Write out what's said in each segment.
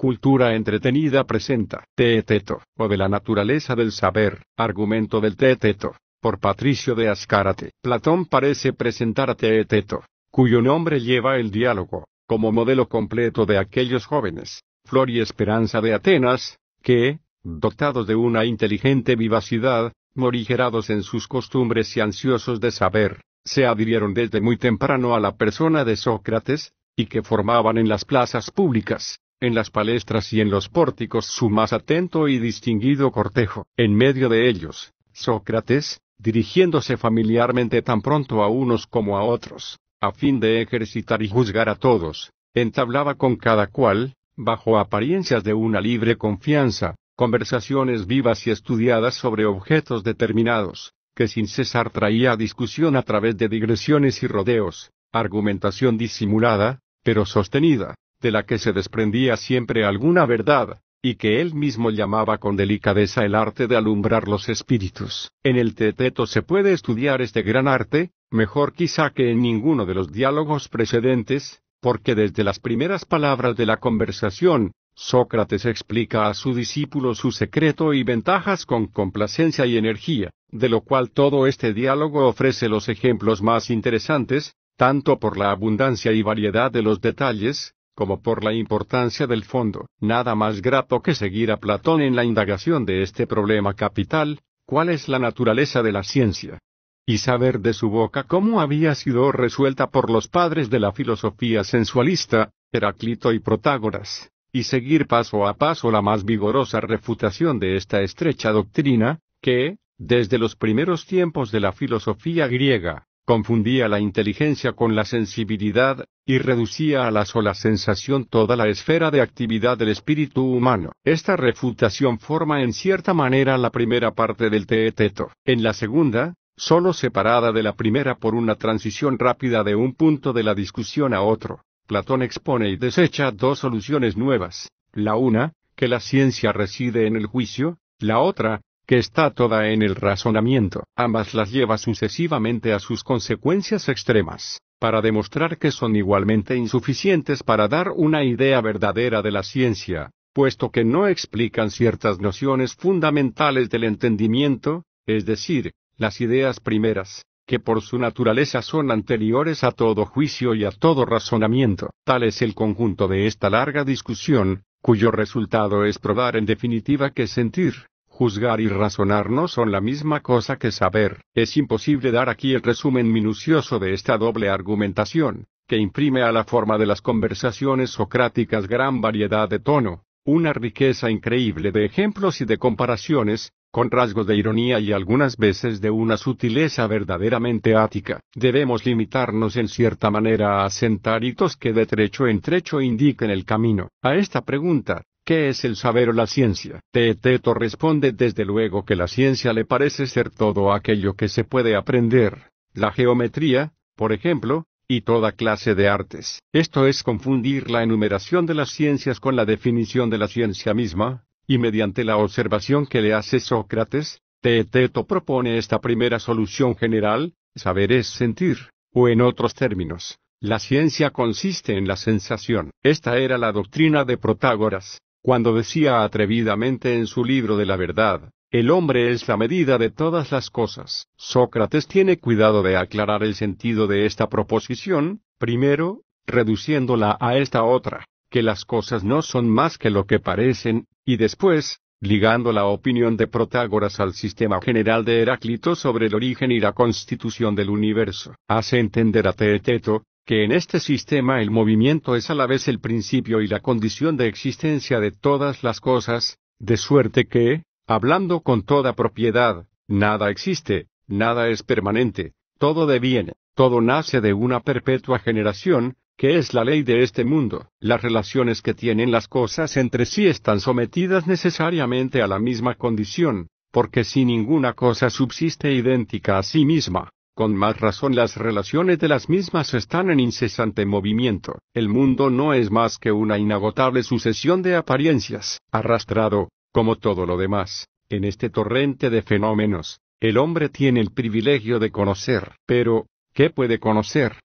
Cultura entretenida presenta Teeteto, o de la naturaleza del saber, argumento del Teeteto, por Patricio de Azcárate. Platón parece presentar a Teeteto, cuyo nombre lleva el diálogo, como modelo completo de aquellos jóvenes, flor y esperanza de Atenas, que, dotados de una inteligente vivacidad, morigerados en sus costumbres y ansiosos de saber, se adhirieron desde muy temprano a la persona de Sócrates, y que formaban en las plazas públicas, en las palestras y en los pórticos su más atento y distinguido cortejo. En medio de ellos, Sócrates, dirigiéndose familiarmente tan pronto a unos como a otros, a fin de ejercitar y juzgar a todos, entablaba con cada cual, bajo apariencias de una libre confianza, conversaciones vivas y estudiadas sobre objetos determinados, que sin cesar traía discusión a través de digresiones y rodeos, argumentación disimulada, pero sostenida, de la que se desprendía siempre alguna verdad, y que él mismo llamaba con delicadeza el arte de alumbrar los espíritus. En el Teteto se puede estudiar este gran arte, mejor quizá que en ninguno de los diálogos precedentes, porque desde las primeras palabras de la conversación, Sócrates explica a su discípulo su secreto y ventajas con complacencia y energía, de lo cual todo este diálogo ofrece los ejemplos más interesantes, tanto por la abundancia y variedad de los detalles, como por la importancia del fondo. Nada más grato que seguir a Platón en la indagación de este problema capital, cuál es la naturaleza de la ciencia. Y saber de su boca cómo había sido resuelta por los padres de la filosofía sensualista, Heráclito y Protágoras, y seguir paso a paso la más vigorosa refutación de esta estrecha doctrina, que, desde los primeros tiempos de la filosofía griega, confundía la inteligencia con la sensibilidad, y reducía a la sola sensación toda la esfera de actividad del espíritu humano. Esta refutación forma en cierta manera la primera parte del Teeteto. En la segunda, solo separada de la primera por una transición rápida de un punto de la discusión a otro, Platón expone y desecha dos soluciones nuevas. La una, que la ciencia reside en el juicio, la otra, que está toda en el razonamiento. Ambas las lleva sucesivamente a sus consecuencias extremas, para demostrar que son igualmente insuficientes para dar una idea verdadera de la ciencia, puesto que no explican ciertas nociones fundamentales del entendimiento, es decir, las ideas primeras, que por su naturaleza son anteriores a todo juicio y a todo razonamiento. Tal es el conjunto de esta larga discusión, cuyo resultado es probar en definitiva que sentir, Juzgar y razonar no son la misma cosa que saber. Es imposible dar aquí el resumen minucioso de esta doble argumentación, que imprime a la forma de las conversaciones socráticas gran variedad de tono, una riqueza increíble de ejemplos y de comparaciones, con rasgos de ironía y algunas veces de una sutileza verdaderamente ática. Debemos limitarnos en cierta manera a sentar hitos que de trecho en trecho indiquen el camino. A esta pregunta, ¿Qué es el saber o la ciencia? Teeteto responde desde luego que la ciencia le parece ser todo aquello que se puede aprender, la geometría, por ejemplo, y toda clase de artes. Esto es confundir la enumeración de las ciencias con la definición de la ciencia misma, y mediante la observación que le hace Sócrates, Teeteto propone esta primera solución general, saber es sentir, o en otros términos, la ciencia consiste en la sensación. Esta era la doctrina de Protágoras, cuando decía atrevidamente en su libro de la verdad, el hombre es la medida de todas las cosas. Sócrates tiene cuidado de aclarar el sentido de esta proposición, primero, reduciéndola a esta otra, que las cosas no son más que lo que parecen, y después, ligando la opinión de Protágoras al sistema general de Heráclito sobre el origen y la constitución del universo. Hace entender a Teeteto, que en este sistema el movimiento es a la vez el principio y la condición de existencia de todas las cosas, de suerte que, hablando con toda propiedad, nada existe, nada es permanente, todo deviene, todo nace de una perpetua generación, que es la ley de este mundo. Las relaciones que tienen las cosas entre sí están sometidas necesariamente a la misma condición, porque si ninguna cosa subsiste idéntica a sí misma, con más razón las relaciones de las mismas están en incesante movimiento. El mundo no es más que una inagotable sucesión de apariencias, arrastrado, como todo lo demás, en este torrente de fenómenos. El hombre tiene el privilegio de conocer. Pero, ¿qué puede conocer?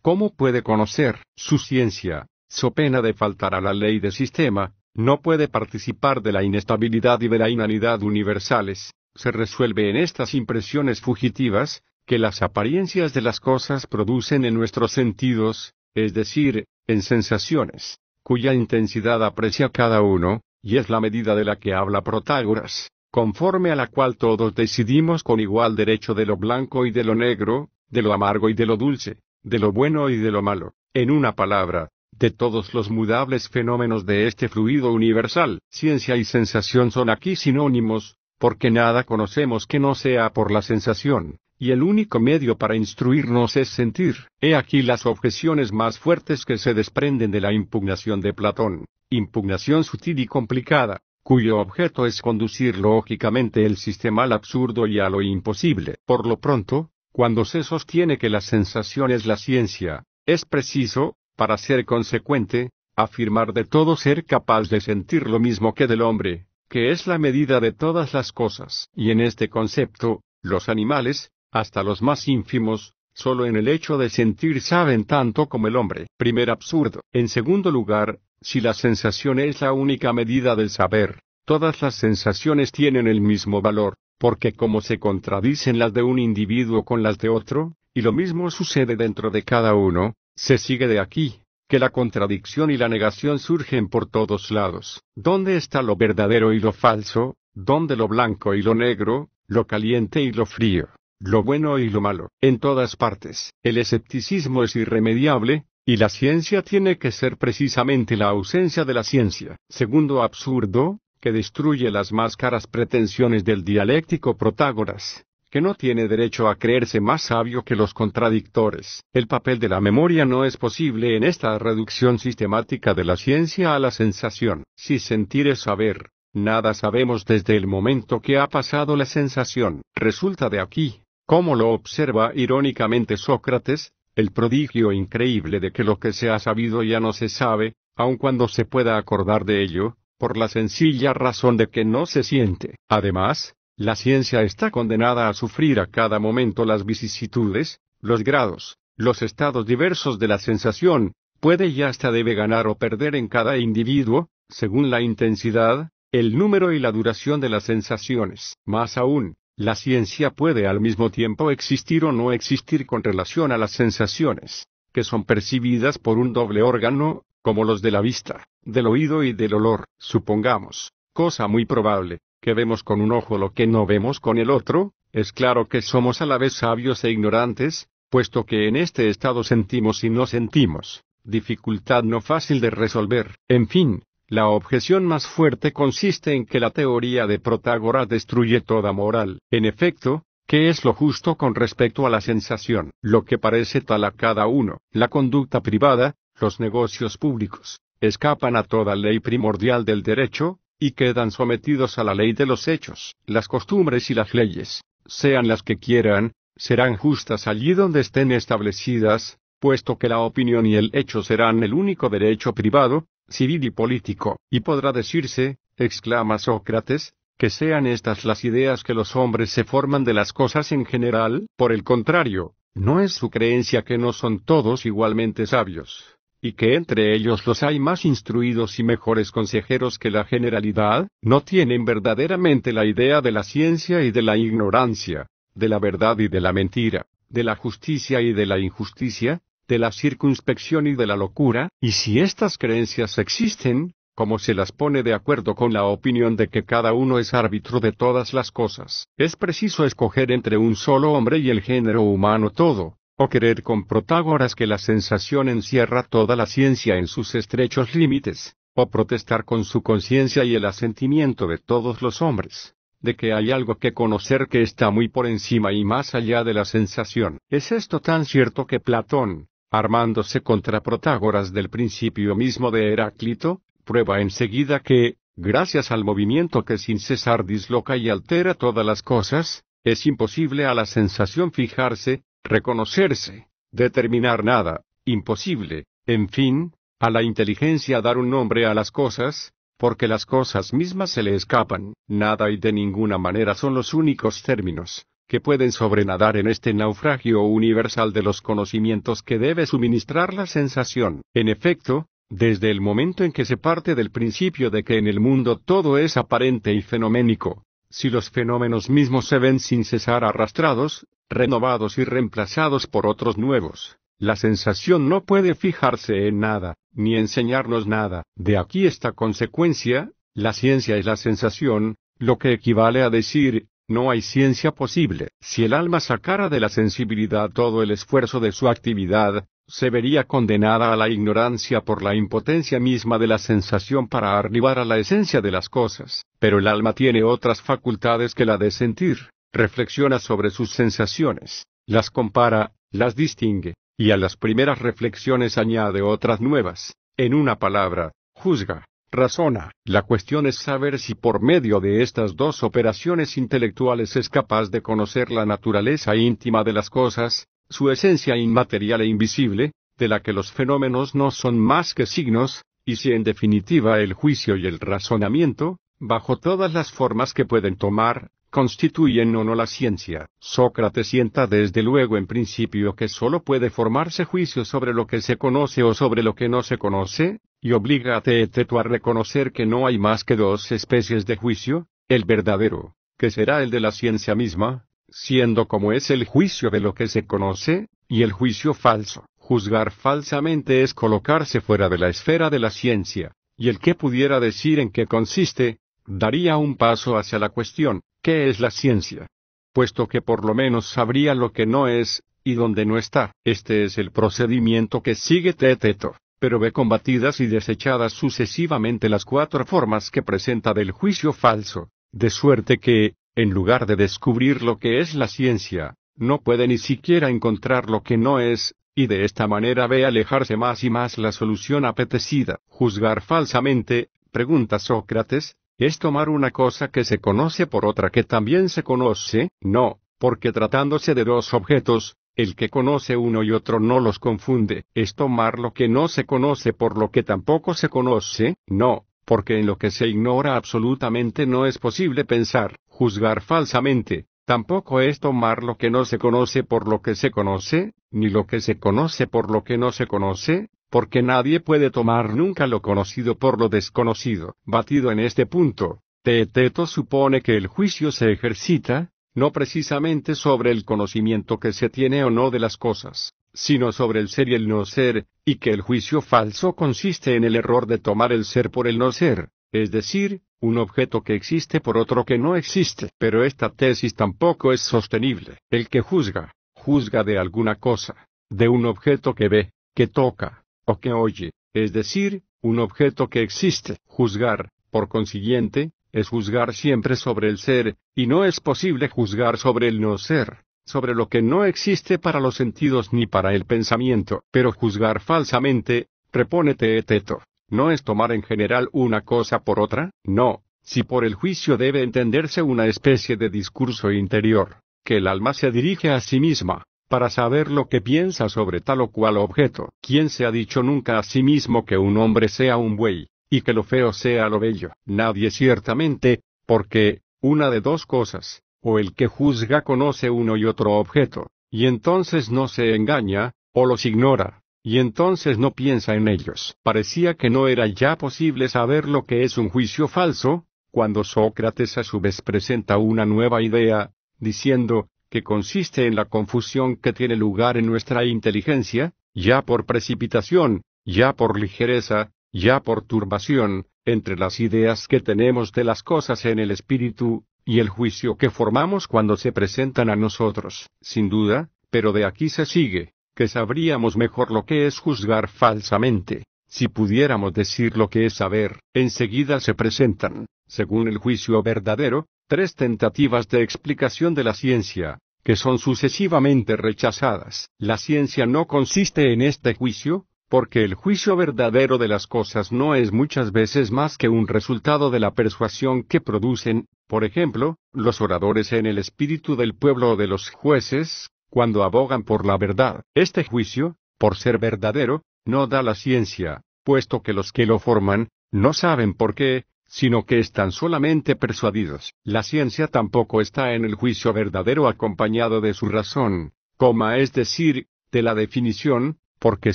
¿Cómo puede conocer? Su ciencia, so pena de faltar a la ley de sistema, no puede participar de la inestabilidad y de la inanidad universales, se resuelve en estas impresiones fugitivas, que las apariencias de las cosas producen en nuestros sentidos, es decir, en sensaciones, cuya intensidad aprecia cada uno, y es la medida de la que habla Protágoras, conforme a la cual todos decidimos con igual derecho de lo blanco y de lo negro, de lo amargo y de lo dulce, de lo bueno y de lo malo, en una palabra, de todos los mudables fenómenos de este fluido universal. Ciencia y sensación son aquí sinónimos, porque nada conocemos que no sea por la sensación, y el único medio para instruirnos es sentir. He aquí las objeciones más fuertes que se desprenden de la impugnación de Platón, impugnación sutil y complicada, cuyo objeto es conducir lógicamente el sistema al absurdo y a lo imposible. Por lo pronto, cuando se sostiene que la sensación es la ciencia, es preciso, para ser consecuente, afirmar de todo ser capaz de sentir lo mismo que del hombre, que es la medida de todas las cosas. Y en este concepto, los animales, hasta los más ínfimos, solo en el hecho de sentir saben tanto como el hombre. Primer absurdo. En segundo lugar, si la sensación es la única medida del saber, todas las sensaciones tienen el mismo valor, porque como se contradicen las de un individuo con las de otro, y lo mismo sucede dentro de cada uno, se sigue de aquí, que la contradicción y la negación surgen por todos lados. ¿Dónde está lo verdadero y lo falso? ¿Dónde lo blanco y lo negro? ¿Lo caliente y lo frío? ¿Lo bueno y lo malo? En todas partes. El escepticismo es irremediable, y la ciencia tiene que ser precisamente la ausencia de la ciencia. Segundo absurdo, que destruye las más caras pretensiones del dialéctico Protágoras, que no tiene derecho a creerse más sabio que los contradictores. El papel de la memoria no es posible en esta reducción sistemática de la ciencia a la sensación. Si sentir es saber, nada sabemos desde el momento que ha pasado la sensación. Resulta de aquí, como lo observa irónicamente Sócrates, el prodigio increíble de que lo que se ha sabido ya no se sabe, aun cuando se pueda acordar de ello, por la sencilla razón de que no se siente. Además, la ciencia está condenada a sufrir a cada momento las vicisitudes, los grados, los estados diversos de la sensación, puede y hasta debe ganar o perder en cada individuo, según la intensidad, el número y la duración de las sensaciones. Más aún, la ciencia puede al mismo tiempo existir o no existir con relación a las sensaciones, que son percibidas por un doble órgano, como los de la vista, del oído y del olor. Supongamos, cosa muy probable, que vemos con un ojo lo que no vemos con el otro, es claro que somos a la vez sabios e ignorantes, puesto que en este estado sentimos y no sentimos, dificultad no fácil de resolver. En fin, la objeción más fuerte consiste en que la teoría de Protágoras destruye toda moral. En efecto, ¿qué es lo justo con respecto a la sensación? Lo que parece tal a cada uno. La conducta privada, los negocios públicos, escapan a toda ley primordial del derecho, y quedan sometidos a la ley de los hechos. Las costumbres y las leyes, sean las que quieran, serán justas allí donde estén establecidas, puesto que la opinión y el hecho serán el único derecho privado, civil y político. Y podrá decirse, exclama Sócrates, que sean estas las ideas que los hombres se forman de las cosas en general, por el contrario, no es su creencia que no son todos igualmente sabios y que entre ellos los hay más instruidos y mejores consejeros que la generalidad, no tienen verdaderamente la idea de la ciencia y de la ignorancia, de la verdad y de la mentira, de la justicia y de la injusticia, de la circunspección y de la locura, y si estas creencias existen, como se las pone de acuerdo con la opinión de que cada uno es árbitro de todas las cosas, es preciso escoger entre un solo hombre y el género humano todo, o querer con Protágoras que la sensación encierra toda la ciencia en sus estrechos límites, o protestar con su conciencia y el asentimiento de todos los hombres, de que hay algo que conocer que está muy por encima y más allá de la sensación. Es esto tan cierto que Platón, armándose contra Protágoras del principio mismo de Heráclito, prueba enseguida que, gracias al movimiento que sin cesar disloca y altera todas las cosas, es imposible a la sensación fijarse, reconocerse, determinar nada, imposible, en fin, a la inteligencia dar un nombre a las cosas, porque las cosas mismas se le escapan, nada y de ninguna manera son los únicos términos, que pueden sobrenadar en este naufragio universal de los conocimientos que debe suministrar la sensación. En efecto, desde el momento en que se parte del principio de que en el mundo todo es aparente y fenoménico, si los fenómenos mismos se ven sin cesar arrastrados, renovados y reemplazados por otros nuevos, la sensación no puede fijarse en nada, ni enseñarnos nada. De aquí esta consecuencia, la ciencia es la sensación, lo que equivale a decir, no hay ciencia posible. Si el alma sacara de la sensibilidad todo el esfuerzo de su actividad, se vería condenada a la ignorancia por la impotencia misma de la sensación para arribar a la esencia de las cosas. Pero el alma tiene otras facultades que la de sentir, reflexiona sobre sus sensaciones, las compara, las distingue, y a las primeras reflexiones añade otras nuevas. En una palabra, juzga, razona. La cuestión es saber si por medio de estas dos operaciones intelectuales es capaz de conocer la naturaleza íntima de las cosas, su esencia inmaterial e invisible, de la que los fenómenos no son más que signos, y si en definitiva el juicio y el razonamiento, bajo todas las formas que pueden tomar, constituyen o no la ciencia. Sócrates sienta desde luego en principio que sólo puede formarse juicio sobre lo que se conoce o sobre lo que no se conoce, y obliga a Teeteto a reconocer que no hay más que dos especies de juicio, el verdadero, que será el de la ciencia misma, siendo como es el juicio de lo que se conoce, y el juicio falso. Juzgar falsamente es colocarse fuera de la esfera de la ciencia, y el que pudiera decir en qué consiste, daría un paso hacia la cuestión, ¿qué es la ciencia? Puesto que por lo menos sabría lo que no es, y donde no está. Este es el procedimiento que sigue Teteto, pero ve combatidas y desechadas sucesivamente las cuatro formas que presenta del juicio falso, de suerte que, en lugar de descubrir lo que es la ciencia, no puede ni siquiera encontrar lo que no es, y de esta manera ve alejarse más y más la solución apetecida. Juzgar falsamente, pregunta Sócrates, ¿Es tomar una cosa que se conoce por otra que también se conoce? No, porque tratándose de dos objetos, el que conoce uno y otro no los confunde. ¿Es tomar lo que no se conoce por lo que tampoco se conoce? No, porque en lo que se ignora absolutamente no es posible pensar, juzgar falsamente. Tampoco es tomar lo que no se conoce por lo que se conoce, ni lo que se conoce por lo que no se conoce, porque nadie puede tomar nunca lo conocido por lo desconocido. Batido en este punto, Teeteto supone que el juicio se ejercita, no precisamente sobre el conocimiento que se tiene o no de las cosas, sino sobre el ser y el no ser, y que el juicio falso consiste en el error de tomar el ser por el no ser, es decir, un objeto que existe por otro que no existe. Pero esta tesis tampoco es sostenible. El que juzga, juzga de alguna cosa, de un objeto que ve, que toca, o que oye, es decir, un objeto que existe. Juzgar, por consiguiente, es juzgar siempre sobre el ser, y no es posible juzgar sobre el no ser, sobre lo que no existe para los sentidos ni para el pensamiento. Pero juzgar falsamente, repónete eteto, ¿no es tomar en general una cosa por otra? No, si por el juicio debe entenderse una especie de discurso interior, que el alma se dirige a sí misma, para saber lo que piensa sobre tal o cual objeto. ¿Quién se ha dicho nunca a sí mismo que un hombre sea un buey, y que lo feo sea lo bello? Nadie ciertamente, porque, una de dos cosas, o el que juzga conoce uno y otro objeto, y entonces no se engaña, o los ignora, y entonces no piensa en ellos. Parecía que no era ya posible saber lo que es un juicio falso, cuando Sócrates a su vez presenta una nueva idea, diciendo, que consiste en la confusión que tiene lugar en nuestra inteligencia, ya por precipitación, ya por ligereza, ya por turbación, entre las ideas que tenemos de las cosas en el espíritu, y el juicio que formamos cuando se presentan a nosotros. Sin duda, pero de aquí se sigue, que sabríamos mejor lo que es juzgar falsamente. Si pudiéramos decir lo que es saber, enseguida se presentan, según el juicio verdadero, tres tentativas de explicación de la ciencia, que son sucesivamente rechazadas. La ciencia no consiste en este juicio, porque el juicio verdadero de las cosas no es muchas veces más que un resultado de la persuasión que producen, por ejemplo, los oradores en el espíritu del pueblo o de los jueces, cuando abogan por la verdad. Este juicio, por ser verdadero, no da la ciencia, puesto que los que lo forman, no saben por qué, sino que están solamente persuadidos. La ciencia tampoco está en el juicio verdadero acompañado de su razón, coma es decir, de la definición, porque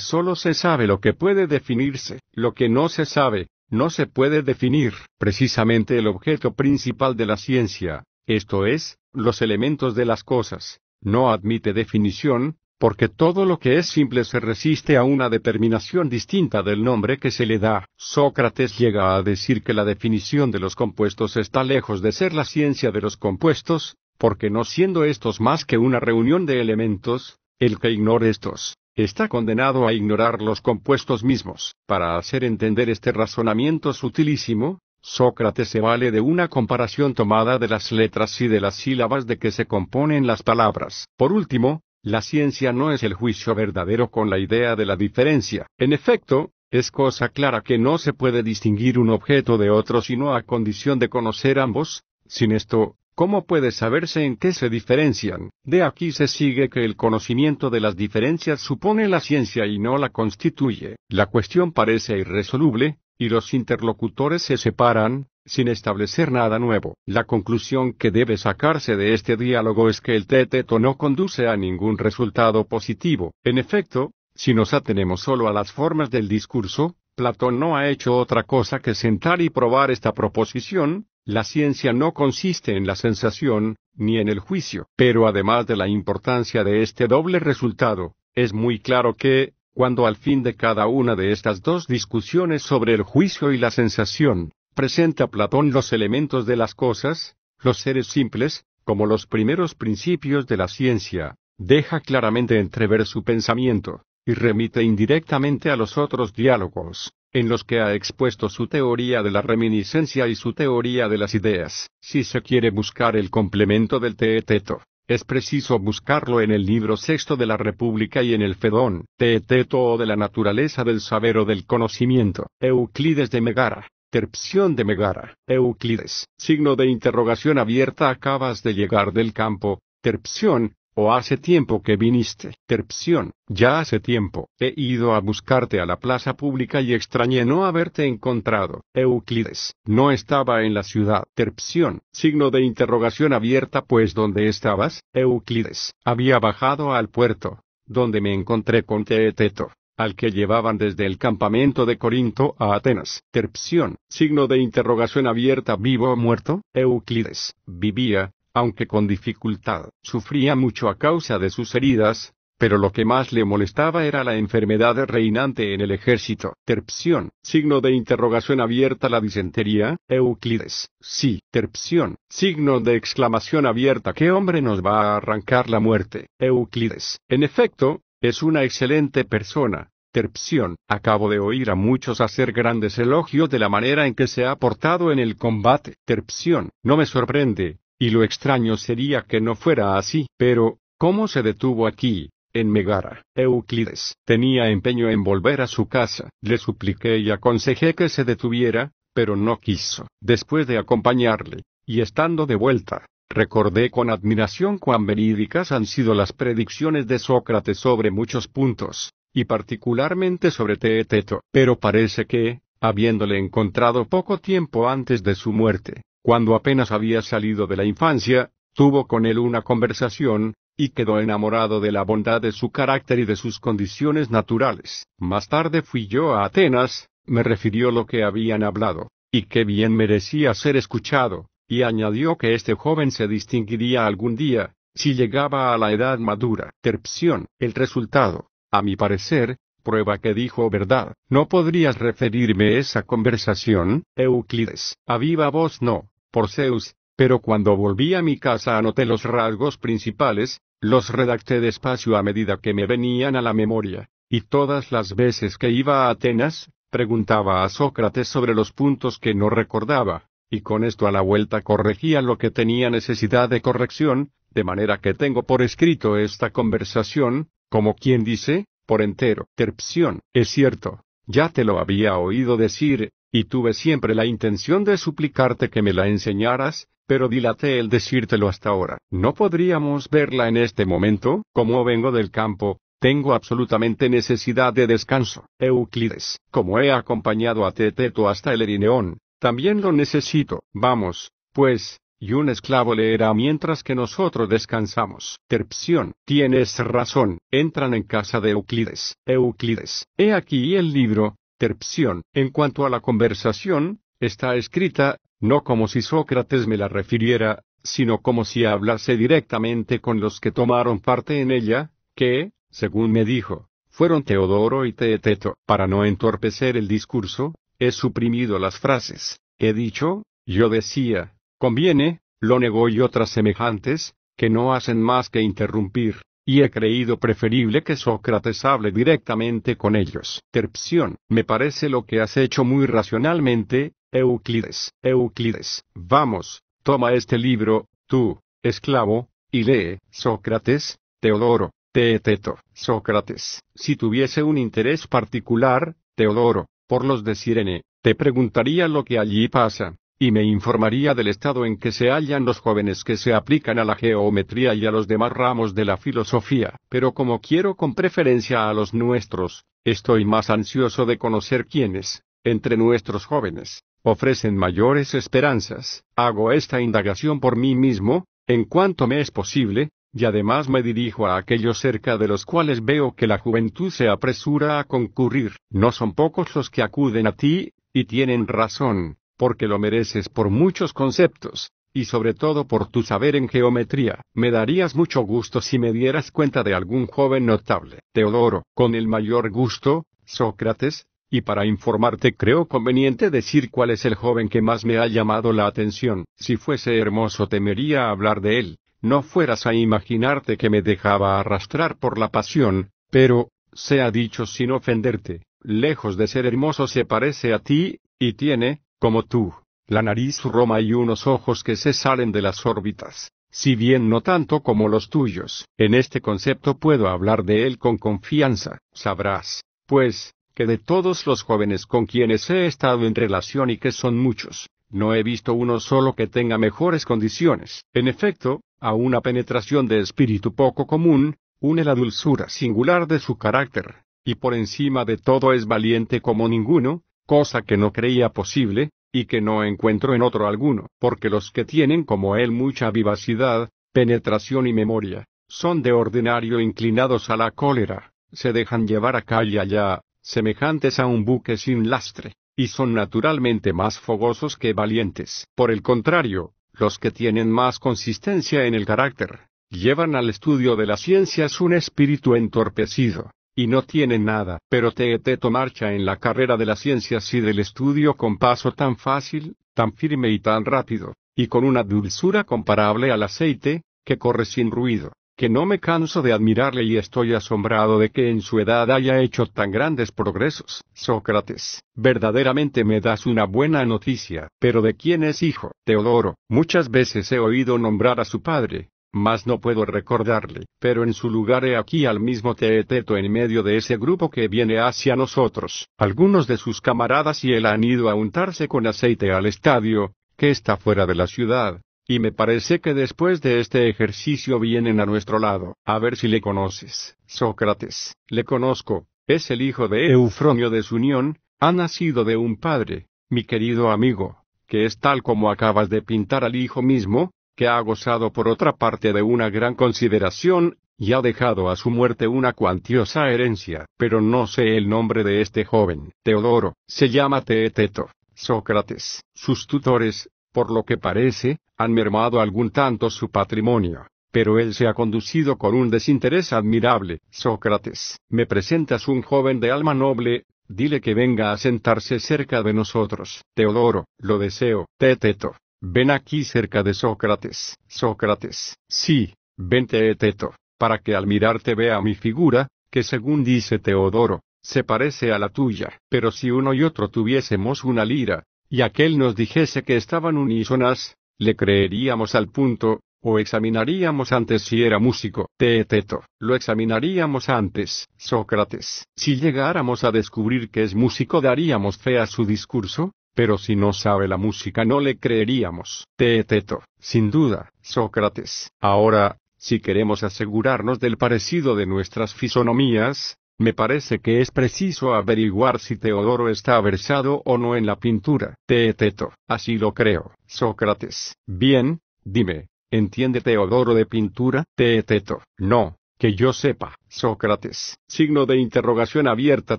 solo se sabe lo que puede definirse, lo que no se sabe, no se puede definir. Precisamente el objeto principal de la ciencia, esto es, los elementos de las cosas, no admite definición, porque todo lo que es simple se resiste a una determinación distinta del nombre que se le da. Sócrates llega a decir que la definición de los compuestos está lejos de ser la ciencia de los compuestos, porque no siendo estos más que una reunión de elementos, el que ignore estos, está condenado a ignorar los compuestos mismos. Para hacer entender este razonamiento sutilísimo, Sócrates se vale de una comparación tomada de las letras y de las sílabas de que se componen las palabras. Por último, la ciencia no es el juicio verdadero con la idea de la diferencia. En efecto, es cosa clara que no se puede distinguir un objeto de otro sino a condición de conocer ambos. Sin esto, ¿cómo puede saberse en qué se diferencian? De aquí se sigue que el conocimiento de las diferencias supone la ciencia y no la constituye. La cuestión parece irresoluble, y los interlocutores se separan, sin establecer nada nuevo. La conclusión que debe sacarse de este diálogo es que el teteto no conduce a ningún resultado positivo. En efecto, si nos atenemos solo a las formas del discurso, Platón no ha hecho otra cosa que sentar y probar esta proposición, la ciencia no consiste en la sensación, ni en el juicio. Pero además de la importancia de este doble resultado, es muy claro que, cuando al fin de cada una de estas dos discusiones sobre el juicio y la sensación, presenta Platón los elementos de las cosas, los seres simples, como los primeros principios de la ciencia, deja claramente entrever su pensamiento, y remite indirectamente a los otros diálogos, en los que ha expuesto su teoría de la reminiscencia y su teoría de las ideas. Si se quiere buscar el complemento del teeteto, es preciso buscarlo en el libro sexto de la República y en el Fedón, teeteto o de la naturaleza del saber o del conocimiento, Euclides de Megara. Terpsión de Megara. Euclides. Signo de interrogación abierta. Acabas de llegar del campo. Terpsión. O hace tiempo que viniste. Terpsión. Ya hace tiempo. He ido a buscarte a la plaza pública y extrañé no haberte encontrado. Euclides. No estaba en la ciudad. Terpsión. Signo de interrogación abierta. Pues ¿dónde estabas? Euclides. Había bajado al puerto. Donde me encontré con Teeteto al que llevaban desde el campamento de Corinto a Atenas. Terpsión, signo de interrogación abierta vivo o muerto, Euclides, vivía, aunque con dificultad, sufría mucho a causa de sus heridas, pero lo que más le molestaba era la enfermedad reinante en el ejército. Terpsión, signo de interrogación abierta la disentería, Euclides, sí, terpsión, signo de exclamación abierta ¿qué hombre nos va a arrancar la muerte? Euclides, en efecto, es una excelente persona. Terpsión, acabo de oír a muchos hacer grandes elogios de la manera en que se ha portado en el combate. Terpsión, no me sorprende, y lo extraño sería que no fuera así. Pero, ¿cómo se detuvo aquí, en Megara? Euclides, tenía empeño en volver a su casa. Le supliqué y aconsejé que se detuviera, pero no quiso. Después de acompañarle, y estando de vuelta, Recordé con admiración cuán verídicas han sido las predicciones de Sócrates sobre muchos puntos, y particularmente sobre Teeteto. Pero parece que, habiéndole encontrado poco tiempo antes de su muerte, cuando apenas había salido de la infancia, tuvo con él una conversación, y quedó enamorado de la bondad de su carácter y de sus condiciones naturales. Más tarde fui yo a Atenas, me refirió lo que habían hablado, y qué bien merecía ser escuchado, y añadió que este joven se distinguiría algún día, si llegaba a la edad madura. Terpsión, el resultado, a mi parecer, prueba que dijo verdad. ¿No podrías referirme esa conversación, Euclides? A viva voz no, por Zeus, pero cuando volví a mi casa anoté los rasgos principales, los redacté despacio a medida que me venían a la memoria, y todas las veces que iba a Atenas, preguntaba a Sócrates sobre los puntos que no recordaba y con esto a la vuelta corregía lo que tenía necesidad de corrección, de manera que tengo por escrito esta conversación, como quien dice, por entero. Terpsión, es cierto, ya te lo había oído decir, y tuve siempre la intención de suplicarte que me la enseñaras, pero dilaté el decírtelo hasta ahora. ¿No podríamos verla en este momento? Como vengo del campo, tengo absolutamente necesidad de descanso. Euclides, como he acompañado a Teteto hasta el Erineón, también lo necesito. Vamos, pues, y un esclavo leerá mientras que nosotros descansamos. Terpsión, tienes razón, entran en casa de Euclides. Euclides, he aquí el libro, Terpsión. En cuanto a la conversación, está escrita, no como si Sócrates me la refiriera, sino como si hablase directamente con los que tomaron parte en ella, que, según me dijo, fueron Teodoro y Teeteto. Para no entorpecer el discurso, he suprimido las frases. He dicho, yo decía, conviene, lo negó y otras semejantes, que no hacen más que interrumpir, y he creído preferible que Sócrates hable directamente con ellos. Terpsión, me parece lo que has hecho muy racionalmente, Euclides. Euclides, vamos, toma este libro, tú, esclavo, y lee, Sócrates, Teodoro, Teeteto, Sócrates, si tuviese un interés particular, Teodoro, por los de Sirene, te preguntaría lo que allí pasa, y me informaría del estado en que se hallan los jóvenes que se aplican a la geometría y a los demás ramos de la filosofía, pero como quiero con preferencia a los nuestros, estoy más ansioso de conocer quiénes, entre nuestros jóvenes, ofrecen mayores esperanzas. Hago esta indagación por mí mismo, en cuanto me es posible, y además me dirijo a aquellos cerca de los cuales veo que la juventud se apresura a concurrir. No son pocos los que acuden a ti, y tienen razón, porque lo mereces por muchos conceptos, y sobre todo por tu saber en geometría. Me darías mucho gusto si me dieras cuenta de algún joven notable. Teodoro, con el mayor gusto, Sócrates, y para informarte creo conveniente decir cuál es el joven que más me ha llamado la atención. Si fuese hermoso temería hablar de él, no fueras a imaginarte que me dejaba arrastrar por la pasión, pero, sea dicho sin ofenderte, lejos de ser hermoso se parece a ti, y tiene, como tú, la nariz roma y unos ojos que se salen de las órbitas, si bien no tanto como los tuyos. En este concepto puedo hablar de él con confianza, sabrás, pues, que de todos los jóvenes con quienes he estado en relación y que son muchos, no he visto uno solo que tenga mejores condiciones. En efecto, a una penetración de espíritu poco común, une la dulzura singular de su carácter, y por encima de todo es valiente como ninguno, cosa que no creía posible, y que no encuentro en otro alguno, porque los que tienen como él mucha vivacidad, penetración y memoria, son de ordinario inclinados a la cólera, se dejan llevar acá y allá, semejantes a un buque sin lastre, y son naturalmente más fogosos que valientes. Por el contrario, los que tienen más consistencia en el carácter, llevan al estudio de las ciencias un espíritu entorpecido, y no tiene nada. Pero Teeteto marcha en la carrera de las ciencias y del estudio con paso tan fácil, tan firme y tan rápido, y con una dulzura comparable al aceite, que corre sin ruido, que no me canso de admirarle y estoy asombrado de que en su edad haya hecho tan grandes progresos. Sócrates, verdaderamente me das una buena noticia, pero ¿de quién es hijo? Teodoro, muchas veces he oído nombrar a su padre, mas no puedo recordarle, pero en su lugar he aquí al mismo Teeteto en medio de ese grupo que viene hacia nosotros. Algunos de sus camaradas y él han ido a untarse con aceite al estadio, que está fuera de la ciudad, y me parece que después de este ejercicio vienen a nuestro lado. A ver si le conoces. Sócrates, le conozco, es el hijo de Eufronio de Sunión, ha nacido de un padre, mi querido amigo, que es tal como acabas de pintar al hijo mismo, que ha gozado por otra parte de una gran consideración, y ha dejado a su muerte una cuantiosa herencia, pero no sé el nombre de este joven. Teodoro, se llama Teeteto. Sócrates, sus tutores, por lo que parece, han mermado algún tanto su patrimonio. Pero él se ha conducido con un desinterés admirable. Sócrates, me presentas un joven de alma noble, dile que venga a sentarse cerca de nosotros. Teodoro, lo deseo. Teeteto, Ven aquí cerca de Sócrates. Sócrates. Sí, vente Eteto, para que al mirarte vea mi figura, que según dice Teodoro, se parece a la tuya. Pero si uno y otro tuviésemos una lira, y aquel nos dijese que estaban unísonas, le creeríamos al punto, o examinaríamos antes si era músico. Teeteto, lo examinaríamos antes. Sócrates, si llegáramos a descubrir que es músico daríamos fe a su discurso, pero si no sabe la música no le creeríamos. Teeteto, sin duda, Sócrates. Ahora, si queremos asegurarnos del parecido de nuestras fisonomías, me parece que es preciso averiguar si Teodoro está versado o no en la pintura. Teeteto, así lo creo. Sócrates. Bien, Dime, ¿entiende Teodoro de pintura? Teeteto. No, que yo sepa. Sócrates. Signo de interrogación abierta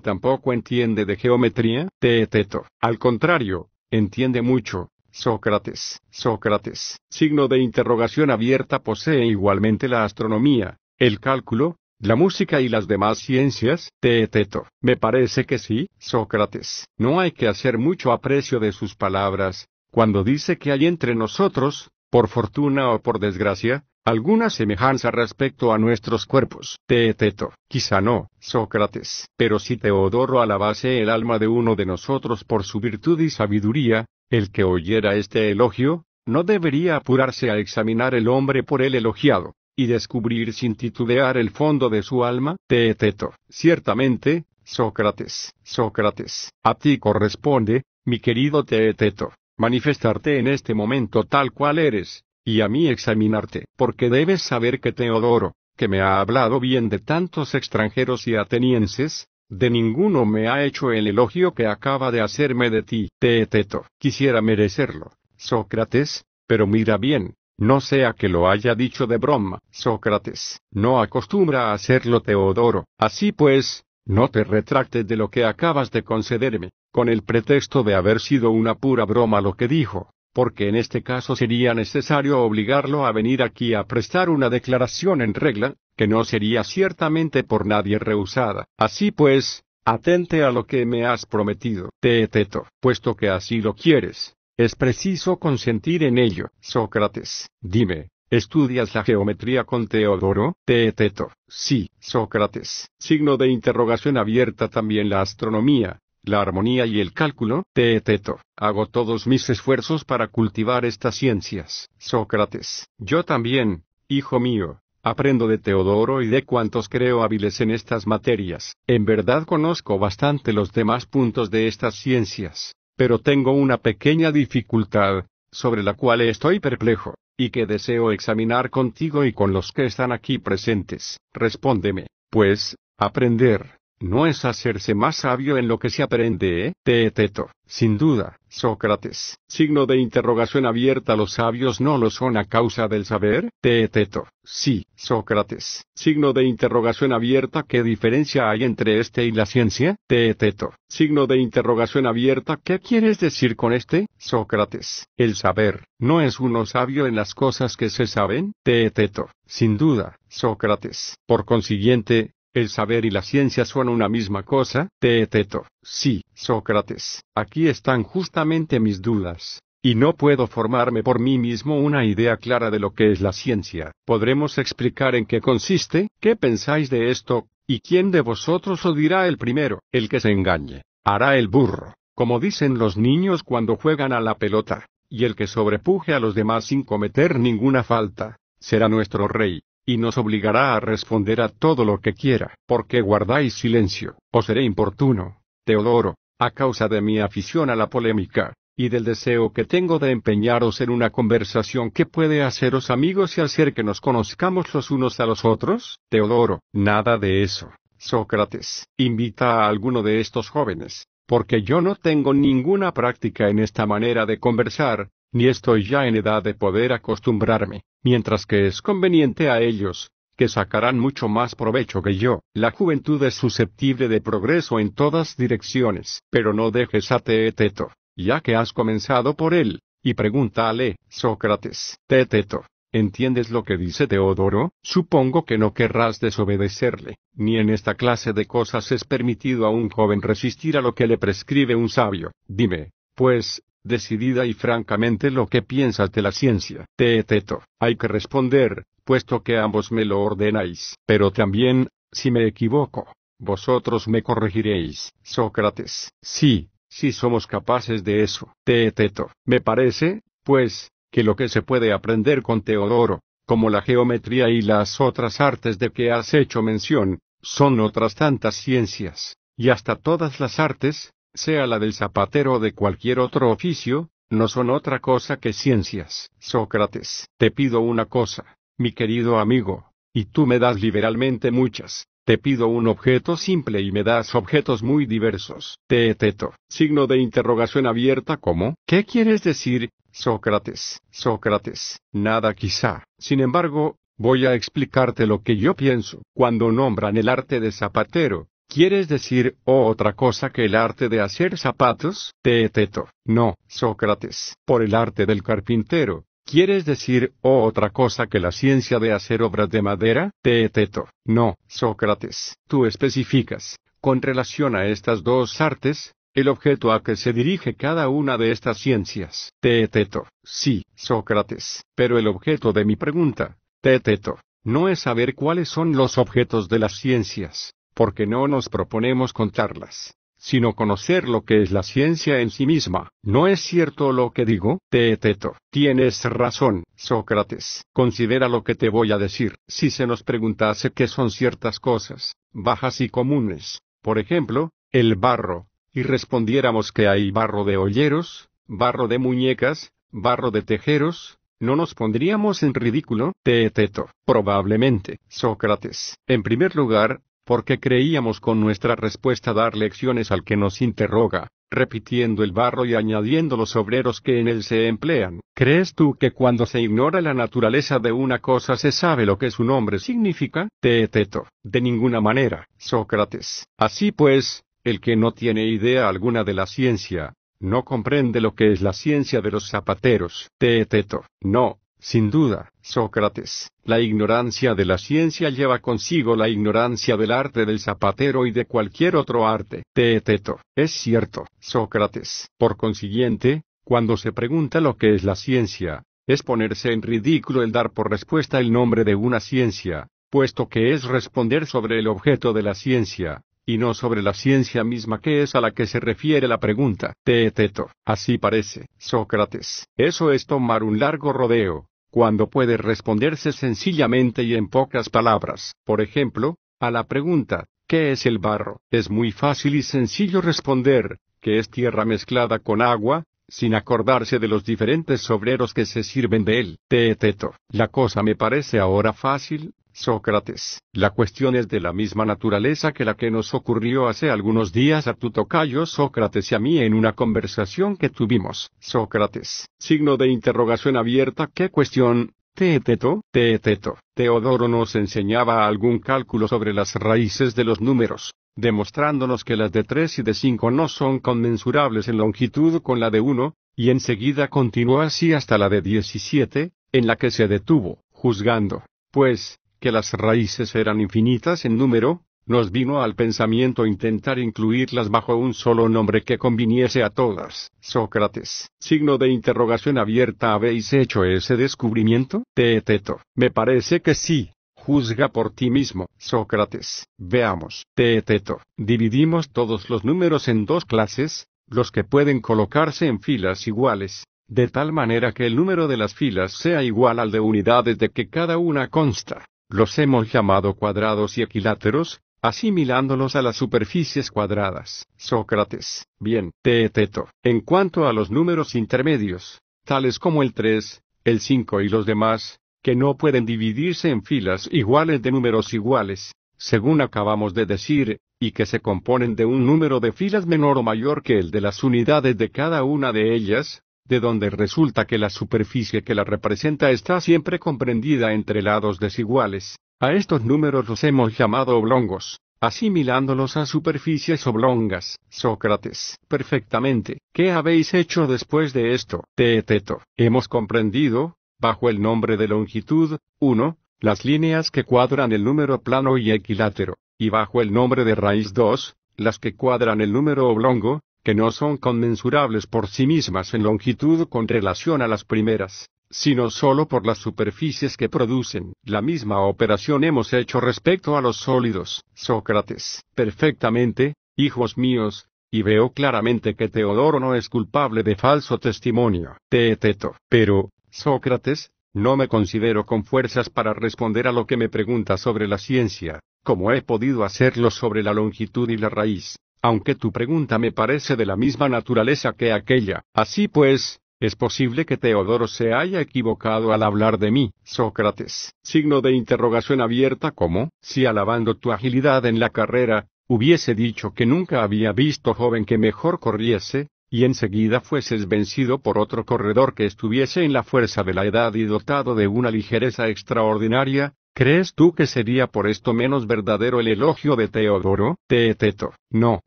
tampoco entiende de geometría. Teeteto. Al contrario, entiende mucho. Sócrates. Sócrates. Signo de interrogación abierta posee igualmente la astronomía, el cálculo, la música y las demás ciencias, Teeteto. Me parece que sí, Sócrates. No hay que hacer mucho aprecio de sus palabras, cuando dice que hay entre nosotros, por fortuna o por desgracia, alguna semejanza respecto a nuestros cuerpos. Teeteto. Quizá no, Sócrates. Pero si Teodoro alabase el alma de uno de nosotros por su virtud y sabiduría, el que oyera este elogio, no debería apurarse a examinar el hombre por él elogiado y descubrir sin titubear el fondo de su alma, Teeteto. Ciertamente, Sócrates, Sócrates, a ti corresponde, mi querido Teeteto, manifestarte en este momento tal cual eres, y a mí examinarte, porque debes saber que Teodoro, que me ha hablado bien de tantos extranjeros y atenienses, de ninguno me ha hecho el elogio que acaba de hacerme de ti, Teeteto. Quisiera merecerlo, Sócrates, pero mira bien, no sea que lo haya dicho de broma, Sócrates, no acostumbra a hacerlo Teodoro. Así pues, no te retractes de lo que acabas de concederme, con el pretexto de haber sido una pura broma lo que dijo, porque en este caso sería necesario obligarlo a venir aquí a prestar una declaración en regla, que no sería ciertamente por nadie rehusada. Así pues, atente a lo que me has prometido, Teeteto, puesto que así lo quieres. Es preciso consentir en ello. Sócrates, dime, ¿estudias la geometría con Teodoro? Teeteto, sí, Sócrates. Signo de interrogación abierta también la astronomía, la armonía y el cálculo. Teeteto, hago todos mis esfuerzos para cultivar estas ciencias. Sócrates, yo también, hijo mío, Aprendo de Teodoro y de cuantos creo hábiles en estas materias. En verdad conozco bastante los demás puntos de estas ciencias pero tengo una pequeña dificultad, sobre la cual estoy perplejo, y que deseo examinar contigo y con los que están aquí presentes. Respóndeme, pues, aprender, ¿no es hacerse más sabio en lo que se aprende, eh? Teeteto, sin duda, Sócrates. Signo de interrogación abierta. ¿Los sabios no lo son a causa del saber? Teeteto. Sí, Sócrates. Signo de interrogación abierta. ¿Qué diferencia hay entre este y la ciencia? Teeteto. Signo de interrogación abierta. ¿Qué quieres decir con este? Sócrates. El saber. ¿No es uno sabio en las cosas que se saben? Teeteto. Sin duda, Sócrates. Por consiguiente, ¿El saber y la ciencia son una misma cosa? Teeteto. Sí, Sócrates. Aquí están justamente mis dudas. Y no puedo formarme por mí mismo una idea clara de lo que es la ciencia. ¿Podremos explicar en qué consiste? ¿Qué pensáis de esto? ¿Y quién de vosotros os dirá el primero? El que se engañe. Hará el burro. Como dicen los niños cuando juegan a la pelota. Y el que sobrepuje a los demás sin cometer ninguna falta. Será nuestro rey y nos obligará a responder a todo lo que quiera. porque guardáis silencio? O seré importuno, Teodoro, a causa de mi afición a la polémica, y del deseo que tengo de empeñaros en una conversación que puede haceros amigos y hacer que nos conozcamos los unos a los otros? Teodoro, nada de eso. Sócrates, invita a alguno de estos jóvenes, porque yo no tengo ninguna práctica en esta manera de conversar, ni estoy ya en edad de poder acostumbrarme, mientras que es conveniente a ellos, que sacarán mucho más provecho que yo. La juventud es susceptible de progreso en todas direcciones, pero no dejes a Teeteto, ya que has comenzado por él, y pregúntale, Sócrates, Teeteto, ¿entiendes lo que dice Teodoro? Supongo que no querrás desobedecerle, ni en esta clase de cosas es permitido a un joven resistir a lo que le prescribe un sabio. Dime, pues, decidida y francamente lo que piensas de la ciencia. Teeteto, hay que responder, puesto que ambos me lo ordenáis. Pero también, si me equivoco, vosotros me corregiréis. Sócrates, sí, sí somos capaces de eso. Teeteto, me parece, pues, que lo que se puede aprender con Teodoro, como la geometría y las otras artes de que has hecho mención, son otras tantas ciencias, y hasta todas las artes, sea la del zapatero o de cualquier otro oficio, no son otra cosa que ciencias. Sócrates, te pido una cosa, mi querido amigo, y tú me das liberalmente muchas. Te pido un objeto simple y me das objetos muy diversos. Teeteto. Signo de interrogación abierta ¿cómo? ¿Qué quieres decir? Sócrates, Sócrates, nada quizá. Sin embargo, voy a explicarte lo que yo pienso. Cuando nombran el arte de zapatero, ¿Quieres decir oh, otra cosa que el arte de hacer zapatos? Teeteto. No, Sócrates. Por el arte del carpintero. ¿Quieres decir oh, otra cosa que la ciencia de hacer obras de madera? Teeteto. No, Sócrates. Tú especificas. Con relación a estas dos artes, el objeto a que se dirige cada una de estas ciencias. Teeteto. Sí, Sócrates. Pero el objeto de mi pregunta, Teeteto, no es saber cuáles son los objetos de las ciencias, porque no nos proponemos contarlas, sino conocer lo que es la ciencia en sí misma. ¿No es cierto lo que digo? Teeteto, tienes razón, Sócrates. Considera lo que te voy a decir. Si se nos preguntase qué son ciertas cosas, bajas y comunes, por ejemplo, el barro, y respondiéramos que hay barro de olleros, barro de muñecas, barro de tejeros, ¿No nos pondríamos en ridículo? Teeteto. Probablemente. Sócrates. En primer lugar, porque creíamos con nuestra respuesta dar lecciones al que nos interroga, repitiendo el barro y añadiendo los obreros que en él se emplean. ¿Crees tú que cuando se ignora la naturaleza de una cosa se sabe lo que su nombre significa? Teeteto. De ninguna manera, Sócrates. Así pues, el que no tiene idea alguna de la ciencia, no comprende lo que es la ciencia de los zapateros. Teeteto. No, sin duda, Sócrates, la ignorancia de la ciencia lleva consigo la ignorancia del arte del zapatero y de cualquier otro arte. Teeteto, es cierto, Sócrates. Por consiguiente, cuando se pregunta lo que es la ciencia, es ponerse en ridículo el dar por respuesta el nombre de una ciencia, puesto que es responder sobre el objeto de la ciencia, y no sobre la ciencia misma que es a la que se refiere la pregunta. Teeteto, así parece, Sócrates. Eso es tomar un largo rodeo, cuando puede responderse sencillamente y en pocas palabras. Por ejemplo, a la pregunta, ¿qué es el barro? Es muy fácil y sencillo responder, que es tierra mezclada con agua, sin acordarse de los diferentes obreros que se sirven de él. Teeteto. La cosa me parece ahora fácil, Sócrates, la cuestión es de la misma naturaleza que la que nos ocurrió hace algunos días a tu tocayo Sócrates y a mí en una conversación que tuvimos. Sócrates, signo de interrogación abierta, ¿qué cuestión? Teeteto, Teeteto, Teodoro nos enseñaba algún cálculo sobre las raíces de los números, demostrándonos que las de tres y de cinco no son conmensurables en longitud con la de uno, y enseguida continuó así hasta la de diecisiete, en la que se detuvo, juzgando, pues, que las raíces eran infinitas en número, nos vino al pensamiento intentar incluirlas bajo un solo nombre que conviniese a todas. Sócrates. Signo de interrogación abierta. ¿Habéis hecho ese descubrimiento? Teeteto. Me parece que sí. Juzga por ti mismo. Sócrates. Veamos. Teeteto. Dividimos todos los números en dos clases, los que pueden colocarse en filas iguales, de tal manera que el número de las filas sea igual al de unidades de que cada una consta. Los hemos llamado cuadrados y equiláteros, asimilándolos a las superficies cuadradas. Sócrates. Bien, Teeteto. En cuanto a los números intermedios, tales como el 3, el 5 y los demás, que no pueden dividirse en filas iguales de números iguales, según acabamos de decir, y que se componen de un número de filas menor o mayor que el de las unidades de cada una de ellas, de donde resulta que la superficie que la representa está siempre comprendida entre lados desiguales. A estos números los hemos llamado oblongos, asimilándolos a superficies oblongas. Sócrates. Perfectamente. ¿Qué habéis hecho después de esto? Teeteto. Hemos comprendido, bajo el nombre de longitud, 1, las líneas que cuadran el número plano y equilátero, y bajo el nombre de raíz 2, las que cuadran el número oblongo, que no son conmensurables por sí mismas en longitud con relación a las primeras, sino sólo por las superficies que producen. La misma operación hemos hecho respecto a los sólidos. Sócrates. Perfectamente, hijos míos, y veo claramente que Teodoro no es culpable de falso testimonio. Teeteto. Pero, Sócrates, no me considero con fuerzas para responder a lo que me pregunta sobre la ciencia, como he podido hacerlo sobre la longitud y la raíz aunque tu pregunta me parece de la misma naturaleza que aquella. Así pues, es posible que Teodoro se haya equivocado al hablar de mí, Sócrates. Signo de interrogación abierta como, si alabando tu agilidad en la carrera, hubiese dicho que nunca había visto joven que mejor corriese, y enseguida fueses vencido por otro corredor que estuviese en la fuerza de la edad y dotado de una ligereza extraordinaria, ¿Crees tú que sería por esto menos verdadero el elogio de Teodoro? Teeteto. No,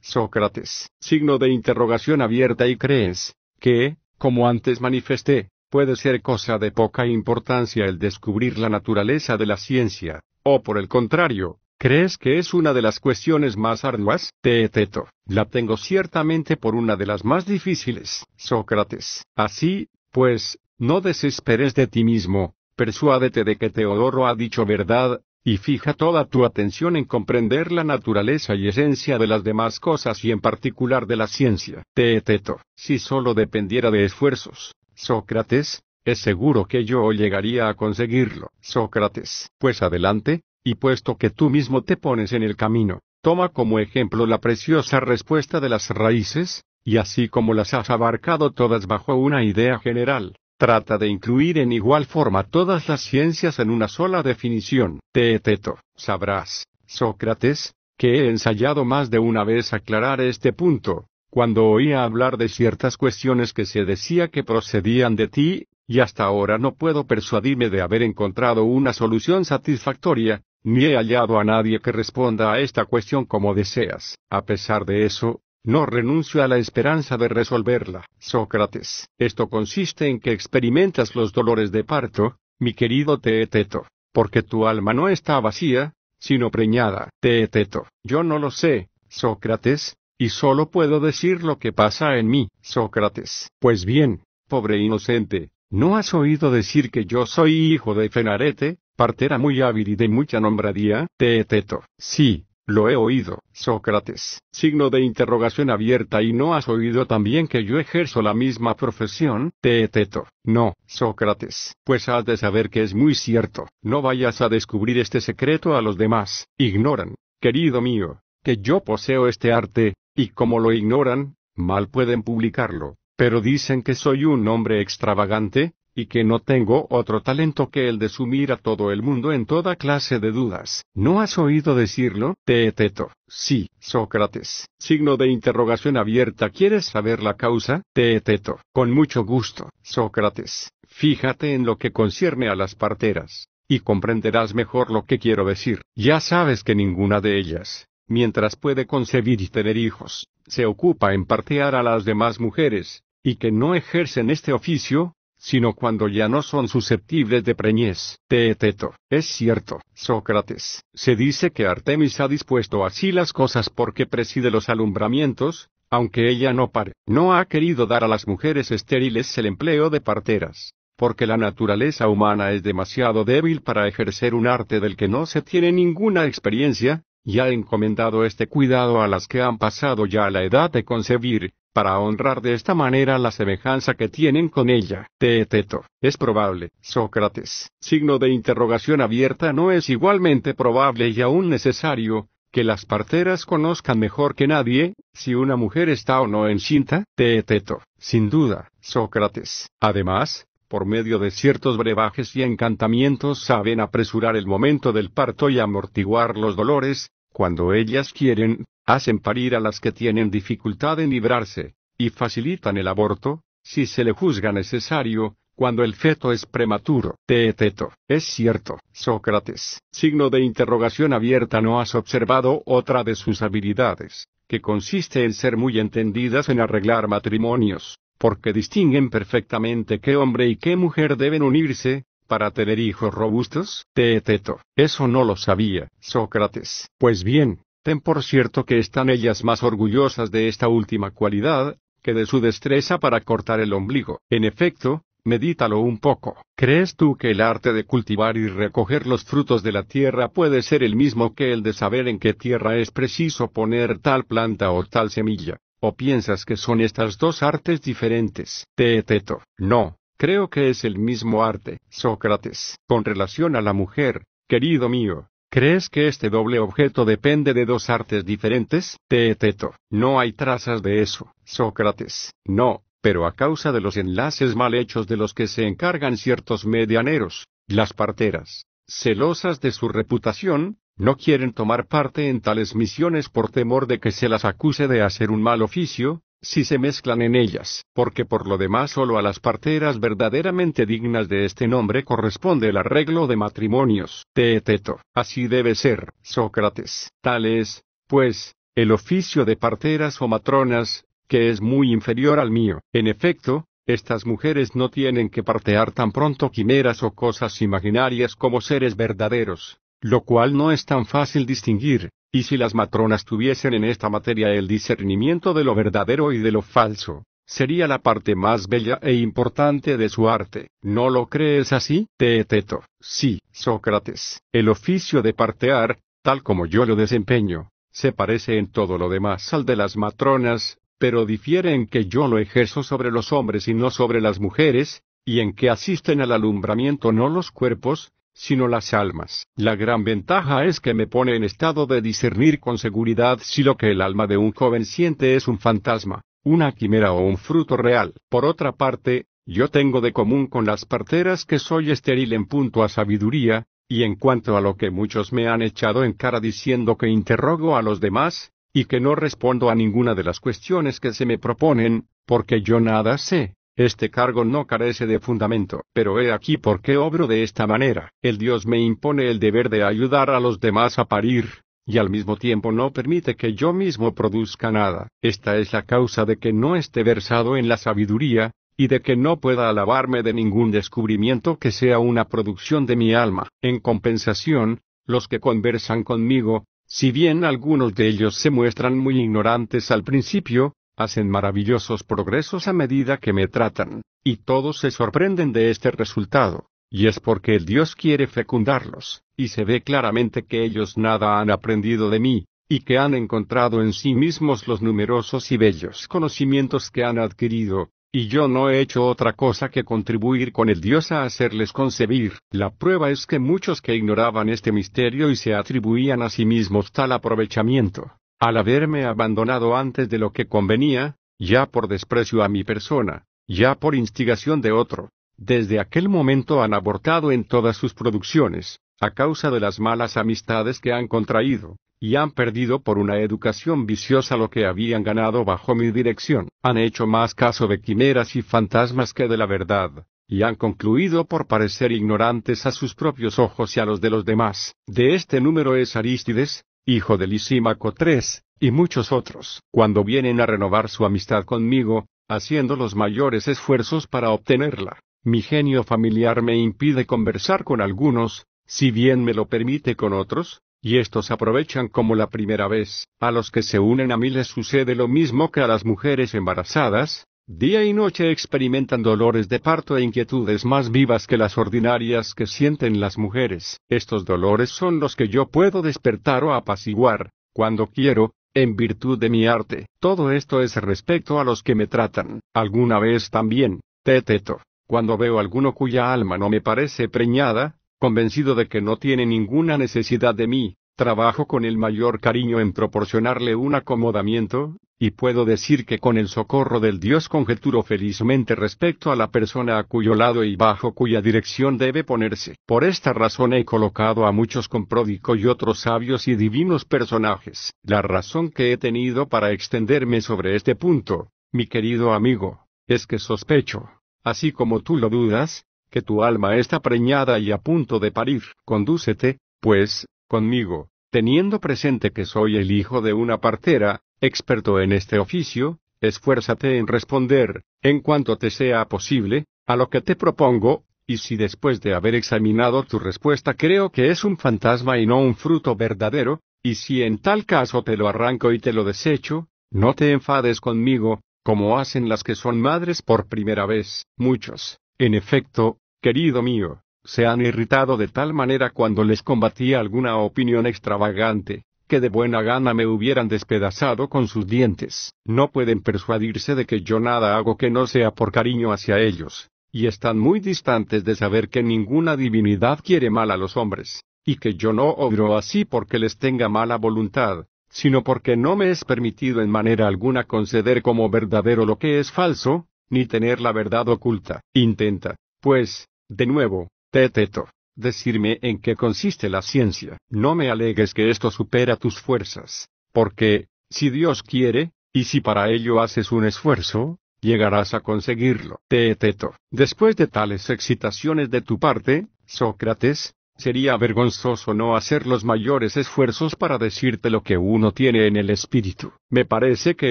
Sócrates. Signo de interrogación abierta y crees que, como antes manifesté, puede ser cosa de poca importancia el descubrir la naturaleza de la ciencia, o por el contrario, ¿crees que es una de las cuestiones más arduas? Teeteto. La tengo ciertamente por una de las más difíciles. Sócrates. Así, pues, no desesperes de ti mismo, persuádete de que Teodoro ha dicho verdad, y fija toda tu atención en comprender la naturaleza y esencia de las demás cosas y en particular de la ciencia. Teeteto, si solo dependiera de esfuerzos, Sócrates, es seguro que yo llegaría a conseguirlo. Sócrates, pues adelante, y puesto que tú mismo te pones en el camino, toma como ejemplo la preciosa respuesta de las raíces, y así como las has abarcado todas bajo una idea general, Trata de incluir en igual forma todas las ciencias en una sola definición. Teeteto, sabrás, Sócrates, que he ensayado más de una vez aclarar este punto, cuando oía hablar de ciertas cuestiones que se decía que procedían de ti, y hasta ahora no puedo persuadirme de haber encontrado una solución satisfactoria, ni he hallado a nadie que responda a esta cuestión como deseas. A pesar de eso, no renuncio a la esperanza de resolverla. Sócrates. Esto consiste en que experimentas los dolores de parto, mi querido Teeteto, porque tu alma no está vacía, sino preñada. Teeteto. Yo no lo sé, Sócrates, y solo puedo decir lo que pasa en mí. Sócrates. Pues bien, pobre inocente, ¿no has oído decir que yo soy hijo de Fenarete, partera muy hábil y de mucha nombradía? Teeteto. Sí, lo he oído, Sócrates. Signo de interrogación abierta y no has oído también que yo ejerzo la misma profesión, Teeteto. No, Sócrates. Pues has de saber que es muy cierto. No vayas a descubrir este secreto a los demás. Ignoran, querido mío, que yo poseo este arte, y como lo ignoran, mal pueden publicarlo. Pero dicen que soy un hombre extravagante, y que no tengo otro talento que el de sumir a todo el mundo en toda clase de dudas. ¿No has oído decirlo? Teeteto. Sí, Sócrates. Signo de interrogación abierta. ¿Quieres saber la causa? Teeteto. Con mucho gusto, Sócrates. Fíjate en lo que concierne a las parteras, y comprenderás mejor lo que quiero decir. Ya sabes que ninguna de ellas, mientras puede concebir y tener hijos, se ocupa en partear a las demás mujeres, y que no ejercen este oficio, sino cuando ya no son susceptibles de preñez. Teeteto, es cierto, Sócrates, se dice que Artemis ha dispuesto así las cosas porque preside los alumbramientos, aunque ella no pare. No ha querido dar a las mujeres estériles el empleo de parteras, porque la naturaleza humana es demasiado débil para ejercer un arte del que no se tiene ninguna experiencia, y ha encomendado este cuidado a las que han pasado ya la edad de concebir, para honrar de esta manera la semejanza que tienen con ella. Teeteto, es probable, Sócrates, signo de interrogación abierta no es igualmente probable y aún necesario, que las parteras conozcan mejor que nadie, si una mujer está o no encinta. Teeteto, sin duda, Sócrates. Además, por medio de ciertos brebajes y encantamientos saben apresurar el momento del parto y amortiguar los dolores, cuando ellas quieren, hacen parir a las que tienen dificultad en librarse, y facilitan el aborto, si se le juzga necesario, cuando el feto es prematuro. Teeteto, es cierto, Sócrates. Signo de interrogación abierta no has observado otra de sus habilidades, que consiste en ser muy entendidas en arreglar matrimonios, porque distinguen perfectamente qué hombre y qué mujer deben unirse, para tener hijos robustos? Teeteto, eso no lo sabía, Sócrates. Pues bien, ten por cierto que están ellas más orgullosas de esta última cualidad, que de su destreza para cortar el ombligo. En efecto, medítalo un poco. ¿Crees tú que el arte de cultivar y recoger los frutos de la tierra puede ser el mismo que el de saber en qué tierra es preciso poner tal planta o tal semilla? ¿O piensas que son estas dos artes diferentes? Teeteto, no, Creo que es el mismo arte, Sócrates. Con relación a la mujer, querido mío, ¿crees que este doble objeto depende de dos artes diferentes? Teeteto, no hay trazas de eso, Sócrates. No, pero a causa de los enlaces mal hechos de los que se encargan ciertos medianeros, las parteras, celosas de su reputación, no quieren tomar parte en tales misiones por temor de que se las acuse de hacer un mal oficio, si se mezclan en ellas, porque por lo demás solo a las parteras verdaderamente dignas de este nombre corresponde el arreglo de matrimonios. Teeteto. Así debe ser, Sócrates. Tal es, pues, el oficio de parteras o matronas, que es muy inferior al mío. En efecto, estas mujeres no tienen que partear tan pronto quimeras o cosas imaginarias como seres verdaderos, lo cual no es tan fácil distinguir, y si las matronas tuviesen en esta materia el discernimiento de lo verdadero y de lo falso, sería la parte más bella e importante de su arte. ¿No lo crees así? Teeteto. Sí, Sócrates. El oficio de partear, tal como yo lo desempeño, se parece en todo lo demás al de las matronas, pero difiere en que yo lo ejerzo sobre los hombres y no sobre las mujeres, y en que asisten al alumbramiento no los cuerpos, sino las almas. La gran ventaja es que me pone en estado de discernir con seguridad si lo que el alma de un joven siente es un fantasma, una quimera o un fruto real. Por otra parte, yo tengo de común con las parteras que soy estéril en punto a sabiduría, y en cuanto a lo que muchos me han echado en cara diciendo que interrogo a los demás, y que no respondo a ninguna de las cuestiones que se me proponen, porque yo nada sé, este cargo no carece de fundamento, pero he aquí por qué obro de esta manera. El Dios me impone el deber de ayudar a los demás a parir, y al mismo tiempo no permite que yo mismo produzca nada. Esta es la causa de que no esté versado en la sabiduría, y de que no pueda alabarme de ningún descubrimiento que sea una producción de mi alma. En compensación, los que conversan conmigo, si bien algunos de ellos se muestran muy ignorantes al principio, hacen maravillosos progresos a medida que me tratan, y todos se sorprenden de este resultado, y es porque el Dios quiere fecundarlos, y se ve claramente que ellos nada han aprendido de mí, y que han encontrado en sí mismos los numerosos y bellos conocimientos que han adquirido, y yo no he hecho otra cosa que contribuir con el Dios a hacerles concebir. La prueba es que muchos que ignoraban este misterio y se atribuían a sí mismos tal aprovechamiento, al haberme abandonado antes de lo que convenía, ya por desprecio a mi persona, ya por instigación de otro, desde aquel momento han abortado en todas sus producciones, a causa de las malas amistades que han contraído, y han perdido por una educación viciosa lo que habían ganado bajo mi dirección. Han hecho más caso de quimeras y fantasmas que de la verdad, y han concluido por parecer ignorantes a sus propios ojos y a los de los demás. De este número es Arístides, hijo de Lisímaco III, y muchos otros. Cuando vienen a renovar su amistad conmigo, haciendo los mayores esfuerzos para obtenerla, mi genio familiar me impide conversar con algunos, si bien me lo permite con otros, y estos aprovechan como la primera vez. A los que se unen a mí les sucede lo mismo que a las mujeres embarazadas, día y noche experimentan dolores de parto e inquietudes más vivas que las ordinarias que sienten las mujeres. Estos dolores son los que yo puedo despertar o apaciguar, cuando quiero, en virtud de mi arte. Todo esto es respecto a los que me tratan. Alguna vez también, teteto, cuando veo alguno cuya alma no me parece preñada, convencido de que no tiene ninguna necesidad de mí, trabajo con el mayor cariño en proporcionarle un acomodamiento, y puedo decir que con el socorro del Dios conjeturo felizmente respecto a la persona a cuyo lado y bajo cuya dirección debe ponerse. Por esta razón he colocado a muchos con pródigo y otros sabios y divinos personajes. La razón que he tenido para extenderme sobre este punto, mi querido amigo, es que sospecho, así como tú lo dudas, que tu alma está preñada y a punto de parir. Condúcete, pues, conmigo, teniendo presente que soy el hijo de una partera, experto en este oficio, esfuérzate en responder, en cuanto te sea posible, a lo que te propongo, y si después de haber examinado tu respuesta creo que es un fantasma y no un fruto verdadero, y si en tal caso te lo arranco y te lo desecho, no te enfades conmigo, como hacen las que son madres por primera vez. Muchos, en efecto, querido mío, se han irritado de tal manera cuando les combatía alguna opinión extravagante, que de buena gana me hubieran despedazado con sus dientes. No pueden persuadirse de que yo nada hago que no sea por cariño hacia ellos, y están muy distantes de saber que ninguna divinidad quiere mal a los hombres, y que yo no obro así porque les tenga mala voluntad, sino porque no me es permitido en manera alguna conceder como verdadero lo que es falso, ni tener la verdad oculta. Intenta, pues, de nuevo, Teteto, decirme en qué consiste la ciencia. No me alegues que esto supera tus fuerzas, porque, si Dios quiere, y si para ello haces un esfuerzo, llegarás a conseguirlo. Teeteto. Después de tales excitaciones de tu parte, Sócrates, sería vergonzoso no hacer los mayores esfuerzos para decirte lo que uno tiene en el espíritu. Me parece que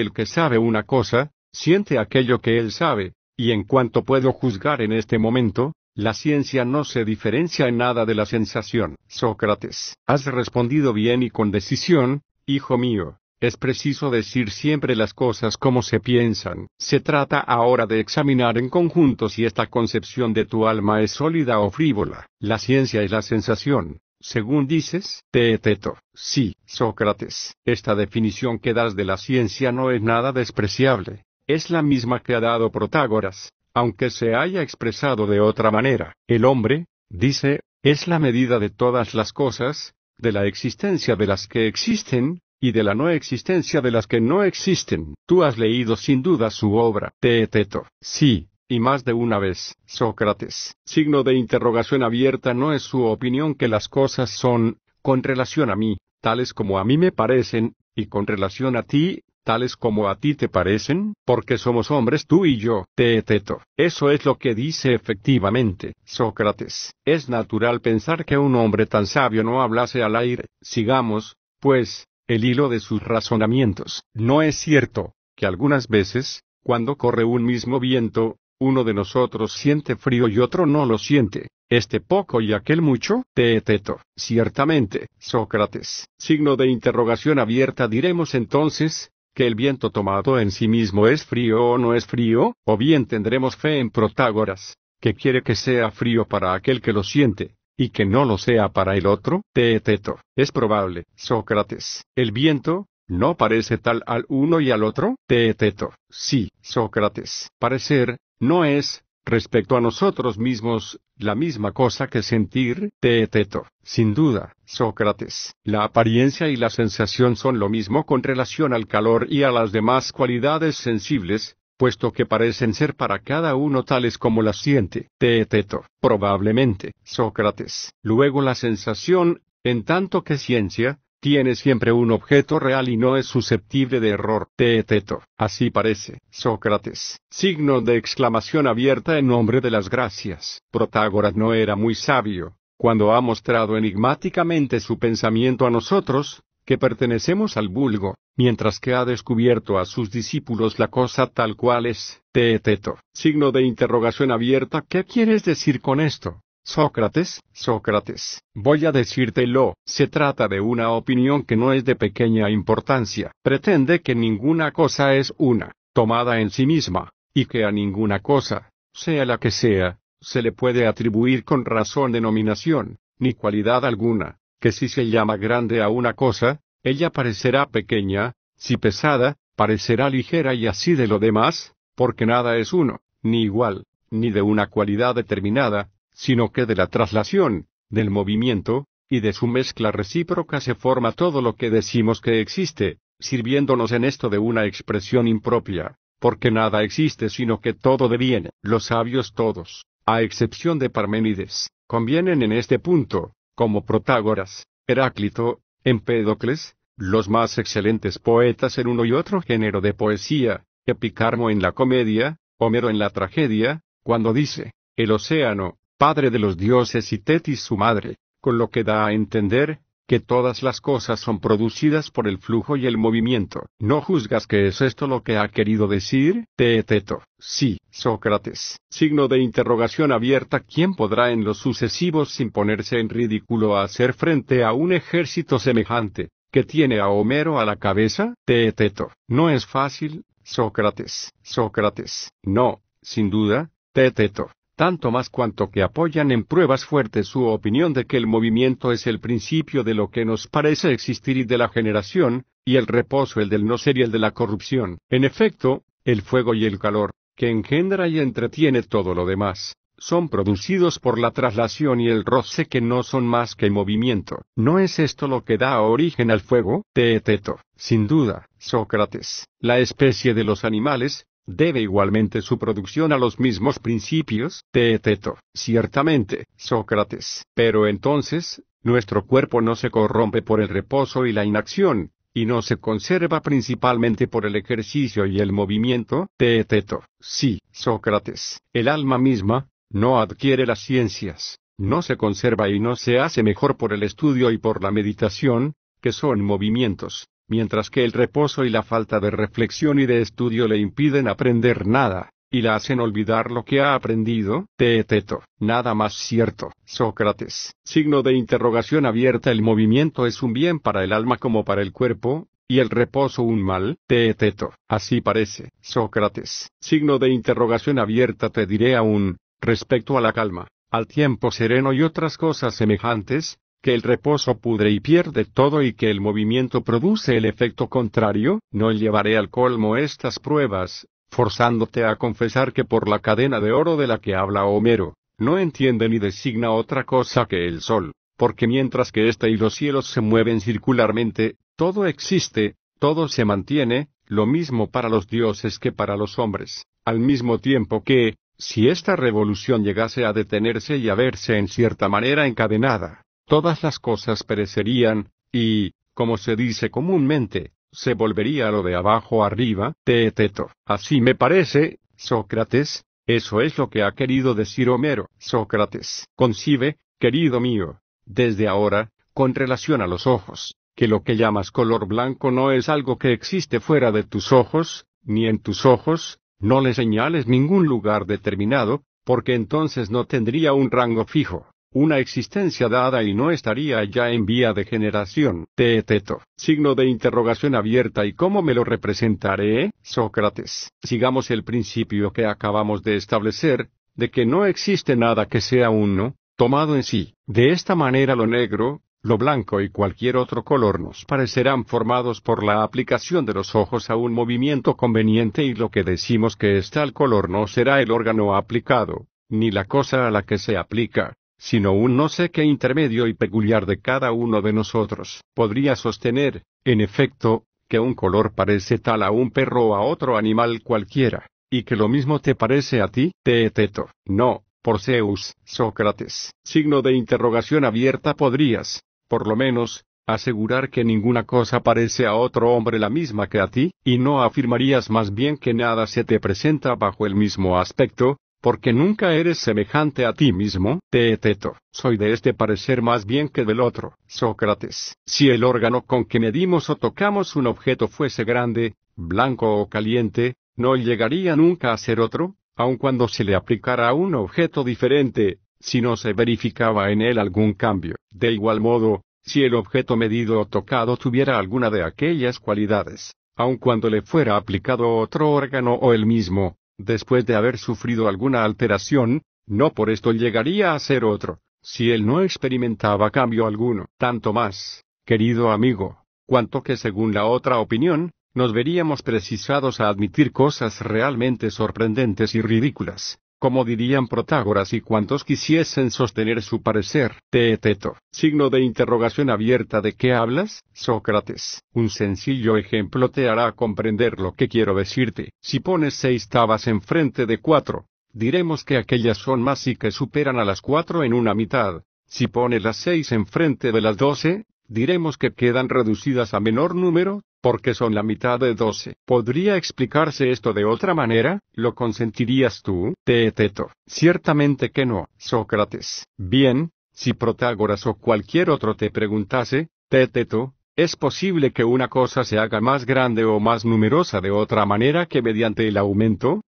el que sabe una cosa, siente aquello que él sabe, y en cuanto puedo juzgar en este momento, la ciencia no se diferencia en nada de la sensación. Sócrates, has respondido bien y con decisión, hijo mío. Es preciso decir siempre las cosas como se piensan. Se trata ahora de examinar en conjunto si esta concepción de tu alma es sólida o frívola. La ciencia es la sensación. Según dices, Teeteto. Sí, Sócrates. Esta definición que das de la ciencia no es nada despreciable. Es la misma que ha dado Protágoras, aunque se haya expresado de otra manera. El hombre, dice, es la medida de todas las cosas, de la existencia de las que existen, y de la no existencia de las que no existen. Tú has leído sin duda su obra, Teeteto. Sí, y más de una vez, Sócrates. Signo de interrogación abierta no es su opinión que las cosas son, con relación a mí, tales como a mí me parecen, y con relación a ti, tales como a ti te parecen, porque somos hombres tú y yo, Teeteto. Eso es lo que dice efectivamente, Sócrates. Es natural pensar que un hombre tan sabio no hablase al aire. Sigamos, pues, el hilo de sus razonamientos. No es cierto, que algunas veces, cuando corre un mismo viento, uno de nosotros siente frío y otro no lo siente, este poco y aquel mucho, teeteto. Ciertamente, Sócrates. Signo de interrogación abierta diremos entonces, que el viento tomado en sí mismo es frío o no es frío, o bien tendremos fe en Protágoras, que quiere que sea frío para aquel que lo siente, y que no lo sea para el otro, teeteto. Es probable, Sócrates. El viento, ¿no parece tal al uno y al otro? Teeteto. Sí, Sócrates. Parecer, no es, respecto a nosotros mismos, la misma cosa que sentir, teeteto. Sin duda, Sócrates, la apariencia y la sensación son lo mismo con relación al calor y a las demás cualidades sensibles, puesto que parecen ser para cada uno tales como las siente. Teeteto, probablemente, Sócrates. Luego la sensación, en tanto que ciencia, tiene siempre un objeto real y no es susceptible de error. Teeteto. Así parece. Sócrates. Signo de exclamación abierta en nombre de las gracias. Protágoras no era muy sabio. Cuando ha mostrado enigmáticamente su pensamiento a nosotros, que pertenecemos al vulgo, mientras que ha descubierto a sus discípulos la cosa tal cual es. Teeteto. Signo de interrogación abierta. ¿Qué quieres decir con esto? Sócrates, Sócrates, voy a decírtelo, se trata de una opinión que no es de pequeña importancia, pretende que ninguna cosa es una, tomada en sí misma, y que a ninguna cosa, sea la que sea, se le puede atribuir con razón denominación, ni cualidad alguna, que si se llama grande a una cosa, ella parecerá pequeña, si pesada, parecerá ligera y así de lo demás, porque nada es uno, ni igual, ni de una cualidad determinada, sino que de la traslación, del movimiento, y de su mezcla recíproca se forma todo lo que decimos que existe, sirviéndonos en esto de una expresión impropia, porque nada existe sino que todo deviene. Los sabios todos, a excepción de Parménides, convienen en este punto, como Protágoras, Heráclito, Empédocles, los más excelentes poetas en uno y otro género de poesía, Epicarmo en la comedia, Homero en la tragedia, cuando dice, el océano, padre de los dioses y Tetis su madre, con lo que da a entender, que todas las cosas son producidas por el flujo y el movimiento. ¿No juzgas que es esto lo que ha querido decir? Teeteto. Sí, Sócrates. Signo de interrogación abierta. ¿Quién podrá en los sucesivos sin ponerse en ridículo hacer frente a un ejército semejante, que tiene a Homero a la cabeza? Teeteto. No es fácil, Sócrates. Sócrates. No, sin duda, Teeteto tanto más cuanto que apoyan en pruebas fuertes su opinión de que el movimiento es el principio de lo que nos parece existir y de la generación, y el reposo el del no ser y el de la corrupción. En efecto, el fuego y el calor, que engendra y entretiene todo lo demás, son producidos por la traslación y el roce que no son más que movimiento. ¿No es esto lo que da origen al fuego? Teeteto. Sin duda, Sócrates. La especie de los animales, debe igualmente su producción a los mismos principios, Teeteto. Ciertamente, Sócrates. Pero entonces, nuestro cuerpo no se corrompe por el reposo y la inacción, y no se conserva principalmente por el ejercicio y el movimiento? Teeteto. Sí, Sócrates. El alma misma, no adquiere las ciencias, no se conserva y no se hace mejor por el estudio y por la meditación, que son movimientos, mientras que el reposo y la falta de reflexión y de estudio le impiden aprender nada, y la hacen olvidar lo que ha aprendido. Teeteto, nada más cierto. Sócrates. Signo de interrogación abierta. El movimiento es un bien para el alma como para el cuerpo, y el reposo un mal. Teeteto. Así parece. Sócrates. Signo de interrogación abierta. Te diré aún, respecto a la calma, al tiempo sereno y otras cosas semejantes, que el reposo pudre y pierde todo y que el movimiento produce el efecto contrario, no llevaré al colmo estas pruebas, forzándote a confesar que por la cadena de oro de la que habla Homero, no entiende ni designa otra cosa que el sol, porque mientras que éste y los cielos se mueven circularmente, todo existe, todo se mantiene, lo mismo para los dioses que para los hombres, al mismo tiempo que, si esta revolución llegase a detenerse y a verse en cierta manera encadenada, todas las cosas perecerían, y, como se dice comúnmente, se volvería lo de abajo arriba, teeteto. Así me parece, Sócrates, eso es lo que ha querido decir Homero. Sócrates, concibe, querido mío, desde ahora, con relación a los ojos, que lo que llamas color blanco no es algo que existe fuera de tus ojos, ni en tus ojos, no le señales ningún lugar determinado, porque entonces no tendría un rango fijo, una existencia dada y no estaría ya en vía de generación. Teeteto. Signo de interrogación abierta ¿y cómo me lo representaré? Sócrates. Sigamos el principio que acabamos de establecer, de que no existe nada que sea uno, tomado en sí. De esta manera lo negro, lo blanco y cualquier otro color nos parecerán formados por la aplicación de los ojos a un movimiento conveniente y lo que decimos que es tal color no será el órgano aplicado, ni la cosa a la que se aplica, sino un no sé qué intermedio y peculiar de cada uno de nosotros. Podría sostener, en efecto, que un color parece tal a un perro o a otro animal cualquiera, y que lo mismo te parece a ti, Teeteto. No, por Zeus, Sócrates. Signo de interrogación abierta podrías, por lo menos, asegurar que ninguna cosa parece a otro hombre la misma que a ti, y no afirmarías más bien que nada se te presenta bajo el mismo aspecto, porque nunca eres semejante a ti mismo, Teeteto, soy de este parecer más bien que del otro, Sócrates. Si el órgano con que medimos o tocamos un objeto fuese grande, blanco o caliente, no llegaría nunca a ser otro, aun cuando se le aplicara a un objeto diferente, si no se verificaba en él algún cambio. De igual modo, si el objeto medido o tocado tuviera alguna de aquellas cualidades, aun cuando le fuera aplicado otro órgano o el mismo, después de haber sufrido alguna alteración, no por esto llegaría a ser otro, si él no experimentaba cambio alguno. Tanto más, querido amigo, cuanto que según la otra opinión, nos veríamos precisados a admitir cosas realmente sorprendentes y ridículas, como dirían Protágoras y cuantos quisiesen sostener su parecer. Teeteto. Signo de interrogación abierta ¿de qué hablas? Sócrates. Un sencillo ejemplo te hará comprender lo que quiero decirte. Si pones seis tabas enfrente de cuatro, diremos que aquellas son más y que superan a las cuatro en una mitad. Si pones las seis enfrente de las doce, diremos que quedan reducidas a menor número, porque son la mitad de doce. ¿Podría explicarse esto de otra manera? ¿Lo consentirías tú? Teeteto. Ciertamente que no, Sócrates. Bien, si Protágoras o cualquier otro te preguntase, Teeteto, ¿es posible que una cosa se haga más grande o más numerosa de otra manera que mediante el aumento?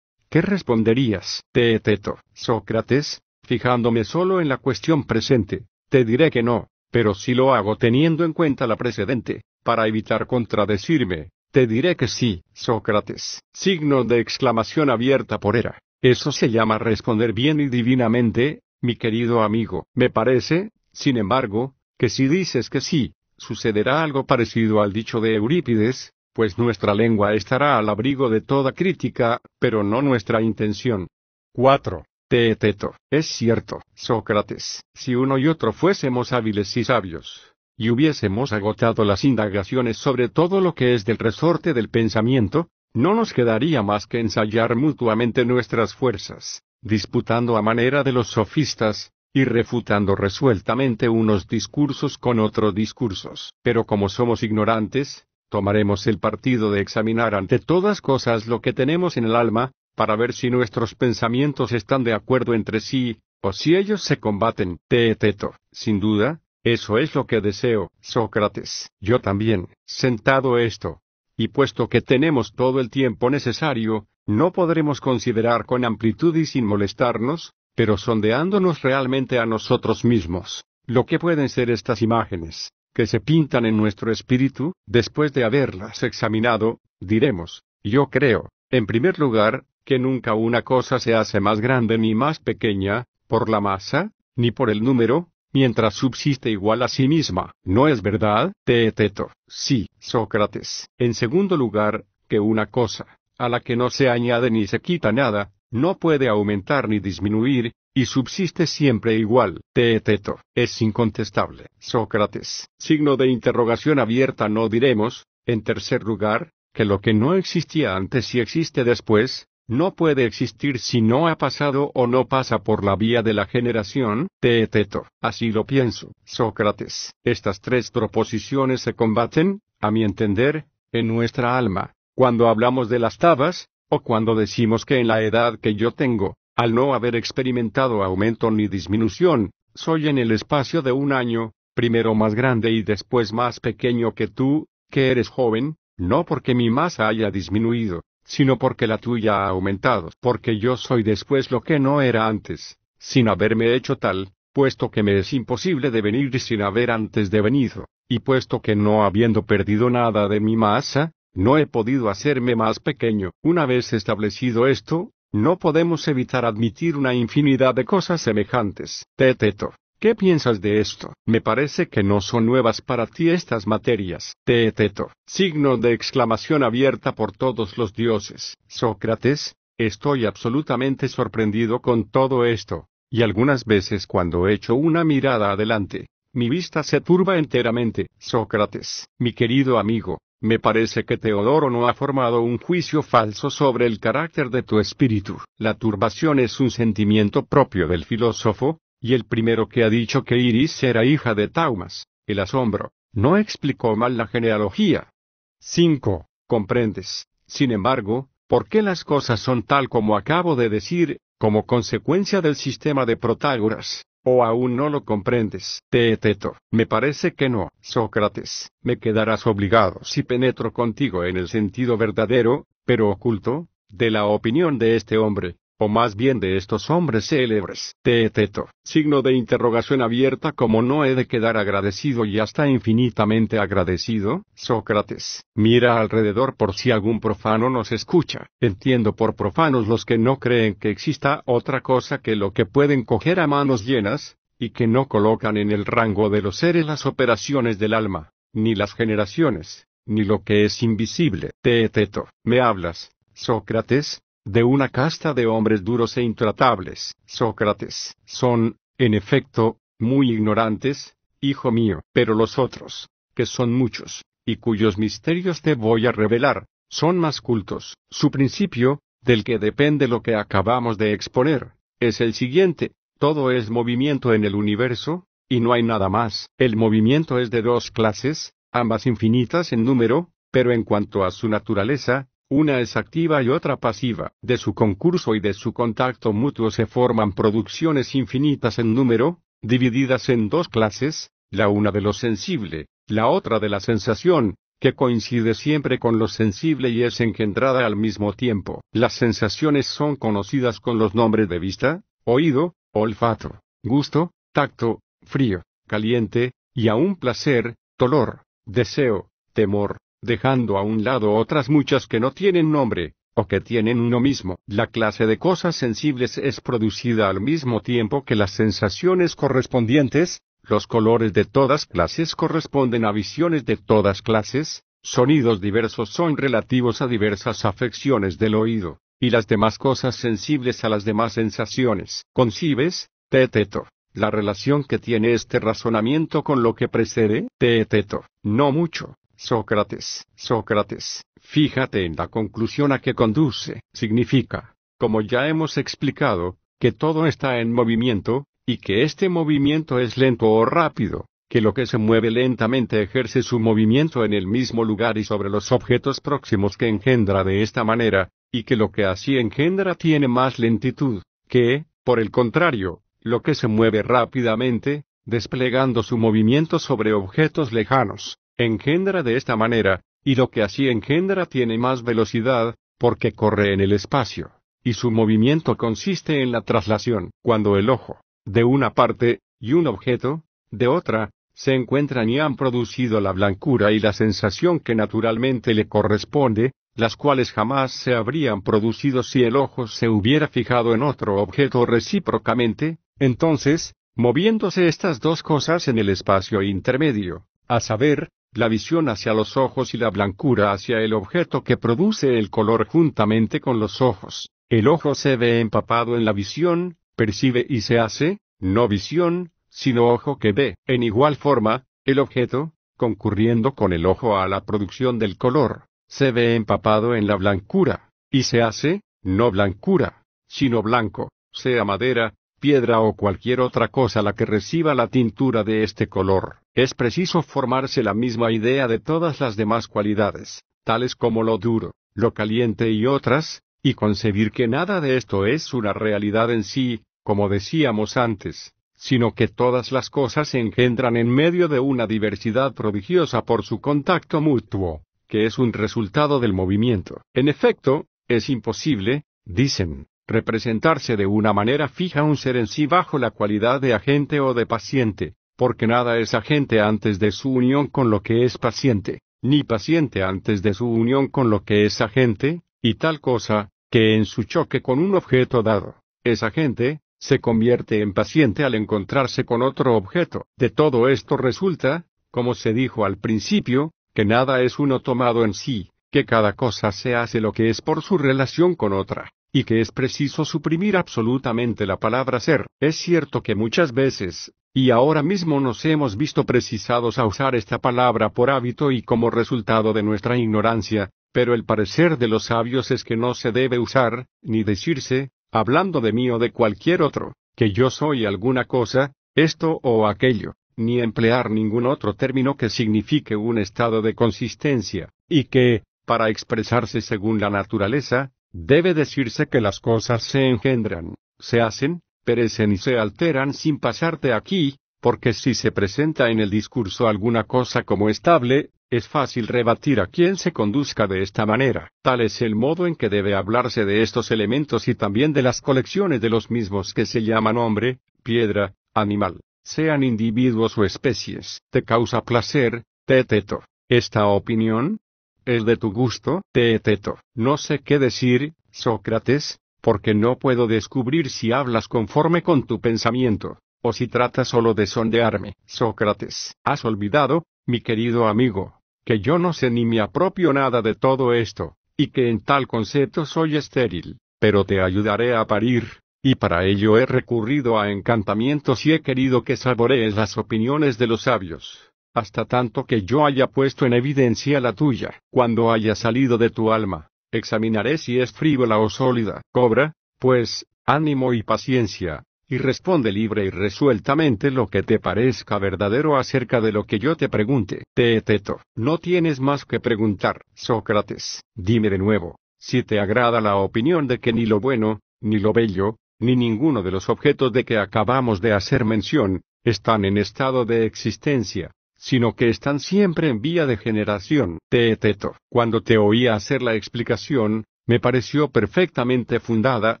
¿Qué responderías? Teeteto. Sócrates, fijándome solo en la cuestión presente, te diré que no, pero si lo hago teniendo en cuenta la precedente, para evitar contradecirme, te diré que sí, Sócrates. Signo de exclamación abierta por era. Eso se llama responder bien y divinamente, mi querido amigo. Me parece, sin embargo, que si dices que sí, sucederá algo parecido al dicho de Eurípides, pues nuestra lengua estará al abrigo de toda crítica, pero no nuestra intención. 4. Teeteto. Es cierto, Sócrates, si uno y otro fuésemos hábiles y sabios, y hubiésemos agotado las indagaciones sobre todo lo que es del resorte del pensamiento, no nos quedaría más que ensayar mutuamente nuestras fuerzas, disputando a manera de los sofistas, y refutando resueltamente unos discursos con otros discursos. Pero como somos ignorantes, tomaremos el partido de examinar ante todas cosas lo que tenemos en el alma, para ver si nuestros pensamientos están de acuerdo entre sí, o si ellos se combaten. Teeteto, sin duda, eso es lo que deseo, Sócrates. Yo también, sentado esto. Y puesto que tenemos todo el tiempo necesario, no podremos considerar con amplitud y sin molestarnos, pero sondeándonos realmente a nosotros mismos, lo que pueden ser estas imágenes, que se pintan en nuestro espíritu, después de haberlas examinado, diremos, yo creo, en primer lugar, que nunca una cosa se hace más grande ni más pequeña, por la masa, ni por el número, mientras subsiste igual a sí misma. ¿No es verdad? Teeteto. Sí, Sócrates. En segundo lugar, que una cosa, a la que no se añade ni se quita nada, no puede aumentar ni disminuir, y subsiste siempre igual. Teeteto. Es incontestable. Sócrates. Signo de interrogación abierta no diremos, en tercer lugar, que lo que no existía antes y existe después, no puede existir si no ha pasado o no pasa por la vía de la generación, teeteto. Así lo pienso, Sócrates. Estas tres proposiciones se combaten, a mi entender, en nuestra alma, cuando hablamos de las tabas, o cuando decimos que en la edad que yo tengo, al no haber experimentado aumento ni disminución, soy en el espacio de un año, primero más grande y después más pequeño que tú, que eres joven, no porque mi masa haya disminuido, sino porque la tuya ha aumentado, porque yo soy después lo que no era antes, sin haberme hecho tal, puesto que me es imposible devenir sin haber antes devenido, y puesto que no habiendo perdido nada de mi masa, no he podido hacerme más pequeño. Una vez establecido esto, no podemos evitar admitir una infinidad de cosas semejantes. Teteto. ¿Qué piensas de esto? Me parece que no son nuevas para ti estas materias. Teeteto. Signo de exclamación abierta por todos los dioses. Sócrates, estoy absolutamente sorprendido con todo esto, y algunas veces cuando echo una mirada adelante, mi vista se turba enteramente. Sócrates, mi querido amigo, me parece que Teodoro no ha formado un juicio falso sobre el carácter de tu espíritu. La turbación es un sentimiento propio del filósofo, y el primero que ha dicho que Iris era hija de Taumas, el asombro, no explicó mal la genealogía. 5. Comprendes, sin embargo, por qué las cosas son tal como acabo de decir, como consecuencia del sistema de Protágoras. ¿O aún no lo comprendes? Teeteto. Me parece que no, Sócrates. Me quedarás obligado si penetro contigo en el sentido verdadero, pero oculto, de la opinión de este hombre, o más bien de estos hombres célebres. Teeteto, signo de interrogación abierta como no he de quedar agradecido y hasta infinitamente agradecido, Sócrates, mira alrededor por si algún profano nos escucha. Entiendo por profanos los que no creen que exista otra cosa que lo que pueden coger a manos llenas, y que no colocan en el rango de los seres las operaciones del alma, ni las generaciones, ni lo que es invisible. Teeteto, me hablas, Sócrates, de una casta de hombres duros e intratables. Sócrates, son, en efecto, muy ignorantes, hijo mío, pero los otros, que son muchos, y cuyos misterios te voy a revelar, son más cultos. Su principio, del que depende lo que acabamos de exponer, es el siguiente, todo es movimiento en el universo, y no hay nada más. El movimiento es de dos clases, ambas infinitas en número, pero en cuanto a su naturaleza, una es activa y otra pasiva. De su concurso y de su contacto mutuo se forman producciones infinitas en número, divididas en dos clases, la una de lo sensible, la otra de la sensación, que coincide siempre con lo sensible y es engendrada al mismo tiempo. Las sensaciones son conocidas con los nombres de vista, oído, olfato, gusto, tacto, frío, caliente, y aún placer, dolor, deseo, temor, dejando a un lado otras muchas que no tienen nombre, o que tienen uno mismo. La clase de cosas sensibles es producida al mismo tiempo que las sensaciones correspondientes, los colores de todas clases corresponden a visiones de todas clases, sonidos diversos son relativos a diversas afecciones del oído, y las demás cosas sensibles a las demás sensaciones. ¿Concibes, Teteto, la relación que tiene este razonamiento con lo que precede? Teteto, no mucho. Sócrates, Sócrates, fíjate en la conclusión a que conduce. Significa, como ya hemos explicado, que todo está en movimiento, y que este movimiento es lento o rápido, que lo que se mueve lentamente ejerce su movimiento en el mismo lugar y sobre los objetos próximos que engendra de esta manera, y que lo que así engendra tiene más lentitud, que, por el contrario, lo que se mueve rápidamente, desplegando su movimiento sobre objetos lejanos, engendra de esta manera, y lo que así engendra tiene más velocidad, porque corre en el espacio, y su movimiento consiste en la traslación, cuando el ojo, de una parte, y un objeto, de otra, se encuentran y han producido la blancura y la sensación que naturalmente le corresponde, las cuales jamás se habrían producido si el ojo se hubiera fijado en otro objeto recíprocamente, entonces, moviéndose estas dos cosas en el espacio intermedio, a saber, la visión hacia los ojos y la blancura hacia el objeto que produce el color juntamente con los ojos, el ojo se ve empapado en la visión, percibe y se hace, no visión, sino ojo que ve. En igual forma, el objeto, concurriendo con el ojo a la producción del color, se ve empapado en la blancura, y se hace, no blancura, sino blanco, sea madera, piedra o cualquier otra cosa la que reciba la tintura de este color. Es preciso formarse la misma idea de todas las demás cualidades, tales como lo duro, lo caliente y otras, y concebir que nada de esto es una realidad en sí, como decíamos antes, sino que todas las cosas se engendran en medio de una diversidad prodigiosa por su contacto mutuo, que es un resultado del movimiento. En efecto, es imposible, dicen, representarse de una manera fija un ser en sí bajo la cualidad de agente o de paciente, porque nada es agente antes de su unión con lo que es paciente, ni paciente antes de su unión con lo que es agente, y tal cosa, que en su choque con un objeto dado, es agente, se convierte en paciente al encontrarse con otro objeto. De todo esto resulta, como se dijo al principio, que nada es uno tomado en sí, que cada cosa se hace lo que es por su relación con otra, y que es preciso suprimir absolutamente la palabra ser. Es cierto que muchas veces, y ahora mismo nos hemos visto precisados a usar esta palabra por hábito y como resultado de nuestra ignorancia, pero el parecer de los sabios es que no se debe usar, ni decirse, hablando de mí o de cualquier otro, que yo soy alguna cosa, esto o aquello, ni emplear ningún otro término que signifique un estado de consistencia, y que, para expresarse según la naturaleza, debe decirse que las cosas se engendran, se hacen, perecen y se alteran sin pasar de aquí, porque si se presenta en el discurso alguna cosa como estable, es fácil rebatir a quien se conduzca de esta manera. Tal es el modo en que debe hablarse de estos elementos y también de las colecciones de los mismos que se llaman hombre, piedra, animal, sean individuos o especies. ¿Te causa placer, Teteto? ¿Esta opinión? ¿Es de tu gusto, Teteto? No sé qué decir, Sócrates, porque no puedo descubrir si hablas conforme con tu pensamiento, o si tratas solo de sondearme. Sócrates, has olvidado, mi querido amigo, que yo no sé ni me apropio nada de todo esto, y que en tal concepto soy estéril, pero te ayudaré a parir, y para ello he recurrido a encantamientos y he querido que saborees las opiniones de los sabios, hasta tanto que yo haya puesto en evidencia la tuya, cuando haya salido de tu alma, examinaré si es frívola o sólida. Cobra, pues, ánimo y paciencia, y responde libre y resueltamente lo que te parezca verdadero acerca de lo que yo te pregunte. Teeteto, no tienes más que preguntar, Sócrates, dime de nuevo, si te agrada la opinión de que ni lo bueno, ni lo bello, ni ninguno de los objetos de que acabamos de hacer mención, están en estado de existencia, sino que están siempre en vía de generación. Teeteto, cuando te oí hacer la explicación, me pareció perfectamente fundada,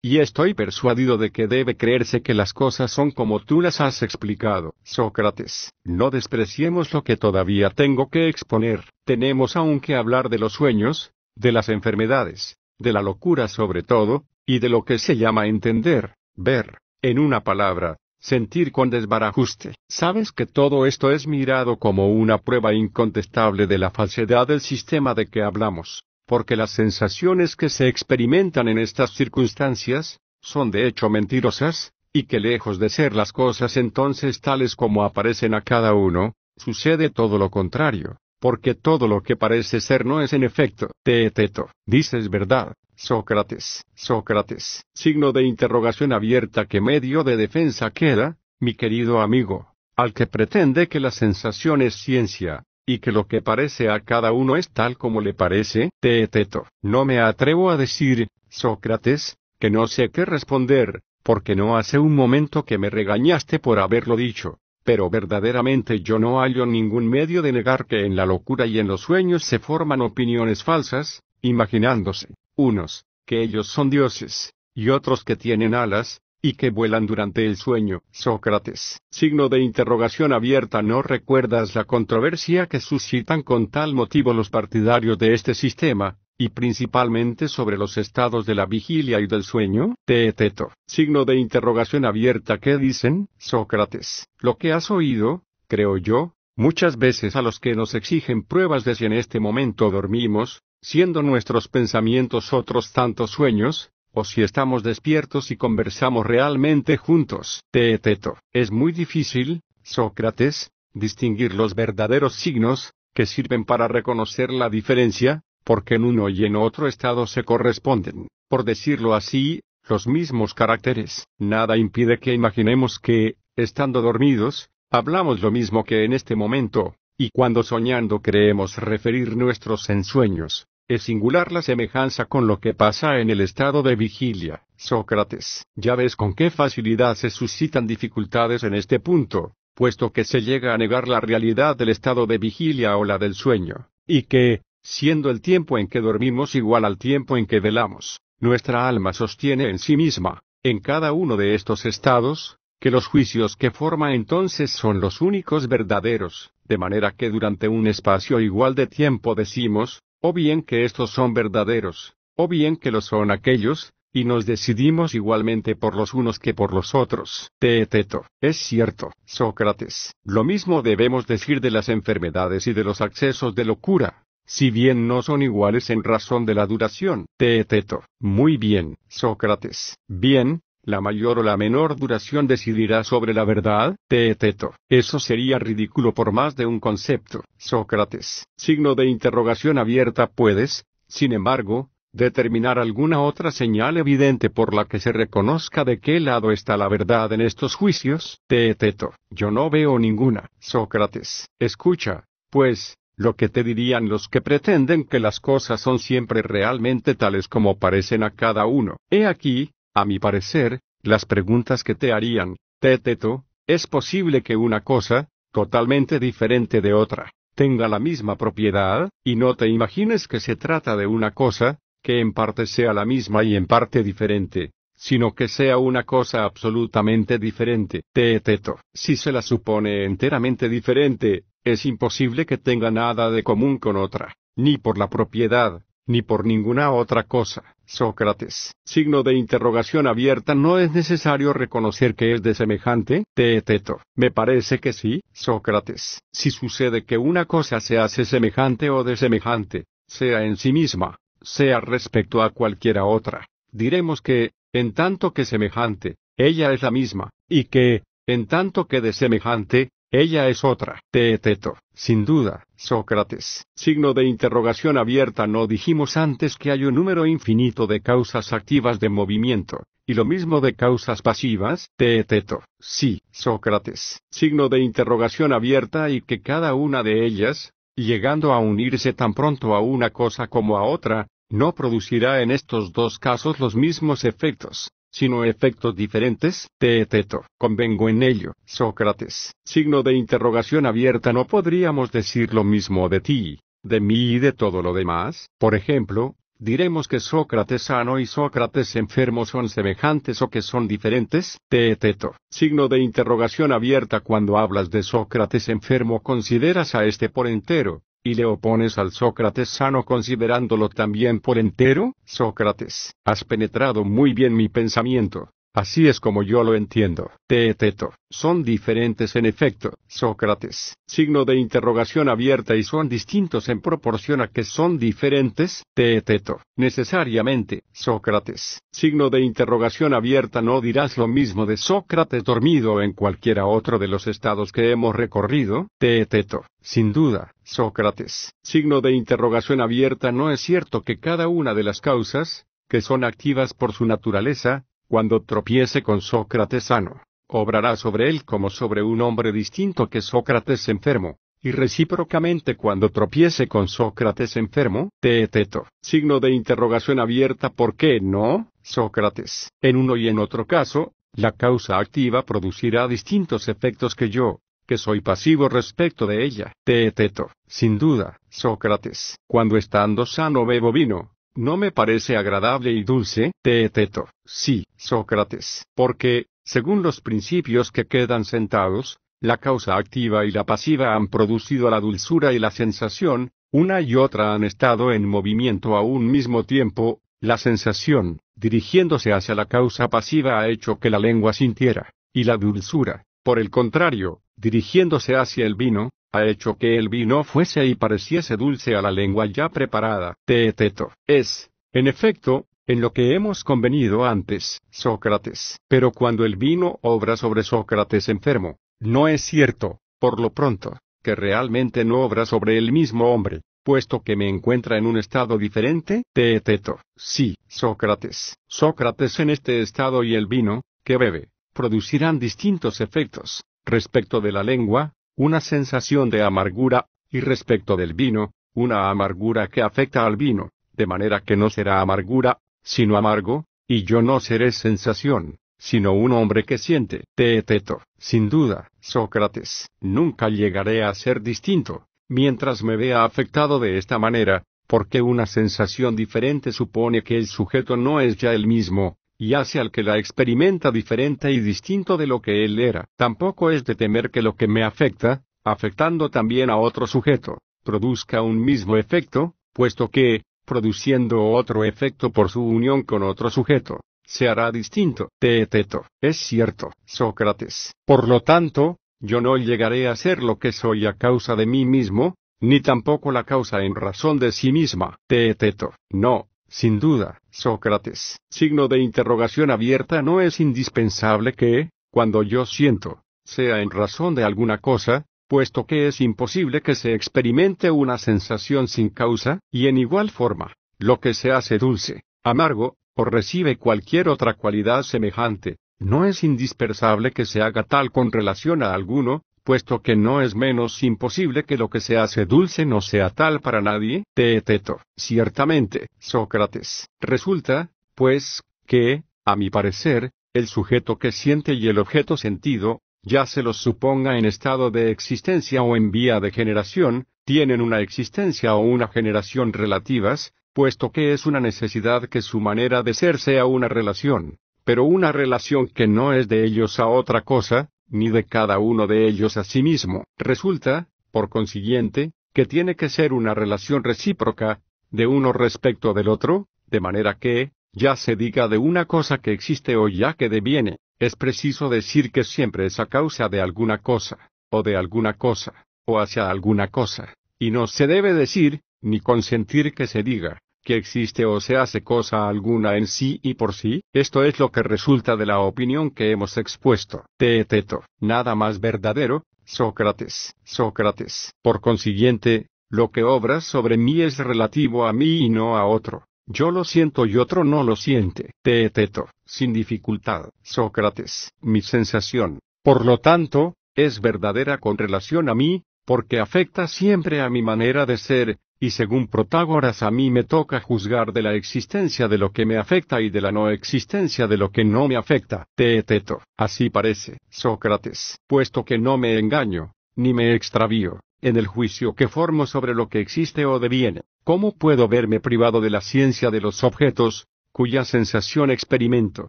y estoy persuadido de que debe creerse que las cosas son como tú las has explicado. Sócrates, no despreciemos lo que todavía tengo que exponer. Tenemos aún que hablar de los sueños, de las enfermedades, de la locura sobre todo, y de lo que se llama entender, ver, en una palabra, sentir con desbarajuste. Sabes que todo esto es mirado como una prueba incontestable de la falsedad del sistema de que hablamos porque las sensaciones que se experimentan en estas circunstancias, son de hecho mentirosas, y que lejos de ser las cosas entonces tales como aparecen a cada uno, sucede todo lo contrario, porque todo lo que parece ser no es en efecto. Teeteto, dices verdad, Sócrates, Sócrates, signo de interrogación abierta que medio de defensa queda, mi querido amigo, al que pretende que la sensación es ciencia, y que lo que parece a cada uno es tal como le parece, Teeteto, no me atrevo a decir, Sócrates, que no sé qué responder, porque no hace un momento que me regañaste por haberlo dicho, pero verdaderamente yo no hallo ningún medio de negar que en la locura y en los sueños se forman opiniones falsas, imaginándose, unos, que ellos son dioses, y otros que tienen alas, y que vuelan durante el sueño. Sócrates. Signo de interrogación abierta. ¿No recuerdas la controversia que suscitan con tal motivo los partidarios de este sistema, y principalmente sobre los estados de la vigilia y del sueño? Teeteto. Signo de interrogación abierta. ¿Qué dicen? Sócrates. Lo que has oído, creo yo, muchas veces a los que nos exigen pruebas de si en este momento dormimos, siendo nuestros pensamientos otros tantos sueños, o si estamos despiertos y conversamos realmente juntos. Teeteto. Es muy difícil, Sócrates, distinguir los verdaderos signos, que sirven para reconocer la diferencia, porque en uno y en otro estado se corresponden, por decirlo así, los mismos caracteres. Nada impide que imaginemos que, estando dormidos, hablamos lo mismo que en este momento, y cuando soñando creemos referir nuestros ensueños, es singular la semejanza con lo que pasa en el estado de vigilia. Sócrates, ya ves con qué facilidad se suscitan dificultades en este punto, puesto que se llega a negar la realidad del estado de vigilia o la del sueño, y que, siendo el tiempo en que dormimos igual al tiempo en que velamos, nuestra alma sostiene en sí misma, en cada uno de estos estados, que los juicios que forma entonces son los únicos verdaderos, de manera que durante un espacio igual de tiempo decimos, o bien que estos son verdaderos, o bien que lo son aquellos, y nos decidimos igualmente por los unos que por los otros. Teeteto, es cierto, Sócrates. Lo mismo debemos decir de las enfermedades y de los accesos de locura, si bien no son iguales en razón de la duración. Teeteto, muy bien, Sócrates. Bien, la mayor o la menor duración decidirá sobre la verdad, Teeteto. Eso sería ridículo por más de un concepto. Sócrates. Signo de interrogación abierta puedes, sin embargo, determinar alguna otra señal evidente por la que se reconozca de qué lado está la verdad en estos juicios. Teeteto. Yo no veo ninguna. Sócrates. Escucha, pues, lo que te dirían los que pretenden que las cosas son siempre realmente tales como parecen a cada uno. He aquí, a mi parecer, las preguntas que te harían, Teteto, es posible que una cosa, totalmente diferente de otra, tenga la misma propiedad, y no te imagines que se trata de una cosa, que en parte sea la misma y en parte diferente, sino que sea una cosa absolutamente diferente. Teeteto, si se la supone enteramente diferente, es imposible que tenga nada de común con otra, ni por la propiedad, ni por ninguna otra cosa. Sócrates. Signo de interrogación abierta. ¿No es necesario reconocer que es de semejante? Teeteto. Me parece que sí, Sócrates. Si sucede que una cosa se hace semejante o de semejante, sea en sí misma, sea respecto a cualquiera otra, diremos que, en tanto que semejante, ella es la misma, y que, en tanto que de semejante, ella es otra. Teeteto. Sin duda, Sócrates. Signo de interrogación abierta. No dijimos antes que hay un número infinito de causas activas de movimiento, y lo mismo de causas pasivas. Teeteto. Sí, Sócrates. Signo de interrogación abierta y que cada una de ellas, llegando a unirse tan pronto a una cosa como a otra, no producirá en estos dos casos los mismos efectos, sino efectos diferentes, teeteto, convengo en ello, Sócrates. Signo de interrogación abierta no podríamos decir lo mismo de ti, de mí y de todo lo demás. Por ejemplo, diremos que Sócrates sano y Sócrates enfermo son semejantes o que son diferentes. Teeteto. Signo de interrogación abierta cuando hablas de Sócrates enfermo consideras a este por entero, y le opones al Sócrates sano considerándolo también por entero? Sócrates, has penetrado muy bien mi pensamiento. Así es como yo lo entiendo. Teeteto. Son diferentes en efecto. Sócrates. Signo de interrogación abierta y son distintos en proporción a que son diferentes. Teeteto. Necesariamente. Sócrates. Signo de interrogación abierta no dirás lo mismo de Sócrates dormido en cualquiera otro de los estados que hemos recorrido. Teeteto. Sin duda. Sócrates. Signo de interrogación abierta no es cierto que cada una de las causas, que son activas por su naturaleza, cuando tropiece con Sócrates sano, obrará sobre él como sobre un hombre distinto que Sócrates enfermo. Y recíprocamente cuando tropiece con Sócrates enfermo, teeteto, signo de interrogación abierta ¿por qué no? Sócrates, en uno y en otro caso, la causa activa producirá distintos efectos que yo, que soy pasivo respecto de ella. Teeteto, sin duda, Sócrates, cuando estando sano bebo vino, ¿no me parece agradable y dulce? Teeteto, sí, Sócrates, porque, según los principios que quedan sentados, la causa activa y la pasiva han producido la dulzura y la sensación, una y otra han estado en movimiento a un mismo tiempo, la sensación, dirigiéndose hacia la causa pasiva ha hecho que la lengua sintiera, y la dulzura, por el contrario, dirigiéndose hacia el vino, ha hecho que el vino fuese y pareciese dulce a la lengua ya preparada. Teeteto. Es, en efecto, en lo que hemos convenido antes, Sócrates. Pero cuando el vino obra sobre Sócrates enfermo, no es cierto, por lo pronto, que realmente no obra sobre el mismo hombre, puesto que me encuentra en un estado diferente, teeteto. Sí, Sócrates. Sócrates en este estado y el vino, que bebe, producirán distintos efectos. Respecto de la lengua, una sensación de amargura, y respecto del vino, una amargura que afecta al vino, de manera que no será amargura, sino amargo, y yo no seré sensación, sino un hombre que siente. Teeteto, sin duda, Sócrates, nunca llegaré a ser distinto, mientras me vea afectado de esta manera, porque una sensación diferente supone que el sujeto no es ya el mismo, y hace al que la experimenta diferente y distinto de lo que él era. Tampoco es de temer que lo que me afecta, afectando también a otro sujeto, produzca un mismo efecto, puesto que, produciendo otro efecto por su unión con otro sujeto, se hará distinto. Teeteto, es cierto, Sócrates. Por lo tanto, yo no llegaré a ser lo que soy a causa de mí mismo, ni tampoco la causa en razón de sí misma. Teeteto, no, sin duda, Sócrates. Signo de interrogación abierta no es indispensable que, cuando yo siento, sea en razón de alguna cosa, puesto que es imposible que se experimente una sensación sin causa, y en igual forma, lo que se hace dulce, amargo, o recibe cualquier otra cualidad semejante, no es indispensable que se haga tal con relación a alguno, puesto que no es menos imposible que lo que se hace dulce no sea tal para nadie. Teeteto. Ciertamente, Sócrates. Resulta, pues, que, a mi parecer, el sujeto que siente y el objeto sentido, ya se los suponga en estado de existencia o en vía de generación, tienen una existencia o una generación relativas, puesto que es una necesidad que su manera de ser sea una relación, pero una relación que no es de ellos a otra cosa, ni de cada uno de ellos a sí mismo. Resulta, por consiguiente, que tiene que ser una relación recíproca, de uno respecto del otro, de manera que, ya se diga de una cosa que existe o ya que deviene, es preciso decir que siempre es a causa de alguna cosa, o de alguna cosa, o hacia alguna cosa, y no se debe decir, ni consentir que se diga, que existe o se hace cosa alguna en sí y por sí, esto es lo que resulta de la opinión que hemos expuesto. Teeteto, nada más verdadero, Sócrates, Sócrates. Por consiguiente, lo que obras sobre mí es relativo a mí y no a otro. Yo lo siento y otro no lo siente. Teeteto, sin dificultad. Sócrates, mi sensación. Por lo tanto, es verdadera con relación a mí, porque afecta siempre a mi manera de ser, y según Protágoras a mí me toca juzgar de la existencia de lo que me afecta y de la no existencia de lo que no me afecta. Teeteto, así parece, Sócrates, puesto que no me engaño, ni me extravío, en el juicio que formo sobre lo que existe o deviene. ¿Cómo puedo verme privado de la ciencia de los objetos, cuya sensación experimento?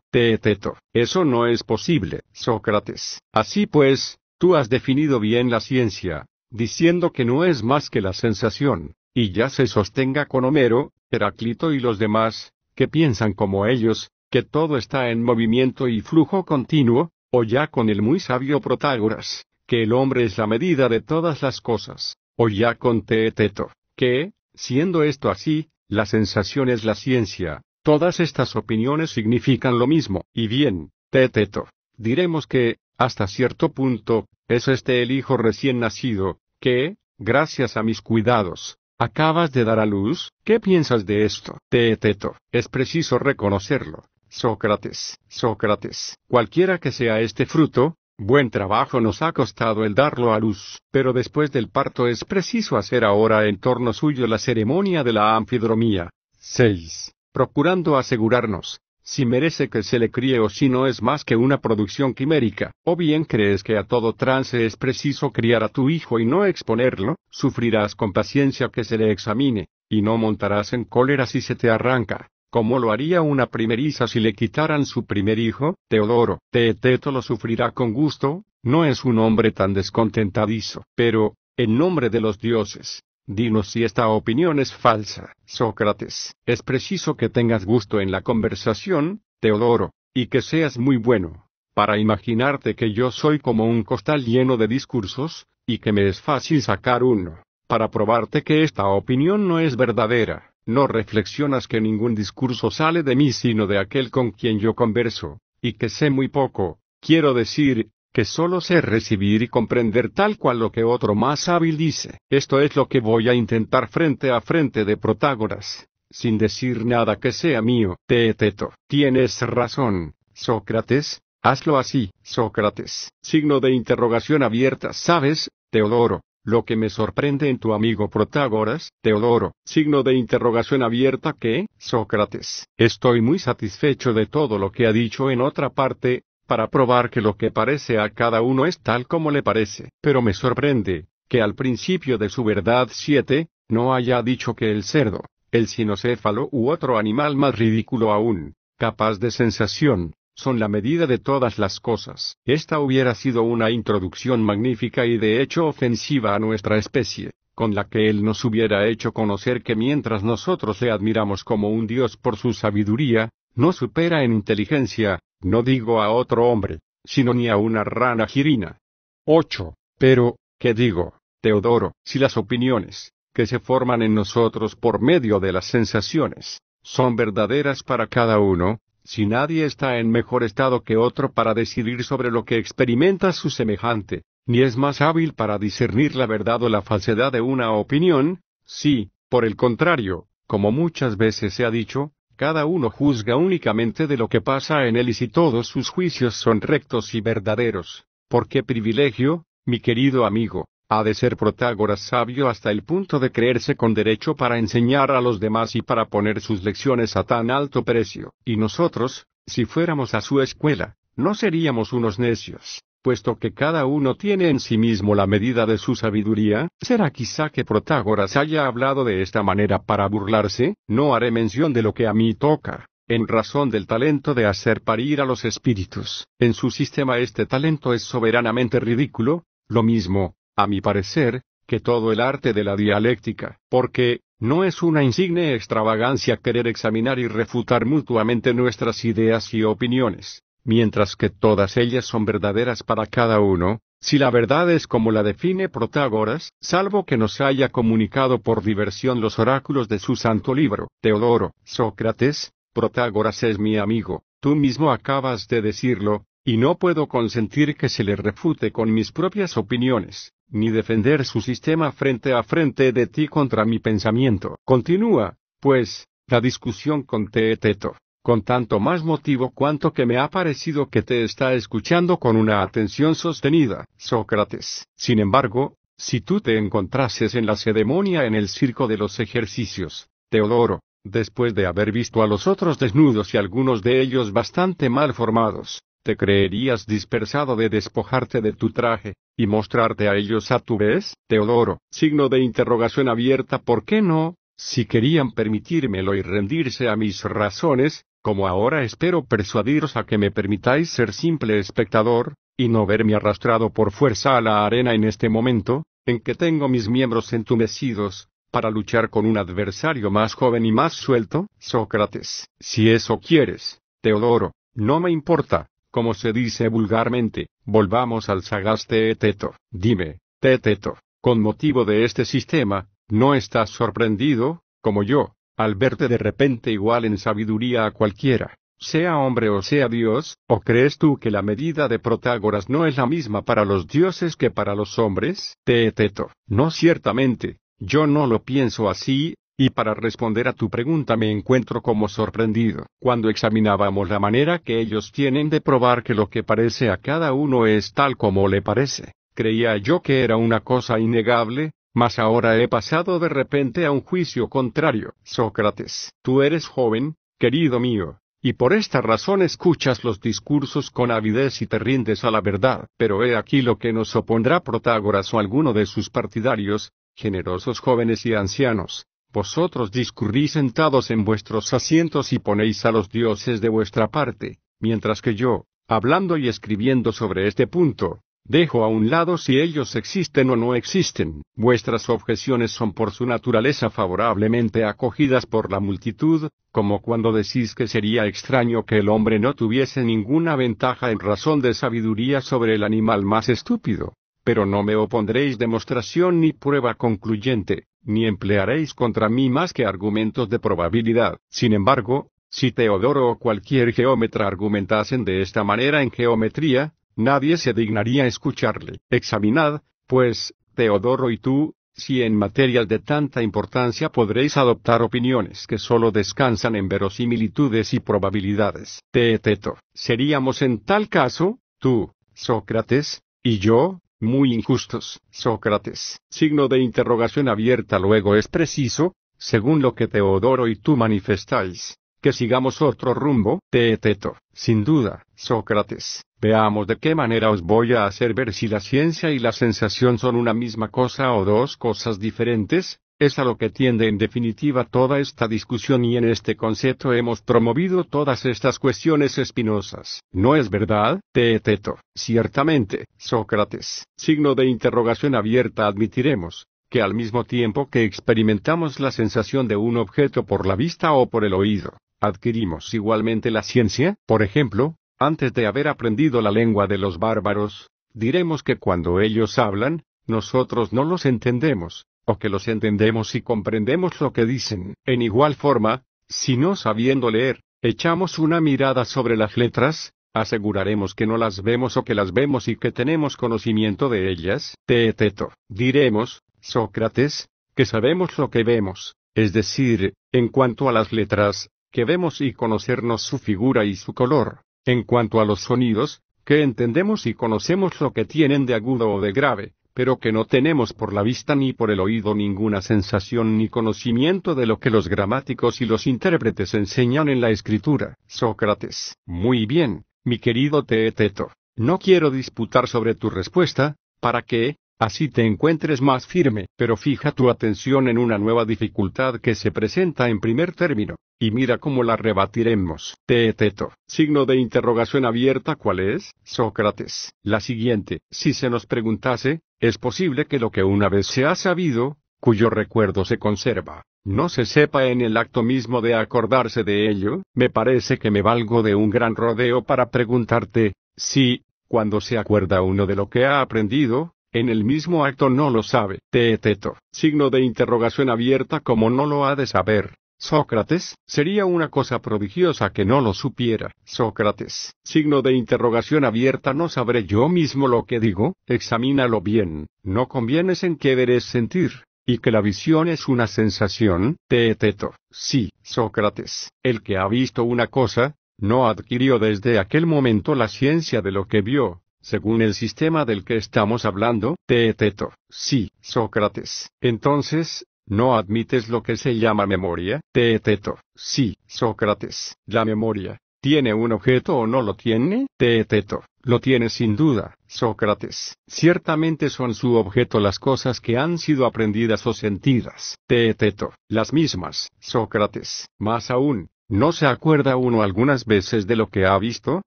Teeteto, eso no es posible, Sócrates. Así pues, tú has definido bien la ciencia, diciendo que no es más que la sensación, y ya se sostenga con Homero, Heráclito y los demás, que piensan como ellos, que todo está en movimiento y flujo continuo, o ya con el muy sabio Protágoras, que el hombre es la medida de todas las cosas, o ya con Teeteto, que, siendo esto así, la sensación es la ciencia, todas estas opiniones significan lo mismo, y bien, Teeteto, diremos que, hasta cierto punto, es este el hijo recién nacido, que, gracias a mis cuidados, acabas de dar a luz, ¿qué piensas de esto? Teeteto, es preciso reconocerlo, Sócrates, Sócrates, cualquiera que sea este fruto, buen trabajo nos ha costado el darlo a luz, pero después del parto es preciso hacer ahora en torno suyo la ceremonia de la anfidromía. 6. Procurando asegurarnos, si merece que se le críe o si no es más que una producción quimérica, o bien crees que a todo trance es preciso criar a tu hijo y no exponerlo, sufrirás con paciencia que se le examine, y no montarás en cólera si se te arranca, como lo haría una primeriza si le quitaran su primer hijo, Teodoro, Teeteto lo sufrirá con gusto, no es un hombre tan descontentadizo, pero, en nombre de los dioses, Dinos si esta opinión es falsa, Sócrates. Es preciso que tengas gusto en la conversación, Teodoro, y que seas muy bueno, para imaginarte que yo soy como un costal lleno de discursos, y que me es fácil sacar uno, para probarte que esta opinión no es verdadera. No reflexionas que ningún discurso sale de mí sino de aquel con quien yo converso, y que sé muy poco, quiero decir, que solo sé recibir y comprender tal cual lo que otro más hábil dice. Esto es lo que voy a intentar frente a frente de Protágoras, sin decir nada que sea mío. Teeteto, tienes razón, Sócrates, hazlo así, Sócrates. Signo de interrogación abierta, ¿sabes, Teodoro? Lo que me sorprende en tu amigo Protágoras, Teodoro, signo de interrogación abierta que, Sócrates, estoy muy satisfecho de todo lo que ha dicho en otra parte, para probar que lo que parece a cada uno es tal como le parece. Pero me sorprende, que al principio de su verdad 7, no haya dicho que el cerdo, el sinocéfalo u otro animal más ridículo aún, capaz de sensación, son la medida de todas las cosas. Esta hubiera sido una introducción magnífica y de hecho ofensiva a nuestra especie, con la que él nos hubiera hecho conocer que mientras nosotros le admiramos como un dios por su sabiduría, no supera en inteligencia, no digo a otro hombre, sino ni a una rana girina. 8. Pero, ¿qué digo, Teodoro, si las opiniones, que se forman en nosotros por medio de las sensaciones, son verdaderas para cada uno, si nadie está en mejor estado que otro para decidir sobre lo que experimenta su semejante, ni es más hábil para discernir la verdad o la falsedad de una opinión, si, por el contrario, como muchas veces se ha dicho, cada uno juzga únicamente de lo que pasa en él y si todos sus juicios son rectos y verdaderos. ¿Por qué privilegio, mi querido amigo, ha de ser Protágoras sabio hasta el punto de creerse con derecho para enseñar a los demás y para poner sus lecciones a tan alto precio? Y nosotros, si fuéramos a su escuela, no seríamos unos necios puesto que cada uno tiene en sí mismo la medida de su sabiduría, ¿será quizá que Protágoras haya hablado de esta manera para burlarse? No haré mención de lo que a mí toca, en razón del talento de hacer parir a los espíritus. En su sistema este talento es soberanamente ridículo, lo mismo, a mi parecer, que todo el arte de la dialéctica, porque, no es una insigne extravagancia querer examinar y refutar mutuamente nuestras ideas y opiniones mientras que todas ellas son verdaderas para cada uno, si la verdad es como la define Protágoras, salvo que nos haya comunicado por diversión los oráculos de su santo libro, Teodoro, Sócrates, Protágoras es mi amigo, tú mismo acabas de decirlo, y no puedo consentir que se le refute con mis propias opiniones, ni defender su sistema frente a frente de ti contra mi pensamiento. Continúa, pues, la discusión con Teeteto con tanto más motivo cuanto que me ha parecido que te está escuchando con una atención sostenida, Sócrates. Sin embargo, si tú te encontrases en la ceremonia en el circo de los ejercicios, Teodoro, después de haber visto a los otros desnudos y algunos de ellos bastante mal formados, te creerías dispersado de despojarte de tu traje, y mostrarte a ellos a tu vez, Teodoro, signo de interrogación abierta, ¿por qué no? Si querían permitírmelo y rendirse a mis razones, como ahora espero persuadiros a que me permitáis ser simple espectador, y no verme arrastrado por fuerza a la arena en este momento, en que tengo mis miembros entumecidos, para luchar con un adversario más joven y más suelto, Sócrates, si eso quieres, Teodoro, no me importa, como se dice vulgarmente, volvamos al sagaz Teeteto, dime, Teeteto, con motivo de este sistema, ¿no estás sorprendido, como yo, al verte de repente igual en sabiduría a cualquiera, sea hombre o sea Dios, ¿o crees tú que la medida de Protágoras no es la misma para los dioses que para los hombres? Teeteto, no ciertamente, yo no lo pienso así, y para responder a tu pregunta me encuentro como sorprendido. Cuando examinábamos la manera que ellos tienen de probar que lo que parece a cada uno es tal como le parece, creía yo que era una cosa innegable, mas ahora he pasado de repente a un juicio contrario. Sócrates, tú eres joven, querido mío, y por esta razón escuchas los discursos con avidez y te rindes a la verdad. Pero he aquí lo que nos opondrá Protágoras o alguno de sus partidarios, generosos jóvenes y ancianos. Vosotros discurrís sentados en vuestros asientos y ponéis a los dioses de vuestra parte, mientras que yo, hablando y escribiendo sobre este punto, Dejo a un lado si ellos existen o no existen. Vuestras objeciones son por su naturaleza favorablemente acogidas por la multitud, como cuando decís que sería extraño que el hombre no tuviese ninguna ventaja en razón de sabiduría sobre el animal más estúpido. Pero no me opondréis demostración ni prueba concluyente, ni emplearéis contra mí más que argumentos de probabilidad. Sin embargo, si Teodoro o cualquier geómetra argumentasen de esta manera en geometría, nadie se dignaría escucharle. Examinad, pues, Teodoro y tú, si en materias de tanta importancia podréis adoptar opiniones que sólo descansan en verosimilitudes y probabilidades. Teeteto, seríamos en tal caso, tú, Sócrates, y yo, muy injustos. Sócrates, signo de interrogación abierta luego es preciso, según lo que Teodoro y tú manifestáis, que sigamos otro rumbo, Teeteto, sin duda, Sócrates. Veamos de qué manera os voy a hacer ver si la ciencia y la sensación son una misma cosa o dos cosas diferentes, es a lo que tiende en definitiva toda esta discusión y en este concepto hemos promovido todas estas cuestiones espinosas. ¿No es verdad? Teeteto. Ciertamente, Sócrates. Signo de interrogación abierta admitiremos, que al mismo tiempo que experimentamos la sensación de un objeto por la vista o por el oído, adquirimos igualmente la ciencia, por ejemplo, antes de haber aprendido la lengua de los bárbaros, diremos que cuando ellos hablan, nosotros no los entendemos, o que los entendemos y comprendemos lo que dicen. En igual forma, si no sabiendo leer, echamos una mirada sobre las letras, aseguraremos que no las vemos o que las vemos y que tenemos conocimiento de ellas. Teeteto. Diremos, Sócrates, que sabemos lo que vemos, es decir, en cuanto a las letras, que vemos y conocernos su figura y su color. En cuanto a los sonidos, que entendemos y conocemos lo que tienen de agudo o de grave, pero que no tenemos por la vista ni por el oído ninguna sensación ni conocimiento de lo que los gramáticos y los intérpretes enseñan en la escritura. Sócrates. Muy bien, mi querido Teeteto. No quiero disputar sobre tu respuesta, para que, Así te encuentres más firme, pero fija tu atención en una nueva dificultad que se presenta en primer término, y mira cómo la rebatiremos. Teeteto. Signo de interrogación abierta ¿cuál es? Sócrates. La siguiente. Si se nos preguntase, ¿es posible que lo que una vez se ha sabido, cuyo recuerdo se conserva, no se sepa en el acto mismo de acordarse de ello? Me parece que me valgo de un gran rodeo para preguntarte, si, cuando se acuerda uno de lo que ha aprendido, en el mismo acto no lo sabe. Teeteto. Signo de interrogación abierta como no lo ha de saber. Sócrates, sería una cosa prodigiosa que no lo supiera. Sócrates. Signo de interrogación abierta no sabré yo mismo lo que digo, examínalo bien. No convienes en que veres sentir. ¿Y que la visión es una sensación? Teeteto. Sí, Sócrates. El que ha visto una cosa, no adquirió desde aquel momento la ciencia de lo que vio, según el sistema del que estamos hablando, Teeteto. Sí, Sócrates. Entonces, ¿no admites lo que se llama memoria? Teeteto. Sí, Sócrates. La memoria. ¿Tiene un objeto o no lo tiene? Teeteto. Lo tiene sin duda, Sócrates. Ciertamente son su objeto las cosas que han sido aprendidas o sentidas. Teeteto. Las mismas, Sócrates. Más aún, ¿No se acuerda uno algunas veces de lo que ha visto?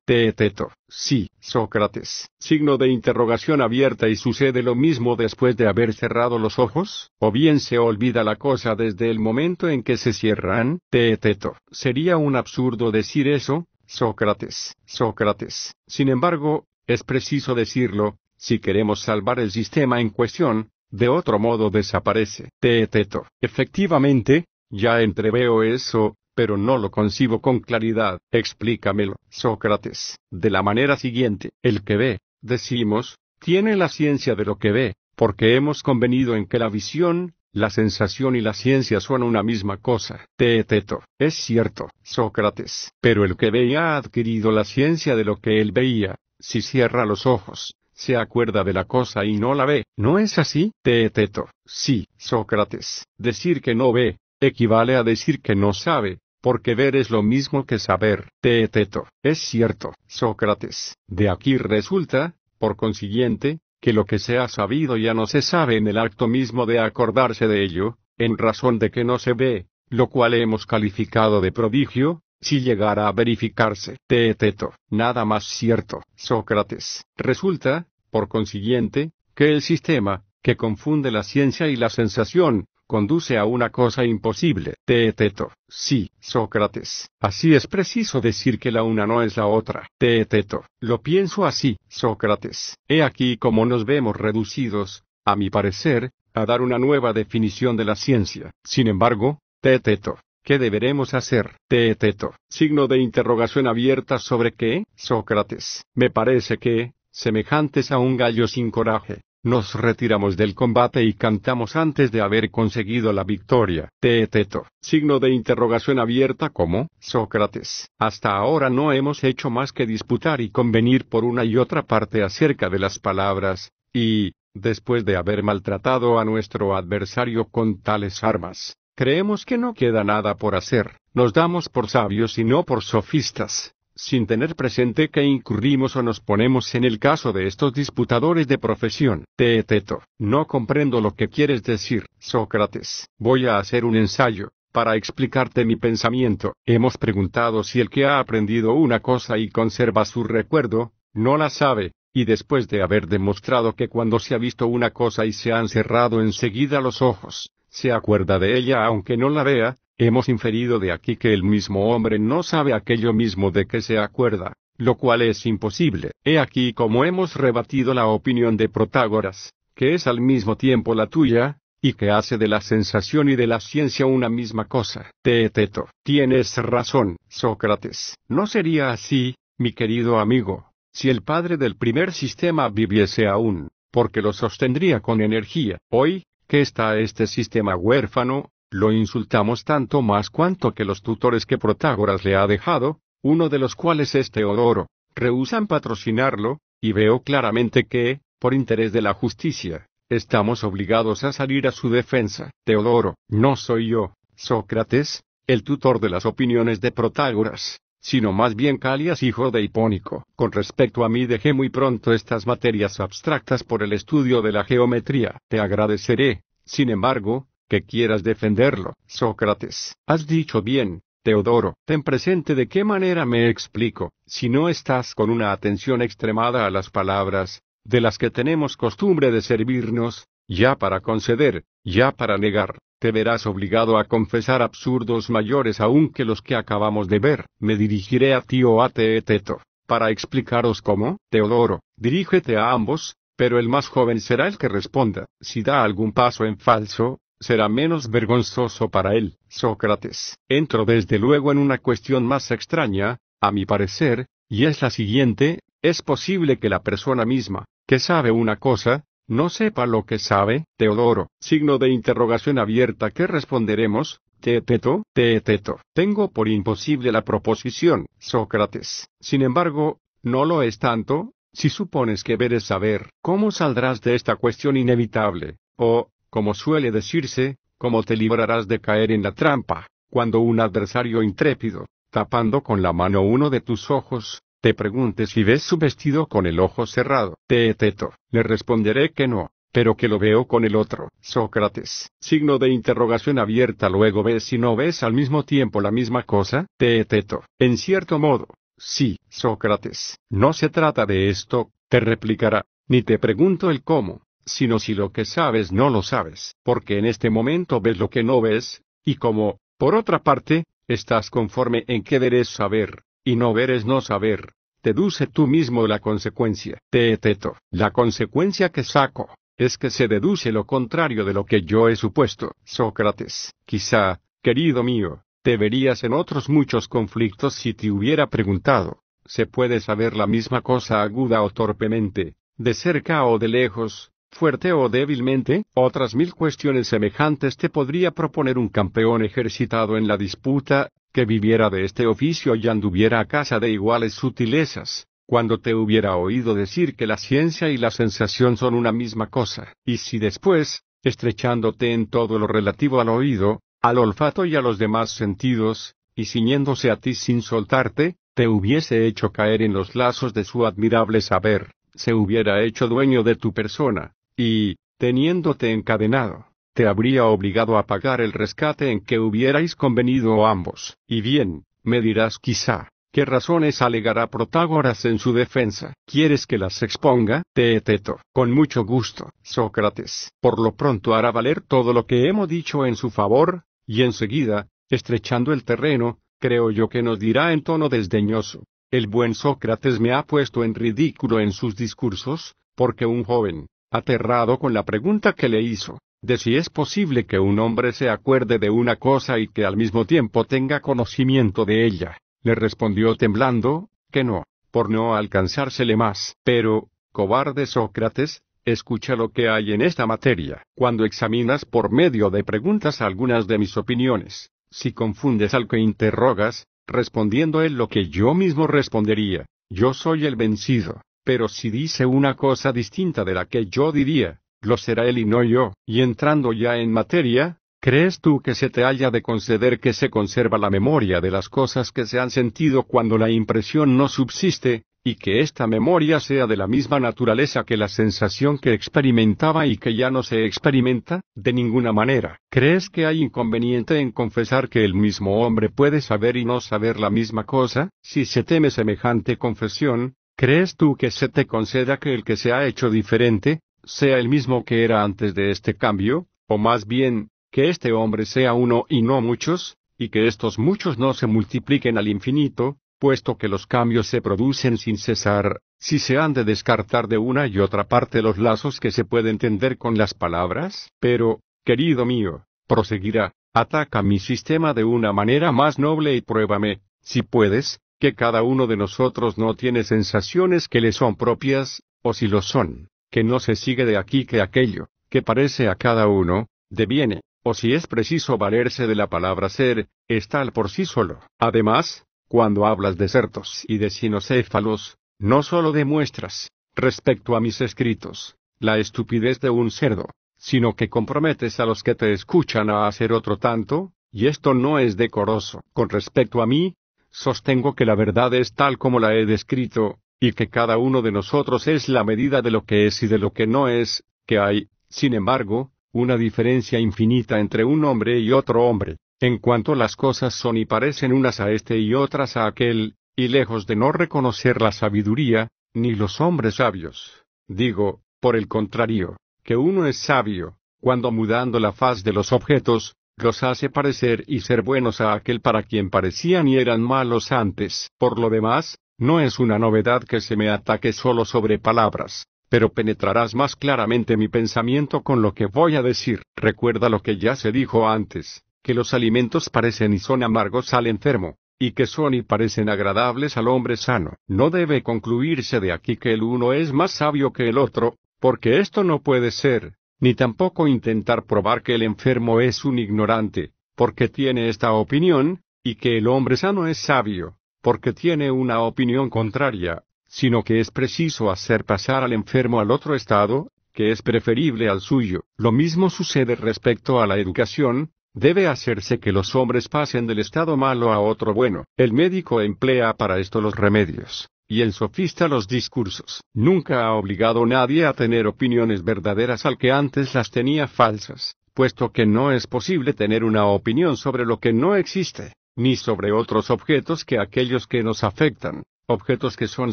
Teeteto. Sí, Sócrates. Signo de interrogación abierta y sucede lo mismo después de haber cerrado los ojos, o bien se olvida la cosa desde el momento en que se cierran. Teeteto. Sería un absurdo decir eso, Sócrates. Sócrates. Sin embargo, es preciso decirlo, si queremos salvar el sistema en cuestión, de otro modo desaparece. Teeteto. Efectivamente, ya entreveo eso, pero no lo concibo con claridad. Explícamelo, Sócrates, de la manera siguiente. El que ve, decimos, tiene la ciencia de lo que ve, porque hemos convenido en que la visión, la sensación y la ciencia son una misma cosa. Teeteto, es cierto, Sócrates. Pero el que veía ha adquirido la ciencia de lo que él veía. Si cierra los ojos, se acuerda de la cosa y no la ve. ¿No es así? Teeteto, sí, Sócrates. Decir que no ve, equivale a decir que no sabe, porque ver es lo mismo que saber. Teeteto, es cierto, Sócrates. De aquí resulta, por consiguiente, que lo que se ha sabido ya no se sabe en el acto mismo de acordarse de ello, en razón de que no se ve, lo cual hemos calificado de prodigio, si llegara a verificarse. Teeteto, nada más cierto, Sócrates. Resulta, por consiguiente, que el sistema, que confunde la ciencia y la sensación, conduce a una cosa imposible. Teeteto, sí, Sócrates. Así es preciso decir que la una no es la otra. Teeteto, lo pienso así, Sócrates. He aquí cómo nos vemos reducidos, a mi parecer, a dar una nueva definición de la ciencia. Sin embargo, Teeteto, ¿Qué deberemos hacer? Teeteto. Signo de interrogación abierta sobre qué? Sócrates. Me parece que, semejantes a un gallo sin coraje, nos retiramos del combate y cantamos antes de haber conseguido la victoria. Teeteto. Signo de interrogación abierta como, Sócrates. Hasta ahora no hemos hecho más que disputar y convenir por una y otra parte acerca de las palabras, y, después de haber maltratado a nuestro adversario con tales armas, creemos que no queda nada por hacer. Nos damos por sabios y no por sofistas sin tener presente que incurrimos o nos ponemos en el caso de estos disputadores de profesión. Teeteto, no comprendo lo que quieres decir, Sócrates. Voy a hacer un ensayo. Para explicarte mi pensamiento, hemos preguntado si el que ha aprendido una cosa y conserva su recuerdo, no la sabe, y después de haber demostrado que cuando se ha visto una cosa y se han cerrado enseguida los ojos, se acuerda de ella aunque no la vea, Hemos inferido de aquí que el mismo hombre no sabe aquello mismo de que se acuerda, lo cual es imposible. He aquí como hemos rebatido la opinión de Protágoras, que es al mismo tiempo la tuya, y que hace de la sensación y de la ciencia una misma cosa. Teeteto, tienes razón, Sócrates. No sería así, mi querido amigo, si el padre del primer sistema viviese aún, porque lo sostendría con energía. Hoy, que está este sistema huérfano, lo insultamos tanto más cuanto que los tutores que Protágoras le ha dejado, uno de los cuales es Teodoro, rehusan patrocinarlo, y veo claramente que, por interés de la justicia, estamos obligados a salir a su defensa. Teodoro, no soy yo, Sócrates, el tutor de las opiniones de Protágoras, sino más bien Calias hijo de Hipónico. Con respecto a mí dejé muy pronto estas materias abstractas por el estudio de la geometría. Te agradeceré, sin embargo, que quieras defenderlo. Sócrates, has dicho bien, Teodoro, ten presente de qué manera me explico, si no estás con una atención extremada a las palabras, de las que tenemos costumbre de servirnos, ya para conceder, ya para negar, te verás obligado a confesar absurdos mayores aún que los que acabamos de ver. Me dirigiré a ti o a Teeteto, para explicaros cómo, Teodoro, dirígete a ambos, pero el más joven será el que responda. Si da algún paso en falso, será menos vergonzoso para él. Sócrates. Entro desde luego en una cuestión más extraña, a mi parecer, y es la siguiente, ¿es posible que la persona misma, que sabe una cosa, no sepa lo que sabe? Teodoro. Signo de interrogación abierta. ¿Qué responderemos? Teeteto, Teeteto. Tengo por imposible la proposición. Sócrates. Sin embargo, no lo es tanto, si supones que ver es saber. ¿Cómo saldrás de esta cuestión inevitable? O, como suele decirse, cómo te librarás de caer en la trampa, cuando un adversario intrépido, tapando con la mano uno de tus ojos, te pregunte si ves su vestido con el ojo cerrado. Teeteto, le responderé que no, pero que lo veo con el otro. Sócrates, signo de interrogación abierta luego ves si no ves al mismo tiempo la misma cosa. Teeteto, en cierto modo, sí, Sócrates, no se trata de esto, te replicará, ni te pregunto el cómo, sino si lo que sabes no lo sabes, porque en este momento ves lo que no ves, y como, por otra parte, estás conforme en que veres saber, y no veres no saber, deduce tú mismo la consecuencia. Teeteto, la consecuencia que saco, es que se deduce lo contrario de lo que yo he supuesto. Sócrates, quizá, querido mío, te verías en otros muchos conflictos si te hubiera preguntado, ¿se puede saber la misma cosa aguda o torpemente, de cerca o de lejos? Fuerte o débilmente, otras mil cuestiones semejantes te podría proponer un campeón ejercitado en la disputa, que viviera de este oficio y anduviera a casa de iguales sutilezas, cuando te hubiera oído decir que la ciencia y la sensación son una misma cosa, y si después, estrechándote en todo lo relativo al oído, al olfato y a los demás sentidos, y ciñéndose a ti sin soltarte, te hubiese hecho caer en los lazos de su admirable saber, se hubiera hecho dueño de tu persona, y, teniéndote encadenado, te habría obligado a pagar el rescate en que hubierais convenido ambos. Y bien, me dirás quizá, ¿qué razones alegará Protágoras en su defensa? ¿Quieres que las exponga? Teeteto. Con mucho gusto, Sócrates. Por lo pronto hará valer todo lo que hemos dicho en su favor, y enseguida, estrechando el terreno, creo yo que nos dirá en tono desdeñoso. El buen Sócrates me ha puesto en ridículo en sus discursos, porque un joven, aterrado con la pregunta que le hizo, de si es posible que un hombre se acuerde de una cosa y que al mismo tiempo tenga conocimiento de ella, le respondió temblando, que no, por no alcanzársele más. Pero, cobarde Sócrates, escucha lo que hay en esta materia. Cuando examinas por medio de preguntas algunas de mis opiniones, si confundes al que interrogas, respondiendo él lo que yo mismo respondería, yo soy el vencido. Pero si dice una cosa distinta de la que yo diría, lo será él y no yo. Y entrando ya en materia, ¿crees tú que se te haya de conceder que se conserva la memoria de las cosas que se han sentido cuando la impresión no subsiste, y que esta memoria sea de la misma naturaleza que la sensación que experimentaba y que ya no se experimenta? De ninguna manera. ¿Crees que hay inconveniente en confesar que el mismo hombre puede saber y no saber la misma cosa? Si se teme semejante confesión, ¿Crees tú que se te conceda que el que se ha hecho diferente, sea el mismo que era antes de este cambio, o más bien, que este hombre sea uno y no muchos, y que estos muchos no se multipliquen al infinito, puesto que los cambios se producen sin cesar, si se han de descartar de una y otra parte los lazos que se puede entender con las palabras? Pero, querido mío, proseguirá, ataca mi sistema de una manera más noble y pruébame, si puedes, que cada uno de nosotros no tiene sensaciones que le son propias, o si lo son, que no se sigue de aquí que aquello, que parece a cada uno, deviene, o si es preciso valerse de la palabra ser, es tal por sí solo. Además, cuando hablas de certos y de sinocéfalos, no solo demuestras, respecto a mis escritos, la estupidez de un cerdo, sino que comprometes a los que te escuchan a hacer otro tanto, y esto no es decoroso. Con respecto a mí, Sostengo que la verdad es tal como la he descrito, y que cada uno de nosotros es la medida de lo que es y de lo que no es, que hay, sin embargo, una diferencia infinita entre un hombre y otro hombre, en cuanto las cosas son y parecen unas a este y otras a aquel, y lejos de no reconocer la sabiduría, ni los hombres sabios. Digo, por el contrario, que uno es sabio, cuando mudando la faz de los objetos, los hace parecer y ser buenos a aquel para quien parecían y eran malos antes. Por lo demás, no es una novedad que se me ataque solo sobre palabras, pero penetrarás más claramente mi pensamiento con lo que voy a decir. Recuerda lo que ya se dijo antes, que los alimentos parecen y son amargos al enfermo, y que son y parecen agradables al hombre sano. No debe concluirse de aquí que el uno es más sabio que el otro, porque esto no puede ser, ni tampoco intentar probar que el enfermo es un ignorante, porque tiene esta opinión, y que el hombre sano es sabio, porque tiene una opinión contraria, sino que es preciso hacer pasar al enfermo al otro estado, que es preferible al suyo. Lo mismo sucede respecto a la educación, debe hacerse que los hombres pasen del estado malo a otro bueno. El médico emplea para esto los remedios y el sofista los discursos. Nunca ha obligado nadie a tener opiniones verdaderas al que antes las tenía falsas, puesto que no es posible tener una opinión sobre lo que no existe, ni sobre otros objetos que aquellos que nos afectan, objetos que son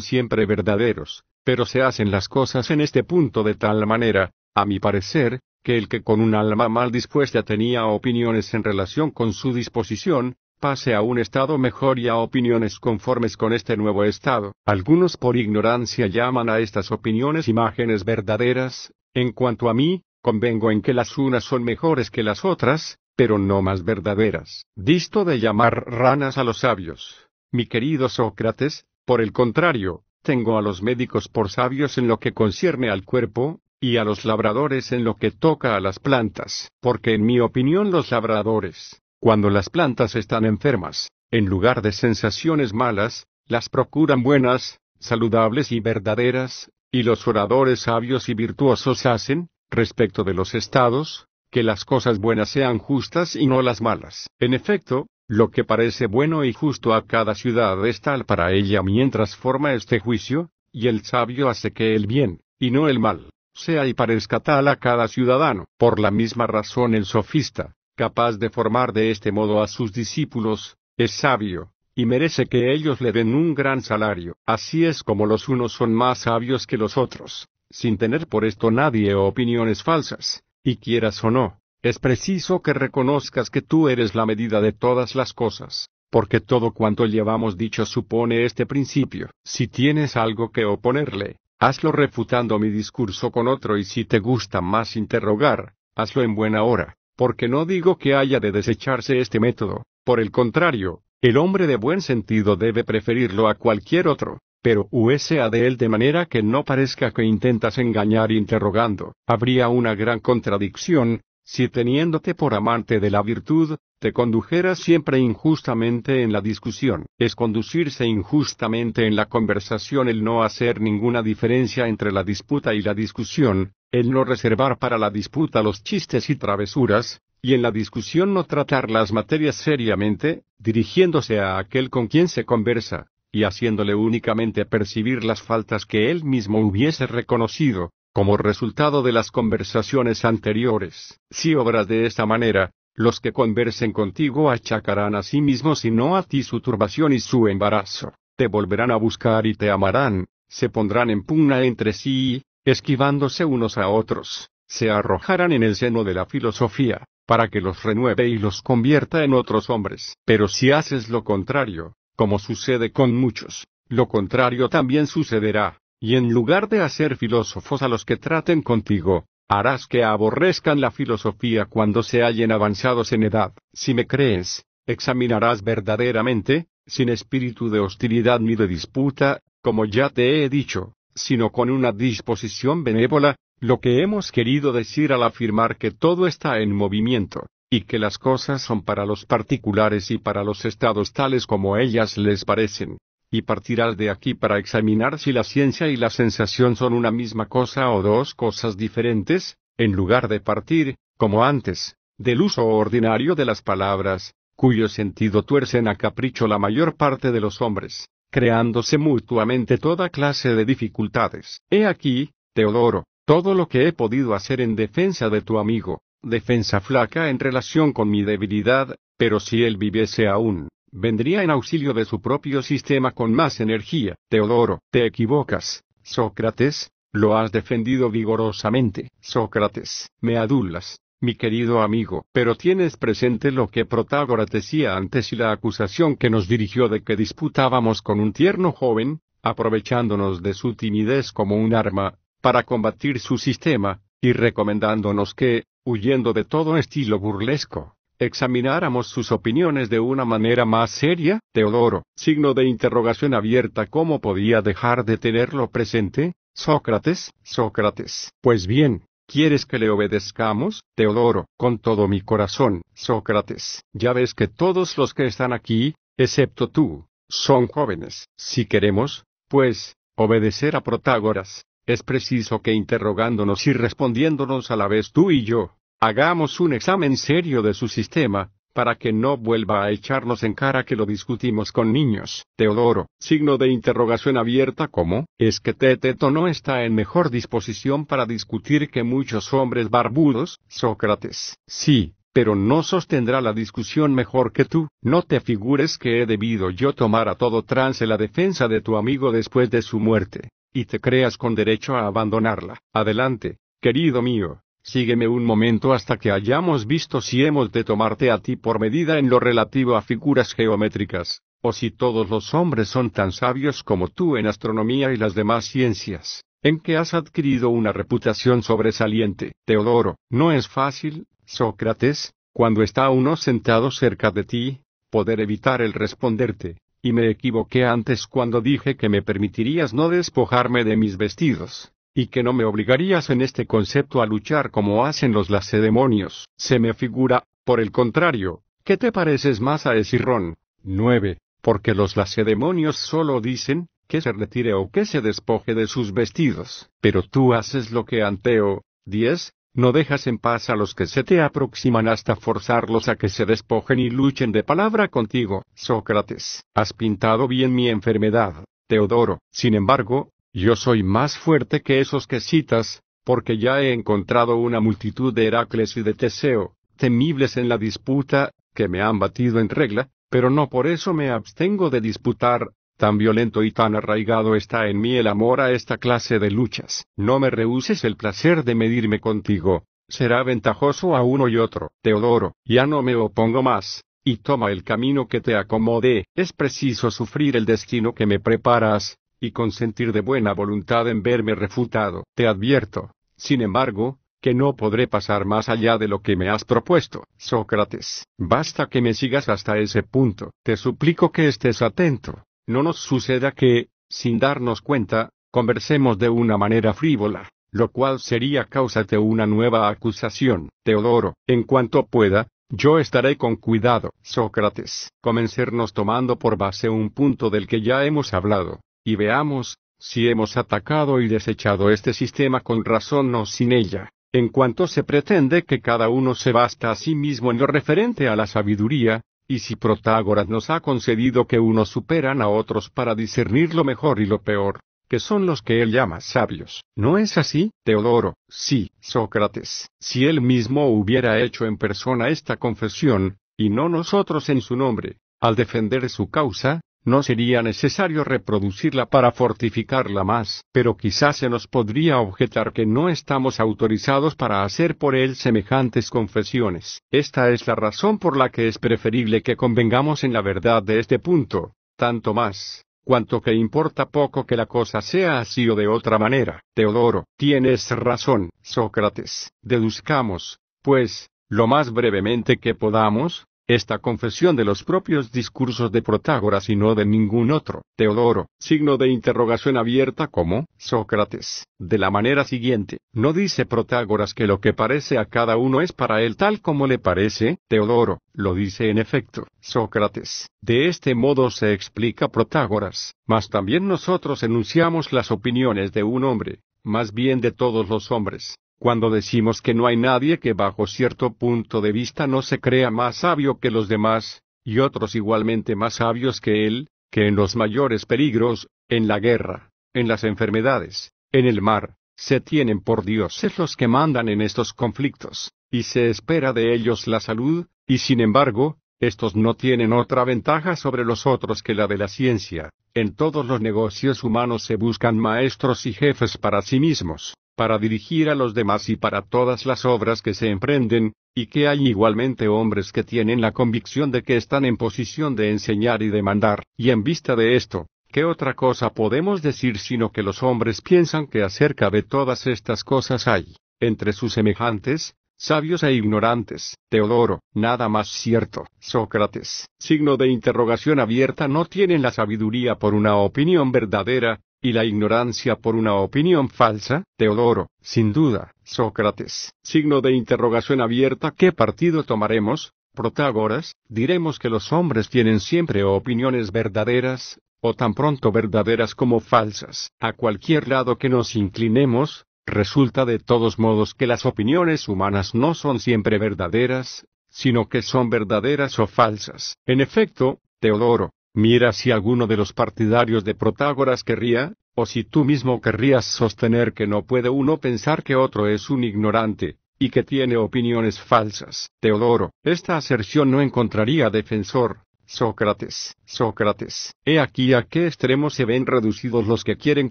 siempre verdaderos, pero se hacen las cosas en este punto de tal manera, a mi parecer, que el que con un alma mal dispuesta tenía opiniones en relación con su disposición, pase a un estado mejor y a opiniones conformes con este nuevo estado. Algunos por ignorancia llaman a estas opiniones imágenes verdaderas, en cuanto a mí, convengo en que las unas son mejores que las otras, pero no más verdaderas. Disto de llamar ranas a los sabios. Mi querido Sócrates, por el contrario, tengo a los médicos por sabios en lo que concierne al cuerpo, y a los labradores en lo que toca a las plantas, porque en mi opinión los labradores, cuando las plantas están enfermas, en lugar de sensaciones malas, las procuran buenas, saludables y verdaderas, y los oradores sabios y virtuosos hacen, respecto de los estados, que las cosas buenas sean justas y no las malas. En efecto, lo que parece bueno y justo a cada ciudad es tal para ella mientras forma este juicio, y el sabio hace que el bien, y no el mal, sea y parezca tal a cada ciudadano. Por la misma razón el sofista, capaz de formar de este modo a sus discípulos, es sabio, y merece que ellos le den un gran salario. Así es como los unos son más sabios que los otros, sin tener por esto nadie opiniones falsas, y quieras o no, es preciso que reconozcas que tú eres la medida de todas las cosas, porque todo cuanto llevamos dicho supone este principio. Si tienes algo que oponerle, hazlo refutando mi discurso con otro y si te gusta más interrogar, hazlo en buena hora, porque no digo que haya de desecharse este método, por el contrario, el hombre de buen sentido debe preferirlo a cualquier otro, pero USA de él de manera que no parezca que intentas engañar interrogando. Habría una gran contradicción, si teniéndote por amante de la virtud, te condujeras siempre injustamente en la discusión. Es conducirse injustamente en la conversación el no hacer ninguna diferencia entre la disputa y la discusión, el no reservar para la disputa los chistes y travesuras, y en la discusión no tratar las materias seriamente, dirigiéndose a aquel con quien se conversa, y haciéndole únicamente percibir las faltas que él mismo hubiese reconocido, como resultado de las conversaciones anteriores. Si obras de esta manera, los que conversen contigo achacarán a sí mismos y no a ti su turbación y su embarazo. Te volverán a buscar y te amarán, se pondrán en pugna entre sí, esquivándose unos a otros, se arrojarán en el seno de la filosofía, para que los renueve y los convierta en otros hombres. Pero si haces lo contrario, como sucede con muchos, lo contrario también sucederá, y en lugar de hacer filósofos a los que traten contigo, harás que aborrezcan la filosofía cuando se hallen avanzados en edad. Si me crees, examinarás verdaderamente, sin espíritu de hostilidad ni de disputa, como ya te he dicho, sino con una disposición benévola, lo que hemos querido decir al afirmar que todo está en movimiento, y que las cosas son para los particulares y para los estados tales como ellas les parecen, y partirás de aquí para examinar si la ciencia y la sensación son una misma cosa o dos cosas diferentes, en lugar de partir, como antes, del uso ordinario de las palabras, cuyo sentido tuercen a capricho la mayor parte de los hombres, creándose mutuamente toda clase de dificultades. He aquí, Teodoro, todo lo que he podido hacer en defensa de tu amigo, defensa flaca en relación con mi debilidad, pero si él viviese aún, vendría en auxilio de su propio sistema con más energía. Teodoro, te equivocas, Sócrates, lo has defendido vigorosamente. Sócrates, me adulas, mi querido amigo, pero tienes presente lo que Protágoras decía antes y la acusación que nos dirigió de que disputábamos con un tierno joven, aprovechándonos de su timidez como un arma, para combatir su sistema, y recomendándonos que, huyendo de todo estilo burlesco, examináramos sus opiniones de una manera más seria, Teodoro, signo de interrogación abierta, ¿cómo podía dejar de tenerlo presente? Sócrates, Sócrates. Pues bien, ¿quieres que le obedezcamos? Teodoro, con todo mi corazón, Sócrates. Ya ves que todos los que están aquí, excepto tú, son jóvenes. Si queremos, pues, obedecer a Protágoras, es preciso que interrogándonos y respondiéndonos a la vez tú y yo, hagamos un examen serio de su sistema, para que no vuelva a echarnos en cara que lo discutimos con niños. Teodoro, signo de interrogación abierta ¿cómo? es que Teteto no está en mejor disposición para discutir que muchos hombres barbudos, Sócrates. Sí, pero no sostendrá la discusión mejor que tú. No te figures que he debido yo tomar a todo trance la defensa de tu amigo después de su muerte y te creas con derecho a abandonarla. Adelante, querido mío, sígueme un momento hasta que hayamos visto si hemos de tomarte a ti por medida en lo relativo a figuras geométricas, o si todos los hombres son tan sabios como tú en astronomía y las demás ciencias, en que has adquirido una reputación sobresaliente. Teodoro, no es fácil, Sócrates, cuando está uno sentado cerca de ti, poder evitar el responderte, y me equivoqué antes cuando dije que me permitirías no despojarme de mis vestidos. Y que no me obligarías en este concepto a luchar como hacen los lacedemonios. Se me figura, por el contrario, que te pareces más a Esirrón. 9. Porque los lacedemonios solo dicen, que se retire o que se despoje de sus vestidos. Pero tú haces lo que Anteo. 10. No dejas en paz a los que se te aproximan hasta forzarlos a que se despojen y luchen de palabra contigo. Sócrates, has pintado bien mi enfermedad. Teodoro, sin embargo, yo soy más fuerte que esos que citas, porque ya he encontrado una multitud de Heracles y de Teseo, temibles en la disputa, que me han batido en regla, pero no por eso me abstengo de disputar, tan violento y tan arraigado está en mí el amor a esta clase de luchas. No me rehuses el placer de medirme contigo, será ventajoso a uno y otro. Teodoro, ya no me opongo más, y toma el camino que te acomode. Es preciso sufrir el destino que me preparas, y consentir de buena voluntad en verme refutado. Te advierto, sin embargo, que no podré pasar más allá de lo que me has propuesto. Sócrates, basta que me sigas hasta ese punto. Te suplico que estés atento. No nos suceda que, sin darnos cuenta, conversemos de una manera frívola, lo cual sería causa de una nueva acusación. Teodoro, en cuanto pueda, yo estaré con cuidado. Sócrates, comencernos tomando por base un punto del que ya hemos hablado y veamos, si hemos atacado y desechado este sistema con razón o sin ella. En cuanto se pretende que cada uno se basta a sí mismo en lo referente a la sabiduría, y si Protágoras nos ha concedido que unos superan a otros para discernir lo mejor y lo peor, que son los que él llama sabios. ¿No es así, Teodoro? Sí, Sócrates. Si él mismo hubiera hecho en persona esta confesión, y no nosotros en su nombre, al defender su causa, no sería necesario reproducirla para fortificarla más, pero quizás se nos podría objetar que no estamos autorizados para hacer por él semejantes confesiones. Esta es la razón por la que es preferible que convengamos en la verdad de este punto, tanto más, cuanto que importa poco que la cosa sea así o de otra manera. Teodoro, tienes razón, Sócrates. Deduzcamos, pues, lo más brevemente que podamos, esta confesión de los propios discursos de Protágoras y no de ningún otro. Teodoro, signo de interrogación abierta como, Sócrates, de la manera siguiente, ¿no dice Protágoras que lo que parece a cada uno es para él tal como le parece? Teodoro, lo dice en efecto, Sócrates. De este modo se explica Protágoras, mas también nosotros enunciamos las opiniones de un hombre, más bien de todos los hombres, cuando decimos que no hay nadie que bajo cierto punto de vista no se crea más sabio que los demás, y otros igualmente más sabios que él, que en los mayores peligros, en la guerra, en las enfermedades, en el mar, se tienen por dioses los que mandan en estos conflictos, y se espera de ellos la salud, y sin embargo, estos no tienen otra ventaja sobre los otros que la de la ciencia. En todos los negocios humanos se buscan maestros y jefes para sí mismos, para dirigir a los demás y para todas las obras que se emprenden, y que hay igualmente hombres que tienen la convicción de que están en posición de enseñar y de mandar, y en vista de esto, ¿qué otra cosa podemos decir sino que los hombres piensan que acerca de todas estas cosas hay, entre sus semejantes, sabios e ignorantes. Teodoro, nada más cierto. Sócrates, signo de interrogación abierta, no tienen la sabiduría por una opinión verdadera, y la ignorancia por una opinión falsa? Teodoro, sin duda. Sócrates, signo de interrogación abierta, ¿qué partido tomaremos? Protágoras, diremos que los hombres tienen siempre opiniones verdaderas, o tan pronto verdaderas como falsas. A cualquier lado que nos inclinemos, resulta de todos modos que las opiniones humanas no son siempre verdaderas, sino que son verdaderas o falsas. En efecto, Teodoro, Mira si alguno de los partidarios de Protágoras querría, o si tú mismo querrías sostener que no puede uno pensar que otro es un ignorante, y que tiene opiniones falsas. Teodoro, esta aserción no encontraría defensor. Sócrates, Sócrates, he aquí a qué extremo se ven reducidos los que quieren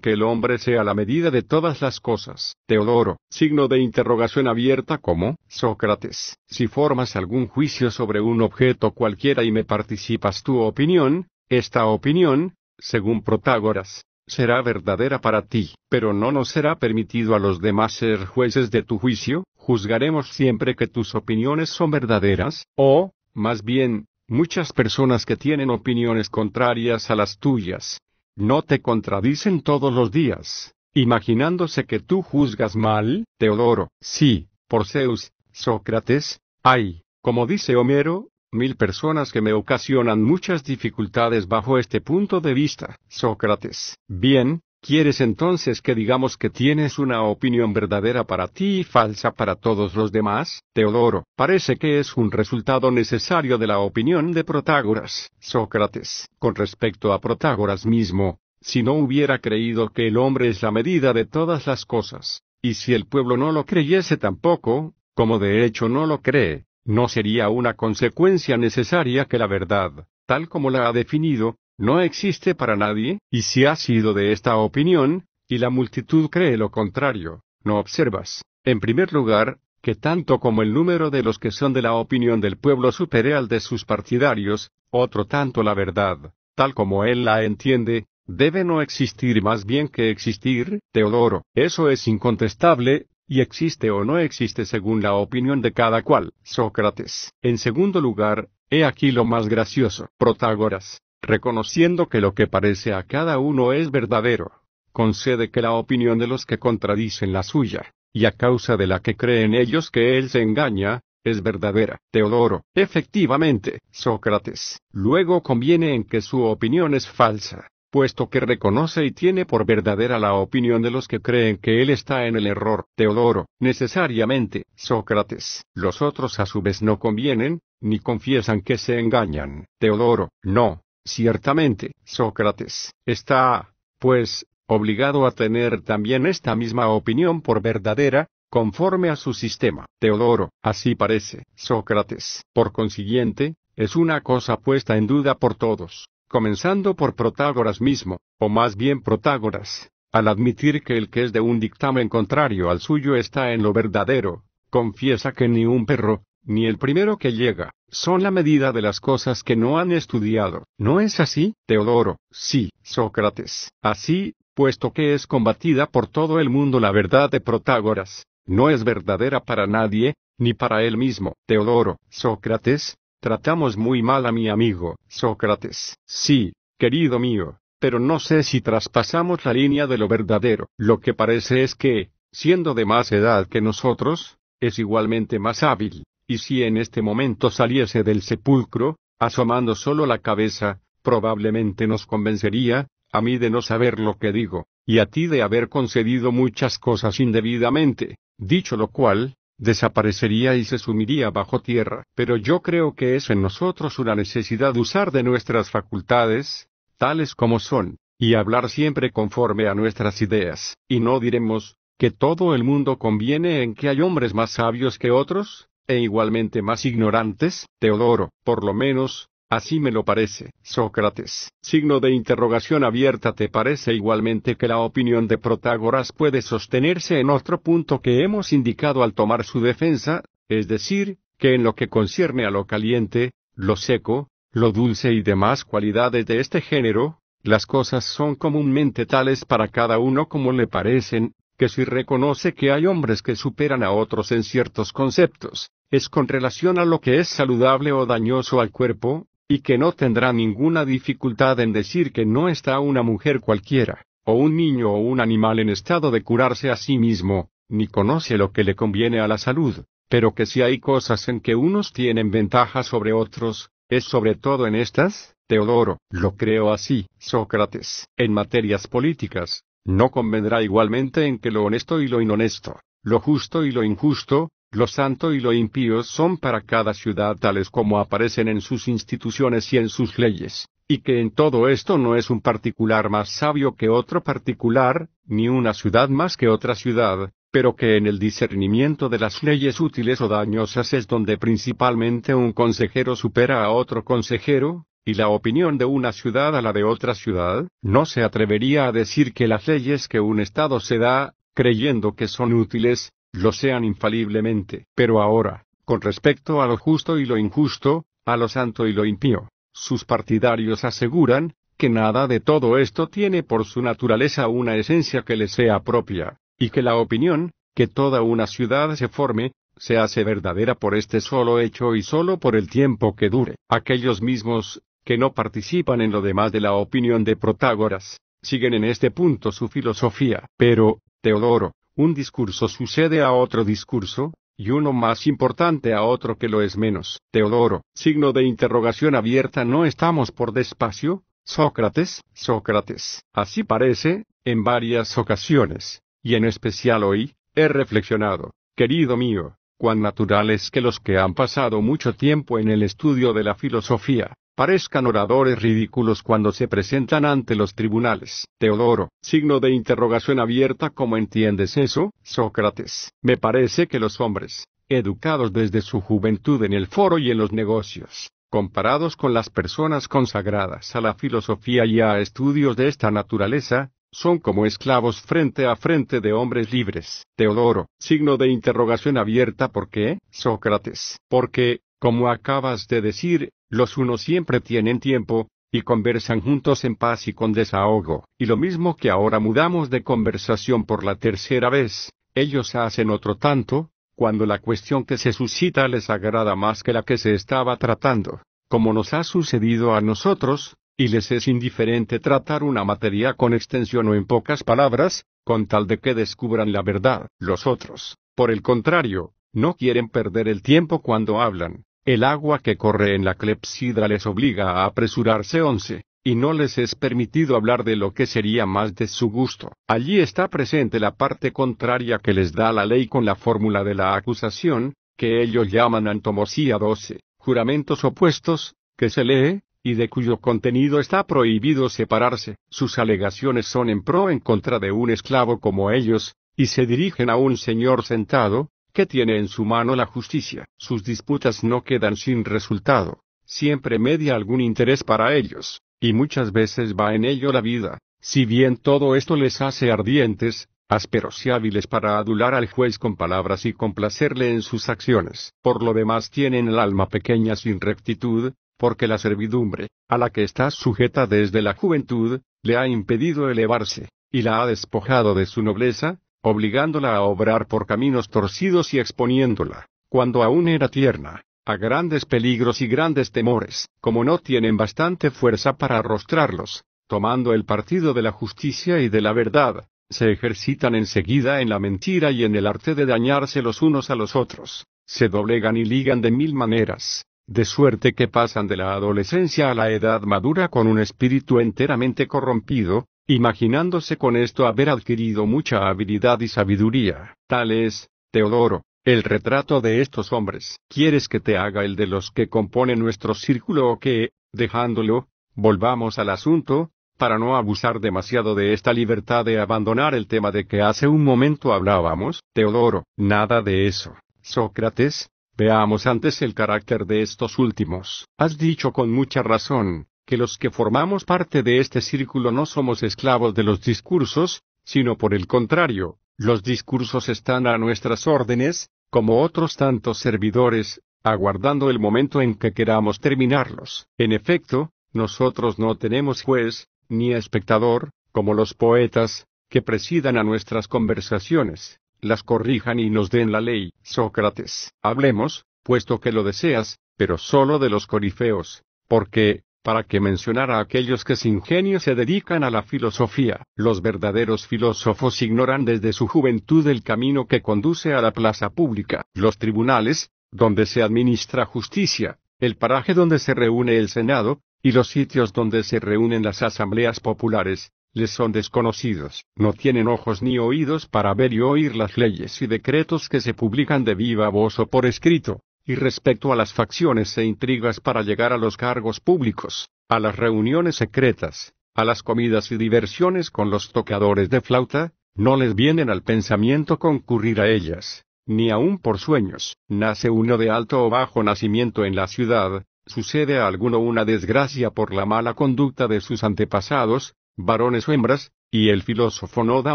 que el hombre sea la medida de todas las cosas. Teodoro, signo de interrogación abierta como, Sócrates, si formas algún juicio sobre un objeto cualquiera y me participas tu opinión, esta opinión, según Protágoras, será verdadera para ti, pero no nos será permitido a los demás ser jueces de tu juicio, juzgaremos siempre que tus opiniones son verdaderas, o, más bien, muchas personas que tienen opiniones contrarias a las tuyas, no te contradicen todos los días, imaginándose que tú juzgas mal, Teodoro. Sí, por Zeus, Sócrates, hay, como dice Homero, mil personas que me ocasionan muchas dificultades bajo este punto de vista. Sócrates. Bien, ¿quieres entonces que digamos que tienes una opinión verdadera para ti y falsa para todos los demás? Teodoro. Parece que es un resultado necesario de la opinión de Protágoras. Sócrates. Con respecto a Protágoras mismo, si no hubiera creído que el hombre es la medida de todas las cosas, y si el pueblo no lo creyese tampoco, como de hecho no lo cree, no sería una consecuencia necesaria que la verdad, tal como la ha definido, no existe para nadie, y si ha sido de esta opinión, y la multitud cree lo contrario, no observas, en primer lugar, que tanto como el número de los que son de la opinión del pueblo supere al de sus partidarios, otro tanto la verdad, tal como él la entiende, debe no existir más bien que existir, Teodoro. Eso es incontestable, y existe o no existe según la opinión de cada cual. Sócrates. En segundo lugar, he aquí lo más gracioso. Protágoras, reconociendo que lo que parece a cada uno es verdadero, concede que la opinión de los que contradicen la suya, y a causa de la que creen ellos que él se engaña, es verdadera. Teodoro. Efectivamente, Sócrates. Luego conviene en que su opinión es falsa puesto que reconoce y tiene por verdadera la opinión de los que creen que él está en el error. Teodoro, necesariamente, Sócrates, los otros a su vez no convienen, ni confiesan que se engañan. Teodoro, no, ciertamente, Sócrates, está, pues, obligado a tener también esta misma opinión por verdadera, conforme a su sistema. Teodoro, así parece, Sócrates. Por consiguiente, es una cosa puesta en duda por todos comenzando por Protágoras mismo, o más bien Protágoras, al admitir que el que es de un dictamen contrario al suyo está en lo verdadero, confiesa que ni un perro, ni el primero que llega, son la medida de las cosas que no han estudiado. ¿No es así, Teodoro? Sí, Sócrates. Así, puesto que es combatida por todo el mundo la verdad de Protágoras, no es verdadera para nadie, ni para él mismo. Teodoro, Sócrates, Tratamos muy mal a mi amigo, Sócrates. Sí, querido mío, pero no sé si traspasamos la línea de lo verdadero. Lo que parece es que, siendo de más edad que nosotros, es igualmente más hábil, y si en este momento saliese del sepulcro, asomando solo la cabeza, probablemente nos convencería, a mí de no saber lo que digo, y a ti de haber concedido muchas cosas indebidamente. Dicho lo cual, desaparecería y se sumiría bajo tierra. Pero yo creo que es en nosotros una necesidad usar de nuestras facultades, tales como son, y hablar siempre conforme a nuestras ideas, y no diremos, que todo el mundo conviene en que hay hombres más sabios que otros, e igualmente más ignorantes, Teodoro, por lo menos, Así me lo parece, Sócrates. Signo de interrogación abierta ¿Te parece igualmente que la opinión de Protágoras puede sostenerse en otro punto que hemos indicado al tomar su defensa, es decir, que en lo que concierne a lo caliente, lo seco, lo dulce y demás cualidades de este género, las cosas son comúnmente tales para cada uno como le parecen, que si reconoce que hay hombres que superan a otros en ciertos conceptos, es con relación a lo que es saludable o dañoso al cuerpo, y que no tendrá ninguna dificultad en decir que no está una mujer cualquiera, o un niño o un animal en estado de curarse a sí mismo, ni conoce lo que le conviene a la salud, pero que si hay cosas en que unos tienen ventaja sobre otros, es sobre todo en estas, Teodoro, lo creo así, Sócrates, en materias políticas, no convendrá igualmente en que lo honesto y lo inhonesto, lo justo y lo injusto, lo santo y lo impío son para cada ciudad tales como aparecen en sus instituciones y en sus leyes, y que en todo esto no es un particular más sabio que otro particular, ni una ciudad más que otra ciudad, pero que en el discernimiento de las leyes útiles o dañosas es donde principalmente un consejero supera a otro consejero, y la opinión de una ciudad a la de otra ciudad, no se atrevería a decir que las leyes que un Estado se da, creyendo que son útiles, lo sean infaliblemente. Pero ahora, con respecto a lo justo y lo injusto, a lo santo y lo impío, sus partidarios aseguran, que nada de todo esto tiene por su naturaleza una esencia que le sea propia, y que la opinión, que toda una ciudad se forme, se hace verdadera por este solo hecho y solo por el tiempo que dure. Aquellos mismos, que no participan en lo demás de la opinión de Protágoras, siguen en este punto su filosofía. Pero, Teodoro, un discurso sucede a otro discurso, y uno más importante a otro que lo es menos. Teodoro, signo de interrogación abierta, ¿no estamos por despacio? Sócrates, Sócrates. Así parece, en varias ocasiones, y en especial hoy, he reflexionado, querido mío, cuán natural es que los que han pasado mucho tiempo en el estudio de la filosofía, parezcan oradores ridículos cuando se presentan ante los tribunales. Teodoro, signo de interrogación abierta, ¿cómo entiendes eso, Sócrates? Me parece que los hombres, educados desde su juventud en el foro y en los negocios, comparados con las personas consagradas a la filosofía y a estudios de esta naturaleza, son como esclavos frente a frente de hombres libres. Teodoro, signo de interrogación abierta, ¿por qué, Sócrates? Porque, como acabas de decir, los unos siempre tienen tiempo, y conversan juntos en paz y con desahogo, y lo mismo que ahora mudamos de conversación por la tercera vez, ellos hacen otro tanto, cuando la cuestión que se suscita les agrada más que la que se estaba tratando, como nos ha sucedido a nosotros, y les es indiferente tratar una materia con extensión o en pocas palabras, con tal de que descubran la verdad. Los otros, por el contrario, no quieren perder el tiempo cuando hablan. El agua que corre en la clepsidra les obliga a apresurarse once, y no les es permitido hablar de lo que sería más de su gusto. Allí está presente la parte contraria que les da la ley con la fórmula de la acusación, que ellos llaman antomosía 12, juramentos opuestos, que se lee, y de cuyo contenido está prohibido separarse. Sus alegaciones son en pro en contra de un esclavo como ellos, y se dirigen a un señor sentado, que tiene en su mano la justicia. Sus disputas no quedan sin resultado. Siempre media algún interés para ellos, y muchas veces va en ello la vida. Si bien todo esto les hace ardientes, ásperos y hábiles para adular al juez con palabras y complacerle en sus acciones. Por lo demás tienen el alma pequeña sin rectitud, porque la servidumbre, a la que está sujeta desde la juventud, le ha impedido elevarse, y la ha despojado de su nobleza, obligándola a obrar por caminos torcidos y exponiéndola, cuando aún era tierna, a grandes peligros y grandes temores, como no tienen bastante fuerza para arrostrarlos, tomando el partido de la justicia y de la verdad, se ejercitan enseguida en la mentira y en el arte de dañarse los unos a los otros, se doblegan y ligan de mil maneras, de suerte que pasan de la adolescencia a la edad madura con un espíritu enteramente corrompido, imaginándose con esto haber adquirido mucha habilidad y sabiduría. Tal es, Teodoro, el retrato de estos hombres. ¿Quieres que te haga el de los que componen nuestro círculo o que, dejándolo, volvamos al asunto, para no abusar demasiado de esta libertad de abandonar el tema de que hace un momento hablábamos? Teodoro, nada de eso. Sócrates, Veamos antes el carácter de estos últimos. Has dicho con mucha razón, que los que formamos parte de este círculo no somos esclavos de los discursos, sino por el contrario, los discursos están a nuestras órdenes, como otros tantos servidores, aguardando el momento en que queramos terminarlos. En efecto, nosotros no tenemos juez, ni espectador, como los poetas, que presidan a nuestras conversaciones las corrijan y nos den la ley. Sócrates, hablemos, puesto que lo deseas, pero solo de los corifeos, porque, para que mencionar a aquellos que sin genio se dedican a la filosofía, los verdaderos filósofos ignoran desde su juventud el camino que conduce a la plaza pública, los tribunales, donde se administra justicia, el paraje donde se reúne el Senado, y los sitios donde se reúnen las asambleas populares, les son desconocidos, no tienen ojos ni oídos para ver y oír las leyes y decretos que se publican de viva voz o por escrito, y respecto a las facciones e intrigas para llegar a los cargos públicos, a las reuniones secretas, a las comidas y diversiones con los tocadores de flauta, no les vienen al pensamiento concurrir a ellas, ni aun por sueños. Nace uno de alto o bajo nacimiento en la ciudad, sucede a alguno una desgracia por la mala conducta de sus antepasados, varones o hembras, y el filósofo no da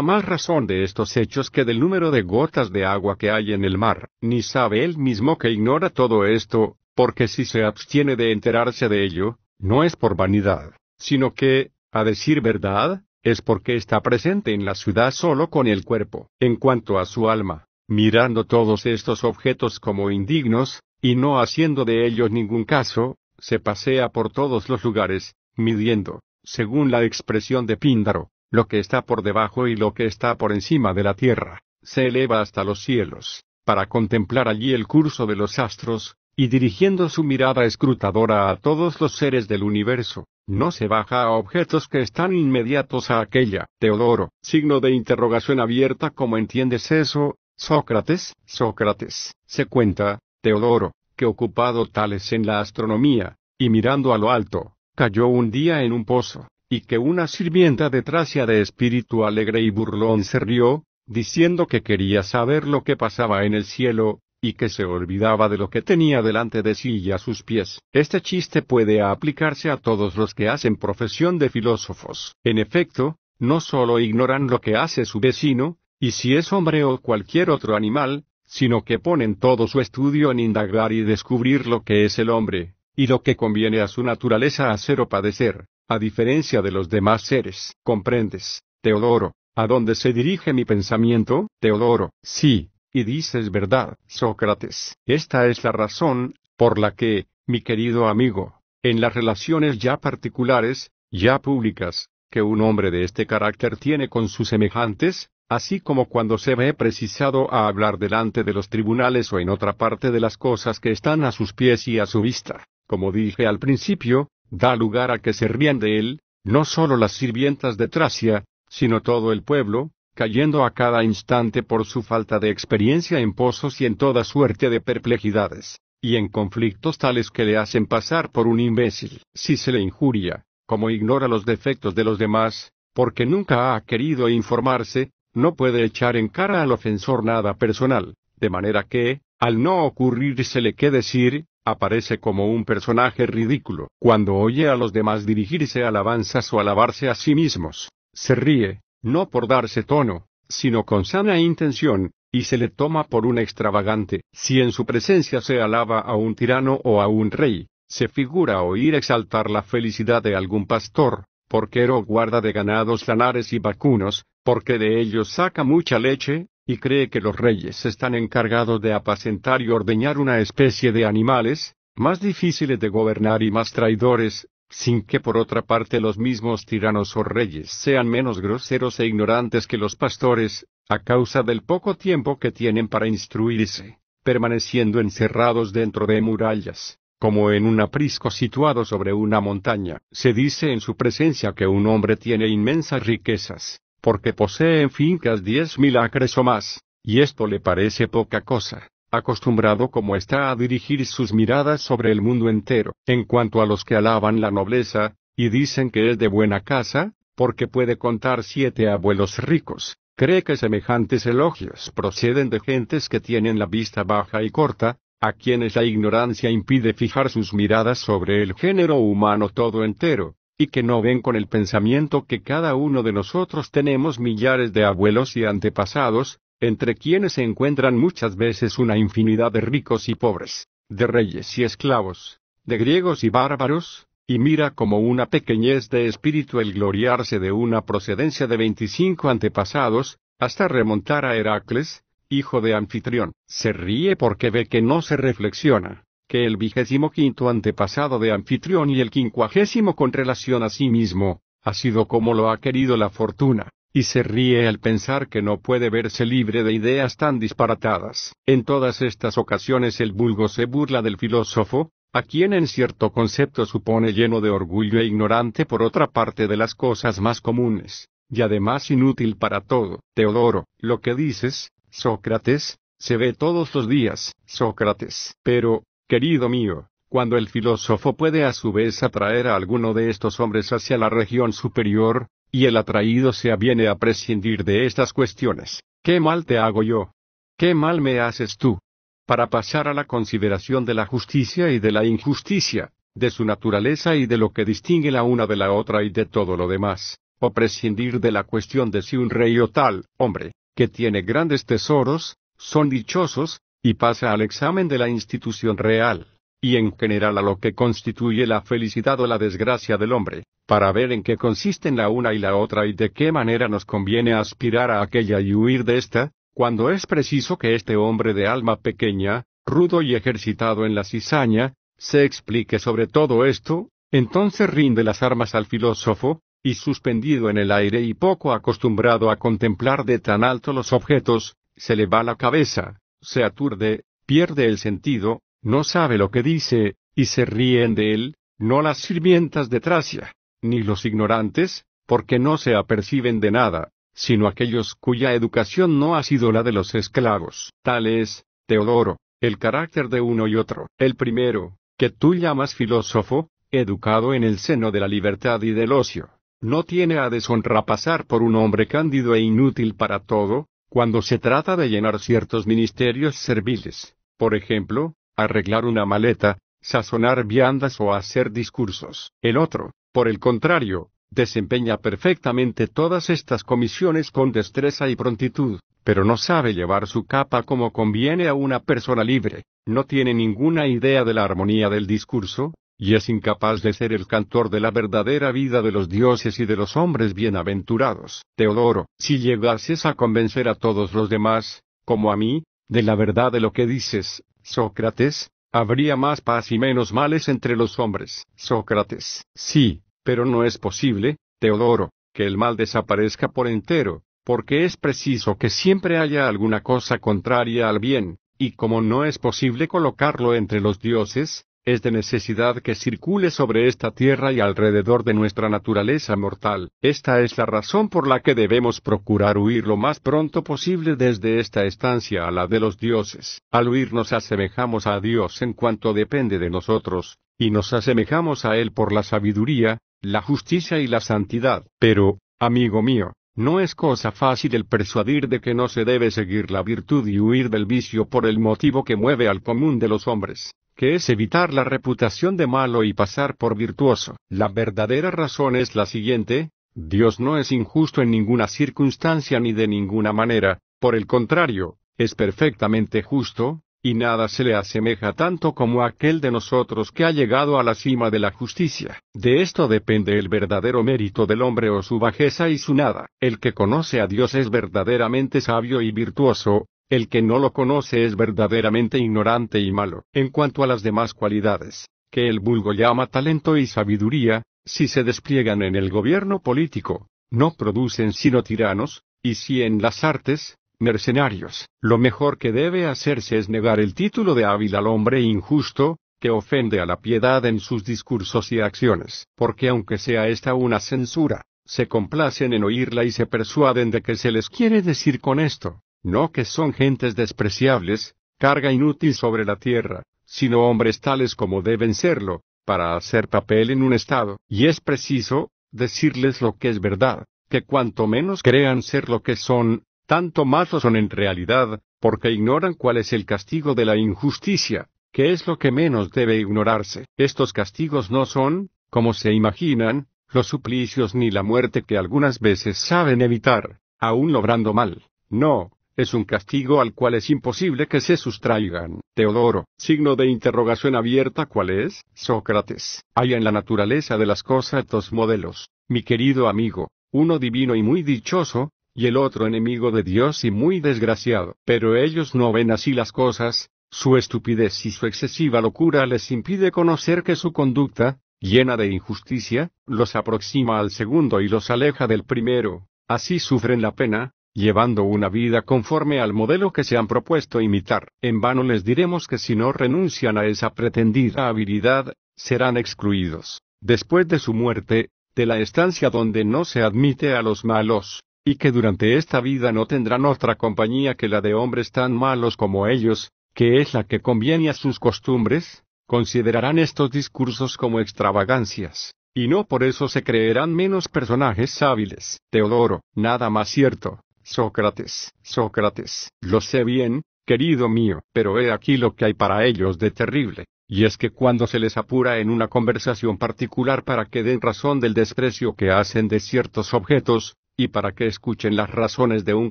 más razón de estos hechos que del número de gotas de agua que hay en el mar, ni sabe él mismo que ignora todo esto, porque si se abstiene de enterarse de ello, no es por vanidad, sino que, a decir verdad, es porque está presente en la ciudad solo con el cuerpo. En cuanto a su alma, mirando todos estos objetos como indignos, y no haciendo de ellos ningún caso, se pasea por todos los lugares, midiendo, según la expresión de Píndaro, lo que está por debajo y lo que está por encima de la tierra, se eleva hasta los cielos, para contemplar allí el curso de los astros, y dirigiendo su mirada escrutadora a todos los seres del universo, no se baja a objetos que están inmediatos a aquella. Teodoro, signo de interrogación abierta, ¿cómo entiendes eso? Sócrates, Sócrates, se cuenta, Teodoro, que ocupado tales en la astronomía, y mirando a lo alto, cayó un día en un pozo, y que una sirvienta de Tracia de espíritu alegre y burlón se rió, diciendo que quería saber lo que pasaba en el cielo, y que se olvidaba de lo que tenía delante de sí y a sus pies. Este chiste puede aplicarse a todos los que hacen profesión de filósofos. En efecto, no solo ignoran lo que hace su vecino, y si es hombre o cualquier otro animal, sino que ponen todo su estudio en indagar y descubrir lo que es el hombre, y lo que conviene a su naturaleza hacer o padecer, a diferencia de los demás seres. ¿Comprendes, Teodoro, a dónde se dirige mi pensamiento? Teodoro, sí, y dices verdad, Sócrates. Esta es la razón, por la que, mi querido amigo, en las relaciones ya particulares, ya públicas, que un hombre de este carácter tiene con sus semejantes, así como cuando se ve precisado a hablar delante de los tribunales o en otra parte de las cosas que están a sus pies y a su vista. Como dije al principio, da lugar a que se rían de él, no solo las sirvientas de Tracia, sino todo el pueblo, cayendo a cada instante por su falta de experiencia en pozos y en toda suerte de perplejidades, y en conflictos tales que le hacen pasar por un imbécil. Si se le injuria, como ignora los defectos de los demás, porque nunca ha querido informarse, no puede echar en cara al ofensor nada personal, de manera que, al no ocurrírsele qué decir, aparece como un personaje ridículo. Cuando oye a los demás dirigirse alabanzas o alabarse a sí mismos, se ríe, no por darse tono, sino con sana intención, y se le toma por un extravagante. Si en su presencia se alaba a un tirano o a un rey, se figura oír exaltar la felicidad de algún pastor, porquero guarda de ganados lanares y vacunos, porque de ellos saca mucha leche, y cree que los reyes están encargados de apacentar y ordeñar una especie de animales, más difíciles de gobernar y más traidores, sin que por otra parte los mismos tiranos o reyes sean menos groseros e ignorantes que los pastores, a causa del poco tiempo que tienen para instruirse, permaneciendo encerrados dentro de murallas como en un aprisco situado sobre una montaña. Se dice en su presencia que un hombre tiene inmensas riquezas, porque posee en fincas diez mil acres o más, y esto le parece poca cosa, acostumbrado como está a dirigir sus miradas sobre el mundo entero. En cuanto a los que alaban la nobleza, y dicen que es de buena casa, porque puede contar siete abuelos ricos, cree que semejantes elogios proceden de gentes que tienen la vista baja y corta, a quienes la ignorancia impide fijar sus miradas sobre el género humano todo entero, y que no ven con el pensamiento que cada uno de nosotros tenemos millares de abuelos y antepasados, entre quienes se encuentran muchas veces una infinidad de ricos y pobres, de reyes y esclavos, de griegos y bárbaros, y mira como una pequeñez de espíritu el gloriarse de una procedencia de veinticinco antepasados, hasta remontar a Heracles, hijo de anfitrión, se ríe porque ve que no se reflexiona, que el vigésimo quinto antepasado de anfitrión y el quincuagésimo con relación a sí mismo, ha sido como lo ha querido la fortuna, y se ríe al pensar que no puede verse libre de ideas tan disparatadas. En todas estas ocasiones el vulgo se burla del filósofo, a quien en cierto concepto supone lleno de orgullo e ignorante por otra parte de las cosas más comunes, y además inútil para todo. Teodoro, lo que dices, Sócrates, se ve todos los días, Sócrates. Pero, querido mío, cuando el filósofo puede a su vez atraer a alguno de estos hombres hacia la región superior, y el atraído se aviene a prescindir de estas cuestiones, ¿qué mal te hago yo? ¿Qué mal me haces tú? Para pasar a la consideración de la justicia y de la injusticia, de su naturaleza y de lo que distingue la una de la otra y de todo lo demás, o prescindir de la cuestión de si un rey o tal, hombre, que tiene grandes tesoros, son dichosos, y pasa al examen de la institución real, y en general a lo que constituye la felicidad o la desgracia del hombre, para ver en qué consisten la una y la otra y de qué manera nos conviene aspirar a aquella y huir de esta, cuando es preciso que este hombre de alma pequeña, rudo y ejercitado en la cizaña, se explique sobre todo esto, entonces rinde las armas al filósofo, y suspendido en el aire y poco acostumbrado a contemplar de tan alto los objetos, se le va la cabeza, se aturde, pierde el sentido, no sabe lo que dice, y se ríen de él, no las sirvientas de Tracia, ni los ignorantes, porque no se aperciben de nada, sino aquellos cuya educación no ha sido la de los esclavos. Tal es, Teodoro, el carácter de uno y otro. El primero, que tú llamas filósofo, educado en el seno de la libertad y del ocio, no tiene a deshonra pasar por un hombre cándido e inútil para todo, cuando se trata de llenar ciertos ministerios serviles, por ejemplo, arreglar una maleta, sazonar viandas o hacer discursos. El otro, por el contrario, desempeña perfectamente todas estas comisiones con destreza y prontitud, pero no sabe llevar su capa como conviene a una persona libre, no tiene ninguna idea de la armonía del discurso, y es incapaz de ser el cantor de la verdadera vida de los dioses y de los hombres bienaventurados. Teodoro, si llegases a convencer a todos los demás, como a mí, de la verdad de lo que dices, Sócrates, habría más paz y menos males entre los hombres. Sócrates, sí, pero no es posible, Teodoro, que el mal desaparezca por entero, porque es preciso que siempre haya alguna cosa contraria al bien, y como no es posible colocarlo entre los dioses, es de necesidad que circule sobre esta tierra y alrededor de nuestra naturaleza mortal. Esta es la razón por la que debemos procurar huir lo más pronto posible desde esta estancia a la de los dioses. Al huir nos asemejamos a Dios en cuanto depende de nosotros, y nos asemejamos a Él por la sabiduría, la justicia y la santidad. Pero, amigo mío, no es cosa fácil el persuadir de que no se debe seguir la virtud y huir del vicio por el motivo que mueve al común de los hombres que es evitar la reputación de malo y pasar por virtuoso. La verdadera razón es la siguiente, Dios no es injusto en ninguna circunstancia ni de ninguna manera, por el contrario, es perfectamente justo, y nada se le asemeja tanto como aquel de nosotros que ha llegado a la cima de la justicia. De esto depende el verdadero mérito del hombre o su bajeza y su nada. El que conoce a Dios es verdaderamente sabio y virtuoso, el que no lo conoce es verdaderamente ignorante y malo. En cuanto a las demás cualidades, que el vulgo llama talento y sabiduría, si se despliegan en el gobierno político, no producen sino tiranos, y si en las artes, mercenarios. Lo mejor que debe hacerse es negar el título de hábil al hombre injusto, que ofende a la piedad en sus discursos y acciones, porque aunque sea esta una censura, se complacen en oírla y se persuaden de que se les quiere decir con esto, no que son gentes despreciables, carga inútil sobre la tierra, sino hombres tales como deben serlo, para hacer papel en un Estado. Y es preciso, decirles lo que es verdad, que cuanto menos crean ser lo que son, tanto más lo son en realidad, porque ignoran cuál es el castigo de la injusticia, que es lo que menos debe ignorarse. Estos castigos no son, como se imaginan, los suplicios ni la muerte que algunas veces saben evitar, aun logrando mal. No, es un castigo al cual es imposible que se sustraigan. Teodoro, signo de interrogación abierta ¿cuál es? Sócrates. Hay en la naturaleza de las cosas dos modelos, mi querido amigo, uno divino y muy dichoso, y el otro enemigo de Dios y muy desgraciado. Pero ellos no ven así las cosas, su estupidez y su excesiva locura les impide conocer que su conducta, llena de injusticia, los aproxima al segundo y los aleja del primero. Así sufren la pena, llevando una vida conforme al modelo que se han propuesto imitar. En vano les diremos que si no renuncian a esa pretendida habilidad, serán excluidos, después de su muerte, de la estancia donde no se admite a los malos, y que durante esta vida no tendrán otra compañía que la de hombres tan malos como ellos, que es la que conviene a sus costumbres, considerarán estos discursos como extravagancias, y no por eso se creerán menos personajes hábiles. Teodoro, nada más cierto, Sócrates, Sócrates, lo sé bien, querido mío, pero he aquí lo que hay para ellos de terrible, y es que cuando se les apura en una conversación particular para que den razón del desprecio que hacen de ciertos objetos, y para que escuchen las razones de un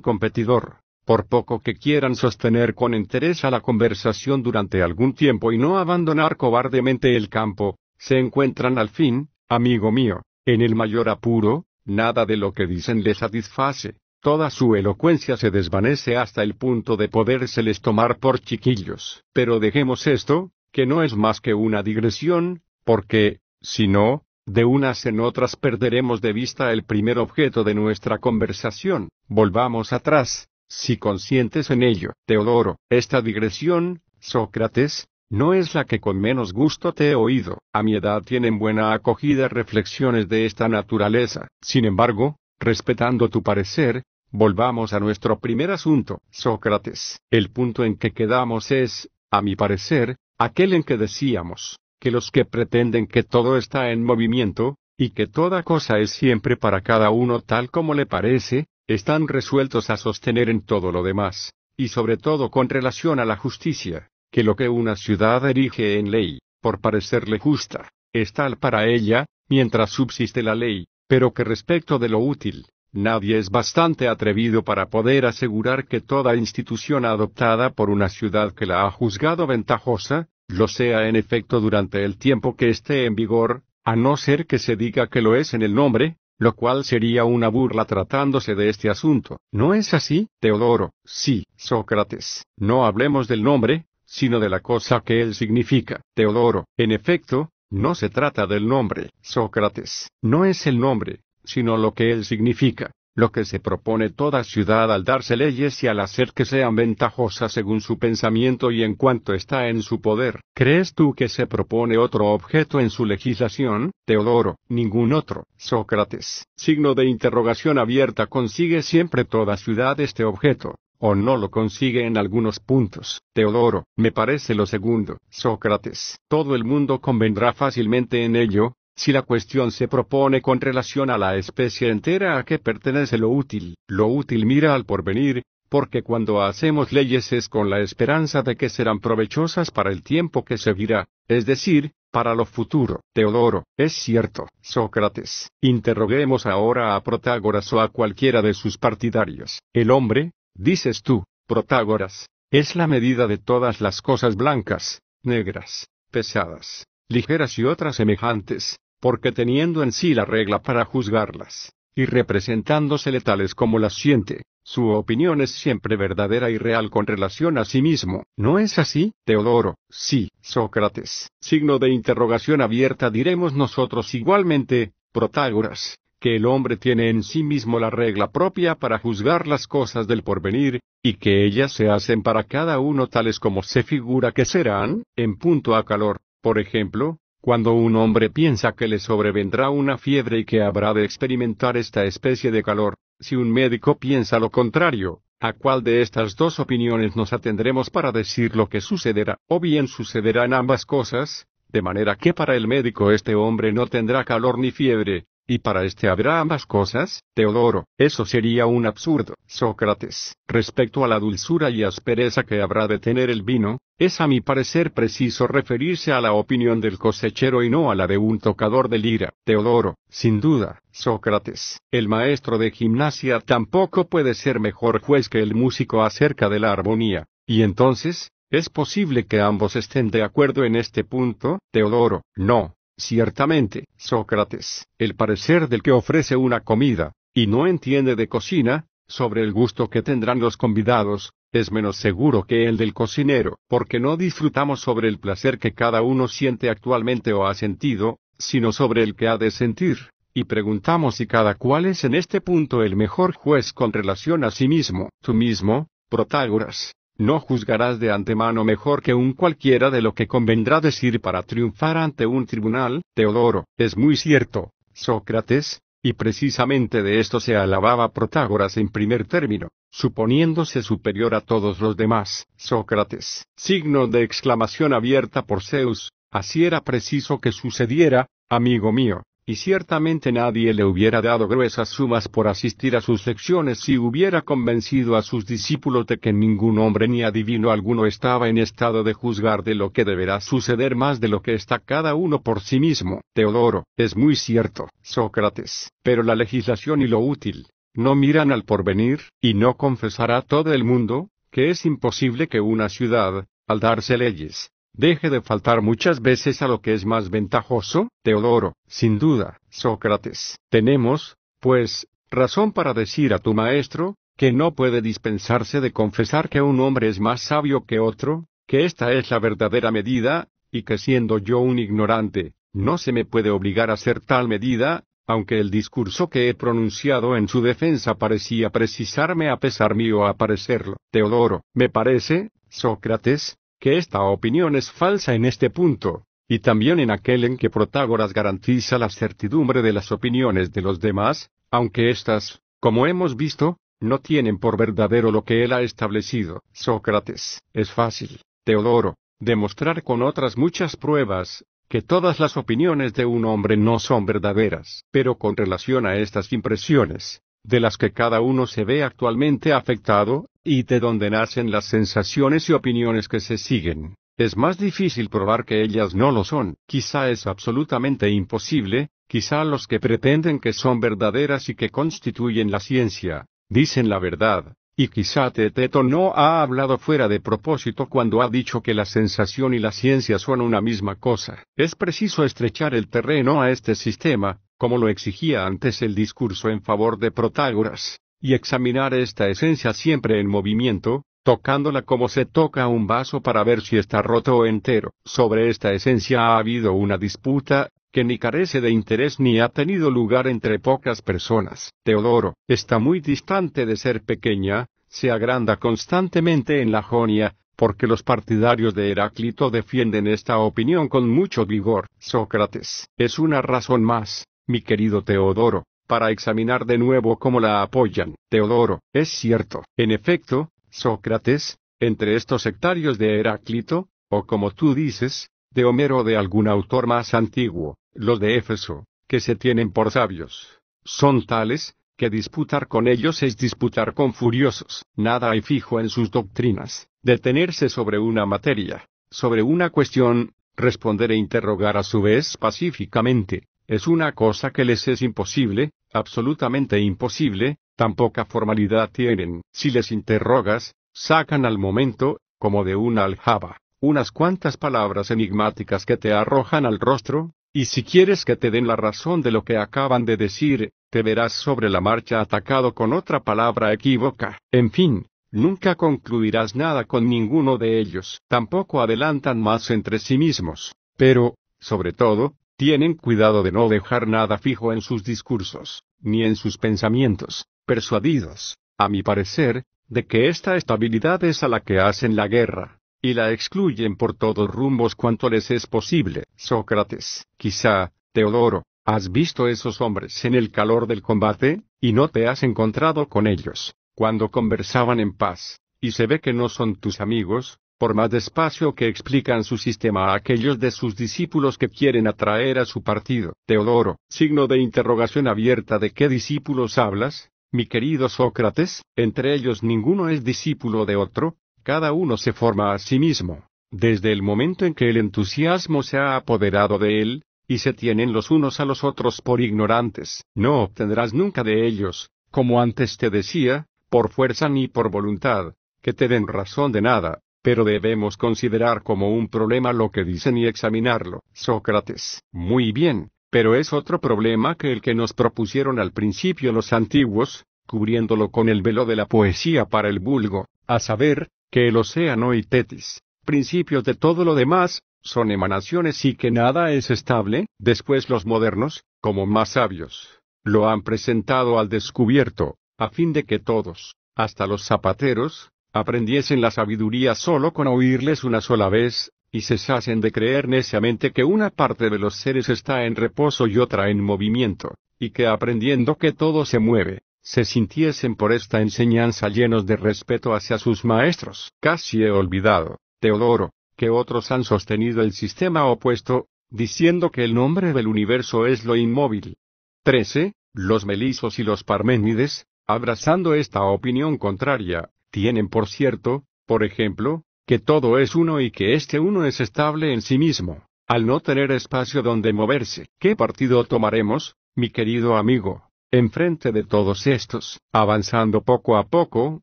competidor, por poco que quieran sostener con interés a la conversación durante algún tiempo y no abandonar cobardemente el campo, se encuentran al fin, amigo mío, en el mayor apuro, nada de lo que dicen les satisface, Toda su elocuencia se desvanece hasta el punto de podérseles tomar por chiquillos. Pero dejemos esto, que no es más que una digresión, porque, si no, de unas en otras perderemos de vista el primer objeto de nuestra conversación. Volvamos atrás, si conscientes en ello. Teodoro, esta digresión, Sócrates, no es la que con menos gusto te he oído. A mi edad tienen buena acogida reflexiones de esta naturaleza. Sin embargo, respetando tu parecer, volvamos a nuestro primer asunto. Sócrates, el punto en que quedamos es, a mi parecer, aquel en que decíamos, que los que pretenden que todo está en movimiento, y que toda cosa es siempre para cada uno tal como le parece, están resueltos a sostener en todo lo demás, y sobre todo con relación a la justicia, que lo que una ciudad erige en ley, por parecerle justa, es tal para ella, mientras subsiste la ley, pero que respecto de lo útil, nadie es bastante atrevido para poder asegurar que toda institución adoptada por una ciudad que la ha juzgado ventajosa, lo sea en efecto durante el tiempo que esté en vigor, a no ser que se diga que lo es en el nombre, lo cual sería una burla tratándose de este asunto. ¿No es así, Teodoro? Sí, Sócrates. No hablemos del nombre, sino de la cosa que él significa. Teodoro, en efecto, no se trata del nombre, Sócrates. No es el nombre, sino lo que él significa lo que se propone toda ciudad al darse leyes y al hacer que sean ventajosas según su pensamiento y en cuanto está en su poder. ¿Crees tú que se propone otro objeto en su legislación? Teodoro, ningún otro. Sócrates. Signo de interrogación abierta consigue siempre toda ciudad este objeto o no lo consigue en algunos puntos. Teodoro, me parece lo segundo. Sócrates, todo el mundo convendrá fácilmente en ello, si la cuestión se propone con relación a la especie entera a que pertenece lo útil, lo útil mira al porvenir, porque cuando hacemos leyes es con la esperanza de que serán provechosas para el tiempo que seguirá, es decir, para lo futuro. Teodoro, es cierto, Sócrates. Interroguemos ahora a Protágoras o a cualquiera de sus partidarios. El hombre, dices tú, Protágoras, es la medida de todas las cosas blancas, negras, pesadas, ligeras y otras semejantes, porque teniendo en sí la regla para juzgarlas, y representándosele tales como las siente, su opinión es siempre verdadera y real con relación a sí mismo. ¿No es así, Teodoro? Sí, Sócrates. Signo de interrogación abierta diremos nosotros igualmente, Protágoras, que el hombre tiene en sí mismo la regla propia para juzgar las cosas del porvenir, y que ellas se hacen para cada uno tales como se figura que serán, en punto a calor, por ejemplo, cuando un hombre piensa que le sobrevendrá una fiebre y que habrá de experimentar esta especie de calor, si un médico piensa lo contrario, ¿a cuál de estas dos opiniones nos atendremos para decir lo que sucederá? O bien sucederán ambas cosas, de manera que para el médico este hombre no tendrá calor ni fiebre, ¿Y para este habrá ambas cosas? Teodoro, eso sería un absurdo. Sócrates, respecto a la dulzura y aspereza que habrá de tener el vino, es a mi parecer preciso referirse a la opinión del cosechero y no a la de un tocador de lira. Teodoro, sin duda, Sócrates, el maestro de gimnasia tampoco puede ser mejor juez que el músico acerca de la armonía. Y entonces, ¿es posible que ambos estén de acuerdo en este punto? Teodoro, no, Ciertamente, Sócrates, el parecer del que ofrece una comida, y no entiende de cocina, sobre el gusto que tendrán los convidados, es menos seguro que el del cocinero, porque no disfrutamos sobre el placer que cada uno siente actualmente o ha sentido, sino sobre el que ha de sentir, y preguntamos si cada cual es en este punto el mejor juez con relación a sí mismo. Tú mismo, Protágoras, no juzgarás de antemano mejor que un cualquiera de lo que convendrá decir para triunfar ante un tribunal. Teodoro, es muy cierto, Sócrates, y precisamente de esto se alababa Protágoras en primer término, suponiéndose superior a todos los demás. Sócrates, signo de exclamación abierta por Zeus, así era preciso que sucediera, amigo mío y ciertamente nadie le hubiera dado gruesas sumas por asistir a sus lecciones si hubiera convencido a sus discípulos de que ningún hombre ni adivino alguno estaba en estado de juzgar de lo que deberá suceder más de lo que está cada uno por sí mismo. Teodoro, es muy cierto, Sócrates, pero la legislación y lo útil, no miran al porvenir, y no confesará todo el mundo, que es imposible que una ciudad, al darse leyes, deje de faltar muchas veces a lo que es más ventajoso? Teodoro, sin duda, Sócrates. Tenemos, pues, razón para decir a tu maestro, que no puede dispensarse de confesar que un hombre es más sabio que otro, que esta es la verdadera medida, y que siendo yo un ignorante, no se me puede obligar a hacer tal medida, aunque el discurso que he pronunciado en su defensa parecía precisarme a pesar mío a parecerlo. Teodoro, me parece, Sócrates, que esta opinión es falsa en este punto, y también en aquel en que Protágoras garantiza la certidumbre de las opiniones de los demás, aunque éstas, como hemos visto, no tienen por verdadero lo que él ha establecido. Sócrates, es fácil, Teodoro, demostrar con otras muchas pruebas, que todas las opiniones de un hombre no son verdaderas, pero con relación a estas impresiones, de las que cada uno se ve actualmente afectado, y de donde nacen las sensaciones y opiniones que se siguen, es más difícil probar que ellas no lo son. Quizá es absolutamente imposible, quizá los que pretenden que son verdaderas y que constituyen la ciencia, dicen la verdad, y quizá Teteto no ha hablado fuera de propósito cuando ha dicho que la sensación y la ciencia son una misma cosa. Es preciso estrechar el terreno a este sistema, como lo exigía antes el discurso en favor de Protágoras, y examinar esta esencia siempre en movimiento, tocándola como se toca un vaso para ver si está roto o entero. Sobre esta esencia ha habido una disputa, que ni carece de interés ni ha tenido lugar entre pocas personas. Teodoro, está muy distante de ser pequeña, se agranda constantemente en la Jonia, porque los partidarios de Heráclito defienden esta opinión con mucho vigor. Sócrates, es una razón más, mi querido Teodoro, para examinar de nuevo cómo la apoyan. Teodoro, es cierto, en efecto, Sócrates, entre estos sectarios de Heráclito, o como tú dices, de Homero o de algún autor más antiguo, los de Éfeso, que se tienen por sabios, son tales, que disputar con ellos es disputar con furiosos. Nada hay fijo en sus doctrinas. Detenerse sobre una materia, sobre una cuestión, responder e interrogar a su vez pacíficamente, es una cosa que les es imposible, absolutamente imposible, tan poca formalidad tienen. Si les interrogas, sacan al momento, como de una aljaba, unas cuantas palabras enigmáticas que te arrojan al rostro, y si quieres que te den la razón de lo que acaban de decir, te verás sobre la marcha atacado con otra palabra equívoca. En fin, nunca concluirás nada con ninguno de ellos. Tampoco adelantan más entre sí mismos. Pero, sobre todo, tienen cuidado de no dejar nada fijo en sus discursos, ni en sus pensamientos, persuadidos, a mi parecer, de que esta estabilidad es a la que hacen la guerra y la excluyen por todos rumbos cuanto les es posible. Sócrates, quizá, Teodoro, has visto esos hombres en el calor del combate, y no te has encontrado con ellos, cuando conversaban en paz, y se ve que no son tus amigos, por más despacio que explican su sistema a aquellos de sus discípulos que quieren atraer a su partido. Teodoro, signo de interrogación abierta de qué discípulos hablas, mi querido Sócrates, entre ellos ninguno es discípulo de otro, cada uno se forma a sí mismo, desde el momento en que el entusiasmo se ha apoderado de él, y se tienen los unos a los otros por ignorantes. No obtendrás nunca de ellos, como antes te decía, por fuerza ni por voluntad, que te den razón de nada, pero debemos considerar como un problema lo que dicen y examinarlo. Sócrates. Muy bien, pero es otro problema que el que nos propusieron al principio los antiguos, cubriéndolo con el velo de la poesía para el vulgo, a saber, que el océano y Tetis, principios de todo lo demás, son emanaciones y que nada es estable, después los modernos, como más sabios, lo han presentado al descubierto, a fin de que todos, hasta los zapateros, aprendiesen la sabiduría solo con oírles una sola vez, y cesasen de creer neciamente que una parte de los seres está en reposo y otra en movimiento, y que aprendiendo que todo se mueve, se sintiesen por esta enseñanza llenos de respeto hacia sus maestros. Casi he olvidado, Teodoro, que otros han sostenido el sistema opuesto, diciendo que el nombre del universo es lo inmóvil. 13. Los melisos y los parménides, abrazando esta opinión contraria, tienen por cierto, por ejemplo, que todo es uno y que este uno es estable en sí mismo, al no tener espacio donde moverse. ¿Qué partido tomaremos, mi querido amigo? Enfrente de todos estos, avanzando poco a poco,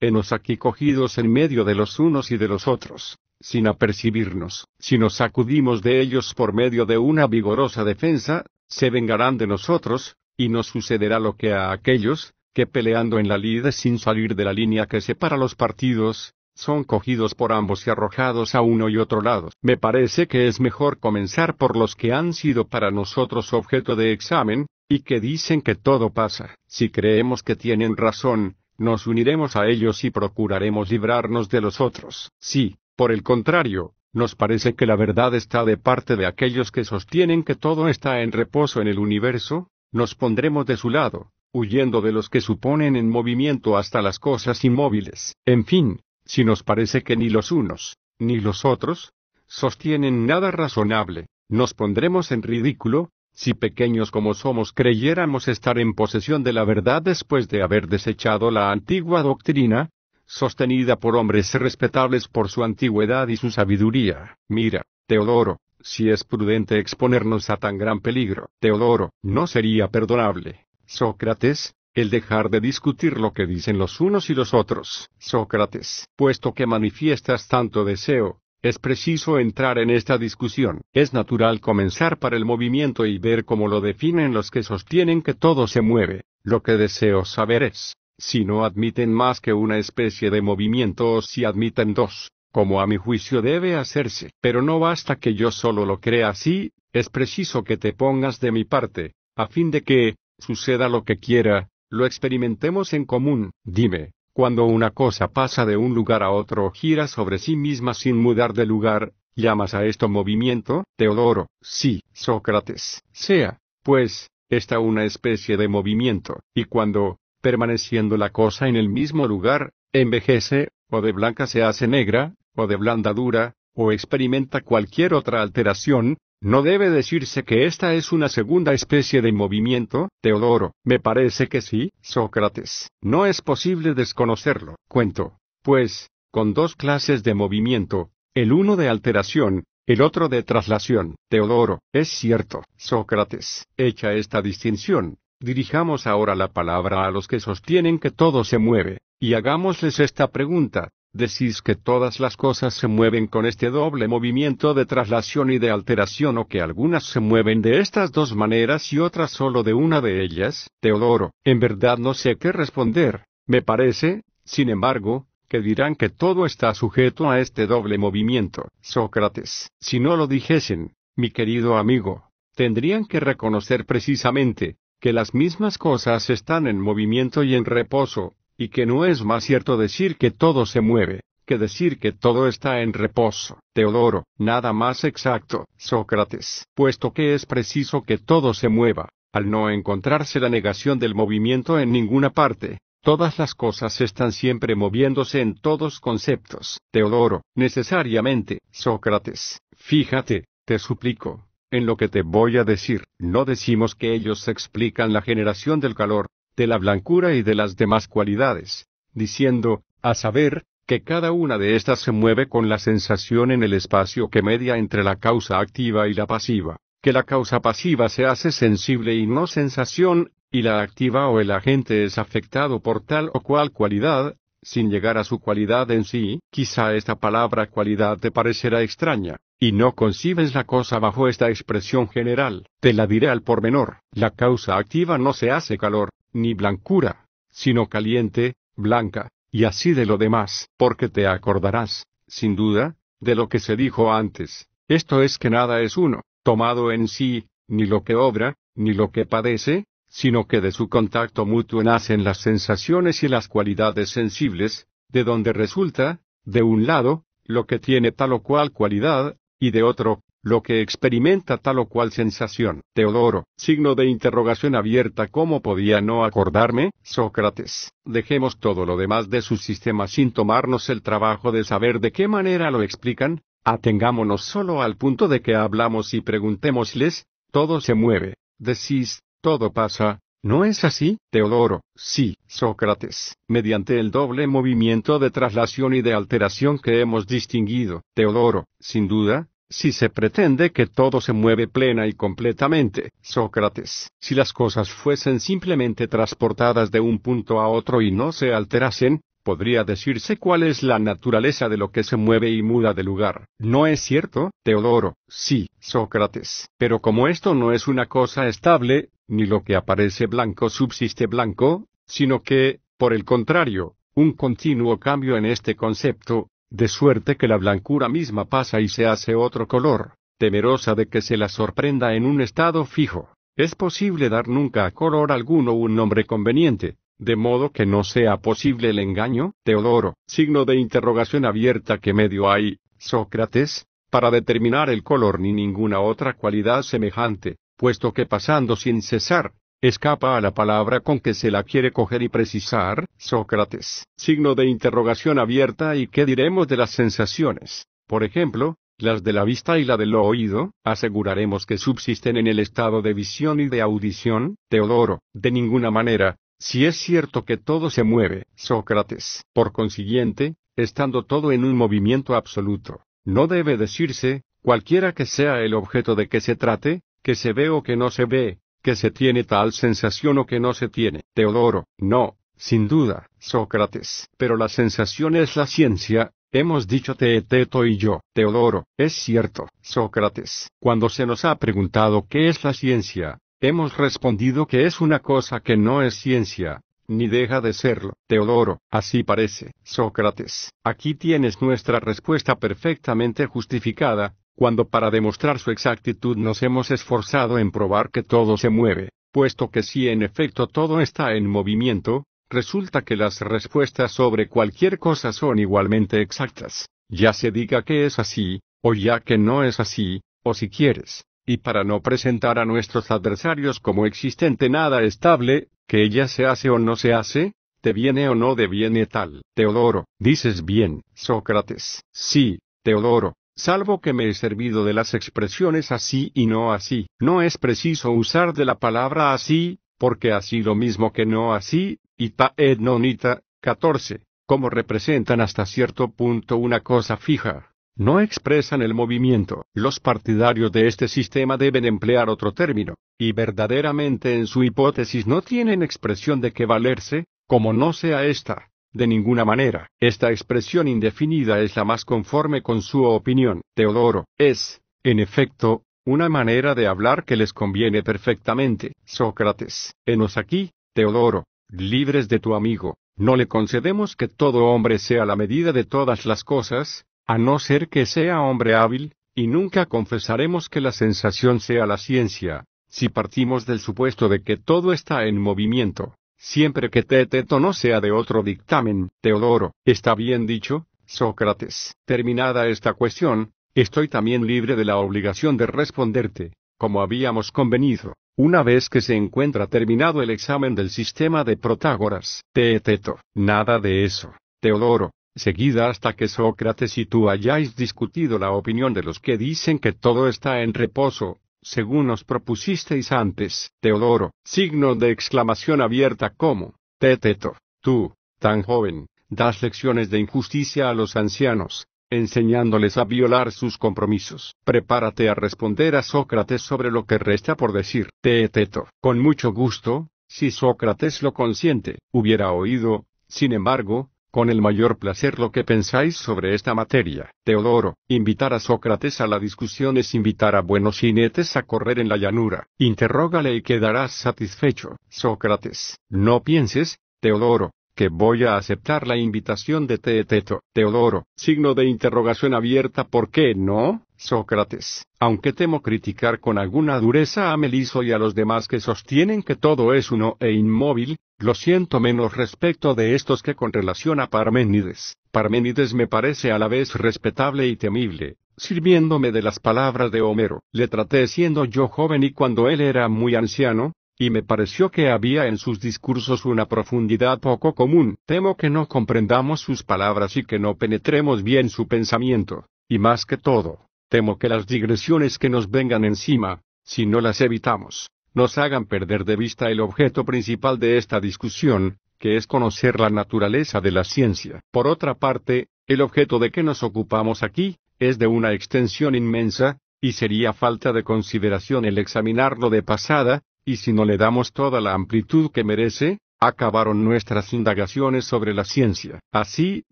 enos aquí cogidos en medio de los unos y de los otros, sin apercibirnos, si nos sacudimos de ellos por medio de una vigorosa defensa, se vengarán de nosotros, y nos sucederá lo que a aquellos, que peleando en la lide sin salir de la línea que separa los partidos, son cogidos por ambos y arrojados a uno y otro lado. Me parece que es mejor comenzar por los que han sido para nosotros objeto de examen, y que dicen que todo pasa. Si creemos que tienen razón, nos uniremos a ellos y procuraremos librarnos de los otros. Si, por el contrario, nos parece que la verdad está de parte de aquellos que sostienen que todo está en reposo en el universo, nos pondremos de su lado, huyendo de los que suponen en movimiento hasta las cosas inmóviles. En fin, si nos parece que ni los unos, ni los otros, sostienen nada razonable, nos pondremos en ridículo, si pequeños como somos creyéramos estar en posesión de la verdad después de haber desechado la antigua doctrina, sostenida por hombres respetables por su antigüedad y su sabiduría. Mira, Teodoro, si es prudente exponernos a tan gran peligro. Teodoro, no sería perdonable. Sócrates, el dejar de discutir lo que dicen los unos y los otros. Sócrates, puesto que manifiestas tanto deseo, es preciso entrar en esta discusión. Es natural comenzar para el movimiento y ver cómo lo definen los que sostienen que todo se mueve. Lo que deseo saber es, si no admiten más que una especie de movimiento o si admiten dos, como a mi juicio debe hacerse. Pero no basta que yo solo lo crea así, es preciso que te pongas de mi parte, a fin de que, suceda lo que quiera, lo experimentemos en común. Dime, cuando una cosa pasa de un lugar a otro o gira sobre sí misma sin mudar de lugar, ¿llamas a esto movimiento? Teodoro, sí, Sócrates. Sea, pues, esta una especie de movimiento, y cuando, permaneciendo la cosa en el mismo lugar, envejece, o de blanca se hace negra, o de blanda dura, o experimenta cualquier otra alteración, ¿No debe decirse que esta es una segunda especie de movimiento? Teodoro, me parece que sí, Sócrates. No es posible desconocerlo. Cuento, pues, con dos clases de movimiento, el uno de alteración, el otro de traslación. Teodoro, es cierto, Sócrates. Hecha esta distinción, dirijamos ahora la palabra a los que sostienen que todo se mueve, y hagámosles esta pregunta. Decís que todas las cosas se mueven con este doble movimiento de traslación y de alteración o que algunas se mueven de estas dos maneras y otras solo de una de ellas. Teodoro, en verdad no sé qué responder. Me parece, sin embargo, que dirán que todo está sujeto a este doble movimiento. Sócrates, si no lo dijesen, mi querido amigo, tendrían que reconocer precisamente, que las mismas cosas están en movimiento y en reposo, y que no es más cierto decir que todo se mueve, que decir que todo está en reposo. Teodoro, nada más exacto, Sócrates, puesto que es preciso que todo se mueva, al no encontrarse la negación del movimiento en ninguna parte, todas las cosas están siempre moviéndose en todos conceptos. Teodoro, necesariamente, Sócrates, fíjate, te suplico, en lo que te voy a decir, no decimos que ellos explican la generación del calor, de la blancura y de las demás cualidades, diciendo, a saber, que cada una de estas se mueve con la sensación en el espacio que media entre la causa activa y la pasiva, que la causa pasiva se hace sensible y no sensación, y la activa o el agente es afectado por tal o cual cualidad, sin llegar a su cualidad en sí, quizá esta palabra cualidad te parecerá extraña, y no concibes la cosa bajo esta expresión general, te la diré al pormenor, la causa activa no se hace calor, ni blancura, sino caliente, blanca, y así de lo demás, porque te acordarás, sin duda, de lo que se dijo antes, esto es que nada es uno, tomado en sí, ni lo que obra, ni lo que padece, sino que de su contacto mutuo nacen las sensaciones y las cualidades sensibles, de donde resulta, de un lado, lo que tiene tal o cual cualidad, y de otro, lo que experimenta tal o cual sensación. Teodoro, signo de interrogación abierta, ¿cómo podía no acordarme? Sócrates, dejemos todo lo demás de su sistema sin tomarnos el trabajo de saber de qué manera lo explican, atengámonos solo al punto de que hablamos y preguntémosles, todo se mueve, decís, todo pasa, ¿No es así, Teodoro? Sí, Sócrates, mediante el doble movimiento de traslación y de alteración que hemos distinguido. Teodoro, sin duda, si se pretende que todo se mueve plena y completamente, Sócrates, si las cosas fuesen simplemente transportadas de un punto a otro y no se alterasen, podría decirse cuál es la naturaleza de lo que se mueve y muda de lugar. ¿No es cierto, Teodoro? Sí, Sócrates. Pero como esto no es una cosa estable, ni lo que aparece blanco subsiste blanco, sino que, por el contrario, un continuo cambio en este concepto, de suerte que la blancura misma pasa y se hace otro color, temerosa de que se la sorprenda en un estado fijo. Es posible dar nunca a color alguno un nombre conveniente, de modo que no sea posible el engaño, Teodoro, signo de interrogación abierta que medio hay, Sócrates, para determinar el color ni ninguna otra cualidad semejante, puesto que pasando sin cesar, escapa a la palabra con que se la quiere coger y precisar, Sócrates, signo de interrogación abierta y qué diremos de las sensaciones, por ejemplo, las de la vista y la del oído, aseguraremos que subsisten en el estado de visión y de audición, Teodoro, de ninguna manera, si es cierto que todo se mueve, Sócrates, por consiguiente, estando todo en un movimiento absoluto, no debe decirse, cualquiera que sea el objeto de que se trate, que se ve o que no se ve, que se tiene tal sensación o que no se tiene. Teodoro, no, sin duda, Sócrates. Pero la sensación es la ciencia, hemos dicho Teeteto y yo. Teodoro, es cierto, Sócrates. Cuando se nos ha preguntado qué es la ciencia, Hemos respondido que es una cosa que no es ciencia, ni deja de serlo. Teodoro, así parece. Sócrates, aquí tienes nuestra respuesta perfectamente justificada, cuando para demostrar su exactitud nos hemos esforzado en probar que todo se mueve, puesto que si en efecto todo está en movimiento, resulta que las respuestas sobre cualquier cosa son igualmente exactas, ya se diga que es así, o ya que no es así, o si quieres, y para no presentar a nuestros adversarios como existente nada estable, que ella se hace o no se hace, te viene o no deviene tal. Teodoro, dices bien, Sócrates. Sí, Teodoro, salvo que me he servido de las expresiones así y no así. No es preciso usar de la palabra así, porque así lo mismo que no así, y ta et nonita, 14, como representan hasta cierto punto una cosa fija, no expresan el movimiento. Los partidarios de este sistema deben emplear otro término, y verdaderamente en su hipótesis no tienen expresión de que valerse, como no sea esta, de ninguna manera. Esta expresión indefinida es la más conforme con su opinión. Teodoro, es, en efecto, una manera de hablar que les conviene perfectamente. Sócrates, enos aquí, Teodoro, libres de tu amigo, no le concedemos que todo hombre sea la medida de todas las cosas, a no ser que sea hombre hábil, y nunca confesaremos que la sensación sea la ciencia, si partimos del supuesto de que todo está en movimiento, siempre que Teteto no sea de otro dictamen. Teodoro, ¿está bien dicho? Sócrates. Terminada esta cuestión, estoy también libre de la obligación de responderte, como habíamos convenido, una vez que se encuentra terminado el examen del sistema de Protágoras. Teeteto. Nada de eso. Teodoro, seguida hasta que Sócrates y tú hayáis discutido la opinión de los que dicen que todo está en reposo, según nos propusisteis antes. Teodoro, signo de exclamación abierta como, Teteto, tú, tan joven, das lecciones de injusticia a los ancianos, enseñándoles a violar sus compromisos. Prepárate a responder a Sócrates sobre lo que resta por decir. Teeteto, con mucho gusto, si Sócrates lo consiente, hubiera oído, sin embargo, con el mayor placer lo que pensáis sobre esta materia. Teodoro, invitar a Sócrates a la discusión es invitar a buenos jinetes a correr en la llanura. Interrógale y quedarás satisfecho. Sócrates, no pienses, Teodoro, que voy a aceptar la invitación de Teeteto. Teodoro, signo de interrogación abierta, ¿por qué no? Sócrates, aunque temo criticar con alguna dureza a Meliso y a los demás que sostienen que todo es uno e inmóvil, lo siento menos respecto de estos que con relación a Parménides. Parménides me parece a la vez respetable y temible, sirviéndome de las palabras de Homero. Le traté siendo yo joven y cuando él era muy anciano, y me pareció que había en sus discursos una profundidad poco común. Temo que no comprendamos sus palabras y que no penetremos bien su pensamiento, y más que todo, Temo que las digresiones que nos vengan encima, si no las evitamos, nos hagan perder de vista el objeto principal de esta discusión, que es conocer la naturaleza de la ciencia. Por otra parte, el objeto de que nos ocupamos aquí, es de una extensión inmensa, y sería falta de consideración el examinarlo de pasada, y si no le damos toda la amplitud que merece, acabaron nuestras indagaciones sobre la ciencia. Así,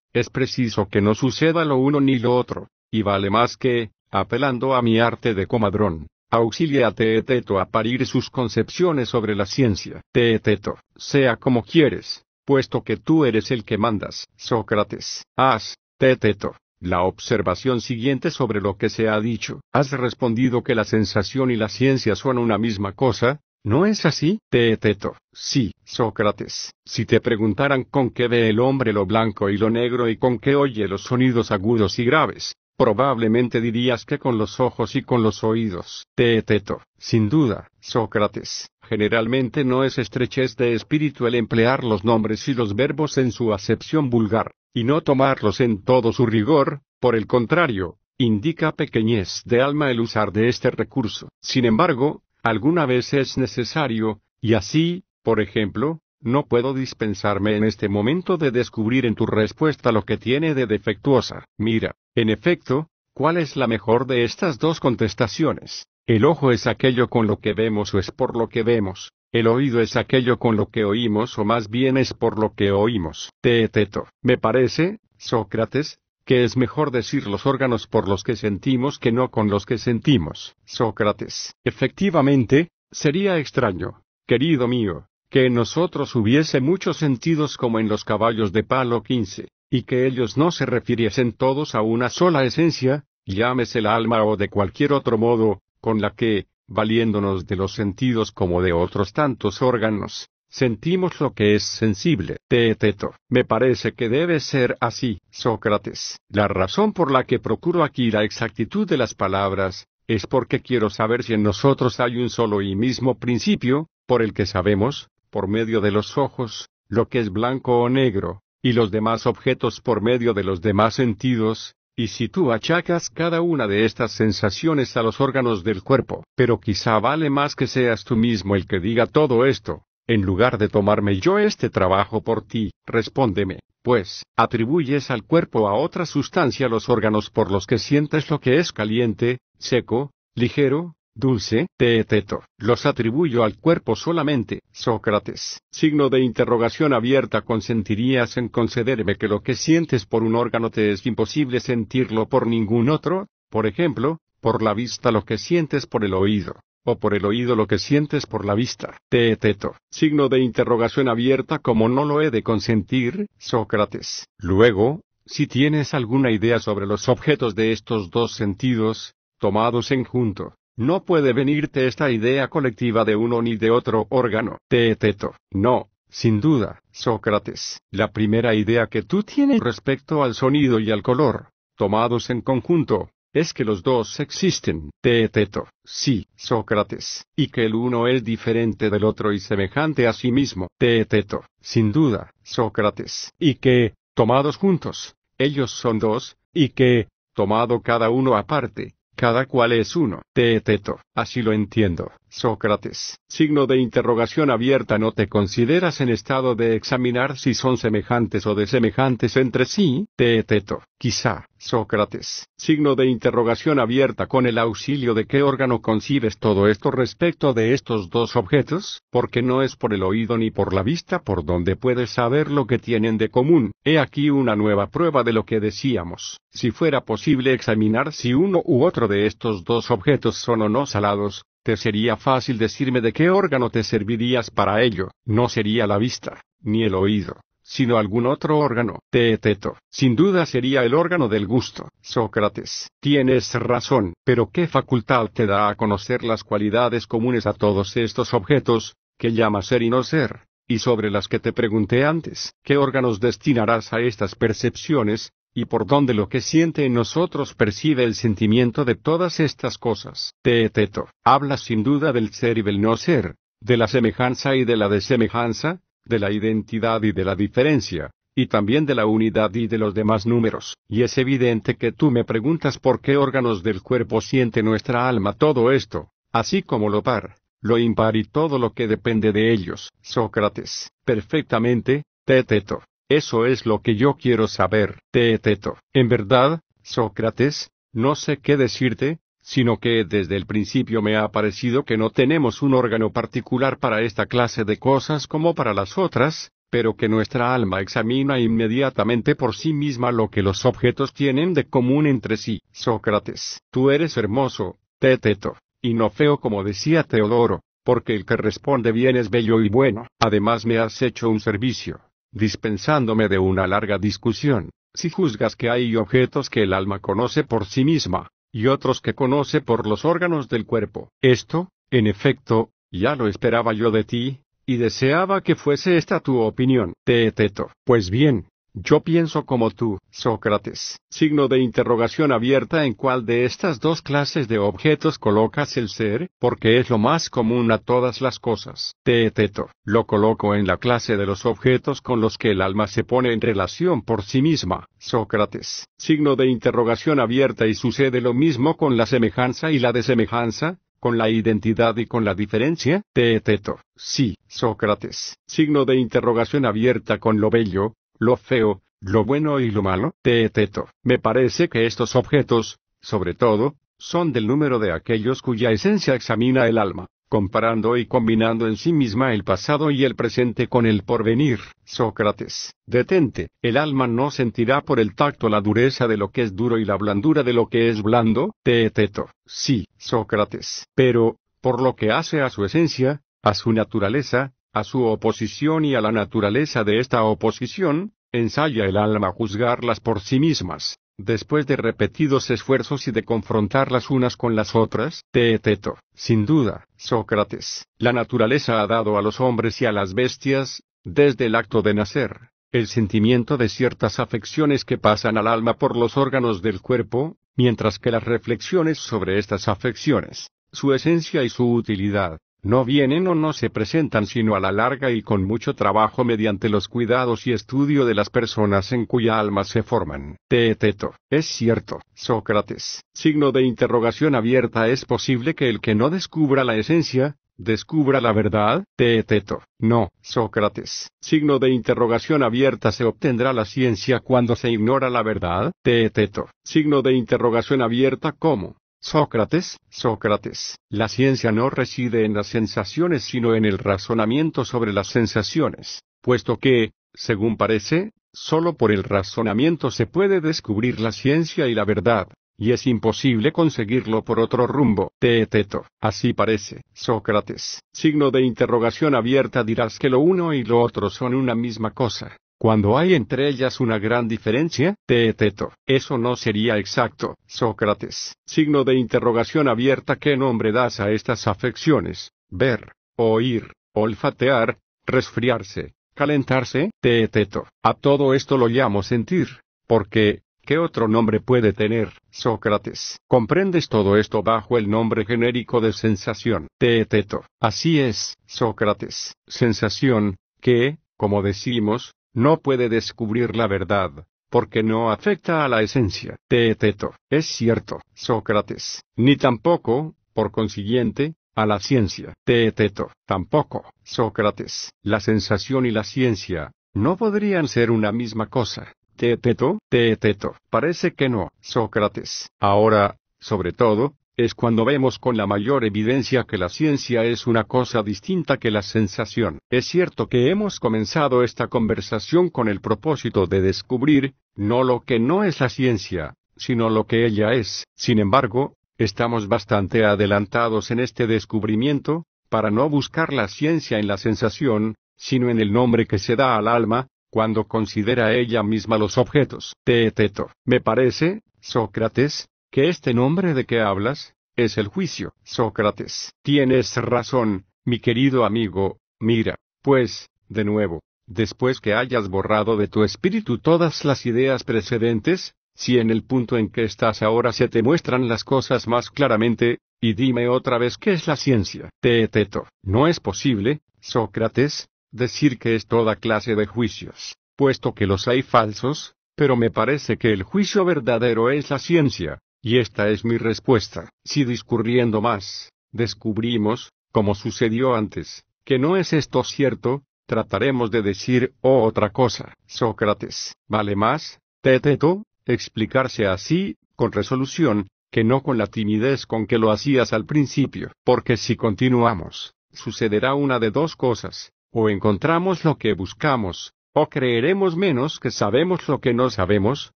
es preciso que no suceda lo uno ni lo otro, y vale más que, apelando a mi arte de comadrón, auxilie a Teeteto a parir sus concepciones sobre la ciencia. Teeteto, sea como quieres, puesto que tú eres el que mandas. Sócrates, haz, Teeteto, La observación siguiente sobre lo que se ha dicho. Has respondido que la sensación y la ciencia son una misma cosa, ¿No es así? Teeteto. Sí, Sócrates. Si te preguntaran con qué ve el hombre lo blanco y lo negro y con qué oye los sonidos agudos y graves, probablemente dirías que con los ojos y con los oídos. Teeteto. Sin duda, Sócrates. Generalmente no es estrechez de espíritu el emplear los nombres y los verbos en su acepción vulgar, y no tomarlos en todo su rigor, por el contrario, indica pequeñez de alma el usar de este recurso. Sin embargo, alguna vez es necesario, y así, por ejemplo, no puedo dispensarme en este momento de descubrir en tu respuesta lo que tiene de defectuosa. Mira, en efecto, ¿cuál es la mejor de estas dos contestaciones? El ojo es aquello con lo que vemos o es por lo que vemos. El oído es aquello con lo que oímos o más bien es por lo que oímos. Teeteto. Me parece, Sócrates, que es mejor decir los órganos por los que sentimos que no con los que sentimos. Sócrates. Efectivamente, sería extraño, querido mío, que en nosotros hubiese muchos sentidos como en los caballos de palo 15, y que ellos no se refiriesen todos a una sola esencia, llámese el alma o de cualquier otro modo, con la que, valiéndonos de los sentidos como de otros tantos órganos, sentimos lo que es sensible. Teeteto. Me parece que debe ser así, Sócrates. La razón por la que procuro aquí la exactitud de las palabras, es porque quiero saber si en nosotros hay un solo y mismo principio, por el que sabemos, por medio de los ojos, lo que es blanco o negro, y los demás objetos por medio de los demás sentidos, y si tú achacas cada una de estas sensaciones a los órganos del cuerpo, pero quizá vale más que seas tú mismo el que diga todo esto, en lugar de tomarme yo este trabajo por ti, respóndeme, pues, atribuyes al cuerpo a otra sustancia los órganos por los que sientes lo que es caliente, seco, ligero, dulce, teeteto. Los atribuyo al cuerpo solamente, Sócrates. Signo de interrogación abierta. ¿Consentirías en concederme que lo que sientes por un órgano te es imposible sentirlo por ningún otro? Por ejemplo, por la vista lo que sientes por el oído o por el oído lo que sientes por la vista. Teeteto. Signo de interrogación abierta como no lo he de consentir, Sócrates. Luego, si tienes alguna idea sobre los objetos de estos dos sentidos, tomados en junto, no puede venirte esta idea colectiva de uno ni de otro órgano. Teeteto. No, sin duda, Sócrates. La primera idea que tú tienes respecto al sonido y al color, tomados en conjunto, es que los dos existen. Teeteto. Sí, Sócrates. Y que el uno es diferente del otro y semejante a sí mismo. Teeteto. Sin duda, Sócrates. Y que, tomados juntos, ellos son dos, y que, tomado cada uno aparte, cada cual es uno. Teeteto. Así lo entiendo. Sócrates. Signo de interrogación abierta. ¿No te consideras en estado de examinar si son semejantes o desemejantes entre sí? Teeteto. Quizá. Sócrates. Signo de interrogación abierta. ¿Con el auxilio de qué órgano concibes todo esto respecto de estos dos objetos? Porque no es por el oído ni por la vista por donde puedes saber lo que tienen de común. He aquí una nueva prueba de lo que decíamos. Si fuera posible examinar si uno u otro de estos dos objetos son o no salados, te sería fácil decirme de qué órgano te servirías para ello. No sería la vista, ni el oído, sino algún otro órgano. Teeteto. Sin duda sería el órgano del gusto. Sócrates. Tienes razón. Pero ¿qué facultad te da a conocer las cualidades comunes a todos estos objetos, que llama ser y no ser? Y sobre las que te pregunté antes, ¿qué órganos destinarás a estas percepciones, y por donde lo que siente en nosotros percibe el sentimiento de todas estas cosas. Teeteto, habla sin duda del ser y del no ser, de la semejanza y de la desemejanza, de la identidad y de la diferencia, y también de la unidad y de los demás números. Y es evidente que tú me preguntas por qué órganos del cuerpo siente nuestra alma todo esto, así como lo par, lo impar y todo lo que depende de ellos. Sócrates, perfectamente, Teeteto. Eso es lo que yo quiero saber, Teeteto. En verdad, Sócrates, no sé qué decirte, sino que desde el principio me ha parecido que no tenemos un órgano particular para esta clase de cosas como para las otras, pero que nuestra alma examina inmediatamente por sí misma lo que los objetos tienen de común entre sí. Sócrates, tú eres hermoso, Teeteto, y no feo como decía Teodoro, porque el que responde bien es bello y bueno. Además me has hecho un servicio dispensándome de una larga discusión. Si juzgas que hay objetos que el alma conoce por sí misma, y otros que conoce por los órganos del cuerpo, esto, en efecto, ya lo esperaba yo de ti, y deseaba que fuese esta tu opinión, Teeteto. Pues bien, yo pienso como tú, Sócrates. Signo de interrogación abierta en cuál de estas dos clases de objetos colocas el ser, porque es lo más común a todas las cosas. Teeteto. Lo coloco en la clase de los objetos con los que el alma se pone en relación por sí misma. Sócrates. Signo de interrogación abierta y sucede lo mismo con la semejanza y la desemejanza, con la identidad y con la diferencia? Teeteto. Sí, Sócrates. Signo de interrogación abierta con lo bello, lo feo, lo bueno y lo malo, teeteto. Me parece que estos objetos, sobre todo, son del número de aquellos cuya esencia examina el alma, comparando y combinando en sí misma el pasado y el presente con el porvenir. Sócrates, detente, el alma no sentirá por el tacto la dureza de lo que es duro y la blandura de lo que es blando, teeteto. Sí, Sócrates, pero, por lo que hace a su esencia, a su naturaleza, a su oposición y a la naturaleza de esta oposición, ensaya el alma juzgarlas por sí mismas, después de repetidos esfuerzos y de confrontarlas unas con las otras, Teeteto, sin duda, Sócrates, la naturaleza ha dado a los hombres y a las bestias, desde el acto de nacer, el sentimiento de ciertas afecciones que pasan al alma por los órganos del cuerpo, mientras que las reflexiones sobre estas afecciones, su esencia y su utilidad, no vienen o no se presentan sino a la larga y con mucho trabajo mediante los cuidados y estudio de las personas en cuya alma se forman. Teeteto. Es cierto, Sócrates. Signo de interrogación abierta. ¿Es posible que el que no descubra la esencia, descubra la verdad? Teeteto. No, Sócrates. Signo de interrogación abierta. ¿Se obtendrá la ciencia cuando se ignora la verdad? Teeteto. Signo de interrogación abierta. ¿Cómo? Sócrates, Sócrates, la ciencia no reside en las sensaciones sino en el razonamiento sobre las sensaciones, puesto que, según parece, sólo por el razonamiento se puede descubrir la ciencia y la verdad, y es imposible conseguirlo por otro rumbo. Teeteto, así parece, Sócrates. Signo de interrogación abierta dirás que lo uno y lo otro son una misma cosa. Cuando hay entre ellas una gran diferencia, teeteto, eso no sería exacto, Sócrates. Signo de interrogación abierta ¿qué nombre das a estas afecciones? Ver, oír, olfatear, resfriarse, calentarse, teeteto. A todo esto lo llamo sentir. Porque, ¿qué otro nombre puede tener, Sócrates? Comprendes todo esto bajo el nombre genérico de sensación, teeteto. Así es, Sócrates. Sensación, que, como decimos, no puede descubrir la verdad, porque no afecta a la esencia. Teeteto, es cierto, Sócrates, ni tampoco, por consiguiente, a la ciencia. Teeteto, tampoco, Sócrates, la sensación y la ciencia, no podrían ser una misma cosa. Teeteto, Teeteto, parece que no, Sócrates. Ahora, sobre todo, es cuando vemos con la mayor evidencia que la ciencia es una cosa distinta que la sensación. Es cierto que hemos comenzado esta conversación con el propósito de descubrir, no lo que no es la ciencia, sino lo que ella es. Sin embargo, estamos bastante adelantados en este descubrimiento, para no buscar la ciencia en la sensación, sino en el nombre que se da al alma, cuando considera ella misma los objetos. Teeteto. Me parece, Sócrates, que este nombre de que hablas, es el juicio. Sócrates, tienes razón, mi querido amigo, mira, pues, de nuevo, después que hayas borrado de tu espíritu todas las ideas precedentes, si en el punto en que estás ahora se te muestran las cosas más claramente, y dime otra vez qué es la ciencia. Teeteto, no es posible, Sócrates, decir que es toda clase de juicios, puesto que los hay falsos, pero me parece que el juicio verdadero es la ciencia, y esta es mi respuesta. Si discurriendo más, descubrimos, como sucedió antes, que no es esto cierto, trataremos de decir oh, otra cosa. Sócrates, ¿vale más, Teteto, explicarse así, con resolución, que no con la timidez con que lo hacías al principio? Porque si continuamos, sucederá una de dos cosas, o encontramos lo que buscamos, o creeremos menos que sabemos lo que no sabemos,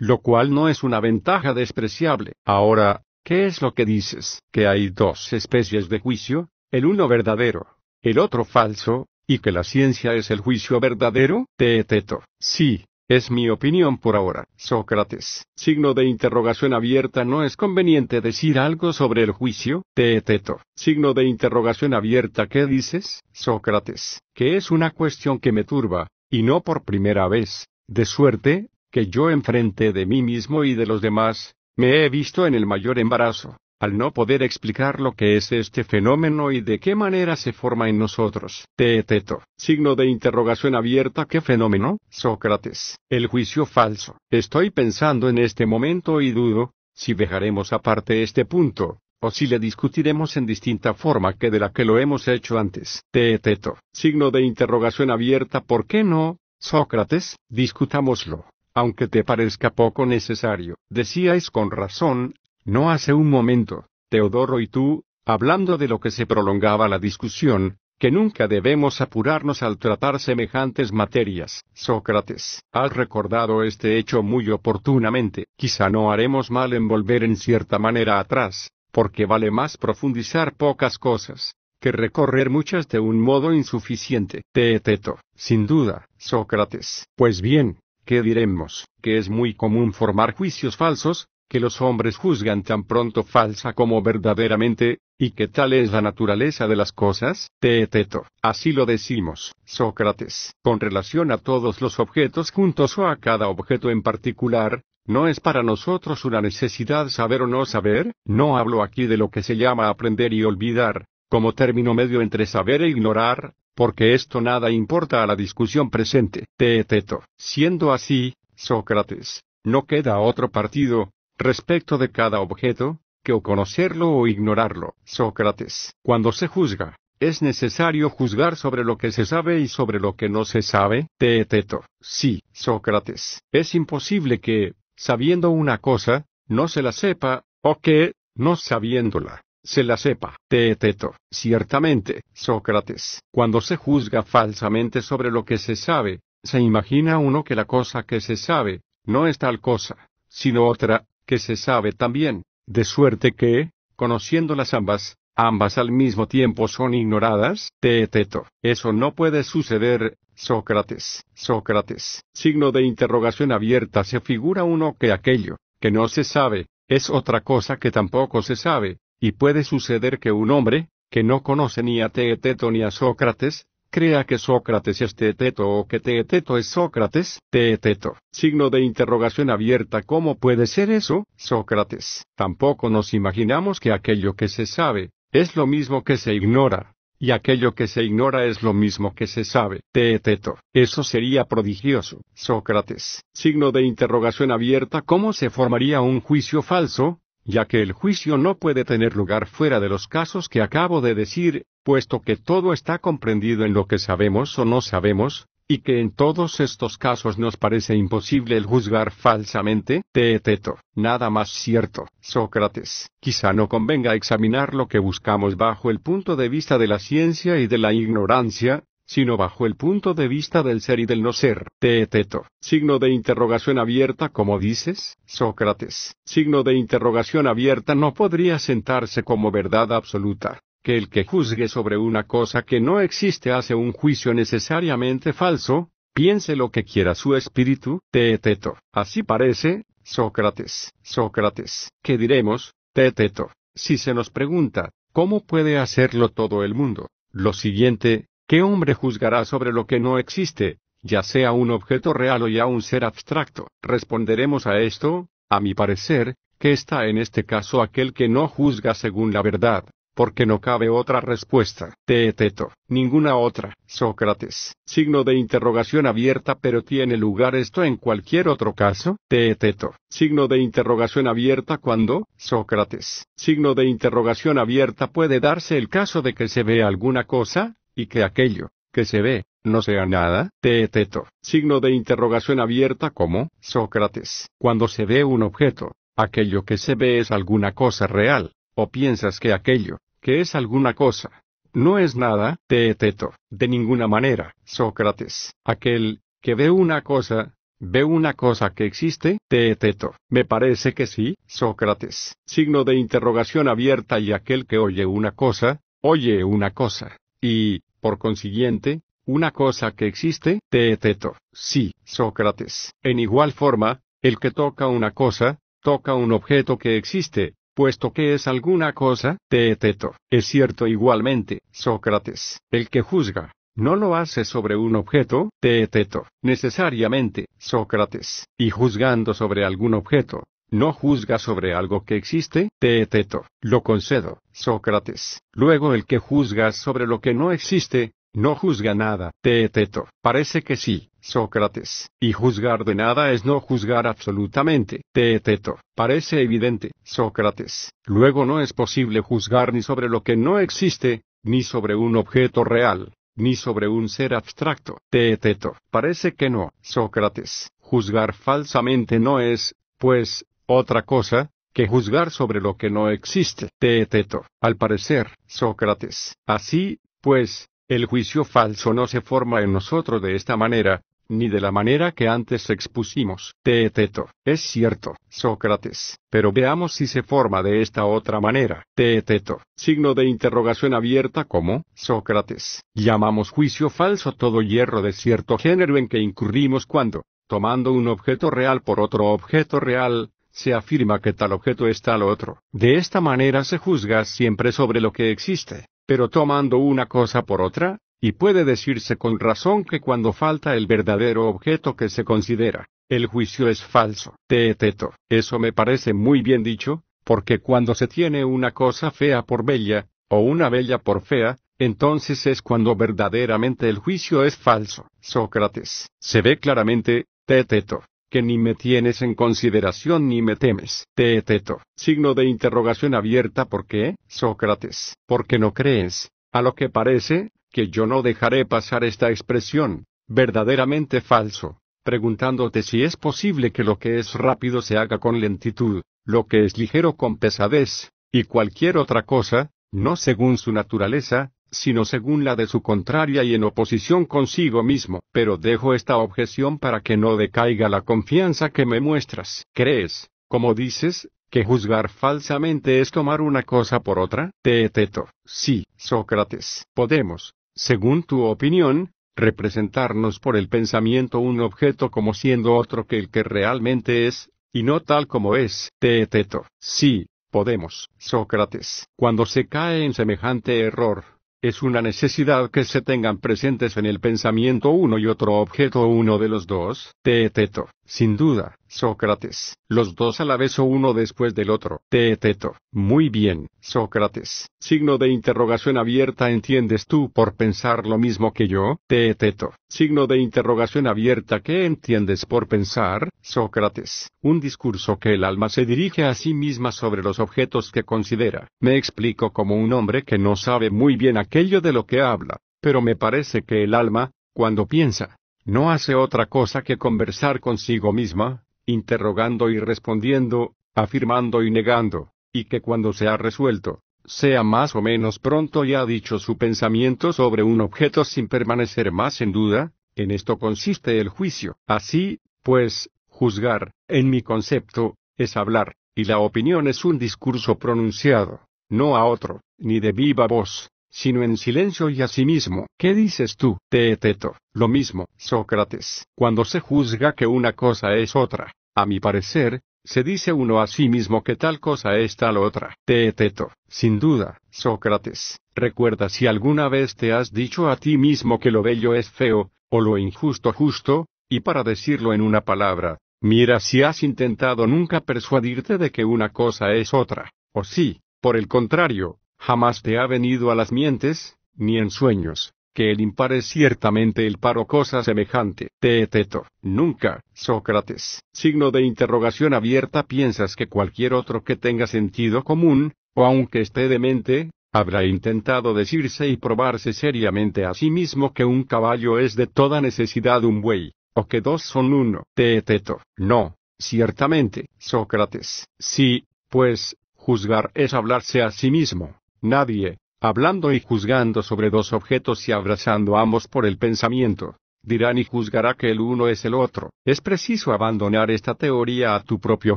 lo cual no es una ventaja despreciable. Ahora, ¿qué es lo que dices? Que hay dos especies de juicio, el uno verdadero, el otro falso, y que la ciencia es el juicio verdadero? Teeteto. Sí, Es mi opinión por ahora. Sócrates. Signo de interrogación abierta. ¿No es conveniente decir algo sobre el juicio? Teeteto. Signo de interrogación abierta. ¿Qué dices? Sócrates. Que es una cuestión que me turba, y no por primera vez. De suerte, que yo enfrente de mí mismo y de los demás, me he visto en el mayor embarazo al no poder explicar lo que es este fenómeno y de qué manera se forma en nosotros. Teeteto. Signo de interrogación abierta. ¿Qué fenómeno? Sócrates. El juicio falso. Estoy pensando en este momento y dudo, si dejaremos aparte este punto, o si le discutiremos en distinta forma que de la que lo hemos hecho antes. Teeteto. Signo de interrogación abierta. ¿Por qué no? Sócrates, discutámoslo aunque te parezca poco necesario. Decíais con razón, no hace un momento, Teodoro y tú, hablando de lo que se prolongaba la discusión, que nunca debemos apurarnos al tratar semejantes materias. Sócrates, has recordado este hecho muy oportunamente. Quizá no haremos mal en volver en cierta manera atrás, porque vale más profundizar pocas cosas, que recorrer muchas de un modo insuficiente. Teeteto, sin duda, Sócrates. Pues bien, ¿qué diremos? Que es muy común formar juicios falsos, que los hombres juzgan tan pronto falsa como verdaderamente, y que tal es la naturaleza de las cosas, teeteto, así lo decimos, Sócrates, con relación a todos los objetos juntos o a cada objeto en particular, ¿no es para nosotros una necesidad saber o no saber? No hablo aquí de lo que se llama aprender y olvidar, como término medio entre saber e ignorar, porque esto nada importa a la discusión presente. Teeteto, siendo así, Sócrates, no queda otro partido, respecto de cada objeto, que o conocerlo o ignorarlo. Sócrates. Cuando se juzga, ¿es necesario juzgar sobre lo que se sabe y sobre lo que no se sabe? Teeteto. Sí, Sócrates. Es imposible que, sabiendo una cosa, no se la sepa, o que, no sabiéndola, se la sepa. Teeteto. Ciertamente, Sócrates. Cuando se juzga falsamente sobre lo que se sabe, se imagina uno que la cosa que se sabe, no es tal cosa, sino otra, que se sabe también, de suerte que, conociéndolas ambas, ambas al mismo tiempo son ignoradas? Teeteto. Eso no puede suceder, Sócrates. Sócrates. Signo de interrogación abierta. Se figura uno que aquello, que no se sabe, es otra cosa que tampoco se sabe, y puede suceder que un hombre, que no conoce ni a Teeteto ni a Sócrates, crea que Sócrates es Teeteto o que Teeteto es Sócrates, Teeteto. Signo de interrogación abierta. ¿Cómo puede ser eso? Sócrates. Tampoco nos imaginamos que aquello que se sabe, es lo mismo que se ignora. Y aquello que se ignora es lo mismo que se sabe. Teeteto. Eso sería prodigioso. Sócrates. Signo de interrogación abierta. ¿Cómo se formaría un juicio falso? Ya que el juicio no puede tener lugar fuera de los casos que acabo de decir, puesto que todo está comprendido en lo que sabemos o no sabemos, y que en todos estos casos nos parece imposible el juzgar falsamente, teeteto, nada más cierto, Sócrates. Quizá no convenga examinar lo que buscamos bajo el punto de vista de la ciencia y de la ignorancia, sino bajo el punto de vista del ser y del no ser. Teeteto. Signo de interrogación abierta, como dices, Sócrates. Signo de interrogación abierta no podría sentarse como verdad absoluta. Que el que juzgue sobre una cosa que no existe hace un juicio necesariamente falso, piense lo que quiera su espíritu, Teeteto. Así parece, Sócrates. Sócrates. ¿Qué diremos, Teeteto? Si se nos pregunta, ¿cómo puede hacerlo todo el mundo? Lo siguiente, ¿Qué hombre juzgará sobre lo que no existe, ya sea un objeto real o ya un ser abstracto? Responderemos a esto, a mi parecer, que está en este caso aquel que no juzga según la verdad, porque no cabe otra respuesta. Teeteto, ninguna otra. Sócrates. Signo de interrogación abierta pero tiene lugar esto en cualquier otro caso. Teeteto. Signo de interrogación abierta cuando, Sócrates. Signo de interrogación abierta puede darse el caso de que se ve alguna cosa, y que aquello, que se ve, no sea nada, teeteto, signo de interrogación abierta como, Sócrates, cuando se ve un objeto, aquello que se ve es alguna cosa real, o piensas que aquello, que es alguna cosa, no es nada, teeteto, de ninguna manera, Sócrates, aquel, que ve una cosa, ¿Ve una cosa que existe? Teeteto. Me parece que sí, Sócrates. Signo de interrogación abierta y aquel que oye una cosa, oye una cosa. Y, por consiguiente, una cosa que existe, teeteto. Sí, Sócrates. En igual forma, el que toca una cosa, toca un objeto que existe, puesto que es alguna cosa, teeteto. Es cierto igualmente, Sócrates. El que juzga, no lo hace sobre un objeto, teeteto, necesariamente, Sócrates, y juzgando sobre algún objeto, no juzga sobre algo que existe, teeteto, lo concedo, Sócrates. Luego el que juzga sobre lo que no existe, no juzga nada, teeteto, parece que sí, Sócrates, y juzgar de nada es no juzgar absolutamente, teeteto, parece evidente, Sócrates. Luego no es posible juzgar ni sobre lo que no existe, ni sobre un objeto real, ni sobre un ser abstracto. Teeteto, parece que no, Sócrates. Juzgar falsamente no es, pues, otra cosa, que juzgar sobre lo que no existe. Teeteto, al parecer, Sócrates. Así, pues, el juicio falso no se forma en nosotros de esta manera, ni de la manera que antes expusimos. Teeteto, es cierto, Sócrates, pero veamos si se forma de esta otra manera. Teeteto, signo de interrogación abierta como, Sócrates, llamamos juicio falso todo hierro de cierto género en que incurrimos cuando, tomando un objeto real por otro objeto real, se afirma que tal objeto es tal otro. De esta manera se juzga siempre sobre lo que existe, pero tomando una cosa por otra, y puede decirse con razón que cuando falta el verdadero objeto que se considera, el juicio es falso. Teeteto, eso me parece muy bien dicho, porque cuando se tiene una cosa fea por bella, o una bella por fea, entonces es cuando verdaderamente el juicio es falso. Sócrates, se ve claramente, Teeteto, que ni me tienes en consideración ni me temes. Teeteto, signo de interrogación abierta ¿por qué? Sócrates, porque no crees, a lo que parece, que yo no dejaré pasar esta expresión, verdaderamente falso, preguntándote si es posible que lo que es rápido se haga con lentitud, lo que es ligero con pesadez, y cualquier otra cosa, no según su naturaleza, sino según la de su contraria y en oposición consigo mismo. Pero dejo esta objeción para que no decaiga la confianza que me muestras. ¿Crees, como dices, que juzgar falsamente es tomar una cosa por otra? Teeteto. Sí, Sócrates. Podemos, según tu opinión, representarnos por el pensamiento un objeto como siendo otro que el que realmente es, y no tal como es. Teeteto. Sí, podemos. Sócrates. Cuando se cae en semejante error, es una necesidad que se tengan presentes en el pensamiento uno y otro objeto uno de los dos. Teeteto. Sin duda, Sócrates. Los dos a la vez o uno después del otro. Teeteto. Muy bien, Sócrates. Signo de interrogación abierta ¿entiendes tú por pensar lo mismo que yo? Teeteto. Signo de interrogación abierta ¿qué entiendes por pensar? Sócrates. Un discurso que el alma se dirige a sí misma sobre los objetos que considera. Me explico como un hombre que no sabe muy bien aquello de lo que habla, pero me parece que el alma, cuando piensa, no hace otra cosa que conversar consigo misma, interrogando y respondiendo, afirmando y negando, y que cuando se ha resuelto, sea más o menos pronto y ha dicho su pensamiento sobre un objeto sin permanecer más en duda, en esto consiste el juicio. Así, pues, juzgar, en mi concepto, es hablar, y la opinión es un discurso pronunciado, no a otro, ni de viva voz, sino en silencio y a sí mismo. ¿Qué dices tú, Teeteto? Lo mismo, Sócrates. Cuando se juzga que una cosa es otra, a mi parecer, se dice uno a sí mismo que tal cosa es tal otra. Teeteto, sin duda, Sócrates. Recuerda si alguna vez te has dicho a ti mismo que lo bello es feo, o lo injusto justo, y para decirlo en una palabra, mira si has intentado nunca persuadirte de que una cosa es otra, o sí, por el contrario, Jamás te ha venido a las mientes, ni en sueños, que el impar es ciertamente el paro cosa semejante. Teeteto, nunca, Sócrates. Signo de interrogación abierta piensas que cualquier otro que tenga sentido común, o aunque esté demente, habrá intentado decirse y probarse seriamente a sí mismo que un caballo es de toda necesidad un buey, o que dos son uno. Teeteto, no, ciertamente, Sócrates. Sí, pues, juzgar es hablarse a sí mismo. Nadie, hablando y juzgando sobre dos objetos y abrazando ambos por el pensamiento, dirá ni juzgará que el uno es el otro. Es preciso abandonar esta teoría a tu propio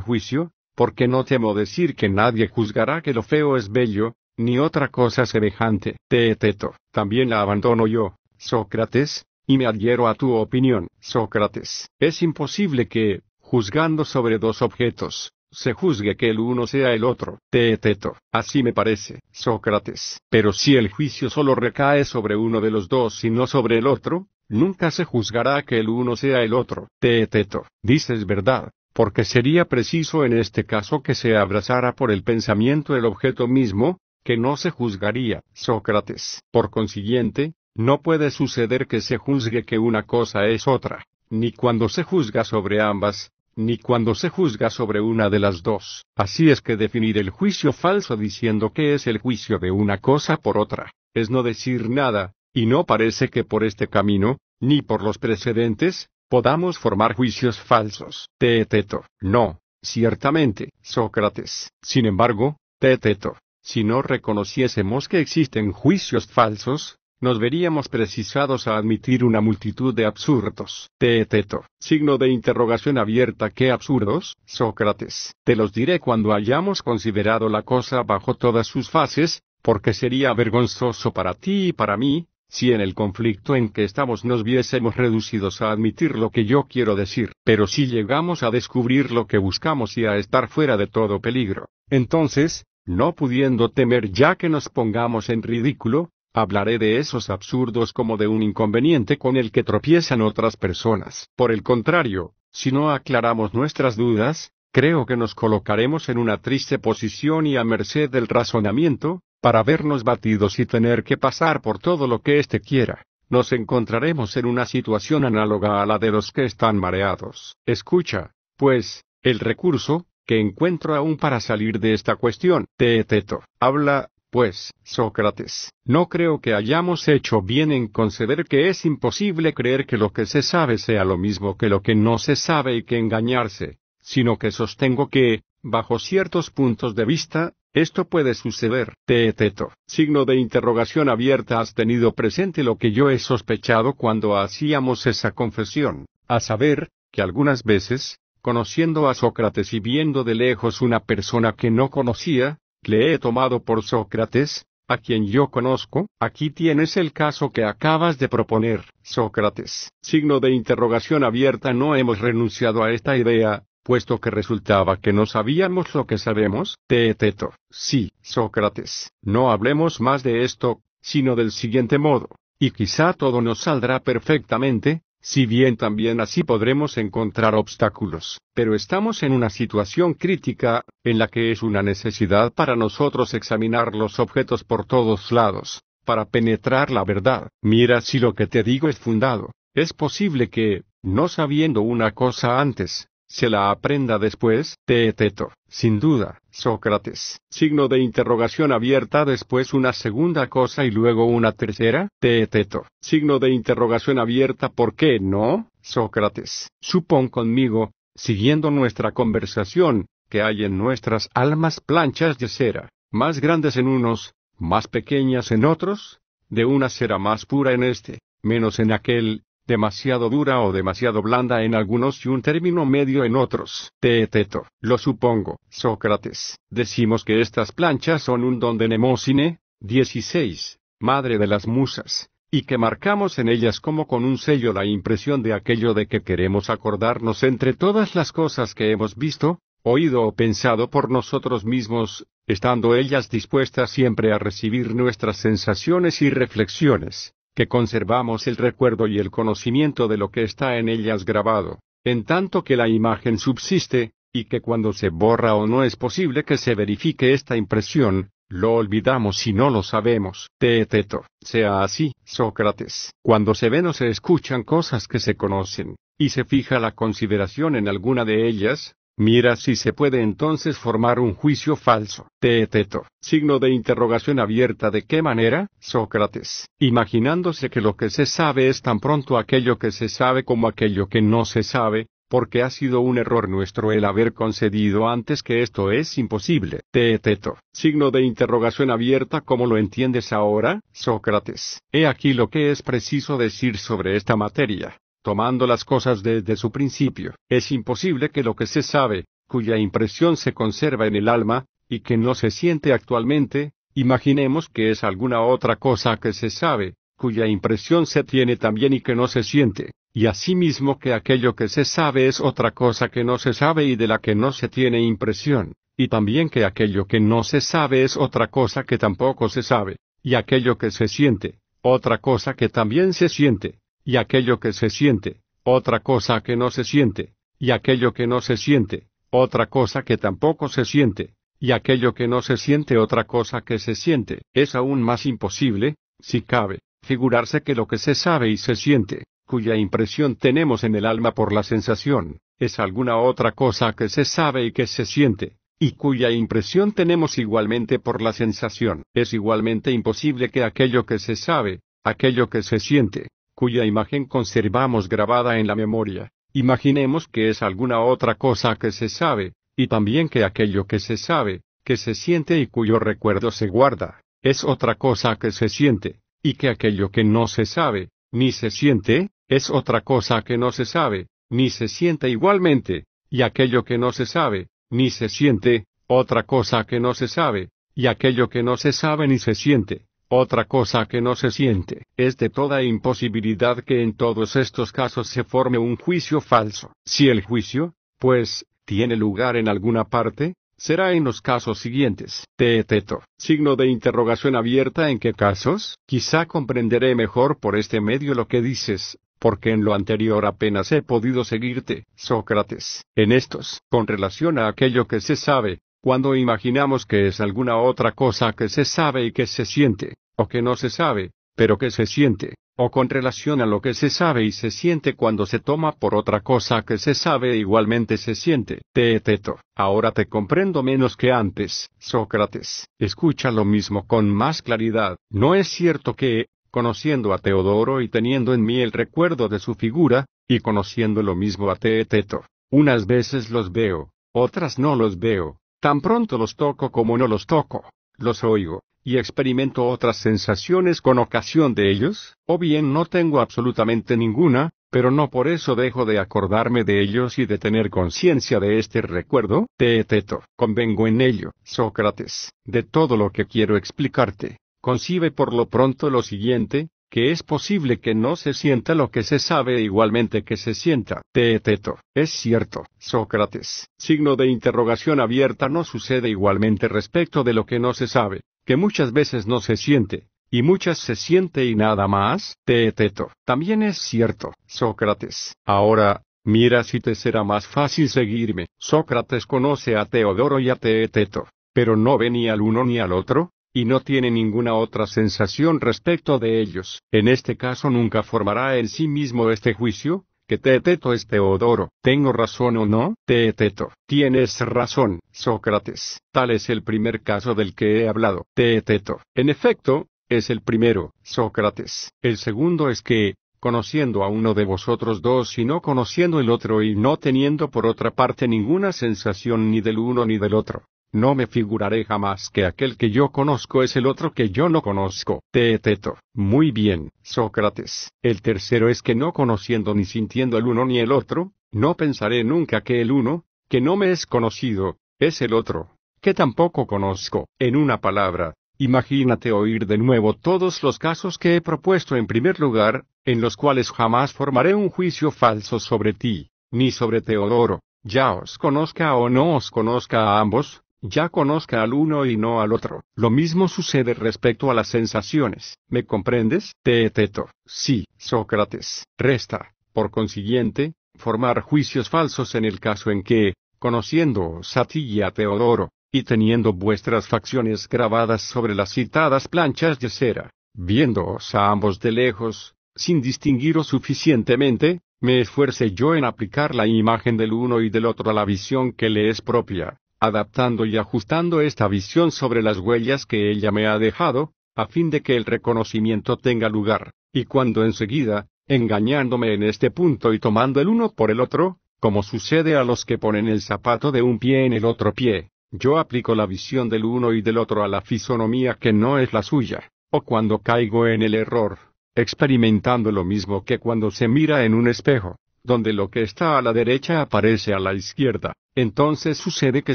juicio, porque no temo decir que nadie juzgará que lo feo es bello, ni otra cosa semejante. Teeteto, también la abandono yo, Sócrates, y me adhiero a tu opinión, Sócrates. Es imposible que, juzgando sobre dos objetos, se juzgue que el uno sea el otro. Teeteto. Así me parece, Sócrates. Pero si el juicio solo recae sobre uno de los dos y no sobre el otro, nunca se juzgará que el uno sea el otro. Teeteto. Dices verdad, porque sería preciso en este caso que se abrazara por el pensamiento el objeto mismo, que no se juzgaría. Sócrates. Por consiguiente, no puede suceder que se juzgue que una cosa es otra, ni cuando se juzga sobre ambas, ni cuando se juzga sobre una de las dos. Así es que definir el juicio falso diciendo que es el juicio de una cosa por otra, es no decir nada, y no parece que por este camino, ni por los precedentes, podamos formar juicios falsos. Teeteto. No, ciertamente, Sócrates. Sin embargo, Teeteto, si no reconociésemos que existen juicios falsos, nos veríamos precisados a admitir una multitud de absurdos. Teeteto. Signo de interrogación abierta. ¿Qué absurdos? Sócrates. Te los diré cuando hayamos considerado la cosa bajo todas sus fases, porque sería vergonzoso para ti y para mí, si en el conflicto en que estamos nos viésemos reducidos a admitir lo que yo quiero decir, pero si llegamos a descubrir lo que buscamos y a estar fuera de todo peligro, entonces, no pudiendo temer ya que nos pongamos en ridículo, Hablaré de esos absurdos como de un inconveniente con el que tropiezan otras personas. Por el contrario, si no aclaramos nuestras dudas, creo que nos colocaremos en una triste posición y a merced del razonamiento, para vernos batidos y tener que pasar por todo lo que éste quiera. Nos encontraremos en una situación análoga a la de los que están mareados. Escucha, pues, el recurso, que encuentro aún para salir de esta cuestión. Teeteto, habla, pues, Sócrates, no creo que hayamos hecho bien en conceder que es imposible creer que lo que se sabe sea lo mismo que lo que no se sabe y que engañarse, sino que sostengo que, bajo ciertos puntos de vista, esto puede suceder. Teeteto. Signo de interrogación abierta. ¿Has tenido presente lo que yo he sospechado cuando hacíamos esa confesión? A saber, que algunas veces, conociendo a Sócrates y viendo de lejos una persona que no conocía, le he tomado por Sócrates, a quien yo conozco, aquí tienes el caso que acabas de proponer, Sócrates. Signo de interrogación abierta no hemos renunciado a esta idea, puesto que resultaba que no sabíamos lo que sabemos. Teeteto. Sí, Sócrates. No hablemos más de esto, sino del siguiente modo. Y quizá todo nos saldrá perfectamente, si bien también así podremos encontrar obstáculos, pero estamos en una situación crítica, en la que es una necesidad para nosotros examinar los objetos por todos lados, para penetrar la verdad. Mira si lo que te digo es fundado. Es posible que, no sabiendo una cosa antes, se la aprenda después, teeteto, sin duda, Sócrates. Signo de interrogación abierta después una segunda cosa y luego una tercera, teeteto. Signo de interrogación abierta ¿por qué no? Sócrates. Supón conmigo, siguiendo nuestra conversación, que hay en nuestras almas planchas de cera, más grandes en unos, más pequeñas en otros, de una cera más pura en este, menos en aquel, demasiado dura o demasiado blanda en algunos y un término medio en otros. Teeteto, lo supongo, Sócrates. Decimos que estas planchas son un don de Nemósine, 16, madre de las musas, y que marcamos en ellas como con un sello la impresión de aquello de que queremos acordarnos entre todas las cosas que hemos visto, oído o pensado por nosotros mismos, estando ellas dispuestas siempre a recibir nuestras sensaciones y reflexiones que conservamos el recuerdo y el conocimiento de lo que está en ellas grabado, en tanto que la imagen subsiste, y que cuando se borra o no es posible que se verifique esta impresión, lo olvidamos si no lo sabemos. Teeteto. Sea así, Sócrates. Cuando se ven o se escuchan cosas que se conocen, y se fija la consideración en alguna de ellas, Mira si se puede entonces formar un juicio falso. Teeteto. Signo de interrogación abierta. ¿De qué manera? Sócrates. Imaginándose que lo que se sabe es tan pronto aquello que se sabe como aquello que no se sabe, porque ha sido un error nuestro el haber concedido antes que esto es imposible. Teeteto. Signo de interrogación abierta. ¿Cómo lo entiendes ahora? Sócrates. He aquí lo que es preciso decir sobre esta materia tomando las cosas desde su principio. Es imposible que lo que se sabe, cuya impresión se conserva en el alma, y que no se siente actualmente, imaginemos que es alguna otra cosa que se sabe, cuya impresión se tiene también y que no se siente, y asimismo que aquello que se sabe es otra cosa que no se sabe y de la que no se tiene impresión, y también que aquello que no se sabe es otra cosa que tampoco se sabe, y aquello que se siente, otra cosa que también se siente, y aquello que se siente, otra cosa que no se siente, y aquello que no se siente, otra cosa que tampoco se siente, y aquello que no se siente otra cosa que se siente. Es aún más imposible, si cabe, figurarse que lo que se sabe y se siente, cuya impresión tenemos en el alma por la sensación, es alguna otra cosa que se sabe y que se siente, y cuya impresión tenemos igualmente por la sensación. Es igualmente imposible que aquello que se sabe, aquello que se siente, cuya imagen conservamos grabada en la memoria, imaginemos que es alguna otra cosa que se sabe, y también que aquello que se sabe, que se siente y cuyo recuerdo se guarda, es otra cosa que se siente, y que aquello que no se sabe, ni se siente, es otra cosa que no se sabe, ni se siente igualmente, y aquello que no se sabe, ni se siente, otra cosa que no se sabe, y aquello que no se sabe ni se siente, otra cosa que no se siente. Es de toda imposibilidad que en todos estos casos se forme un juicio falso. Si el juicio, pues, tiene lugar en alguna parte, será en los casos siguientes. Teeteto. Signo de interrogación abierta en qué casos? Quizá comprenderé mejor por este medio lo que dices, porque en lo anterior apenas he podido seguirte, Sócrates. En estos, con relación a aquello que se sabe, cuando imaginamos que es alguna otra cosa que se sabe y que se siente, o que no se sabe, pero que se siente, o con relación a lo que se sabe y se siente cuando se toma por otra cosa que se sabe e igualmente se siente. Teeteto, ahora te comprendo menos que antes, Sócrates. Escucha lo mismo con más claridad. No es cierto que, conociendo a Teodoro y teniendo en mí el recuerdo de su figura, y conociendo lo mismo a Teeteto, unas veces los veo, otras no los veo, tan pronto los toco como no los toco, los oigo, y experimento otras sensaciones con ocasión de ellos, o bien no tengo absolutamente ninguna, pero no por eso dejo de acordarme de ellos y de tener conciencia de este recuerdo, Teeteto, convengo en ello, Sócrates, de todo lo que quiero explicarte. Concibe por lo pronto lo siguiente, que es posible que no se sienta lo que se sabe igualmente que se sienta. Teeteto, es cierto, Sócrates. Signo de interrogación abierta no sucede igualmente respecto de lo que no se sabe que muchas veces no se siente, y muchas se siente y nada más, Teeteto. También es cierto, Sócrates. Ahora, mira si te será más fácil seguirme. Sócrates conoce a Teodoro y a Teeteto, pero no ve ni al uno ni al otro, y no tiene ninguna otra sensación respecto de ellos. En este caso nunca formará en sí mismo este juicio, que Teeteto es Teodoro. ¿Tengo razón o no? Teeteto. Tienes razón, Sócrates. Tal es el primer caso del que he hablado. Teeteto. En efecto, es el primero, Sócrates. El segundo es que, conociendo a uno de vosotros dos y no conociendo el otro y no teniendo por otra parte ninguna sensación ni del uno ni del otro, no me figuraré jamás que aquel que yo conozco es el otro que yo no conozco. Teeteto. Muy bien, Sócrates. El tercero es que no conociendo ni sintiendo el uno ni el otro, no pensaré nunca que el uno, que no me es conocido, es el otro, que tampoco conozco. En una palabra, imagínate oír de nuevo todos los casos que he propuesto en primer lugar, en los cuales jamás formaré un juicio falso sobre ti, ni sobre Teodoro, ya os conozca o no os conozca a ambos, ya conozca al uno y no al otro. Lo mismo sucede respecto a las sensaciones. ¿Me comprendes? Teeteto. Sí, Sócrates. Resta, por consiguiente, formar juicios falsos en el caso en que, conociéndoos a ti y a Teodoro, y teniendo vuestras facciones grabadas sobre las citadas planchas de cera, viéndoos a ambos de lejos, sin distinguiros suficientemente, me esfuerce yo en aplicar la imagen del uno y del otro a la visión que le es propia, adaptando y ajustando esta visión sobre las huellas que ella me ha dejado, a fin de que el reconocimiento tenga lugar, y cuando enseguida, engañándome en este punto y tomando el uno por el otro, como sucede a los que ponen el zapato de un pie en el otro pie, yo aplico la visión del uno y del otro a la fisonomía que no es la suya, o cuando caigo en el error, experimentando lo mismo que cuando se mira en un espejo, donde lo que está a la derecha aparece a la izquierda, entonces sucede que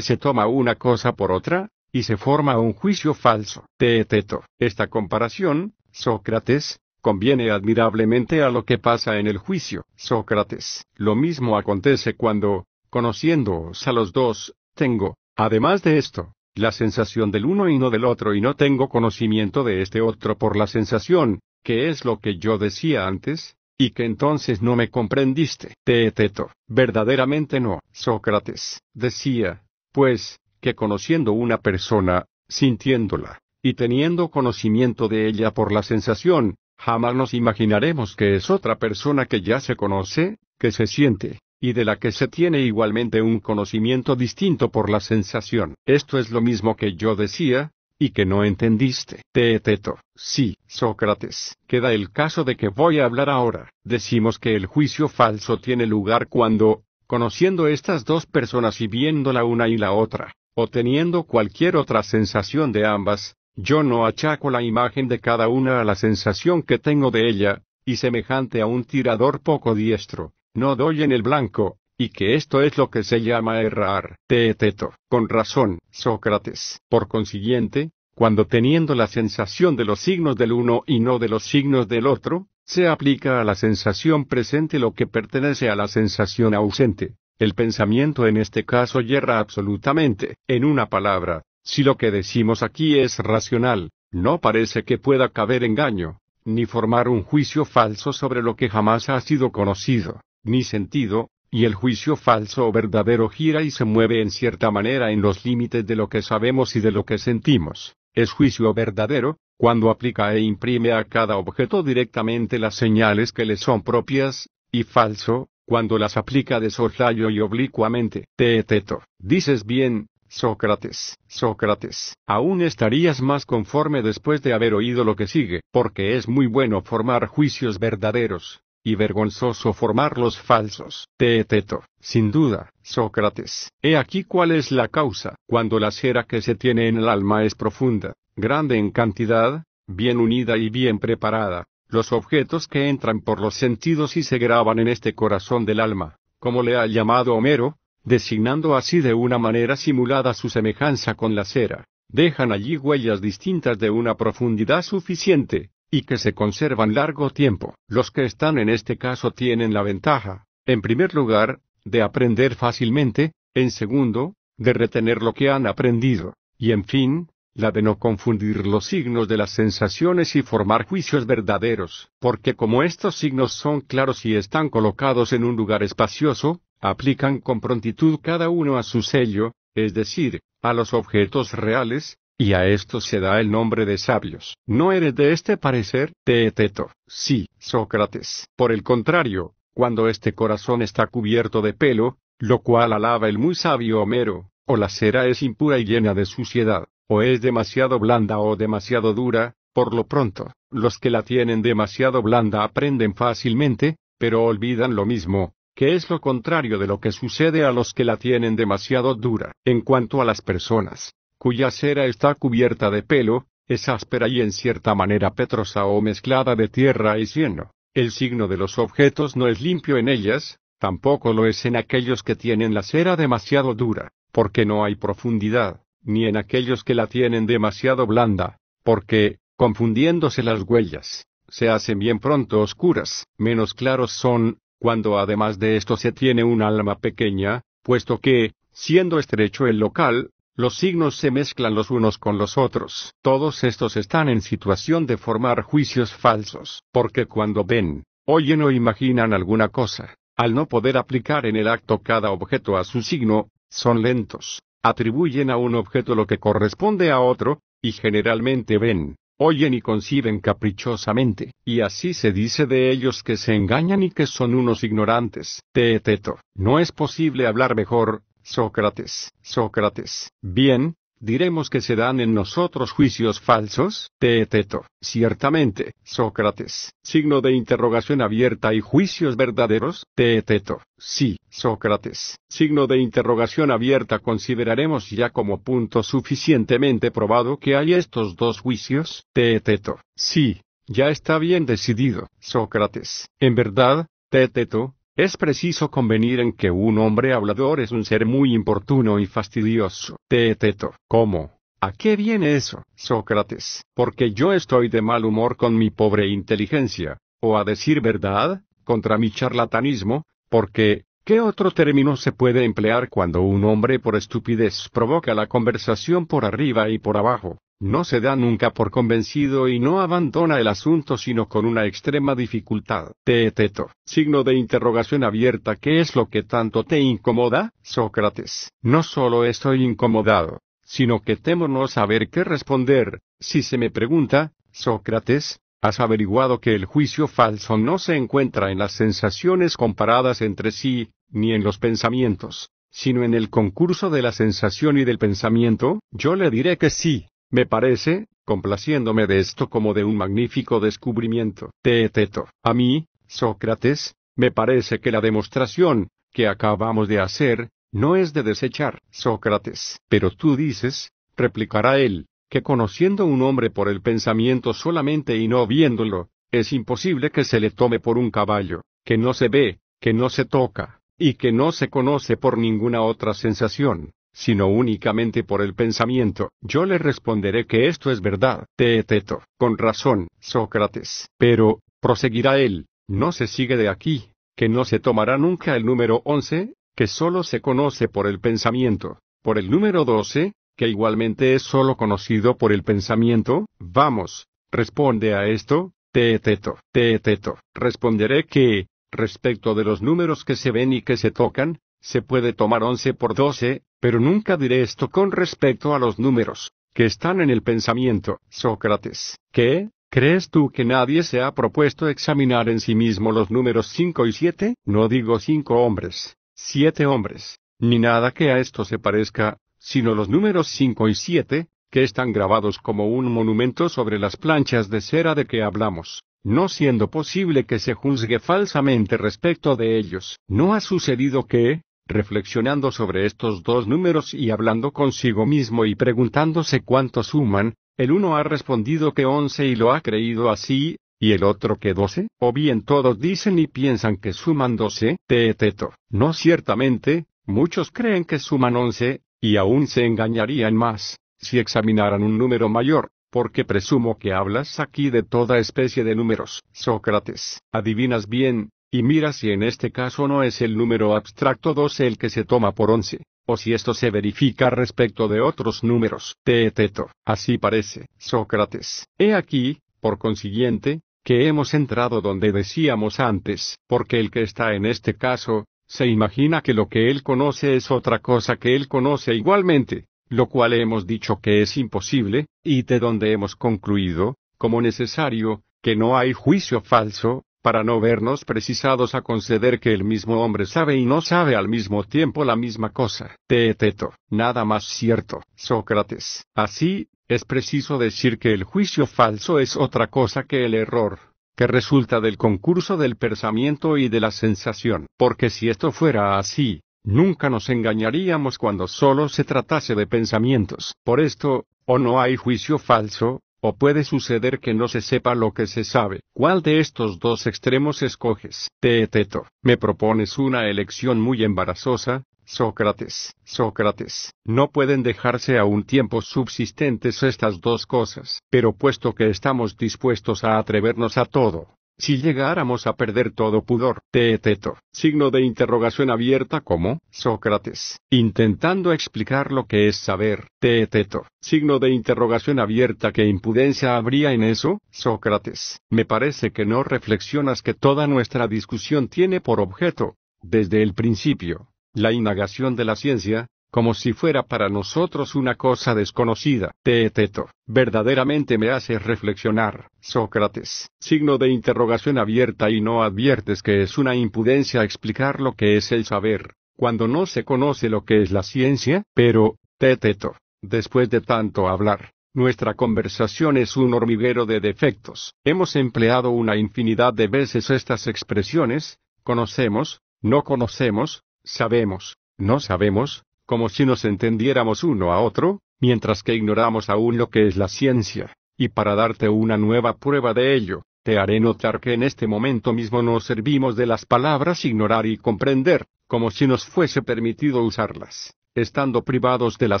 se toma una cosa por otra, y se forma un juicio falso. Teeteto. Esta comparación, Sócrates, conviene admirablemente a lo que pasa en el juicio. Sócrates. Lo mismo acontece cuando, conociéndoos a los dos, tengo, además de esto, la sensación del uno y no del otro y no tengo conocimiento de este otro por la sensación, que es lo que yo decía antes, y que entonces no me comprendiste. Teeteto, verdaderamente no. Sócrates, decía, pues, que conociendo una persona, sintiéndola, y teniendo conocimiento de ella por la sensación, jamás nos imaginaremos que es otra persona que ya se conoce, que se siente, y de la que se tiene igualmente un conocimiento distinto por la sensación. Esto es lo mismo que yo decía, y que no entendiste. Teeteto, sí, Sócrates. Queda el caso de que voy a hablar ahora. Decimos que el juicio falso tiene lugar cuando, conociendo estas dos personas y viendo la una y la otra, o teniendo cualquier otra sensación de ambas, yo no achaco la imagen de cada una a la sensación que tengo de ella, y semejante a un tirador poco diestro, no doy en el blanco, y que esto es lo que se llama errar. Teeteto, con razón, Sócrates. Por consiguiente, cuando teniendo la sensación de los signos del uno y no de los signos del otro, se aplica a la sensación presente lo que pertenece a la sensación ausente. El pensamiento en este caso yerra absolutamente. En una palabra, si lo que decimos aquí es racional, no parece que pueda caber engaño, ni formar un juicio falso sobre lo que jamás ha sido conocido, ni sentido, y el juicio falso o verdadero gira y se mueve en cierta manera en los límites de lo que sabemos y de lo que sentimos. Es juicio verdadero, cuando aplica e imprime a cada objeto directamente las señales que le son propias, y falso, cuando las aplica de soslayo y oblicuamente. Teeteto, dices bien, Sócrates, Sócrates, aún estarías más conforme después de haber oído lo que sigue, porque es muy bueno formar juicios verdaderos, y vergonzoso formar los falsos. Teeteto, sin duda, Sócrates. He aquí cuál es la causa. Cuando la cera que se tiene en el alma es profunda, grande en cantidad, bien unida y bien preparada, los objetos que entran por los sentidos y se graban en este corazón del alma, como le ha llamado Homero, designando así de una manera simulada su semejanza con la cera, dejan allí huellas distintas de una profundidad suficiente, y que se conservan largo tiempo. Los que están en este caso tienen la ventaja, en primer lugar, de aprender fácilmente, en segundo, de retener lo que han aprendido, y en fin, la de no confundir los signos de las sensaciones y formar juicios verdaderos, porque como estos signos son claros y están colocados en un lugar espacioso, aplican con prontitud cada uno a su sello, es decir, a los objetos reales, y a esto se da el nombre de sabios. ¿No eres de este parecer, Teeteto? Sí, Sócrates. Por el contrario, cuando este corazón está cubierto de pelo, lo cual alaba el muy sabio Homero, o la cera es impura y llena de suciedad, o es demasiado blanda o demasiado dura, por lo pronto, los que la tienen demasiado blanda aprenden fácilmente, pero olvidan lo mismo, que es lo contrario de lo que sucede a los que la tienen demasiado dura. En cuanto a las personas, cuya cera está cubierta de pelo, es áspera y en cierta manera petrosa o mezclada de tierra y cieno. El signo de los objetos no es limpio en ellas, tampoco lo es en aquellos que tienen la cera demasiado dura, porque no hay profundidad, ni en aquellos que la tienen demasiado blanda, porque, confundiéndose las huellas, se hacen bien pronto oscuras. Menos claros son, cuando además de esto se tiene un alma pequeña, puesto que, siendo estrecho el local, los signos se mezclan los unos con los otros. Todos estos están en situación de formar juicios falsos, porque cuando ven, oyen o imaginan alguna cosa, al no poder aplicar en el acto cada objeto a su signo, son lentos, atribuyen a un objeto lo que corresponde a otro, y generalmente ven, oyen y conciben caprichosamente, y así se dice de ellos que se engañan y que son unos ignorantes. Teeteto, no es posible hablar mejor, Sócrates, Sócrates. Bien, diremos que se dan en nosotros juicios falsos, teeteto. Ciertamente, Sócrates. Signo de interrogación abierta y juicios verdaderos, teeteto. Sí, Sócrates. Signo de interrogación abierta consideraremos ya como punto suficientemente probado que hay estos dos juicios, teeteto. Sí, ya está bien decidido, Sócrates. En verdad, teeteto, es preciso convenir en que un hombre hablador es un ser muy importuno y fastidioso. Teeteto. ¿Cómo? ¿A qué viene eso, Sócrates? Porque yo estoy de mal humor con mi pobre inteligencia, o a decir verdad, contra mi charlatanismo, porque, ¿qué otro término se puede emplear cuando un hombre por estupidez provoca la conversación por arriba y por abajo? No se da nunca por convencido y no abandona el asunto sino con una extrema dificultad. Teeteto. Signo de interrogación abierta. ¿Qué es lo que tanto te incomoda, Sócrates? No solo estoy incomodado, sino que temo no saber qué responder. Si se me pregunta, Sócrates, has averiguado que el juicio falso no se encuentra en las sensaciones comparadas entre sí, ni en los pensamientos, sino en el concurso de la sensación y del pensamiento, yo le diré que sí. Me parece, complaciéndome de esto como de un magnífico descubrimiento. Teeteto. A mí, Sócrates, me parece que la demostración, que acabamos de hacer, no es de desechar, Sócrates. Pero tú dices, replicará él, que conociendo un hombre por el pensamiento solamente y no viéndolo, es imposible que se le tome por un caballo, que no se ve, que no se toca, y que no se conoce por ninguna otra sensación sino únicamente por el pensamiento. Yo le responderé que esto es verdad. Teeteto, con razón, Sócrates. Pero, proseguirá él, no se sigue de aquí, que no se tomará nunca el número once, que sólo se conoce por el pensamiento, por el número doce, que igualmente es sólo conocido por el pensamiento, vamos, responde a esto, Teeteto, Teeteto, responderé que, respecto de los números que se ven y que se tocan, se puede tomar once por doce, pero nunca diré esto con respecto a los números, que están en el pensamiento. Sócrates, ¿qué? ¿Crees tú que nadie se ha propuesto examinar en sí mismo los números cinco y siete? No digo cinco hombres, siete hombres, ni nada que a esto se parezca, sino los números cinco y siete, que están grabados como un monumento sobre las planchas de cera de que hablamos, no siendo posible que se juzgue falsamente respecto de ellos. ¿No ha sucedido que, reflexionando sobre estos dos números y hablando consigo mismo y preguntándose cuánto suman, el uno ha respondido que once y lo ha creído así, y el otro que doce, o bien todos dicen y piensan que suman doce, teeteto. No ciertamente, muchos creen que suman once, y aún se engañarían más, si examinaran un número mayor, porque presumo que hablas aquí de toda especie de números. Sócrates, adivinas bien, y mira si en este caso no es el número abstracto 12 el que se toma por 11, o si esto se verifica respecto de otros números. Teeteto. Así parece, Sócrates. He aquí, por consiguiente, que hemos entrado donde decíamos antes, porque el que está en este caso, se imagina que lo que él conoce es otra cosa que él conoce igualmente, lo cual hemos dicho que es imposible, y de donde hemos concluido, como necesario, que no hay juicio falso, para no vernos precisados a conceder que el mismo hombre sabe y no sabe al mismo tiempo la misma cosa. Teeteto, nada más cierto, Sócrates. Así, es preciso decir que el juicio falso es otra cosa que el error, que resulta del concurso del pensamiento y de la sensación. Porque si esto fuera así, nunca nos engañaríamos cuando solo se tratase de pensamientos. Por esto, o no hay juicio falso, o puede suceder que no se sepa lo que se sabe. ¿Cuál de estos dos extremos escoges? Teeteto, me propones una elección muy embarazosa, Sócrates, Sócrates, no pueden dejarse a un tiempo subsistentes estas dos cosas, pero puesto que estamos dispuestos a atrevernos a todo, si llegáramos a perder todo pudor, teeteto, signo de interrogación abierta como, Sócrates, intentando explicar lo que es saber, teeteto, signo de interrogación abierta ¿qué impudencia habría en eso, Sócrates, me parece que no reflexionas que toda nuestra discusión tiene por objeto, desde el principio, la indagación de la ciencia, como si fuera para nosotros una cosa desconocida. Teeteto, verdaderamente me haces reflexionar, Sócrates. Signo de interrogación abierta y no adviertes que es una impudencia explicar lo que es el saber, cuando no se conoce lo que es la ciencia, pero, Teeteto, después de tanto hablar, nuestra conversación es un hormiguero de defectos. Hemos empleado una infinidad de veces estas expresiones, conocemos, no conocemos, sabemos, no sabemos, como si nos entendiéramos uno a otro, mientras que ignoramos aún lo que es la ciencia, y para darte una nueva prueba de ello, te haré notar que en este momento mismo nos servimos de las palabras ignorar y comprender, como si nos fuese permitido usarlas. estando privados de la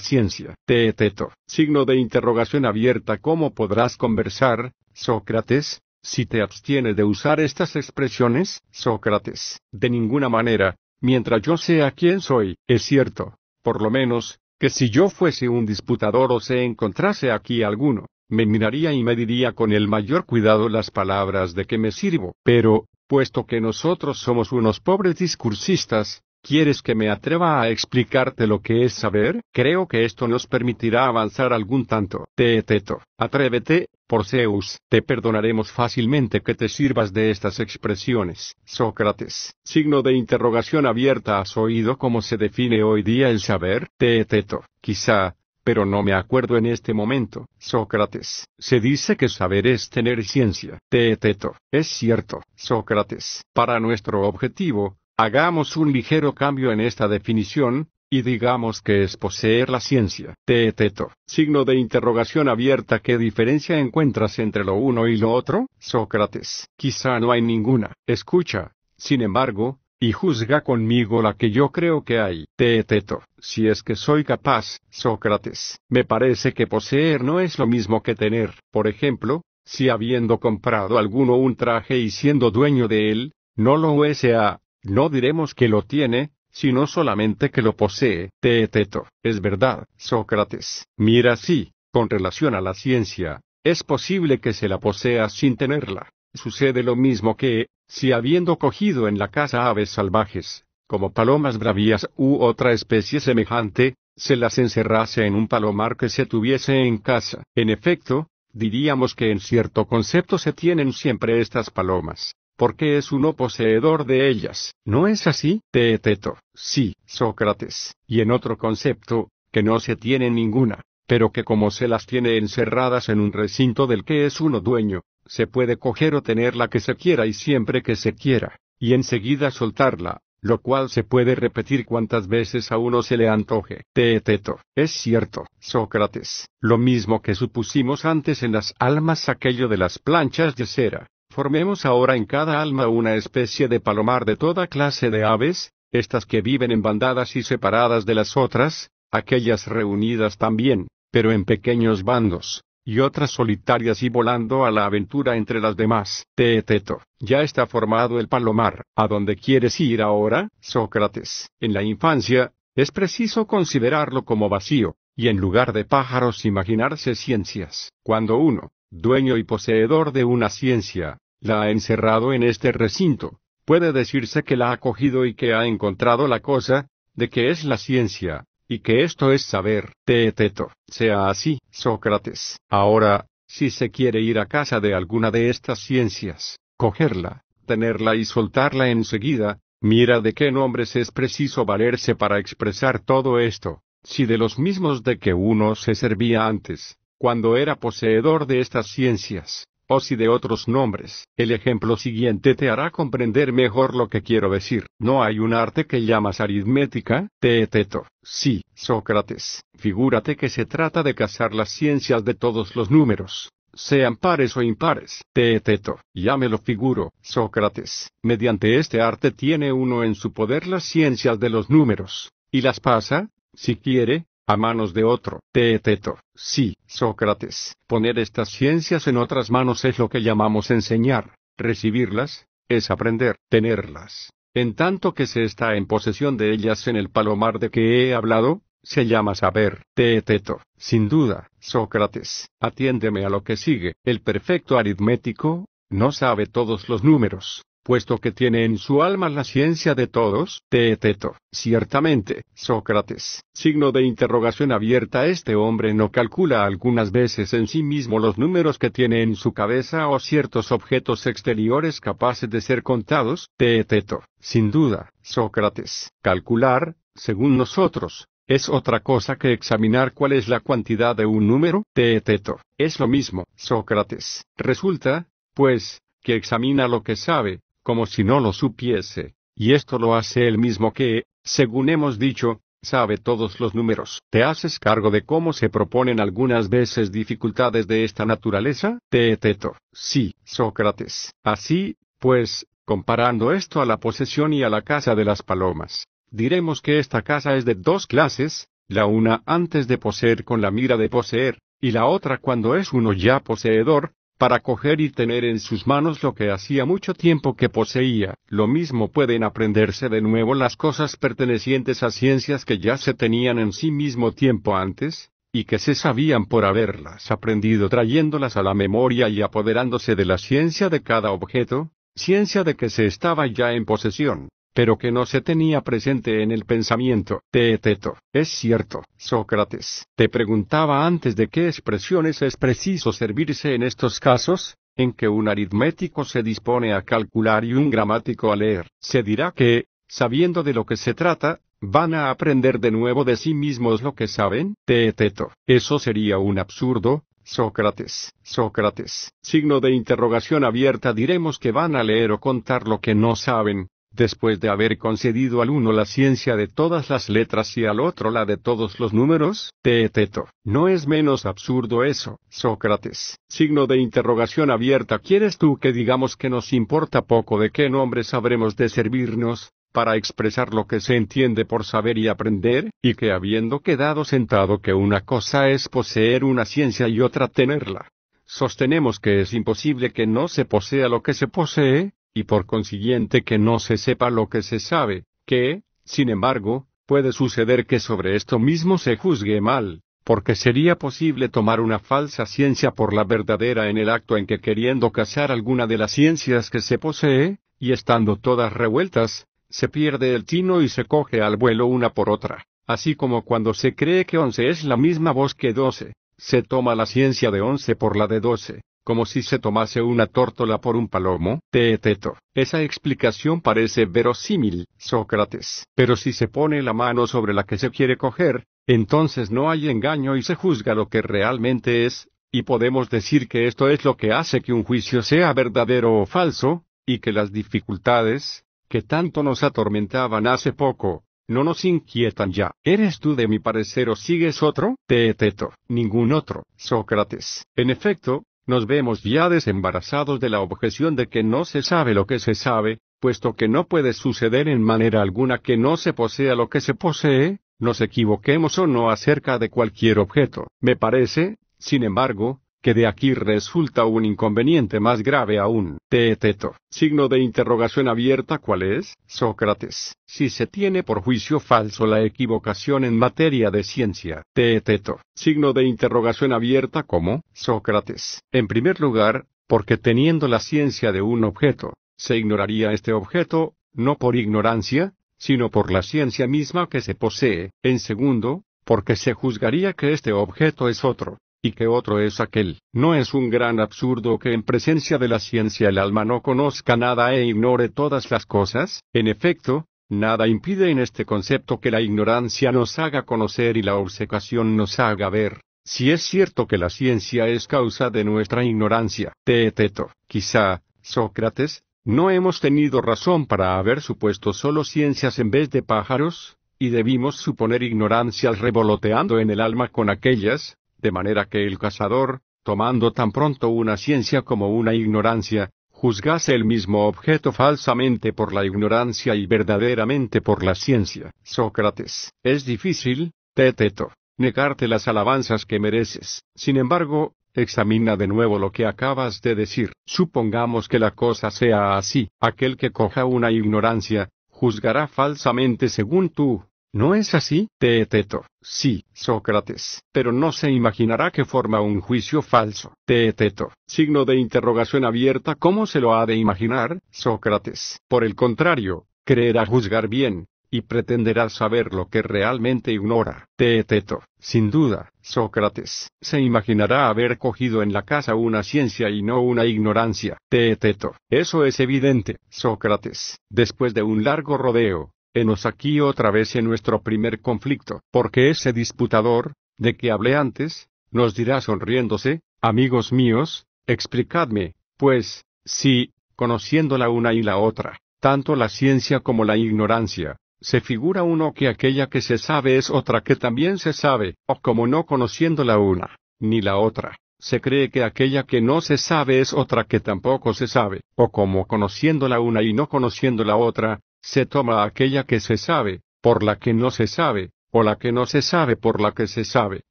ciencia. Teeteto. Signo de interrogación abierta. ¿Cómo podrás conversar, Sócrates? Si te abstienes de usar estas expresiones, Sócrates, de ninguna manera, mientras yo sea quien soy, es cierto, por lo menos, que si yo fuese un disputador o se encontrase aquí alguno, me miraría y me diría con el mayor cuidado las palabras de que me sirvo. Pero, puesto que nosotros somos unos pobres discursistas, ¿Quieres que me atreva a explicarte lo que es saber? Creo que esto nos permitirá avanzar algún tanto. Teeteto, atrévete, por Zeus, te perdonaremos fácilmente que te sirvas de estas expresiones. Sócrates, signo de interrogación abierta, ¿has oído cómo se define hoy día el saber? Teeteto, quizá, pero no me acuerdo en este momento. Sócrates, se dice que saber es tener ciencia. Teeteto, es cierto. Sócrates, para nuestro objetivo, Hagamos un ligero cambio en esta definición, y digamos que es poseer la ciencia. Teeteto. Signo de interrogación abierta. ¿Qué diferencia encuentras entre lo uno y lo otro? Sócrates. Quizá no hay ninguna. Escucha, sin embargo, y juzga conmigo la que yo creo que hay. Teeteto. Si es que soy capaz, Sócrates. Me parece que poseer no es lo mismo que tener. Por ejemplo, si habiendo comprado alguno un traje y siendo dueño de él, no lo es a no diremos que lo tiene, sino solamente que lo posee. Teeteto, es verdad, Sócrates. Mira sí, con relación a la ciencia, es posible que se la posea sin tenerla. Sucede lo mismo que, si habiendo cogido en la casa aves salvajes, como palomas bravías u otra especie semejante, se las encerrase en un palomar que se tuviese en casa. En efecto, diríamos que en cierto concepto se tienen siempre estas palomas porque es uno poseedor de ellas. ¿No es así? Teeteto. Sí, Sócrates. Y en otro concepto, que no se tiene ninguna, pero que como se las tiene encerradas en un recinto del que es uno dueño, se puede coger o tener la que se quiera y siempre que se quiera, y enseguida soltarla, lo cual se puede repetir cuantas veces a uno se le antoje. Teeteto. Es cierto, Sócrates. Lo mismo que supusimos antes en las almas aquello de las planchas de cera. Formemos ahora en cada alma una especie de palomar de toda clase de aves, estas que viven en bandadas y separadas de las otras, aquellas reunidas también, pero en pequeños bandos, y otras solitarias y volando a la aventura entre las demás. Teeteto, ya está formado el palomar. ¿A dónde quieres ir ahora, Sócrates? En la infancia, es preciso considerarlo como vacío, y en lugar de pájaros imaginarse ciencias. Cuando uno, dueño y poseedor de una ciencia, la ha encerrado en este recinto. Puede decirse que la ha cogido y que ha encontrado la cosa, de que es la ciencia, y que esto es saber. Teeteto, sea así, Sócrates. Ahora, si se quiere ir a casa de alguna de estas ciencias, cogerla, tenerla y soltarla enseguida, mira de qué nombres es preciso valerse para expresar todo esto, si de los mismos de que uno se servía antes, cuando era poseedor de estas ciencias, o si de otros nombres. El ejemplo siguiente te hará comprender mejor lo que quiero decir. ¿No hay un arte que llamas aritmética? Teeteto. Sí, Sócrates. Figúrate que se trata de cazar las ciencias de todos los números sean pares o impares. Teeteto, ya me lo figuro, Sócrates. Mediante este arte tiene uno en su poder las ciencias de los números, y las pasa, si quiere, a manos de otro. Teeteto. Sí, Sócrates. Poner estas ciencias en otras manos es lo que llamamos enseñar. Recibirlas, es aprender. Tenerlas. En tanto que se está en posesión de ellas en el palomar de que he hablado, se llama saber. Teeteto. Sin duda, Sócrates. Atiéndeme a lo que sigue. El perfecto aritmético, no sabe todos los números, puesto que tiene en su alma la ciencia de todos, Teeteto. Ciertamente, Sócrates. Signo de interrogación abierta. Este hombre no calcula algunas veces en sí mismo los números que tiene en su cabeza o ciertos objetos exteriores capaces de ser contados, Teeteto. Sin duda, Sócrates. Calcular, según nosotros, es otra cosa que examinar cuál es la cuantidad de un número, Teeteto. Es lo mismo, Sócrates. Resulta, pues, que examina lo que sabe, como si no lo supiese, y esto lo hace él mismo que, según hemos dicho, sabe todos los números. ¿Te haces cargo de cómo se proponen algunas veces dificultades de esta naturaleza? Teeteto. Sí, Sócrates. Así, pues, comparando esto a la posesión y a la casa de las palomas, diremos que esta casa es de dos clases, la una antes de poseer con la mira de poseer, y la otra cuando es uno ya poseedor, para coger y tener en sus manos lo que hacía mucho tiempo que poseía. Lo mismo pueden aprenderse de nuevo las cosas pertenecientes a ciencias que ya se tenían en sí mismo tiempo antes, y que se sabían por haberlas aprendido trayéndolas a la memoria y apoderándose de la ciencia de cada objeto, ciencia de que se estaba ya en posesión pero que no se tenía presente en el pensamiento. Teeteto, es cierto, Sócrates. Te preguntaba antes de qué expresiones es preciso servirse en estos casos, en que un aritmético se dispone a calcular y un gramático a leer. Se dirá que, sabiendo de lo que se trata, ¿Van a aprender de nuevo de sí mismos lo que saben? Teeteto. Eso sería un absurdo, Sócrates. Sócrates. Signo de interrogación abierta diremos que van a leer o contar lo que no saben, después de haber concedido al uno la ciencia de todas las letras y al otro la de todos los números? Teeteto. No es menos absurdo eso, Sócrates. Signo de interrogación abierta. ¿Quieres tú que digamos que nos importa poco de qué nombre sabremos de servirnos? para expresar lo que se entiende por saber y aprender, y que habiendo quedado sentado que una cosa es poseer una ciencia y otra tenerla, sostenemos que es imposible que no se posea lo que se posee, y por consiguiente que no se sepa lo que se sabe, que, sin embargo, puede suceder que sobre esto mismo se juzgue mal, porque sería posible tomar una falsa ciencia por la verdadera en el acto en que queriendo casar alguna de las ciencias que se posee, y estando todas revueltas, se pierde el tino y se coge al vuelo una por otra, así como cuando se cree que once es la misma voz que doce, se toma la ciencia de once por la de doce, como si se tomase una tórtola por un palomo. Teeteto. Esa explicación parece verosímil, Sócrates. Pero si se pone la mano sobre la que se quiere coger, entonces no hay engaño y se juzga lo que realmente es, y podemos decir que esto es lo que hace que un juicio sea verdadero o falso, y que las dificultades, que tanto nos atormentaban hace poco, no nos inquietan ya. ¿Eres tú de mi parecer o sigues otro? Teeteto. Ningún otro. Sócrates. En efecto, nos vemos ya desembarazados de la objeción de que no se sabe lo que se sabe, puesto que no puede suceder en manera alguna que no se posea lo que se posee, nos equivoquemos o no acerca de cualquier objeto. Me parece, sin embargo, que de aquí resulta un inconveniente más grave aún. Teeteto. Signo de interrogación abierta ¿cuál es? Sócrates. Si se tiene por juicio falso la equivocación en materia de ciencia. Teeteto. Signo de interrogación abierta ¿cómo? Sócrates. En primer lugar, porque teniendo la ciencia de un objeto, se ignoraría este objeto, no por ignorancia, sino por la ciencia misma que se posee. En segundo, porque se juzgaría que este objeto es otro, y que otro es aquel. No es un gran absurdo que en presencia de la ciencia el alma no conozca nada e ignore todas las cosas. En efecto, nada impide en este concepto que la ignorancia nos haga conocer y la obsecación nos haga ver. Si es cierto que la ciencia es causa de nuestra ignorancia, Teeteto, quizá, Sócrates, no hemos tenido razón para haber supuesto solo ciencias en vez de pájaros, y debimos suponer ignorancias revoloteando en el alma con aquellas, de manera que el cazador, tomando tan pronto una ciencia como una ignorancia, juzgase el mismo objeto falsamente por la ignorancia y verdaderamente por la ciencia. Sócrates, es difícil, Teteto, negarte las alabanzas que mereces. Sin embargo, examina de nuevo lo que acabas de decir. Supongamos que la cosa sea así. Aquel que coja una ignorancia, juzgará falsamente según tú, ¿No es así? Teeteto. Sí, Sócrates. Pero no se imaginará que forma un juicio falso. Teeteto. Signo de interrogación abierta. ¿Cómo se lo ha de imaginar? Sócrates. Por el contrario, creerá juzgar bien, y pretenderá saber lo que realmente ignora. Teeteto. Sin duda, Sócrates. Se imaginará haber cogido en la casa una ciencia y no una ignorancia. Teeteto. Eso es evidente, Sócrates. Después de un largo rodeo, Henos aquí otra vez en nuestro primer conflicto, porque ese disputador, de que hablé antes, nos dirá sonriéndose, amigos míos, explicadme, pues, si, conociendo la una y la otra, tanto la ciencia como la ignorancia, se figura uno que aquella que se sabe es otra que también se sabe, o como no conociendo la una, ni la otra, se cree que aquella que no se sabe es otra que tampoco se sabe, o como conociendo la una y no conociendo la otra, se toma aquella que se sabe, por la que no se sabe, o la que no se sabe por la que se sabe.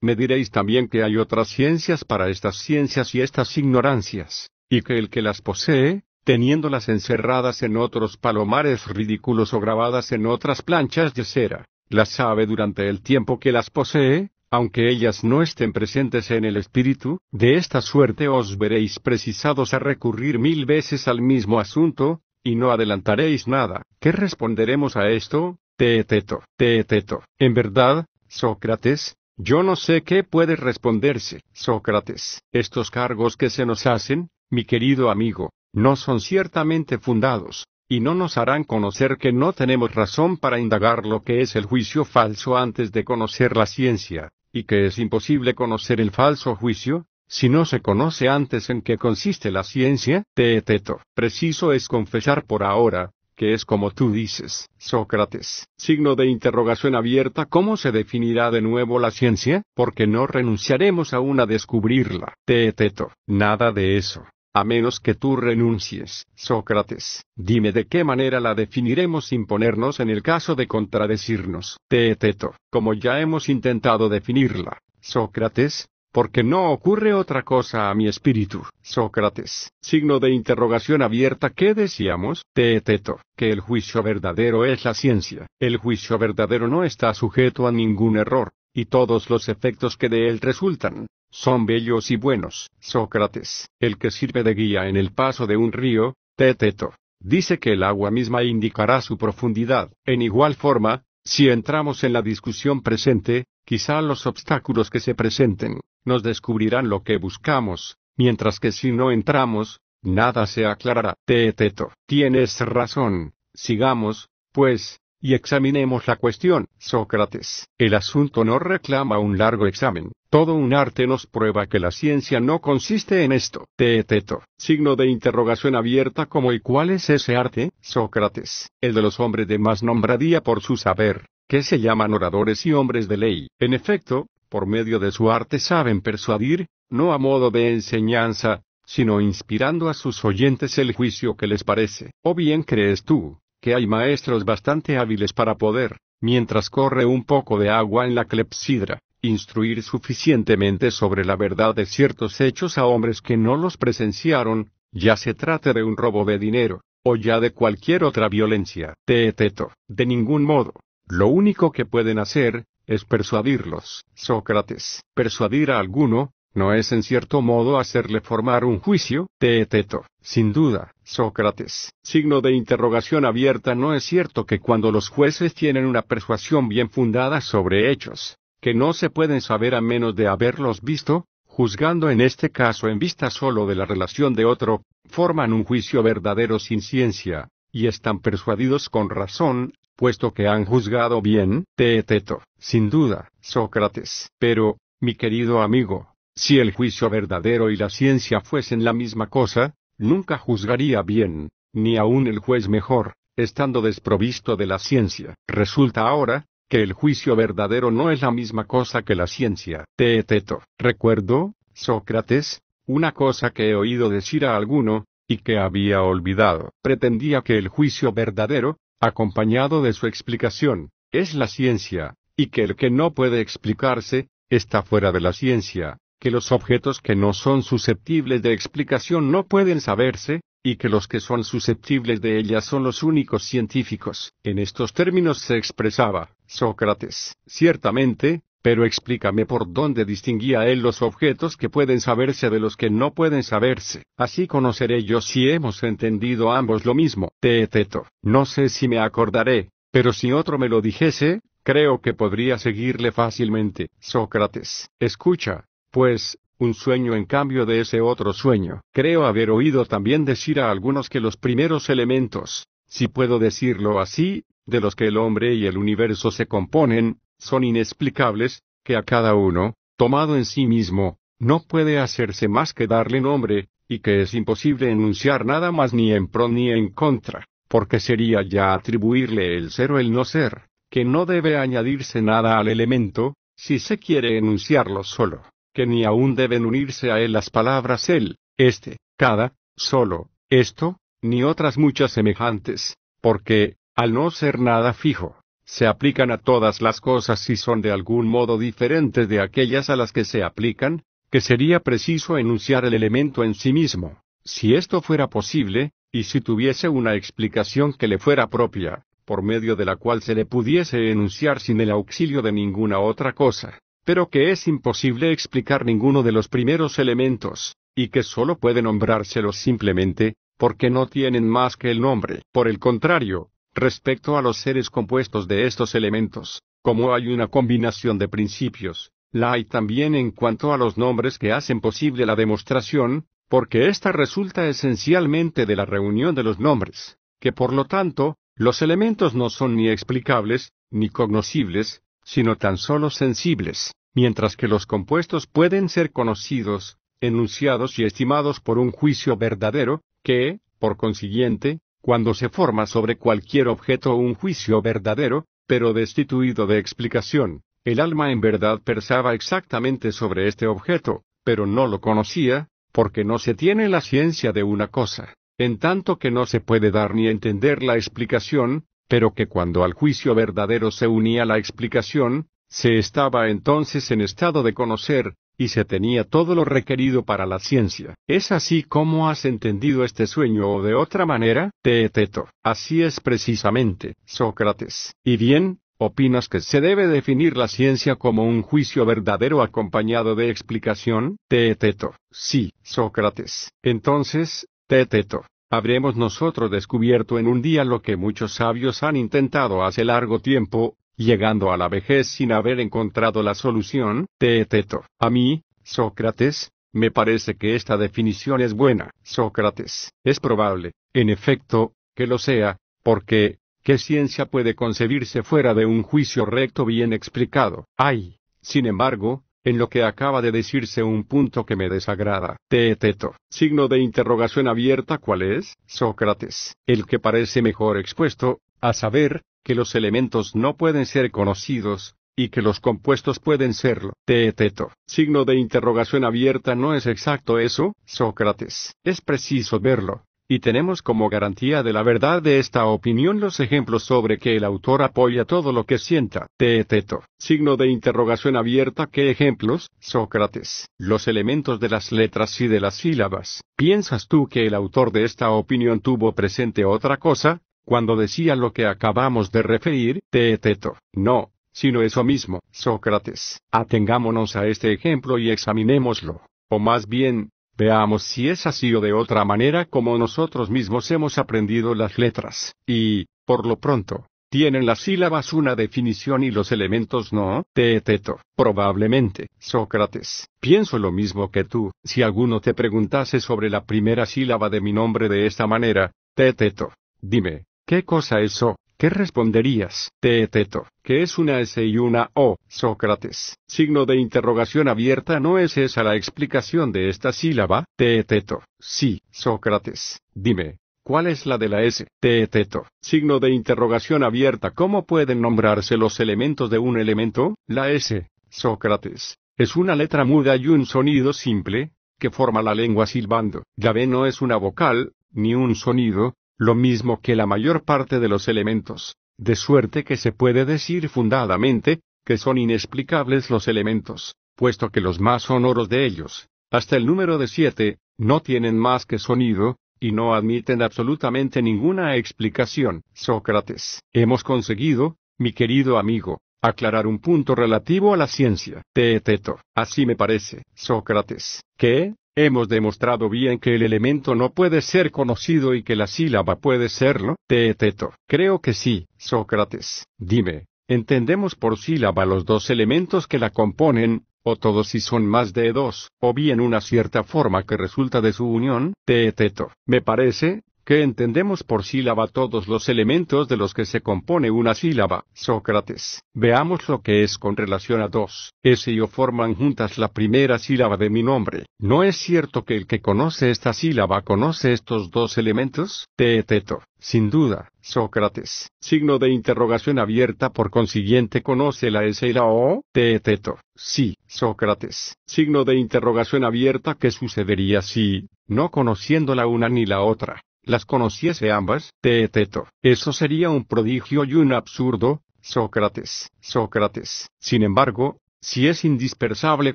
Me diréis también que hay otras ciencias para estas ciencias y estas ignorancias, y que el que las posee, teniéndolas encerradas en otros palomares ridículos o grabadas en otras planchas de cera, las sabe durante el tiempo que las posee, aunque ellas no estén presentes en el espíritu, de esta suerte os veréis precisados a recurrir mil veces al mismo asunto, y no adelantaréis nada. ¿Qué responderemos a esto? Teeteto, Teeteto. En verdad, Sócrates, yo no sé qué puede responderse. Sócrates, estos cargos que se nos hacen, mi querido amigo, no son ciertamente fundados, y no nos harán conocer que no tenemos razón para indagar lo que es el juicio falso antes de conocer la ciencia, y que es imposible conocer el falso juicio, si no se conoce antes en qué consiste la ciencia, teeteto, preciso es confesar por ahora, que es como tú dices, Sócrates. Signo de interrogación abierta, ¿cómo se definirá de nuevo la ciencia? Porque no renunciaremos aún a descubrirla. Teeteto, nada de eso. A menos que tú renuncies, Sócrates. Dime de qué manera la definiremos sin ponernos en el caso de contradecirnos. Teeteto, como ya hemos intentado definirla. Sócrates, porque no ocurre otra cosa a mi espíritu. Sócrates. Signo de interrogación abierta. ¿Qué decíamos? Teeteto. Que el juicio verdadero es la ciencia. El juicio verdadero no está sujeto a ningún error, y todos los efectos que de él resultan, son bellos y buenos. Sócrates. El que sirve de guía en el paso de un río, Teeteto. Dice que el agua misma indicará su profundidad. En igual forma, si entramos en la discusión presente, quizá los obstáculos que se presenten, nos descubrirán lo que buscamos, mientras que si no entramos, nada se aclarará. Teeteto, tienes razón, sigamos, pues, y examinemos la cuestión. Sócrates, el asunto no reclama un largo examen. Todo un arte nos prueba que la ciencia no consiste en esto. Teeteto, signo de interrogación abierta como ¿y cuál es ese arte? Sócrates, el de los hombres de más nombradía por su saber, que se llaman oradores y hombres de ley. En efecto, por medio de su arte saben persuadir, no a modo de enseñanza, sino inspirando a sus oyentes el juicio que les parece. ¿O bien crees tú, que hay maestros bastante hábiles para poder, mientras corre un poco de agua en la clepsidra, instruir suficientemente sobre la verdad de ciertos hechos a hombres que no los presenciaron, ya se trate de un robo de dinero, o ya de cualquier otra violencia. Teeteto, de ningún modo. Lo único que pueden hacer, es persuadirlos. Sócrates, persuadir a alguno, ¿no es en cierto modo hacerle formar un juicio? Teeteto, sin duda, Sócrates. Signo de interrogación abierta no es cierto que cuando los jueces tienen una persuasión bien fundada sobre hechos, que no se pueden saber a menos de haberlos visto, juzgando en este caso en vista solo de la relación de otro, forman un juicio verdadero sin ciencia, y están persuadidos con razón, puesto que han juzgado bien, Teeteto, sin duda, Sócrates. Pero, mi querido amigo, si el juicio verdadero y la ciencia fuesen la misma cosa, nunca juzgaría bien, ni aun el juez mejor, estando desprovisto de la ciencia. Resulta ahora, que el juicio verdadero no es la misma cosa que la ciencia. Teeteto, recuerdo, Sócrates, una cosa que he oído decir a alguno, y que había olvidado. Pretendía que el juicio verdadero, acompañado de su explicación, es la ciencia, y que el que no puede explicarse, está fuera de la ciencia, que los objetos que no son susceptibles de explicación no pueden saberse, y que los que son susceptibles de ella son los únicos científicos. En estos términos se expresaba, Sócrates, ciertamente, pero explícame por dónde distinguía él los objetos que pueden saberse de los que no pueden saberse. Así conoceré yo si hemos entendido ambos lo mismo. Teeteto, no sé si me acordaré, pero si otro me lo dijese, creo que podría seguirle fácilmente. Sócrates, escucha, pues, un sueño en cambio de ese otro sueño. Creo haber oído también decir a algunos que los primeros elementos, si puedo decirlo así, de los que el hombre y el universo se componen, son inexplicables, que a cada uno, tomado en sí mismo, no puede hacerse más que darle nombre, y que es imposible enunciar nada más ni en pro ni en contra, porque sería ya atribuirle el ser o el no ser, que no debe añadirse nada al elemento, si se quiere enunciarlo solo, que ni aún deben unirse a él las palabras él, este, cada, solo, esto, ni otras muchas semejantes, porque, al no ser nada fijo, se aplican a todas las cosas si son de algún modo diferentes de aquellas a las que se aplican, que sería preciso enunciar el elemento en sí mismo. Si esto fuera posible, y si tuviese una explicación que le fuera propia, por medio de la cual se le pudiese enunciar sin el auxilio de ninguna otra cosa, pero que es imposible explicar ninguno de los primeros elementos, y que sólo puede nombrárselos simplemente, porque no tienen más que el nombre. Por el contrario, respecto a los seres compuestos de estos elementos, como hay una combinación de principios, la hay también en cuanto a los nombres que hacen posible la demostración, porque ésta resulta esencialmente de la reunión de los nombres, que por lo tanto, los elementos no son ni explicables, ni cognoscibles, sino tan solo sensibles, mientras que los compuestos pueden ser conocidos, enunciados y estimados por un juicio verdadero, que, por consiguiente, cuando se forma sobre cualquier objeto un juicio verdadero, pero destituido de explicación, el alma en verdad pensaba exactamente sobre este objeto, pero no lo conocía, porque no se tiene la ciencia de una cosa, en tanto que no se puede dar ni entender la explicación, pero que cuando al juicio verdadero se unía la explicación, se estaba entonces en estado de conocer, y se tenía todo lo requerido para la ciencia. ¿Es así como has entendido este sueño o de otra manera? Teeteto. Así es precisamente, Sócrates. ¿Y bien? ¿Opinas que se debe definir la ciencia como un juicio verdadero acompañado de explicación? Teeteto. Sí, Sócrates. Entonces, Teeteto, Habremos nosotros descubierto en un día lo que muchos sabios han intentado hace largo tiempo, llegando a la vejez sin haber encontrado la solución. Teeteto. A mí, Sócrates, me parece que esta definición es buena. Sócrates. Es probable, en efecto, que lo sea, porque, ¿qué ciencia puede concebirse fuera de un juicio recto bien explicado? Hay, sin embargo, en lo que acaba de decirse un punto que me desagrada. Teeteto. Signo de interrogación abierta ¿cuál es? Sócrates. El que parece mejor expuesto, a saber, que los elementos no pueden ser conocidos, y que los compuestos pueden serlo. Teeteto. Signo de interrogación abierta ¿no es exacto eso? Sócrates. Es preciso verlo y tenemos como garantía de la verdad de esta opinión los ejemplos sobre que el autor apoya todo lo que sienta. Teeteto. Signo de interrogación abierta. ¿Qué ejemplos? Sócrates. Los elementos de las letras y de las sílabas. ¿Piensas tú que el autor de esta opinión tuvo presente otra cosa? Cuando decía lo que acabamos de referir, Teeteto. No, sino eso mismo, Sócrates. Atengámonos a este ejemplo y examinémoslo. O más bien, Veamos si es así o de otra manera como nosotros mismos hemos aprendido las letras. Y, por lo pronto, ¿tienen las sílabas una definición y los elementos no? Teeteto. Probablemente, Sócrates. Pienso lo mismo que tú. Si alguno te preguntase sobre la primera sílaba de mi nombre de esta manera, Teeteto. Dime, ¿qué cosa es O? ¿Qué responderías? Teeteto, que es una S y una O, Sócrates. Signo de interrogación abierta ¿no es esa la explicación de esta sílaba? Teeteto, sí, Sócrates. Dime, ¿cuál es la de la S? Teeteto, signo de interrogación abierta ¿cómo pueden nombrarse los elementos de un elemento? La S, Sócrates, es una letra muda y un sonido simple, que forma la lengua silbando. ve no es una vocal, ni un sonido, lo mismo que la mayor parte de los elementos, de suerte que se puede decir fundadamente, que son inexplicables los elementos, puesto que los más sonoros de ellos, hasta el número de siete, no tienen más que sonido, y no admiten absolutamente ninguna explicación. Sócrates, hemos conseguido, mi querido amigo, aclarar un punto relativo a la ciencia. Teeteto, así me parece. Sócrates, ¿qué? Hemos demostrado bien que el elemento no puede ser conocido y que la sílaba puede serlo. Teeteto. Creo que sí, Sócrates. Dime, ¿entendemos por sílaba los dos elementos que la componen, o todos si son más de dos, o bien una cierta forma que resulta de su unión? Teeteto. Me parece, que entendemos por sílaba todos los elementos de los que se compone una sílaba. Sócrates. Veamos lo que es con relación a dos. S y O forman juntas la primera sílaba de mi nombre. ¿No es cierto que el que conoce esta sílaba conoce estos dos elementos? Teeteto. Sin duda, Sócrates. Signo de interrogación abierta por consiguiente conoce la S y la O. Teeteto. Sí, Sócrates. Signo de interrogación abierta ¿qué sucedería si, no conociendo la una ni la otra, las conociese ambas, Teeteto. Eso sería un prodigio y un absurdo, Sócrates, Sócrates. Sin embargo, si es indispensable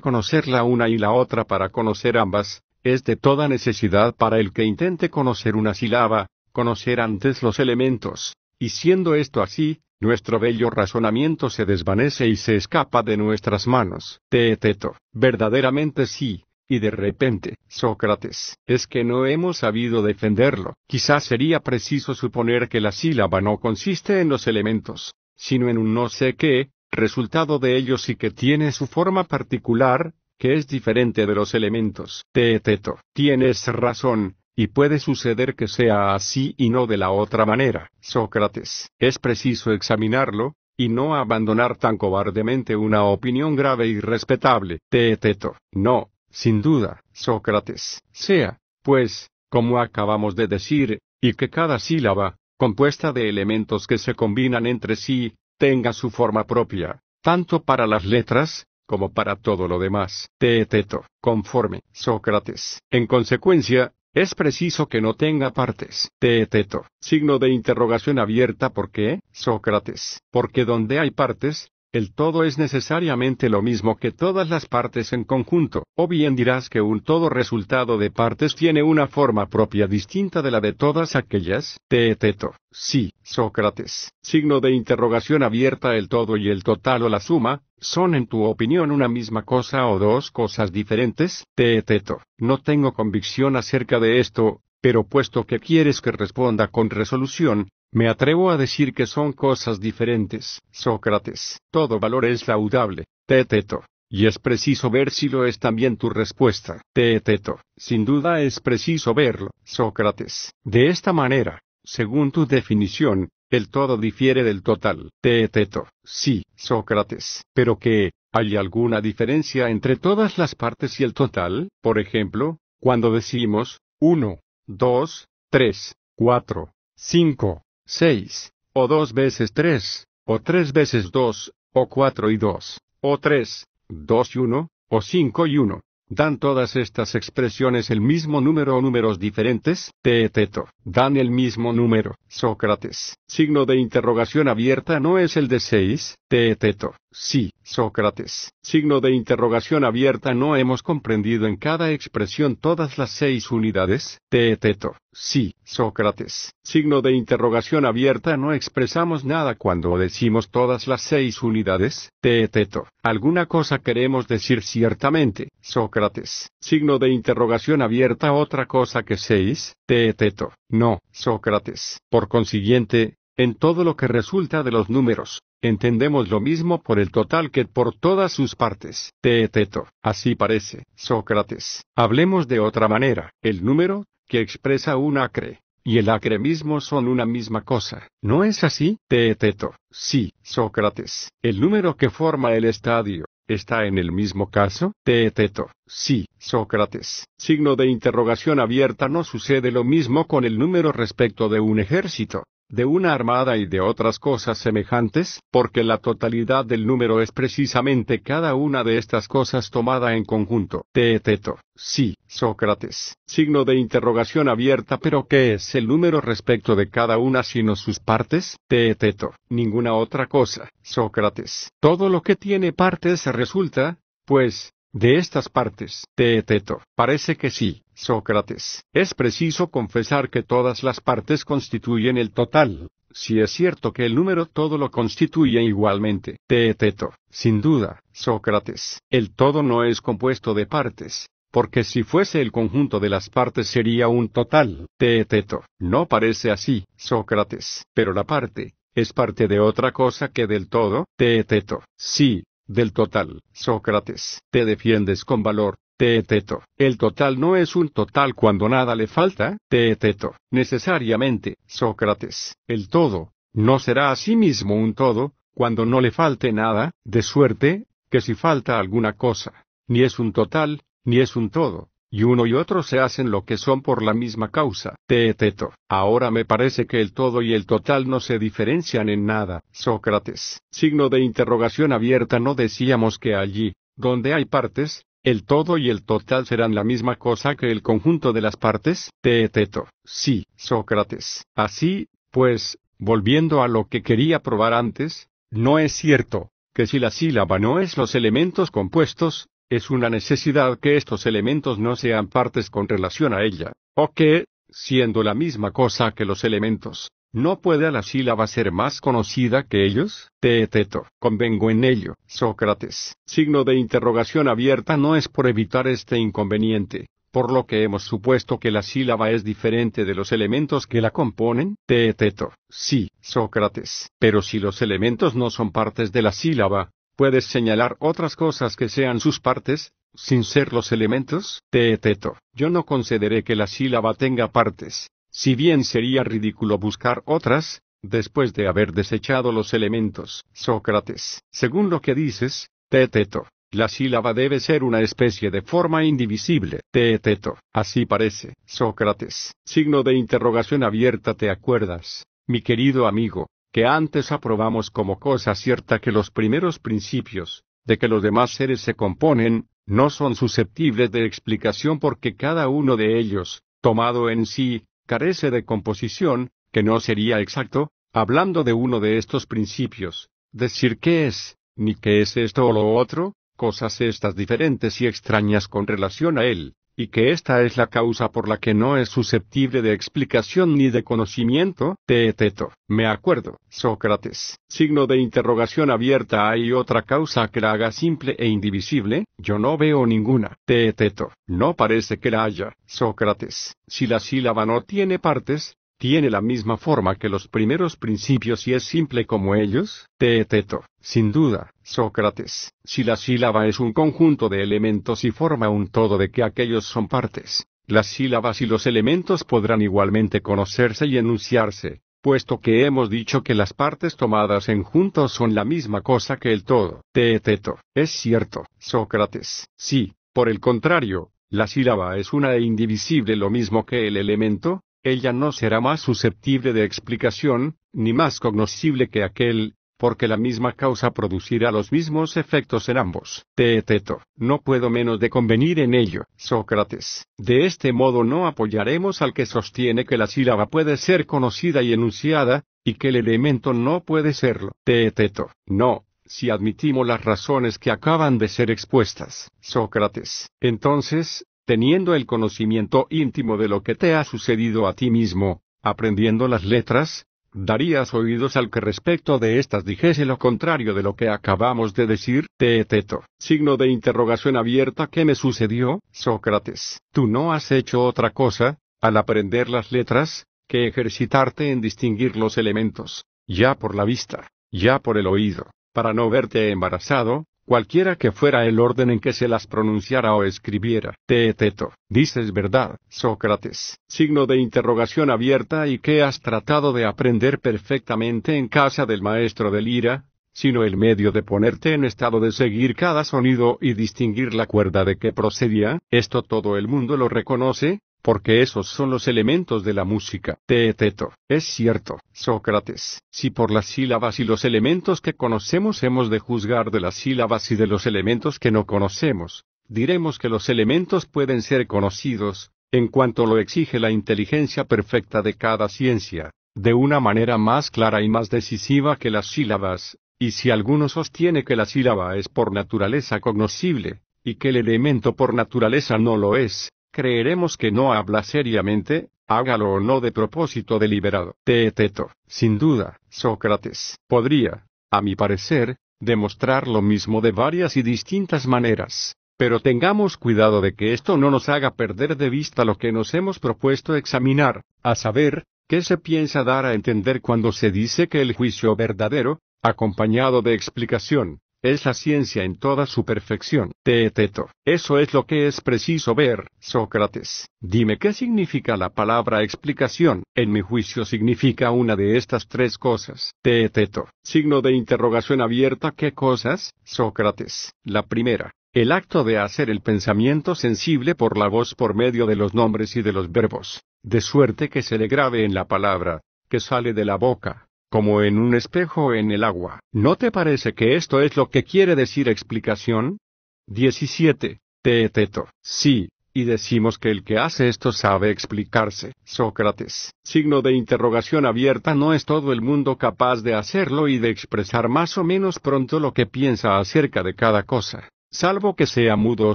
conocer la una y la otra para conocer ambas, es de toda necesidad para el que intente conocer una sílaba, conocer antes los elementos, y siendo esto así, nuestro bello razonamiento se desvanece y se escapa de nuestras manos. Teeteto, verdaderamente sí, y de repente, Sócrates, es que no hemos sabido defenderlo. Quizás sería preciso suponer que la sílaba no consiste en los elementos, sino en un no sé qué, resultado de ellos y que tiene su forma particular, que es diferente de los elementos. Teeteto, tienes razón, y puede suceder que sea así y no de la otra manera. Sócrates, es preciso examinarlo, y no abandonar tan cobardemente una opinión grave y respetable. Teeteto, no, sin duda, Sócrates, sea, pues, como acabamos de decir, y que cada sílaba, compuesta de elementos que se combinan entre sí, tenga su forma propia, tanto para las letras, como para todo lo demás. Teeteto, conforme, Sócrates. En consecuencia, es preciso que no tenga partes. Teeteto, signo de interrogación abierta ¿por qué? Sócrates, porque donde hay partes, el todo es necesariamente lo mismo que todas las partes en conjunto, o bien dirás que un todo resultado de partes tiene una forma propia distinta de la de todas aquellas. Teeteto, sí, Sócrates. Signo de interrogación abierta el todo y el total o la suma, ¿son en tu opinión una misma cosa o dos cosas diferentes? Teeteto, no tengo convicción acerca de esto, pero puesto que quieres que responda con resolución, me atrevo a decir que son cosas diferentes. Sócrates, todo valor es laudable. Teeteto. Y es preciso ver si lo es también tu respuesta. Teeteto. Sin duda es preciso verlo. Sócrates. De esta manera, según tu definición, el todo difiere del total. Teeteto. Sí, Sócrates. Pero que, ¿hay alguna diferencia entre todas las partes y el total? Por ejemplo, cuando decimos, 1, 2, 3, 4, 5, seis, o dos veces tres, o tres veces dos, o cuatro y dos, o tres, dos y uno, o cinco y uno. ¿Dan todas estas expresiones el mismo número o números diferentes? Teeteto. Dan el mismo número. Sócrates. Signo de interrogación abierta no es el de seis. Teeteto. Sí, Sócrates. Signo de interrogación abierta no hemos comprendido en cada expresión todas las seis unidades. Teeteto. Sí, Sócrates. Signo de interrogación abierta no expresamos nada cuando decimos todas las seis unidades. Teeteto. ¿Alguna cosa queremos decir ciertamente? Sócrates. Signo de interrogación abierta otra cosa que seis. Teeteto. No, Sócrates. Por consiguiente, en todo lo que resulta de los números, entendemos lo mismo por el total que por todas sus partes. Teeteto. Así parece, Sócrates. Hablemos de otra manera. El número, que expresa un acre, y el acre mismo son una misma cosa. ¿No es así? Teeteto. Sí, Sócrates. El número que forma el estadio, ¿Está en el mismo caso? Teeteto. Sí, Sócrates. Signo de interrogación abierta no sucede lo mismo con el número respecto de un ejército de una armada y de otras cosas semejantes, porque la totalidad del número es precisamente cada una de estas cosas tomada en conjunto. Teeteto. Sí, Sócrates. Signo de interrogación abierta pero ¿qué es el número respecto de cada una sino sus partes? Teeteto. Ninguna otra cosa. Sócrates. Todo lo que tiene partes resulta, pues, de estas partes, Teeteto, parece que sí, Sócrates. Es preciso confesar que todas las partes constituyen el total. Si es cierto que el número todo lo constituye igualmente. Teeteto, sin duda, Sócrates. El todo no es compuesto de partes, porque si fuese el conjunto de las partes sería un total. Teeteto, no parece así, Sócrates. Pero la parte, ¿es parte de otra cosa que del todo? Teeteto, sí, del total. Sócrates, te defiendes con valor. Teeteto. El total no es un total cuando nada le falta. Teeteto. Necesariamente. Sócrates. El todo. No será a sí mismo un todo, cuando no le falte nada, de suerte, que si falta alguna cosa, ni es un total, ni es un todo y uno y otro se hacen lo que son por la misma causa. Teeteto. Ahora me parece que el todo y el total no se diferencian en nada. Sócrates. Signo de interrogación abierta no decíamos que allí, donde hay partes, el todo y el total serán la misma cosa que el conjunto de las partes. Teeteto. Sí, Sócrates. Así, pues, volviendo a lo que quería probar antes, ¿No es cierto, que si la sílaba no es los elementos compuestos, es una necesidad que estos elementos no sean partes con relación a ella, o que, siendo la misma cosa que los elementos, ¿No puede la sílaba ser más conocida que ellos? Teeteto. Convengo en ello. Sócrates. Signo de interrogación abierta no es por evitar este inconveniente, por lo que hemos supuesto que la sílaba es diferente de los elementos que la componen. Teeteto. Sí, Sócrates. Pero si los elementos no son partes de la sílaba, ¿puedes señalar otras cosas que sean sus partes? sin ser los elementos? Teeteto. Yo no concederé que la sílaba tenga partes, si bien sería ridículo buscar otras, después de haber desechado los elementos. Sócrates, según lo que dices, Teeteto, la sílaba debe ser una especie de forma indivisible. Teeteto, así parece. Sócrates, signo de interrogación abierta, ¿te acuerdas, mi querido amigo, que antes aprobamos como cosa cierta que los primeros principios, de que los demás seres se componen, no son susceptibles de explicación porque cada uno de ellos, tomado en sí, carece de composición, que no sería exacto, hablando de uno de estos principios, decir qué es, ni qué es esto o lo otro, cosas estas diferentes y extrañas con relación a él, y que esta es la causa por la que no es susceptible de explicación ni de conocimiento, teeteto, me acuerdo, Sócrates, signo de interrogación abierta hay otra causa que la haga simple e indivisible, yo no veo ninguna, teeteto, no parece que la haya, Sócrates, si la sílaba no tiene partes, tiene la misma forma que los primeros principios y es simple como ellos? Teeteto, sin duda, Sócrates, si la sílaba es un conjunto de elementos y forma un todo de que aquellos son partes, las sílabas y los elementos podrán igualmente conocerse y enunciarse, puesto que hemos dicho que las partes tomadas en juntos son la misma cosa que el todo. Teeteto, es cierto, Sócrates, sí, por el contrario, la sílaba es una e indivisible lo mismo que el elemento, ella no será más susceptible de explicación, ni más cognoscible que aquel, porque la misma causa producirá los mismos efectos en ambos. Teeteto, no puedo menos de convenir en ello, Sócrates. De este modo no apoyaremos al que sostiene que la sílaba puede ser conocida y enunciada, y que el elemento no puede serlo. Teeteto, no, si admitimos las razones que acaban de ser expuestas. Sócrates, entonces, teniendo el conocimiento íntimo de lo que te ha sucedido a ti mismo, aprendiendo las letras, darías oídos al que respecto de estas dijese lo contrario de lo que acabamos de decir, teeteto. Signo de interrogación abierta ¿Qué me sucedió? Sócrates, tú no has hecho otra cosa, al aprender las letras, que ejercitarte en distinguir los elementos, ya por la vista, ya por el oído, para no verte embarazado, cualquiera que fuera el orden en que se las pronunciara o escribiera. Teeteto, dices verdad, Sócrates, signo de interrogación abierta y que has tratado de aprender perfectamente en casa del maestro de lira, sino el medio de ponerte en estado de seguir cada sonido y distinguir la cuerda de que procedía, esto todo el mundo lo reconoce, porque esos son los elementos de la música. Teeteto, es cierto, Sócrates, si por las sílabas y los elementos que conocemos hemos de juzgar de las sílabas y de los elementos que no conocemos, diremos que los elementos pueden ser conocidos, en cuanto lo exige la inteligencia perfecta de cada ciencia, de una manera más clara y más decisiva que las sílabas, y si alguno sostiene que la sílaba es por naturaleza cognoscible, y que el elemento por naturaleza no lo es, creeremos que no habla seriamente, hágalo o no de propósito deliberado. Teeteto, sin duda, Sócrates, podría, a mi parecer, demostrar lo mismo de varias y distintas maneras. Pero tengamos cuidado de que esto no nos haga perder de vista lo que nos hemos propuesto examinar, a saber, qué se piensa dar a entender cuando se dice que el juicio verdadero, acompañado de explicación, es la ciencia en toda su perfección. Teeteto. Eso es lo que es preciso ver, Sócrates. Dime qué significa la palabra explicación. En mi juicio significa una de estas tres cosas. Teeteto. Signo de interrogación abierta. ¿Qué cosas? Sócrates. La primera. El acto de hacer el pensamiento sensible por la voz por medio de los nombres y de los verbos, de suerte que se le grabe en la palabra, que sale de la boca, como en un espejo en el agua. ¿No te parece que esto es lo que quiere decir explicación? 17. Teeteto. Sí, y decimos que el que hace esto sabe explicarse. Sócrates. Signo de interrogación abierta no es todo el mundo capaz de hacerlo y de expresar más o menos pronto lo que piensa acerca de cada cosa, salvo que sea mudo o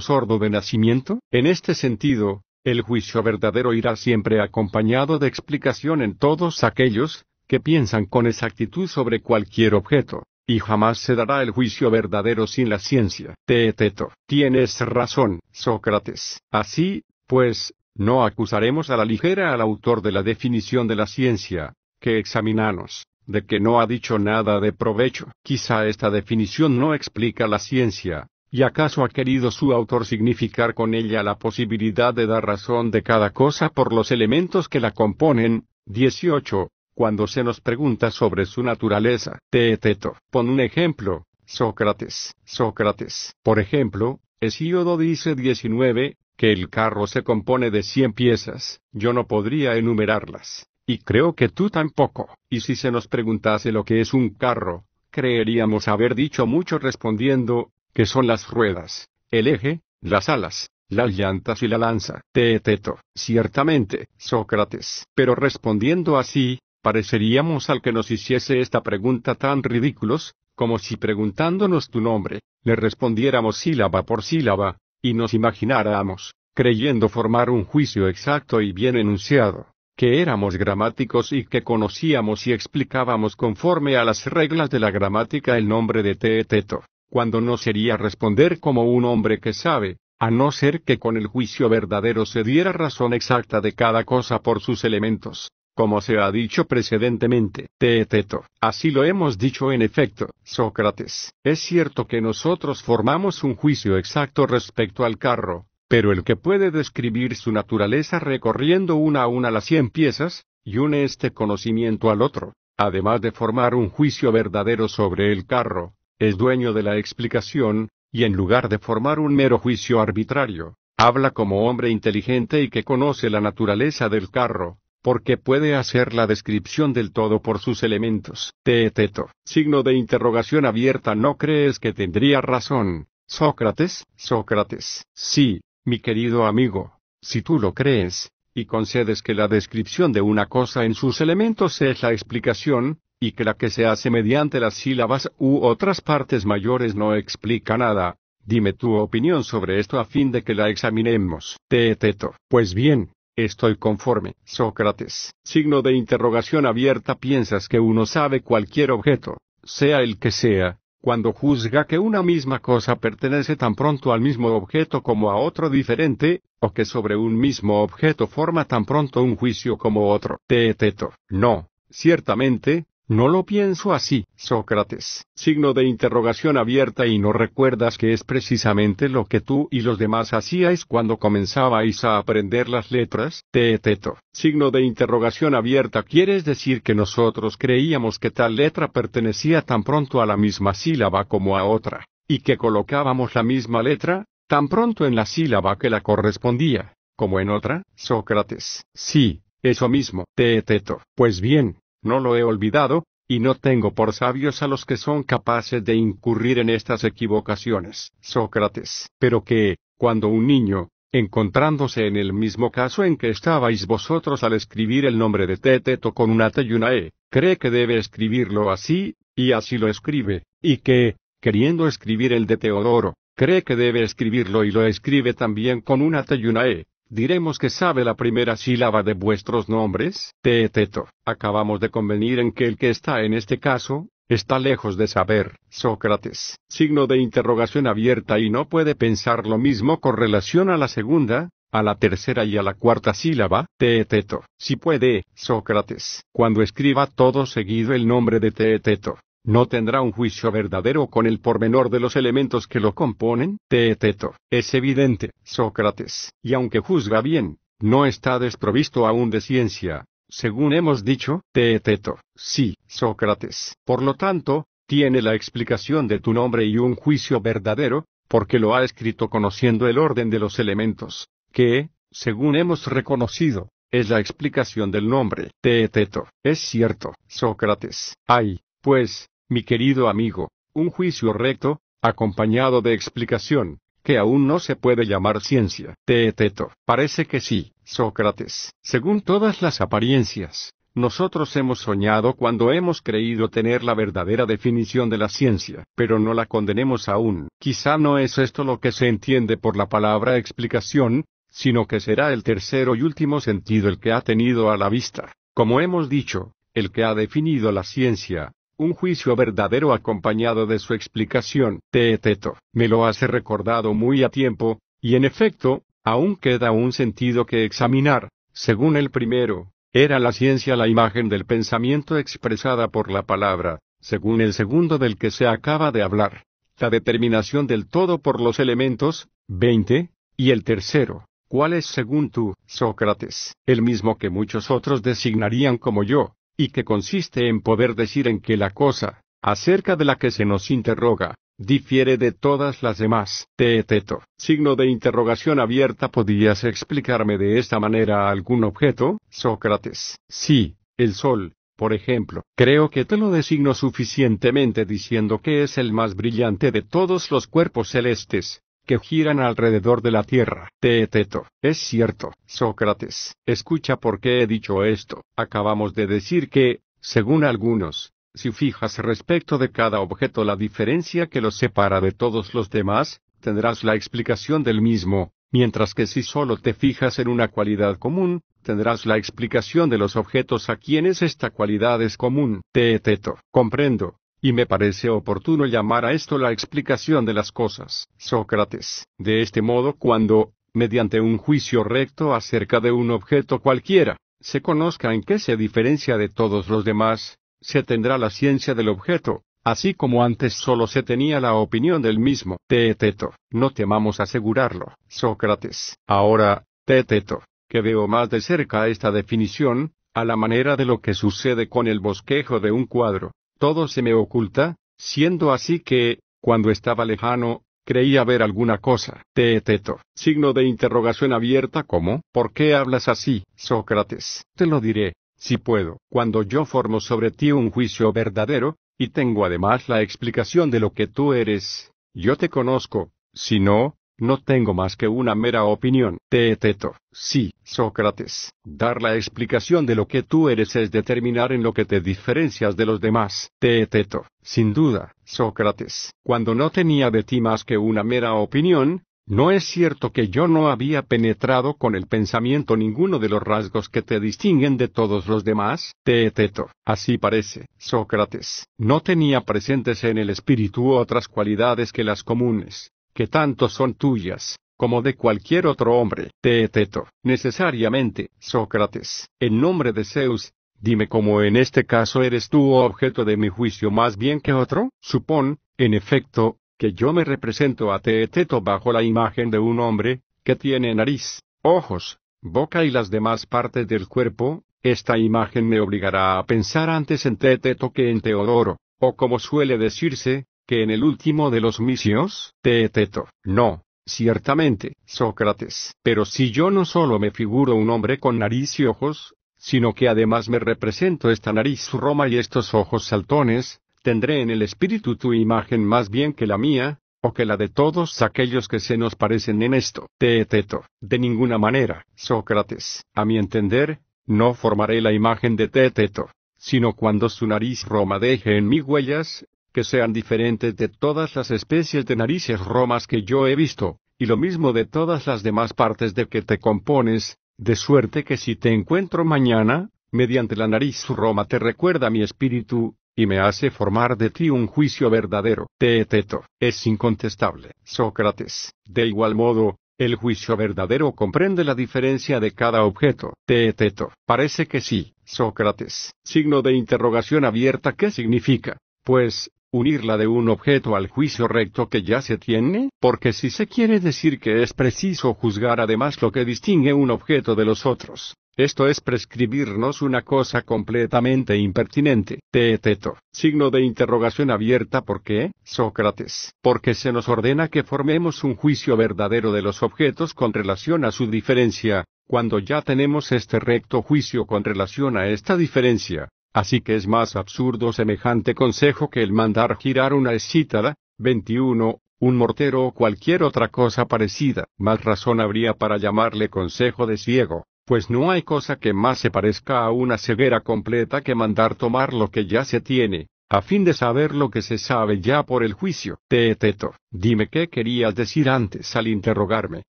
sordo de nacimiento. En este sentido, el juicio verdadero irá siempre acompañado de explicación en todos aquellos, que piensan con exactitud sobre cualquier objeto, y jamás se dará el juicio verdadero sin la ciencia. Teeteto, tienes razón, Sócrates. Así, pues, no acusaremos a la ligera al autor de la definición de la ciencia, que examinamos, de que no ha dicho nada de provecho. Quizá esta definición no explica la ciencia, ¿Y acaso ha querido su autor significar con ella la posibilidad de dar razón de cada cosa por los elementos que la componen? 18 cuando se nos pregunta sobre su naturaleza. Teeteto. Pon un ejemplo. Sócrates. Sócrates. Por ejemplo, Hesíodo dice 19, que el carro se compone de 100 piezas. Yo no podría enumerarlas. Y creo que tú tampoco. Y si se nos preguntase lo que es un carro, creeríamos haber dicho mucho respondiendo, que son las ruedas, el eje, las alas, las llantas y la lanza. Teeteto. Ciertamente, Sócrates. Pero respondiendo así, pareceríamos al que nos hiciese esta pregunta tan ridículos, como si preguntándonos tu nombre, le respondiéramos sílaba por sílaba, y nos imagináramos, creyendo formar un juicio exacto y bien enunciado, que éramos gramáticos y que conocíamos y explicábamos conforme a las reglas de la gramática el nombre de Teeteto, cuando no sería responder como un hombre que sabe, a no ser que con el juicio verdadero se diera razón exacta de cada cosa por sus elementos, como se ha dicho precedentemente, Teeteto. Así lo hemos dicho en efecto, Sócrates. Es cierto que nosotros formamos un juicio exacto respecto al carro, pero el que puede describir su naturaleza recorriendo una a una las cien piezas, y une este conocimiento al otro, además de formar un juicio verdadero sobre el carro, es dueño de la explicación, y en lugar de formar un mero juicio arbitrario, habla como hombre inteligente y que conoce la naturaleza del carro, porque puede hacer la descripción del todo por sus elementos. Teeteto. Signo de interrogación abierta. ¿No crees que tendría razón? Sócrates. Sócrates. Sí, mi querido amigo. Si tú lo crees, y concedes que la descripción de una cosa en sus elementos es la explicación, y que la que se hace mediante las sílabas u otras partes mayores no explica nada, dime tu opinión sobre esto a fin de que la examinemos. Teeteto. Pues bien, Estoy conforme. Sócrates. Signo de interrogación abierta. ¿Piensas que uno sabe cualquier objeto, sea el que sea, cuando juzga que una misma cosa pertenece tan pronto al mismo objeto como a otro diferente, o que sobre un mismo objeto forma tan pronto un juicio como otro? Teeteto. No, ciertamente, no lo pienso así, Sócrates. Signo de interrogación abierta y no recuerdas que es precisamente lo que tú y los demás hacíais cuando comenzabais a aprender las letras. Teeteto. Signo de interrogación abierta. ¿Quieres decir que nosotros creíamos que tal letra pertenecía tan pronto a la misma sílaba como a otra, y que colocábamos la misma letra, tan pronto en la sílaba que la correspondía, como en otra? Sócrates. Sí, eso mismo. Teeteto. Pues bien, no lo he olvidado, y no tengo por sabios a los que son capaces de incurrir en estas equivocaciones. Sócrates. Pero que, cuando un niño, encontrándose en el mismo caso en que estabais vosotros al escribir el nombre de Teteto con una T y una E, cree que debe escribirlo así, y así lo escribe, y que, queriendo escribir el de Teodoro, cree que debe escribirlo y lo escribe también con una T y una E, Diremos que sabe la primera sílaba de vuestros nombres, Teeteto. Acabamos de convenir en que el que está en este caso, está lejos de saber, Sócrates. Signo de interrogación abierta y no puede pensar lo mismo con relación a la segunda, a la tercera y a la cuarta sílaba, Teeteto. Si puede, Sócrates, cuando escriba todo seguido el nombre de Teeteto, no tendrá un juicio verdadero con el pormenor de los elementos que lo componen? Teeteto. Es evidente, Sócrates, y aunque juzga bien, no está desprovisto aún de ciencia. Según hemos dicho, Teeteto. Sí, Sócrates. Por lo tanto, tiene la explicación de tu nombre y un juicio verdadero, porque lo ha escrito conociendo el orden de los elementos, que, según hemos reconocido, es la explicación del nombre. Teeteto. Es cierto, Sócrates. Ay, pues, mi querido amigo, un juicio recto, acompañado de explicación, que aún no se puede llamar ciencia. Teeteto. Parece que sí, Sócrates. Según todas las apariencias, nosotros hemos soñado cuando hemos creído tener la verdadera definición de la ciencia, pero no la condenemos aún. Quizá no es esto lo que se entiende por la palabra explicación, sino que será el tercero y último sentido el que ha tenido a la vista. Como hemos dicho, el que ha definido la ciencia, un juicio verdadero acompañado de su explicación, Teeteto, me lo hace recordado muy a tiempo, y en efecto, aún queda un sentido que examinar. Según el primero, era la ciencia la imagen del pensamiento expresada por la palabra, según el segundo del que se acaba de hablar, la determinación del todo por los elementos, 20, y el tercero, ¿cuál es según tú, Sócrates? El mismo que muchos otros designarían como yo, y que consiste en poder decir en que la cosa, acerca de la que se nos interroga, difiere de todas las demás. Teeteto. Signo de interrogación abierta. ¿Podías explicarme de esta manera algún objeto? Sócrates. Sí, el sol, por ejemplo. Creo que te lo designo suficientemente diciendo que es el más brillante de todos los cuerpos celestes, que giran alrededor de la Tierra. Teeteto. Es cierto, Sócrates. Escucha por qué he dicho esto. Acabamos de decir que, según algunos, si fijas respecto de cada objeto la diferencia que los separa de todos los demás, tendrás la explicación del mismo, mientras que si solo te fijas en una cualidad común, tendrás la explicación de los objetos a quienes esta cualidad es común. Teeteto. Comprendo. Y me parece oportuno llamar a esto la explicación de las cosas. Sócrates. De este modo, cuando, mediante un juicio recto acerca de un objeto cualquiera, se conozca en qué se diferencia de todos los demás, se tendrá la ciencia del objeto, así como antes solo se tenía la opinión del mismo. Teeteto. No temamos asegurarlo. Sócrates. Ahora, Teeteto, que veo más de cerca esta definición, a la manera de lo que sucede con el bosquejo de un cuadro, todo se me oculta, siendo así que, cuando estaba lejano, creía ver alguna cosa. Teeteto. Signo de interrogación abierta ¿Cómo? ¿Por qué hablas así, Sócrates? Te lo diré, si puedo. Cuando yo formo sobre ti un juicio verdadero, y tengo además la explicación de lo que tú eres, yo te conozco, si no, no tengo más que una mera opinión. Teeteto. Sí, Sócrates. Dar la explicación de lo que tú eres es determinar en lo que te diferencias de los demás. Teeteto. Sin duda, Sócrates. Cuando no tenía de ti más que una mera opinión, ¿No es cierto que yo no había penetrado con el pensamiento ninguno de los rasgos que te distinguen de todos los demás? Teeteto. Así parece, Sócrates. No tenía presentes en el espíritu otras cualidades que las comunes que tanto son tuyas, como de cualquier otro hombre. Teeteto, necesariamente, Sócrates, en nombre de Zeus, dime cómo en este caso eres tú objeto de mi juicio más bien que otro. Supón, en efecto, que yo me represento a Teeteto bajo la imagen de un hombre, que tiene nariz, ojos, boca y las demás partes del cuerpo, esta imagen me obligará a pensar antes en Teeteto que en Teodoro, o como suele decirse, que en el último de los misios, Teeteto. No, ciertamente, Sócrates. Pero si yo no solo me figuro un hombre con nariz y ojos, sino que además me represento esta nariz roma y estos ojos saltones, tendré en el espíritu tu imagen más bien que la mía, o que la de todos aquellos que se nos parecen en esto. Teeteto. De ninguna manera, Sócrates. A mi entender, no formaré la imagen de Teeteto, sino cuando su nariz roma deje en mí huellas, que sean diferentes de todas las especies de narices romas que yo he visto, y lo mismo de todas las demás partes de que te compones, de suerte que si te encuentro mañana, mediante la nariz roma te recuerda mi espíritu, y me hace formar de ti un juicio verdadero. Teeteto, es incontestable. Sócrates, de igual modo, el juicio verdadero comprende la diferencia de cada objeto. Teeteto, parece que sí. Sócrates, signo de interrogación abierta, ¿qué significa? Pues, unirla de un objeto al juicio recto que ya se tiene, porque si se quiere decir que es preciso juzgar además lo que distingue un objeto de los otros, esto es prescribirnos una cosa completamente impertinente. Teeteto. Signo de interrogación abierta ¿por qué? Sócrates. Porque se nos ordena que formemos un juicio verdadero de los objetos con relación a su diferencia, cuando ya tenemos este recto juicio con relación a esta diferencia, Así que es más absurdo semejante consejo que el mandar girar una escítara, 21, un mortero o cualquier otra cosa parecida. Más razón habría para llamarle consejo de ciego, pues no hay cosa que más se parezca a una ceguera completa que mandar tomar lo que ya se tiene, a fin de saber lo que se sabe ya por el juicio. Teeteto, dime qué querías decir antes al interrogarme.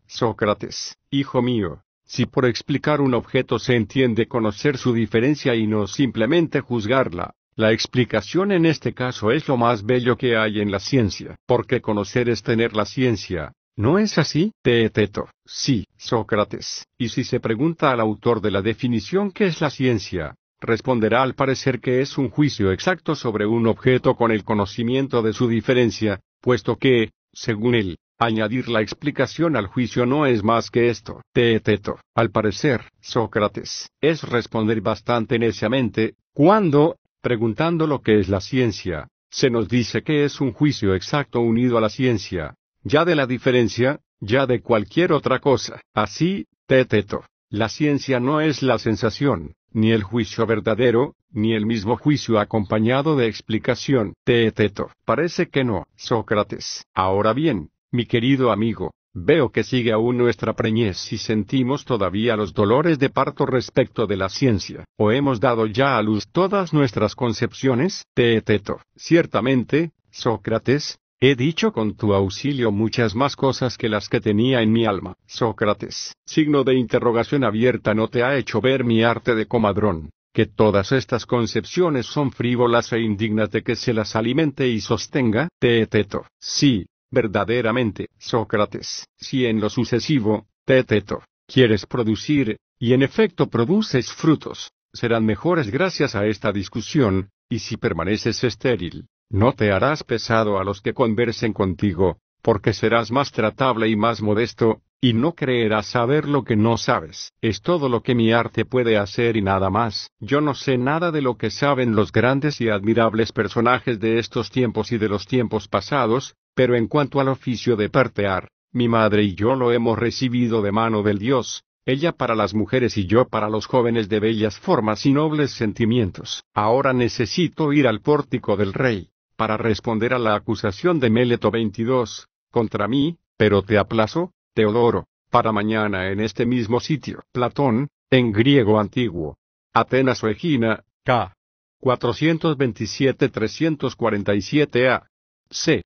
Sócrates, hijo mío, si por explicar un objeto se entiende conocer su diferencia y no simplemente juzgarla, la explicación en este caso es lo más bello que hay en la ciencia, porque conocer es tener la ciencia. ¿No es así? Teeteto. Sí, Sócrates. Y si se pregunta al autor de la definición qué es la ciencia, responderá al parecer que es un juicio exacto sobre un objeto con el conocimiento de su diferencia, puesto que, según él, añadir la explicación al juicio no es más que esto. Teeteto, al parecer, Sócrates, es responder bastante neciamente, cuando, preguntando lo que es la ciencia, se nos dice que es un juicio exacto unido a la ciencia, ya de la diferencia, ya de cualquier otra cosa. Así, Teeteto, la ciencia no es la sensación, ni el juicio verdadero, ni el mismo juicio acompañado de explicación. Teeteto, parece que no, Sócrates. Ahora bien, mi querido amigo, veo que sigue aún nuestra preñez y sentimos todavía los dolores de parto respecto de la ciencia. ¿O hemos dado ya a luz todas nuestras concepciones? Teeteto, ciertamente, Sócrates, He dicho con tu auxilio muchas más cosas que las que tenía en mi alma. Sócrates, signo de interrogación abierta no te ha hecho ver mi arte de comadrón, que todas estas concepciones son frívolas e indignas de que se las alimente y sostenga. Teeteto, sí, verdaderamente, Sócrates, si en lo sucesivo, Teeteto, quieres producir, y en efecto produces frutos, serán mejores gracias a esta discusión, y si permaneces estéril, no te harás pesado a los que conversen contigo, porque serás más tratable y más modesto, y no creerás saber lo que no sabes. Es todo lo que mi arte puede hacer y nada más. Yo no sé nada de lo que saben los grandes y admirables personajes de estos tiempos y de los tiempos pasados, pero en cuanto al oficio de partear, mi madre y yo lo hemos recibido de mano del Dios, ella para las mujeres y yo para los jóvenes de bellas formas y nobles sentimientos. Ahora necesito ir al pórtico del rey para responder a la acusación de Meleto 22, contra mí, pero te aplazo, Teodoro, para mañana en este mismo sitio. Platón, en griego antiguo. Atenas o Egina, K. 427-347 A. C.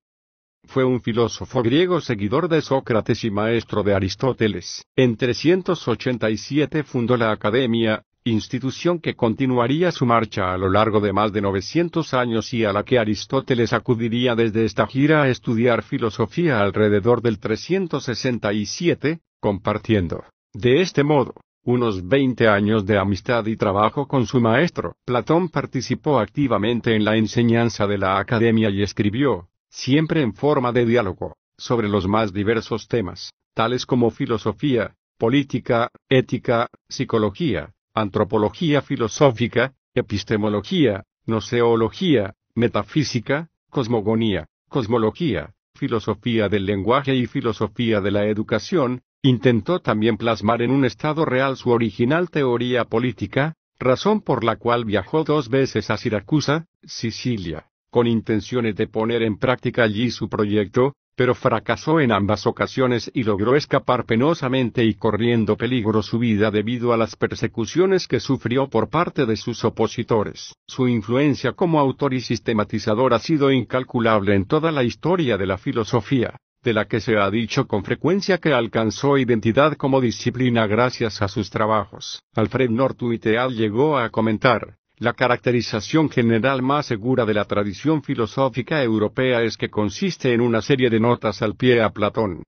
Fue un filósofo griego seguidor de Sócrates y maestro de Aristóteles. En 387 fundó la Academia, institución que continuaría su marcha a lo largo de más de 900 años y a la que Aristóteles acudiría desde esta gira a estudiar filosofía alrededor del 367, compartiendo, de este modo, unos 20 años de amistad y trabajo con su maestro. Platón participó activamente en la enseñanza de la academia y escribió, siempre en forma de diálogo, sobre los más diversos temas, tales como filosofía, política, ética, psicología, antropología filosófica, epistemología, noceología, metafísica, cosmogonía, cosmología, filosofía del lenguaje y filosofía de la educación, intentó también plasmar en un estado real su original teoría política, razón por la cual viajó dos veces a Siracusa, Sicilia, con intenciones de poner en práctica allí su proyecto, pero fracasó en ambas ocasiones y logró escapar penosamente y corriendo peligro su vida debido a las persecuciones que sufrió por parte de sus opositores. Su influencia como autor y sistematizador ha sido incalculable en toda la historia de la filosofía, de la que se ha dicho con frecuencia que alcanzó identidad como disciplina gracias a sus trabajos. Alfred Northwhiteal llegó a comentar, la caracterización general más segura de la tradición filosófica europea es que consiste en una serie de notas al pie a Platón,